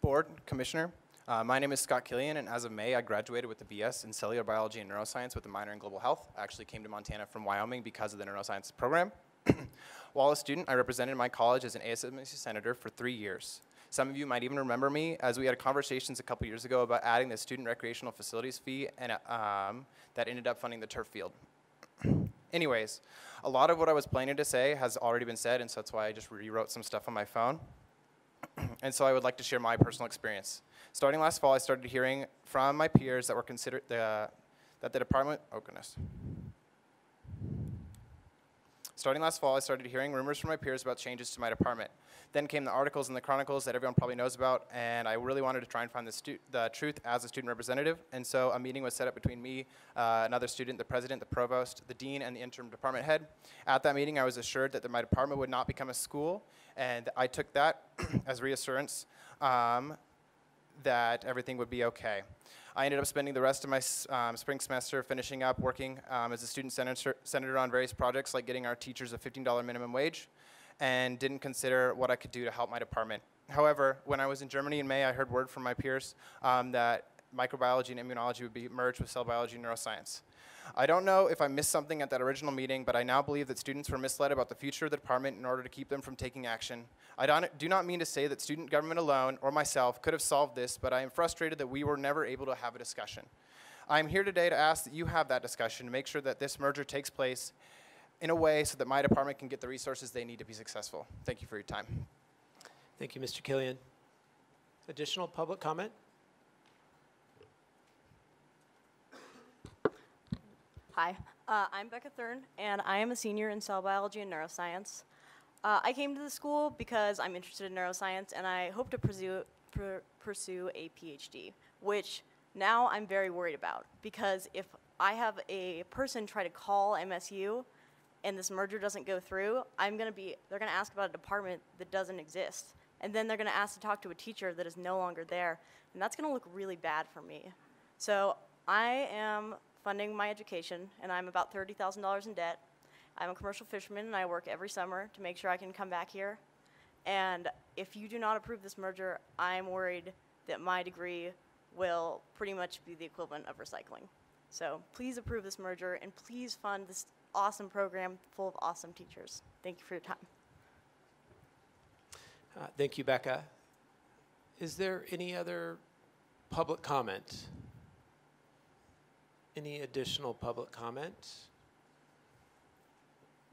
Board, Commissioner, uh, my name is Scott Killian, and as of May, I graduated with a BS in cellular biology and neuroscience with a minor in global health. I actually came to Montana from Wyoming because of the neuroscience program. While a student, I represented my college as an ASMSU senator for three years. Some of you might even remember me as we had conversations a couple years ago about adding the student recreational facilities fee and um, that ended up funding the turf field. Anyways, a lot of what I was planning to say has already been said, and so that's why I just rewrote some stuff on my phone. and so I would like to share my personal experience. Starting last fall, I started hearing from my peers that were considered that the department, oh goodness. Starting last fall, I started hearing rumors from my peers about changes to my department. Then came the articles in the Chronicles that everyone probably knows about, and I really wanted to try and find the, the truth as a student representative. And so a meeting was set up between me, uh, another student, the president, the provost, the dean, and the interim department head. At that meeting, I was assured that my department would not become a school, and I took that as reassurance um, that everything would be okay. I ended up spending the rest of my um, spring semester finishing up working um, as a student senator, on various projects like getting our teachers a $15 minimum wage and didn't consider what I could do to help my department. However, when I was in Germany in May, I heard word from my peers um, that microbiology and immunology would be merged with cell biology and neuroscience. I don't know if I missed something at that original meeting, but I now believe that students were misled about the future of the department in order to keep them from taking action. I do not mean to say that student government alone or myself could have solved this, but I am frustrated that we were never able to have a discussion. I am here today to ask that you have that discussion to make sure that this merger takes place in a way so that my department can get the resources they need to be successful. Thank you for your time. Thank you, Mr. Killian. Additional public comment? Hi, uh, I'm Becca Thurn, and I am a senior in cell biology and neuroscience. Uh, I came to the school because I'm interested in neuroscience, and I hope to pursue, pr pursue a PhD, which now I'm very worried about, because if I have a person try to call MSU and this merger doesn't go through, I'm going to be, they're going to ask about a department that doesn't exist. And then they're going to ask to talk to a teacher that is no longer there. And that's going to look really bad for me. So I am funding my education, and I'm about $30,000 in debt. I'm a commercial fisherman, and I work every summer to make sure I can come back here. And if you do not approve this merger, I'm worried that my degree will pretty much be the equivalent of recycling. So please approve this merger, and please fund this awesome program full of awesome teachers. Thank you for your time. Uh, thank you, Becca. Is there any other public comment? Any additional public comment?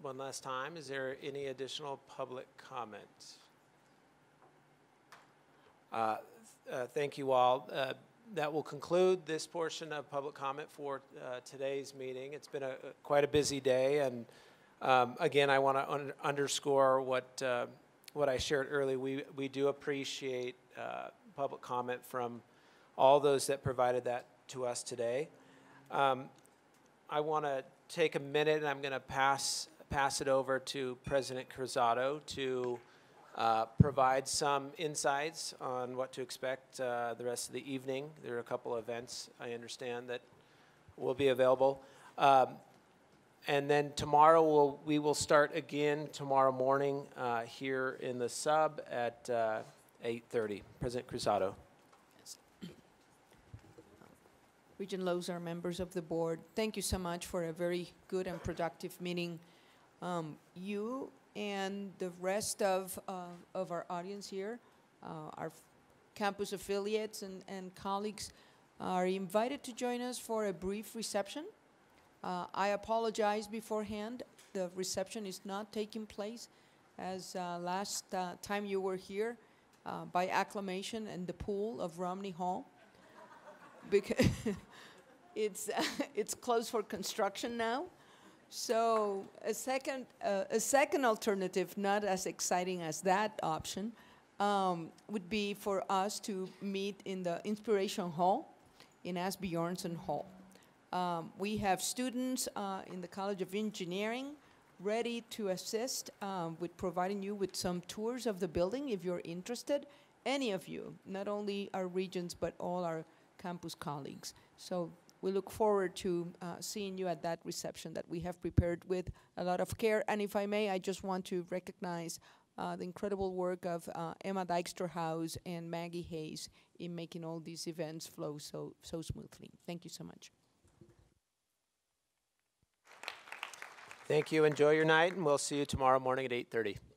One last time, is there any additional public comment? Uh, uh, thank you all. Uh, that will conclude this portion of public comment for uh, today's meeting. It's been a, quite a busy day, and um, again, I want to un underscore what uh, what I shared earlier. We we do appreciate uh, public comment from all those that provided that to us today. Um, I want to take a minute, and I'm going to pass pass it over to President Cruzado to uh, provide some insights on what to expect uh, the rest of the evening. There are a couple of events I understand that will be available. Um, and then tomorrow we'll, we will start again tomorrow morning uh, here in the sub at 8.30. Uh, President Cruzado. Regent Lozar, members of the board, thank you so much for a very good and productive meeting. Um, you and the rest of, uh, of our audience here, uh, our campus affiliates and, and colleagues are invited to join us for a brief reception Uh, I apologize beforehand. The reception is not taking place as uh, last uh, time you were here uh, by acclamation in the pool of Romney Hall. Because it's, it's closed for construction now. So a second, uh, a second alternative, not as exciting as that option, um, would be for us to meet in the Inspiration Hall in Asbjornson Hall. Um, we have students uh, in the College of Engineering ready to assist um, with providing you with some tours of the building if you're interested. Any of you, not only our regents, but all our campus colleagues. So we look forward to uh, seeing you at that reception that we have prepared with a lot of care. And if I may, I just want to recognize uh, the incredible work of uh, Emma Dijksterhouse and Maggie Hayes in making all these events flow so, so smoothly. Thank you so much. Thank you. Enjoy your night, and we'll see you tomorrow morning at 8:30.